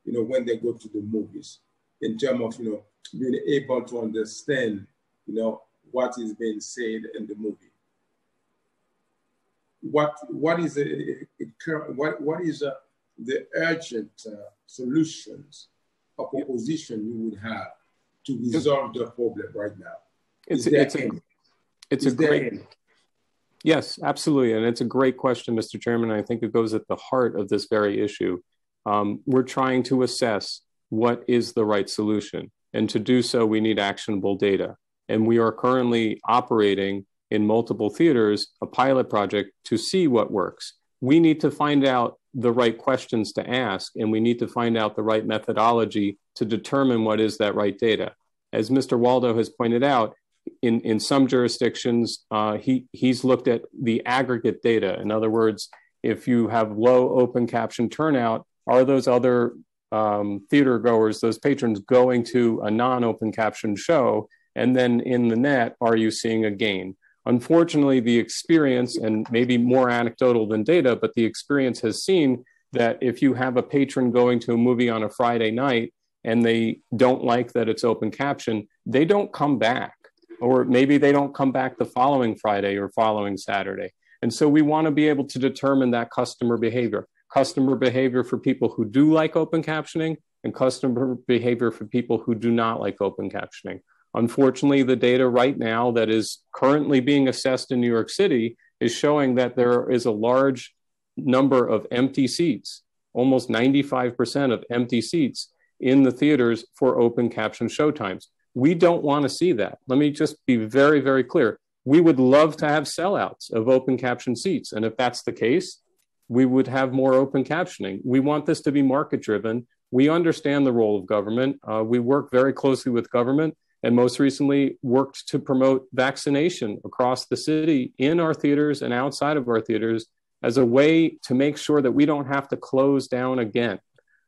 you know, when they go to the movies in terms of, you know, being able to understand, you know, what is being said in the movie. What what is a, a, what what is a, the urgent uh, solutions or proposition you would have to resolve the problem right now? It's it's a, it's a great yes, absolutely, and it's a great question, Mr. Chairman. I think it goes at the heart of this very issue. Um, we're trying to assess what is the right solution, and to do so, we need actionable data. And we are currently operating in multiple theaters a pilot project to see what works. We need to find out the right questions to ask, and we need to find out the right methodology to determine what is that right data. As Mr. Waldo has pointed out, in, in some jurisdictions, uh, he, he's looked at the aggregate data. In other words, if you have low open caption turnout, are those other um, theater goers, those patrons going to a non open caption show? And then in the net, are you seeing a gain? Unfortunately, the experience, and maybe more anecdotal than data, but the experience has seen that if you have a patron going to a movie on a Friday night and they don't like that it's open caption, they don't come back. Or maybe they don't come back the following Friday or following Saturday. And so we want to be able to determine that customer behavior. Customer behavior for people who do like open captioning and customer behavior for people who do not like open captioning. Unfortunately, the data right now that is currently being assessed in New York City is showing that there is a large number of empty seats, almost 95% of empty seats in the theaters for open caption showtimes. We don't want to see that. Let me just be very, very clear. We would love to have sellouts of open caption seats. And if that's the case, we would have more open captioning. We want this to be market driven. We understand the role of government. Uh, we work very closely with government and most recently worked to promote vaccination across the city in our theaters and outside of our theaters as a way to make sure that we don't have to close down again.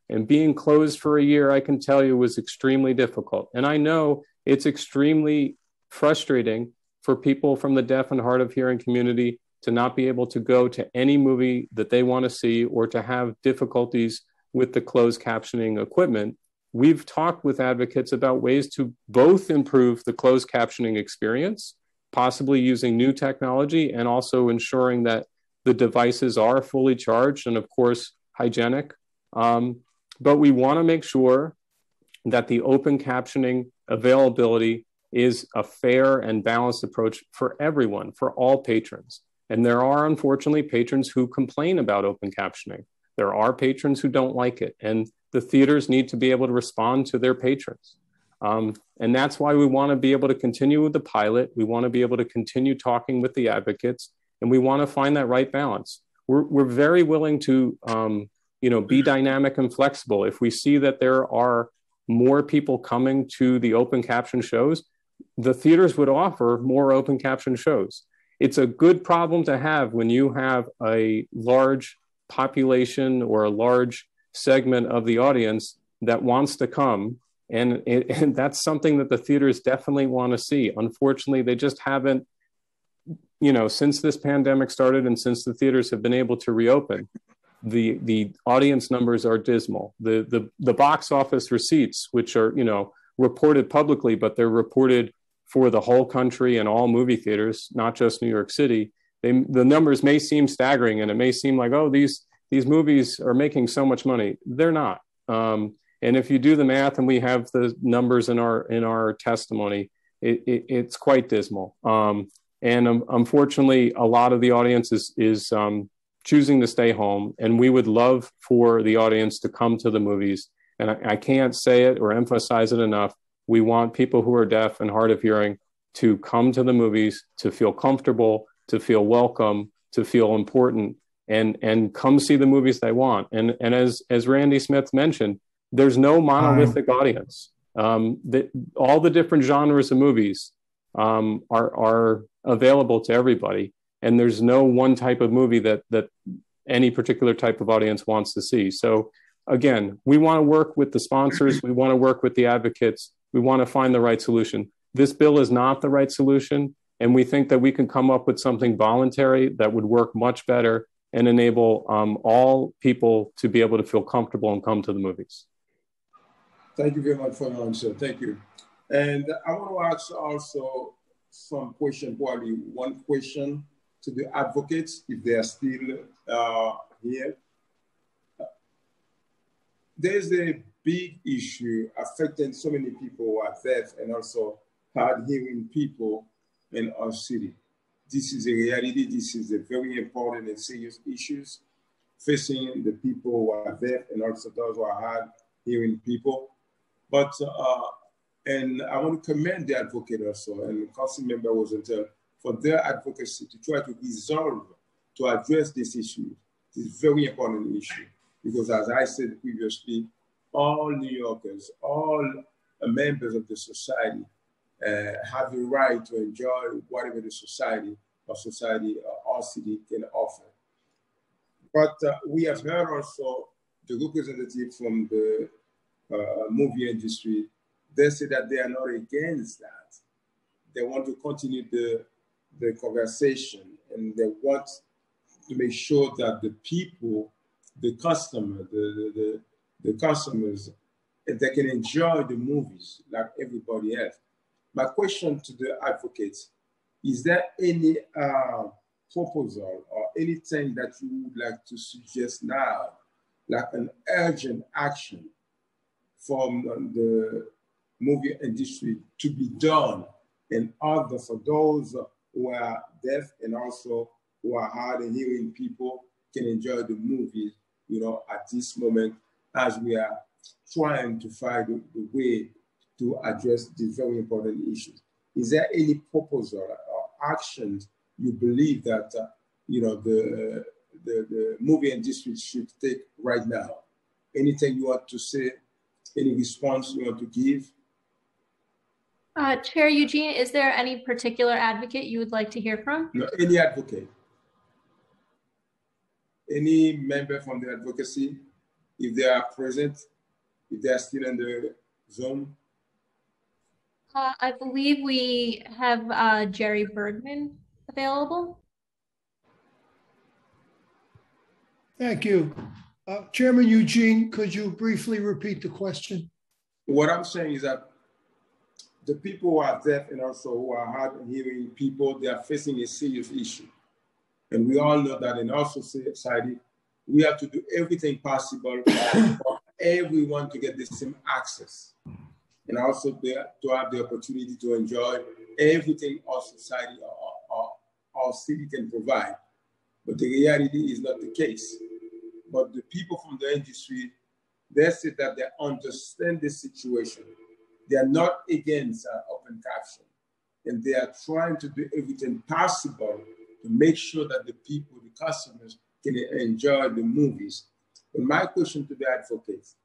And being closed for a year, I can tell you, was extremely difficult. And I know it's extremely frustrating for people from the deaf and hard of hearing community to not be able to go to any movie that they want to see or to have difficulties with the closed captioning equipment. We've talked with advocates about ways to both improve the closed captioning experience, possibly using new technology and also ensuring that the devices are fully charged and, of course, hygienic. Um, but we want to make sure that the open captioning availability is a fair and balanced approach for everyone, for all patrons. And there are unfortunately patrons who complain about open captioning. There are patrons who don't like it, and the theaters need to be able to respond to their patrons. Um, and that's why we want to be able to continue with the pilot. We want to be able to continue talking with the advocates, and we want to find that right balance. We're, we're very willing to um, you know be mm-hmm. dynamic and flexible. If we see that there are more people coming to the open caption shows the theaters would offer more open caption shows. It's a good problem to have when you have a large population or a large segment of the audience that wants to come. And, it, and that's something that the theaters definitely want to see. Unfortunately they just haven't you know since this pandemic started and since the theaters have been able to reopen the the audience numbers are dismal. The the the box office receipts, which are you know reported publicly, but they're reported for the whole country and all movie theaters, not just New York City. They, the numbers may seem staggering, and it may seem like oh these these movies are making so much money. They're not. Um, and if you do the math, and we have the numbers in our in our testimony, it, it, it's quite dismal. Um, and um, unfortunately, a lot of the audience is is um, choosing to stay home. And we would love for the audience to come to the movies. And I, I can't say it or emphasize it enough. We want people who are deaf and hard of hearing to come to the movies, to feel comfortable, to feel welcome, to feel important, and and come see the movies they want. And and as as Randy Smith mentioned, there's no monolithic audience. Um, the, all the different genres of movies um, are are available to everybody, and there's no one type of movie that that any particular type of audience wants to see. So again we want to work with the sponsors we want to work with the advocates we want to find the right solution. This bill is not the right solution and we think that we can come up with something voluntary that would work much better and enable um, all people to be able to feel comfortable and come to the movies. Thank you very much for your answer. Thank you. And i want to ask also some question probably one question to the advocates if they are still uh, here. There's a big issue affecting so many people who are deaf and also hard hearing people in our city. This is a reality. This is a very important and serious issues facing the people who are deaf and also those who are hard hearing people. But uh, and I want to commend the advocate also and council member Rosenthal for their advocacy to try to resolve, to address this issue. This very important issue because as I said previously, all New Yorkers, all members of the society uh, have the right to enjoy whatever the society or society or our city can offer. But uh, we have heard also the representative from the uh, movie industry, they say that they are not against that. They want to continue the, the conversation and they want to make sure that the people, the customer, the, the, the, the customers, they can enjoy the movies like everybody else. My question to the advocates, is there any uh, proposal or anything that you would like to suggest now, like an urgent action from the movie industry to be done in order for those who are deaf and also who are hard of hearing people can enjoy the movies, you know, at this moment as we are trying to find the, the way to address these very important issues. Is there any proposal or actions you believe that uh, you know the, the the movie industry should take right now? Anything you want to say? Any response you want to give? Uh, Chair Eugene, is there any particular advocate you would like to hear from? No, any advocate. Any member from the advocacy, if they are present, if they are still in the Zoom. Uh, I believe we have uh, Jerry Bergman available. Thank you. Uh, Chairman Eugene, could you briefly repeat the question? What I'm saying is that the people who are deaf and also who are hard hearing people, they are facing a serious issue. And we all know that in our society, we have to do everything possible *coughs* for everyone to get the same access and also to have the opportunity to enjoy everything our society or, or our city can provide. But the reality is not the case. But the people from the industry, they say that they understand the situation. They are not against uh, open caption. And they are trying to do everything possible to make sure that the people, the customers, can enjoy the movies. But my question to the advocates,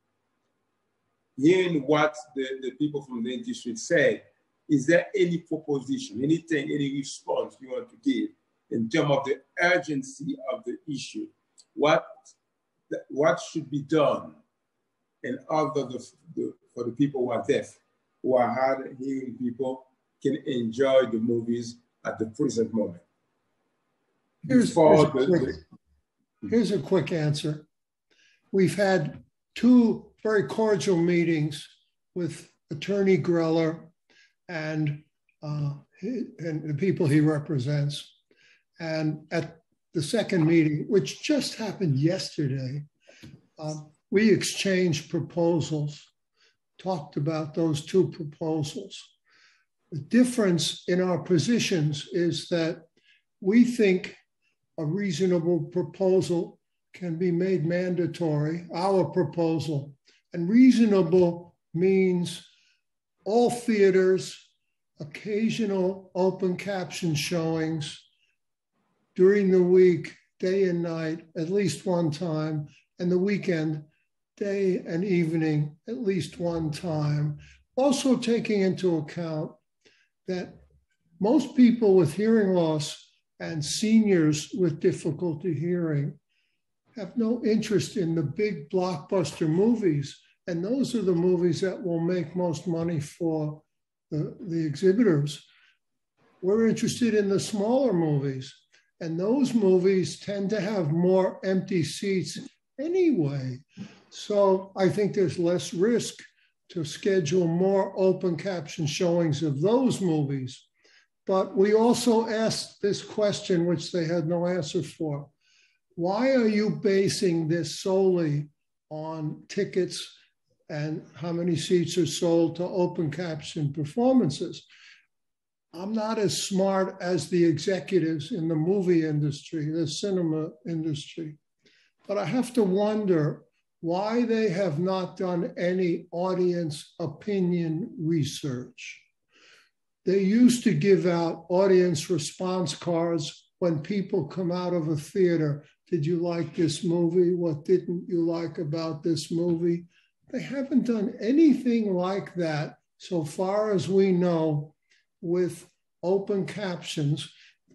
hearing what the, the people from the industry say, is there any proposition, anything, any response you want to give in terms of the urgency of the issue? What, what should be done in order the, the, for the people who are deaf, who are hard hearing people, can enjoy the movies at the present moment? Here's, here's, a quick, here's a quick answer. We've had two very cordial meetings with Attorney Greller and, uh, and the people he represents. And at the second meeting, which just happened yesterday, um, we exchanged proposals, talked about those two proposals. The difference in our positions is that we think a reasonable proposal can be made mandatory, our proposal. And reasonable means all theaters, occasional open caption showings during the week, day and night, at least one time, and the weekend, day and evening, at least one time. Also, taking into account that most people with hearing loss and seniors with difficulty hearing have no interest in the big blockbuster movies. And those are the movies that will make most money for the, the exhibitors. We're interested in the smaller movies. And those movies tend to have more empty seats anyway. So I think there's less risk to schedule more open caption showings of those movies. But we also asked this question, which they had no answer for why are you basing this solely on tickets and how many seats are sold to open caption performances? I'm not as smart as the executives in the movie industry, the cinema industry, but I have to wonder why they have not done any audience opinion research. They used to give out audience response cards when people come out of a theater did you like this movie? What didn't you like about this movie? They haven't done anything like that, so far as we know, with open captions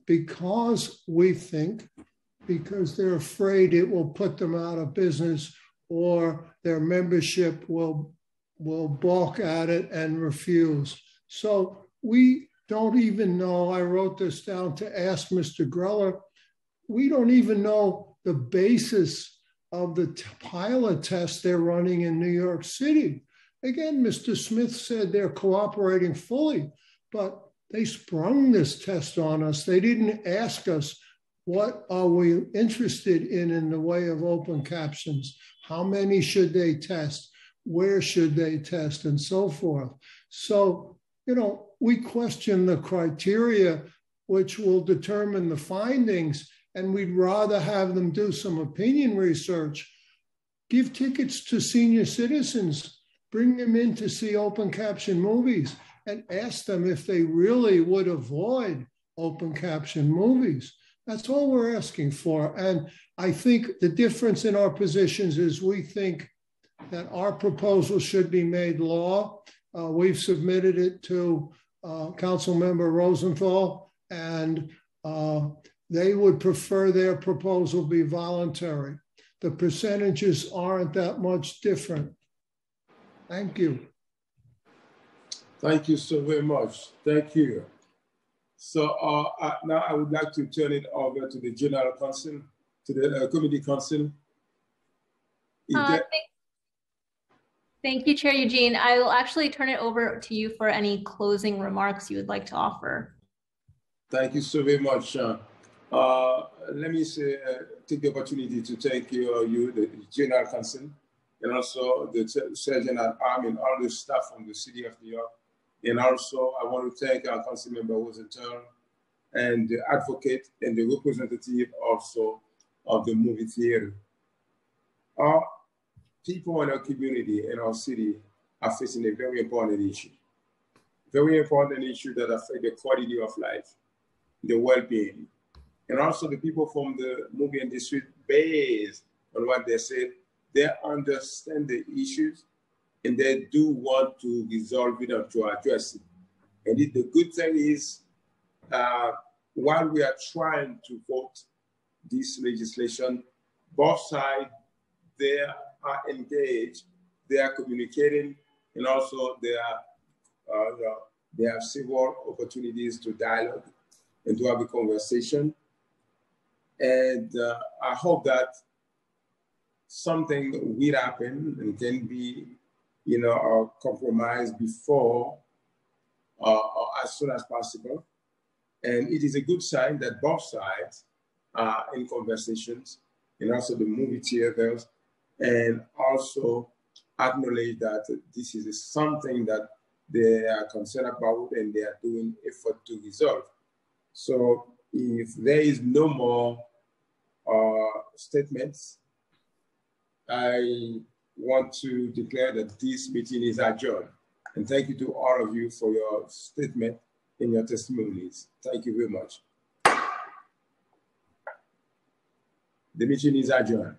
because we think, because they're afraid it will put them out of business or their membership will, will balk at it and refuse. So we don't even know, I wrote this down to ask Mr. Greller, we don't even know the basis of the pilot test they're running in New York City. Again, Mr. Smith said they're cooperating fully, but they sprung this test on us. They didn't ask us, what are we interested in in the way of open captions? How many should they test? Where should they test? And so forth. So, you know, we question the criteria which will determine the findings, and we'd rather have them do some opinion research. Give tickets to senior citizens bring them in to see open caption movies and ask them if they really would avoid open caption movies. That's all we're asking for. And I think the difference in our positions is we think that our proposal should be made law. Uh, we've submitted it to uh, Council Member Rosenthal, and uh, they would prefer their proposal be voluntary. The percentages aren't that much different. Thank you. Thank you so very much. Thank you. So uh, now I would like to turn it over to the General Counsel, to the uh, Committee Counsel. Uh, thank, thank you, Chair Eugene. I will actually turn it over to you for any closing remarks you would like to offer. Thank you so very much. Uh, let me say, uh, take the opportunity to thank you, you the General Counsel, and also the sergeant at arm and all the staff from the city of New York. And also, I want to thank our council member Rosenthal and the advocate and the representative also of the movie theater. Our people in our community in our city are facing a very important issue. Very important issue that affect the quality of life, the well-being, and also the people from the movie industry based on what they said they understand the issues and they do want to resolve it or to address it. And the good thing is, uh, while we are trying to vote this legislation, both sides, they are engaged, they are communicating, and also they are, uh, they have several opportunities to dialogue and to have a conversation. And uh, I hope that something will happen and can be, you know, uh, compromised before uh, or as soon as possible. And it is a good sign that both sides are in conversations and also the movie theaters and also acknowledge that this is something that they are concerned about and they are doing effort to resolve. So if there is no more uh, statements, I want to declare that this meeting is adjourned. And thank you to all of you for your statement and your testimonies. Thank you very much. The meeting is adjourned.